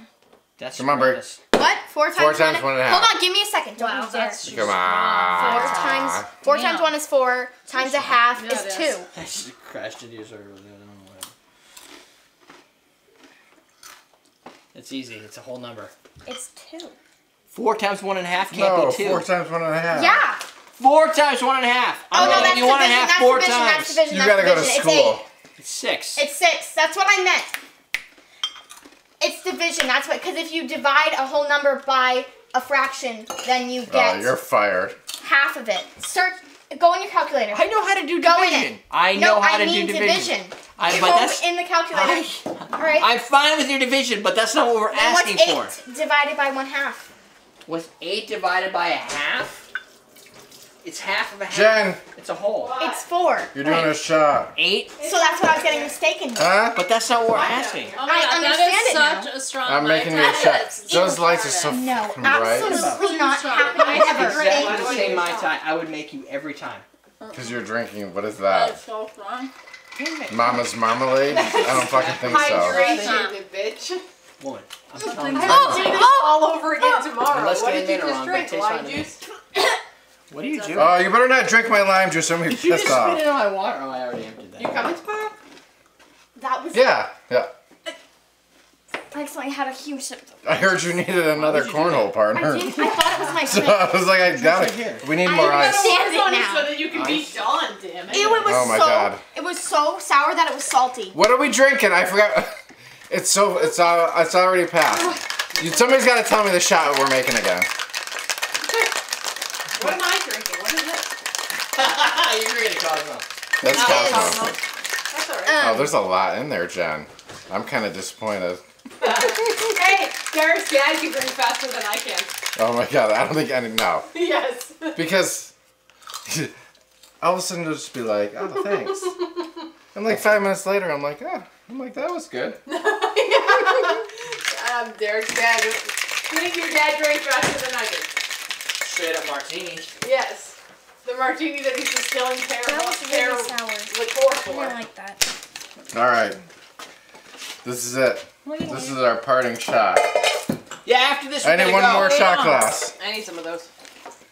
That's Remember- tremendous. What? Four times, Four times one and a half. Hold on, give me a second. Don't Wow, you dare. that's Come on. Four times. Four times one is four. Times a half Yeah, is it two. is. I just crashed into your server. I don't know what. It's easy. It's a whole number. It's two. Four times one and a half can't No, be two. four times one and a half. Yeah. Four times one and a half. Oh I'm no, making that's you division. one and a half That's four division. times. That's division. You that's gotta go to school. It's eight. It's six. It's six. That's what I meant. It's division. That's what. Because if you divide a whole number by a fraction, then you get. Oh, get you're fired. half of it. Search. Go in your calculator. I know how to do Go in division. it. I no, know how I to mean do division. I, Go but that's in the calculator. All right. I'm fine with your division, but that's not what we're Then what's asking eight for. divided by one half? Was eight divided by a half? It's half of a half. Jen, It's a whole. It's four. you're doing a shot. Eight? So that's what I was getting mistaken. Huh? But that's not what we're asking. Oh my I god, understand that is it now. such a strong I'm making you a shot. Those lights are so retarded. No, fucking bright. absolutely not happening It's ever. exactly the same my time. I would make you every time. Because you're drinking, what is That that? is so strong. Mama's marmalade? I don't fucking think so. Hydration, bitch. Woman, I'm telling you. Oh, Take it oh, all over again oh. tomorrow. Unless What did you just drink? Lime fine to me. juice? What are you doing? Oh, you better not drink my lime juice. I'm gonna be Did you just spit off. it in my water? Oh, I already emptied that. You coming tomorrow? that was. Yeah, yeah. I accidentally had a huge sip. I heard you needed another you do cornhole I partner. didn't. I thought it was my So. I was like, I got it. We need more I ice. understand it So that you can be done, damn it. Ew, it was Oh my so. God. It was so sour that it was salty. What are we drinking? I forgot. It's so it's uh, it's already passed. You, somebody's got to tell me the shot we're making again. What am I drinking? What is it? You're drinking Cosmo. That's It Cosmo. That's alright. Oh, Um, there's a lot in there, Jen. I'm kind of disappointed. hey, Derrick's dad can drink faster than I can. Oh my god, I don't think I no yes. because all of a sudden it'll just be like, oh thanks, and like five minutes later I'm like, oh, I'm like that was good. um, Derrick's dad. I think your dad drank faster than I did? Straight up martini. Yes. The martini that he's distilling That terrible, was really terrible sour. liqueur I for. didn't like that. All right, this is it. This is our parting shot. Yeah, after this, we're I need gonna one go. more shot glass. I need some of those.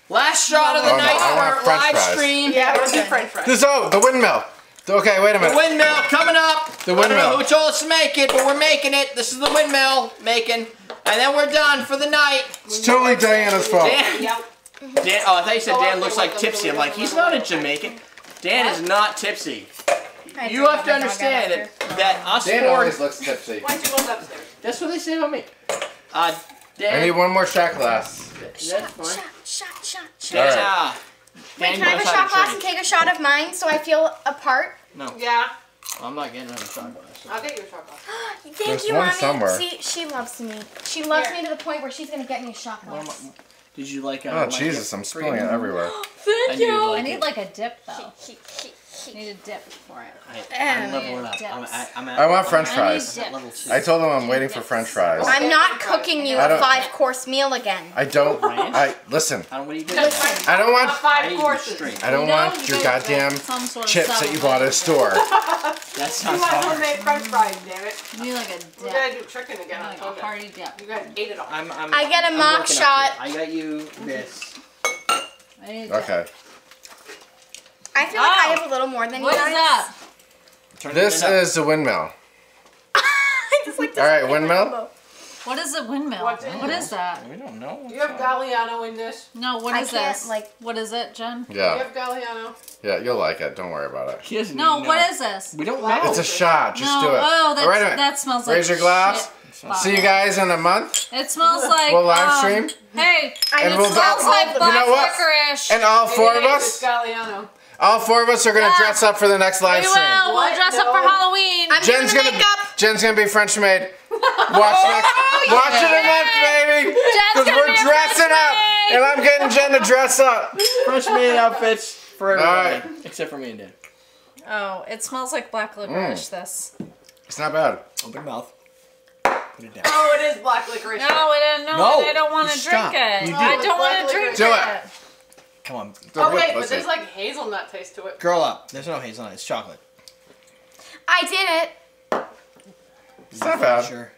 Last shot of the Oh, no, night I want for french live fries. stream. Yeah, we'll do French fries. This oh the windmill. Okay, wait a minute. The minute. windmill coming up. The I don't know windmill. who told us to make it, but we're making it. This is the windmill making, and then we're done for the night. It's totally Diana's fault. Dan, Yep. Dan. Oh, I thought you said Oh, Dan looks like tipsy. I'm like, he's not a Jamaican. Dan is not tipsy. You have to my dog out understand that that us Dan four. always looks tipsy. Why don't you go upstairs? That's what they say about me. Uh, Dan. I need one more shot glass. That's Shot, fine. shot, shot, shot, shot. Dan, Alright. uh, Wait, can I have a knows shot glass and take a shot of mine so I feel apart? No. Yeah, I'm not getting another shot glass. I'll get you a shot glass. Thank There's you, one mommy. somewhere. See, she loves me. She loves Here. me to the point where she's gonna get me a shot Well, glass. My- Did you like? Uh, Oh my Jesus, I'm spilling it everywhere. I knew you'd I need it. like a dip though. Need a dip for it. I, I'm Um, leveling up. I'm, dips. I, I'm at, I want French I'm fries. at level two. I told him I'm waiting for French fries. I'm not cooking you I a don't- five course meal again. I don't. I listen. I don't. What are you doing? Listen. I don't want. Five courses. I don't want your goddamn get some sort of chips that you bought at a store. That You want homemade French fries, damn it. You need like a We dip. gotta do chicken again. I Like told a you. dip. You guys ate it all. I'm, I'm, I get a I'm mock shot. I got you this. I need a dip. Okay. I feel like I Oh. have a little more than What you is guys. that? Turn This up. is the windmill. Like All right, windmill? combo. What is a windmill? What's in What it? is that? We don't know. Do You have Galliano in this. No, what is I can't, this? like- what is it, Jen? Yeah. Do You have Galliano. Yeah, you'll like it. Don't worry about it. He doesn't No, even what know. is this? We don't Wow. know. It's a shot. Just no, do it. oh, that's, All right, a minute. that smells like Raise your glass. shit. See you guys in a month, It smells like. We'll live um, stream? Hey, I And need we'll to go- stop smells like the- black know what? licorice. and all four of It is, It's us, Galliano. All four of us are gonna Yeah. dress up for the next live we stream. will. We'll What? dress up for Halloween. I'm Jen's doing the gonna makeup. Jen's gonna be French maid. Watch next. Oh, watch it in a month, baby. Jen's Because gonna we're be dressing up, maid. and I'm getting Jen to dress up. French made outfits for everybody, Alright. except for me and Dan. Oh, it smells like black licorice. Mm. This. It's not bad. Open mouth. Put it down. Oh, it is black licorice. No, I don't know. No, I don't want to drink it. You I do. don't want to drink licorice. Do it. It. Come on, Don't Oh wait, but pussy. there's like hazelnut taste to it. girl up. There's no hazelnut. It's chocolate. I did it. It's not bad. Sure.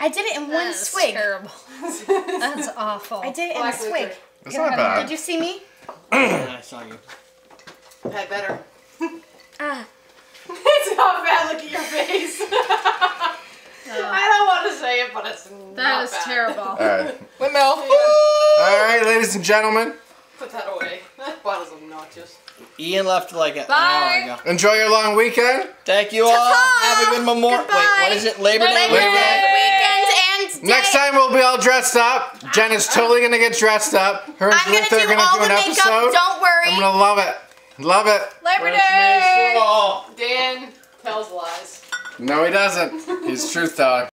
I did it in one That's swig. terrible. That's awful. I did it Black in a swig. It's not bad. Did you see me? I saw you. I better. Ah. it's not bad. Look at your face. I don't want to say it, but it's That not is bad. terrible. All right. Windmill. All right, ladies and gentlemen. Put that away. That bottle's obnoxious. Ian left like an Bye. hour ago. Enjoy your long weekend. Thank you all. Have a good memorial. Wait, what is it? Labor Day. Labor Labor Day. Weekend and day. Next time we'll be all dressed up. Jen is totally gonna get dressed up. Her and I'm gonna Ruth do are gonna all do an the makeup. episode. Don't worry. I'm gonna love it. Love it. Labor Day. Dan tells lies. No, he doesn't. He's truth telling.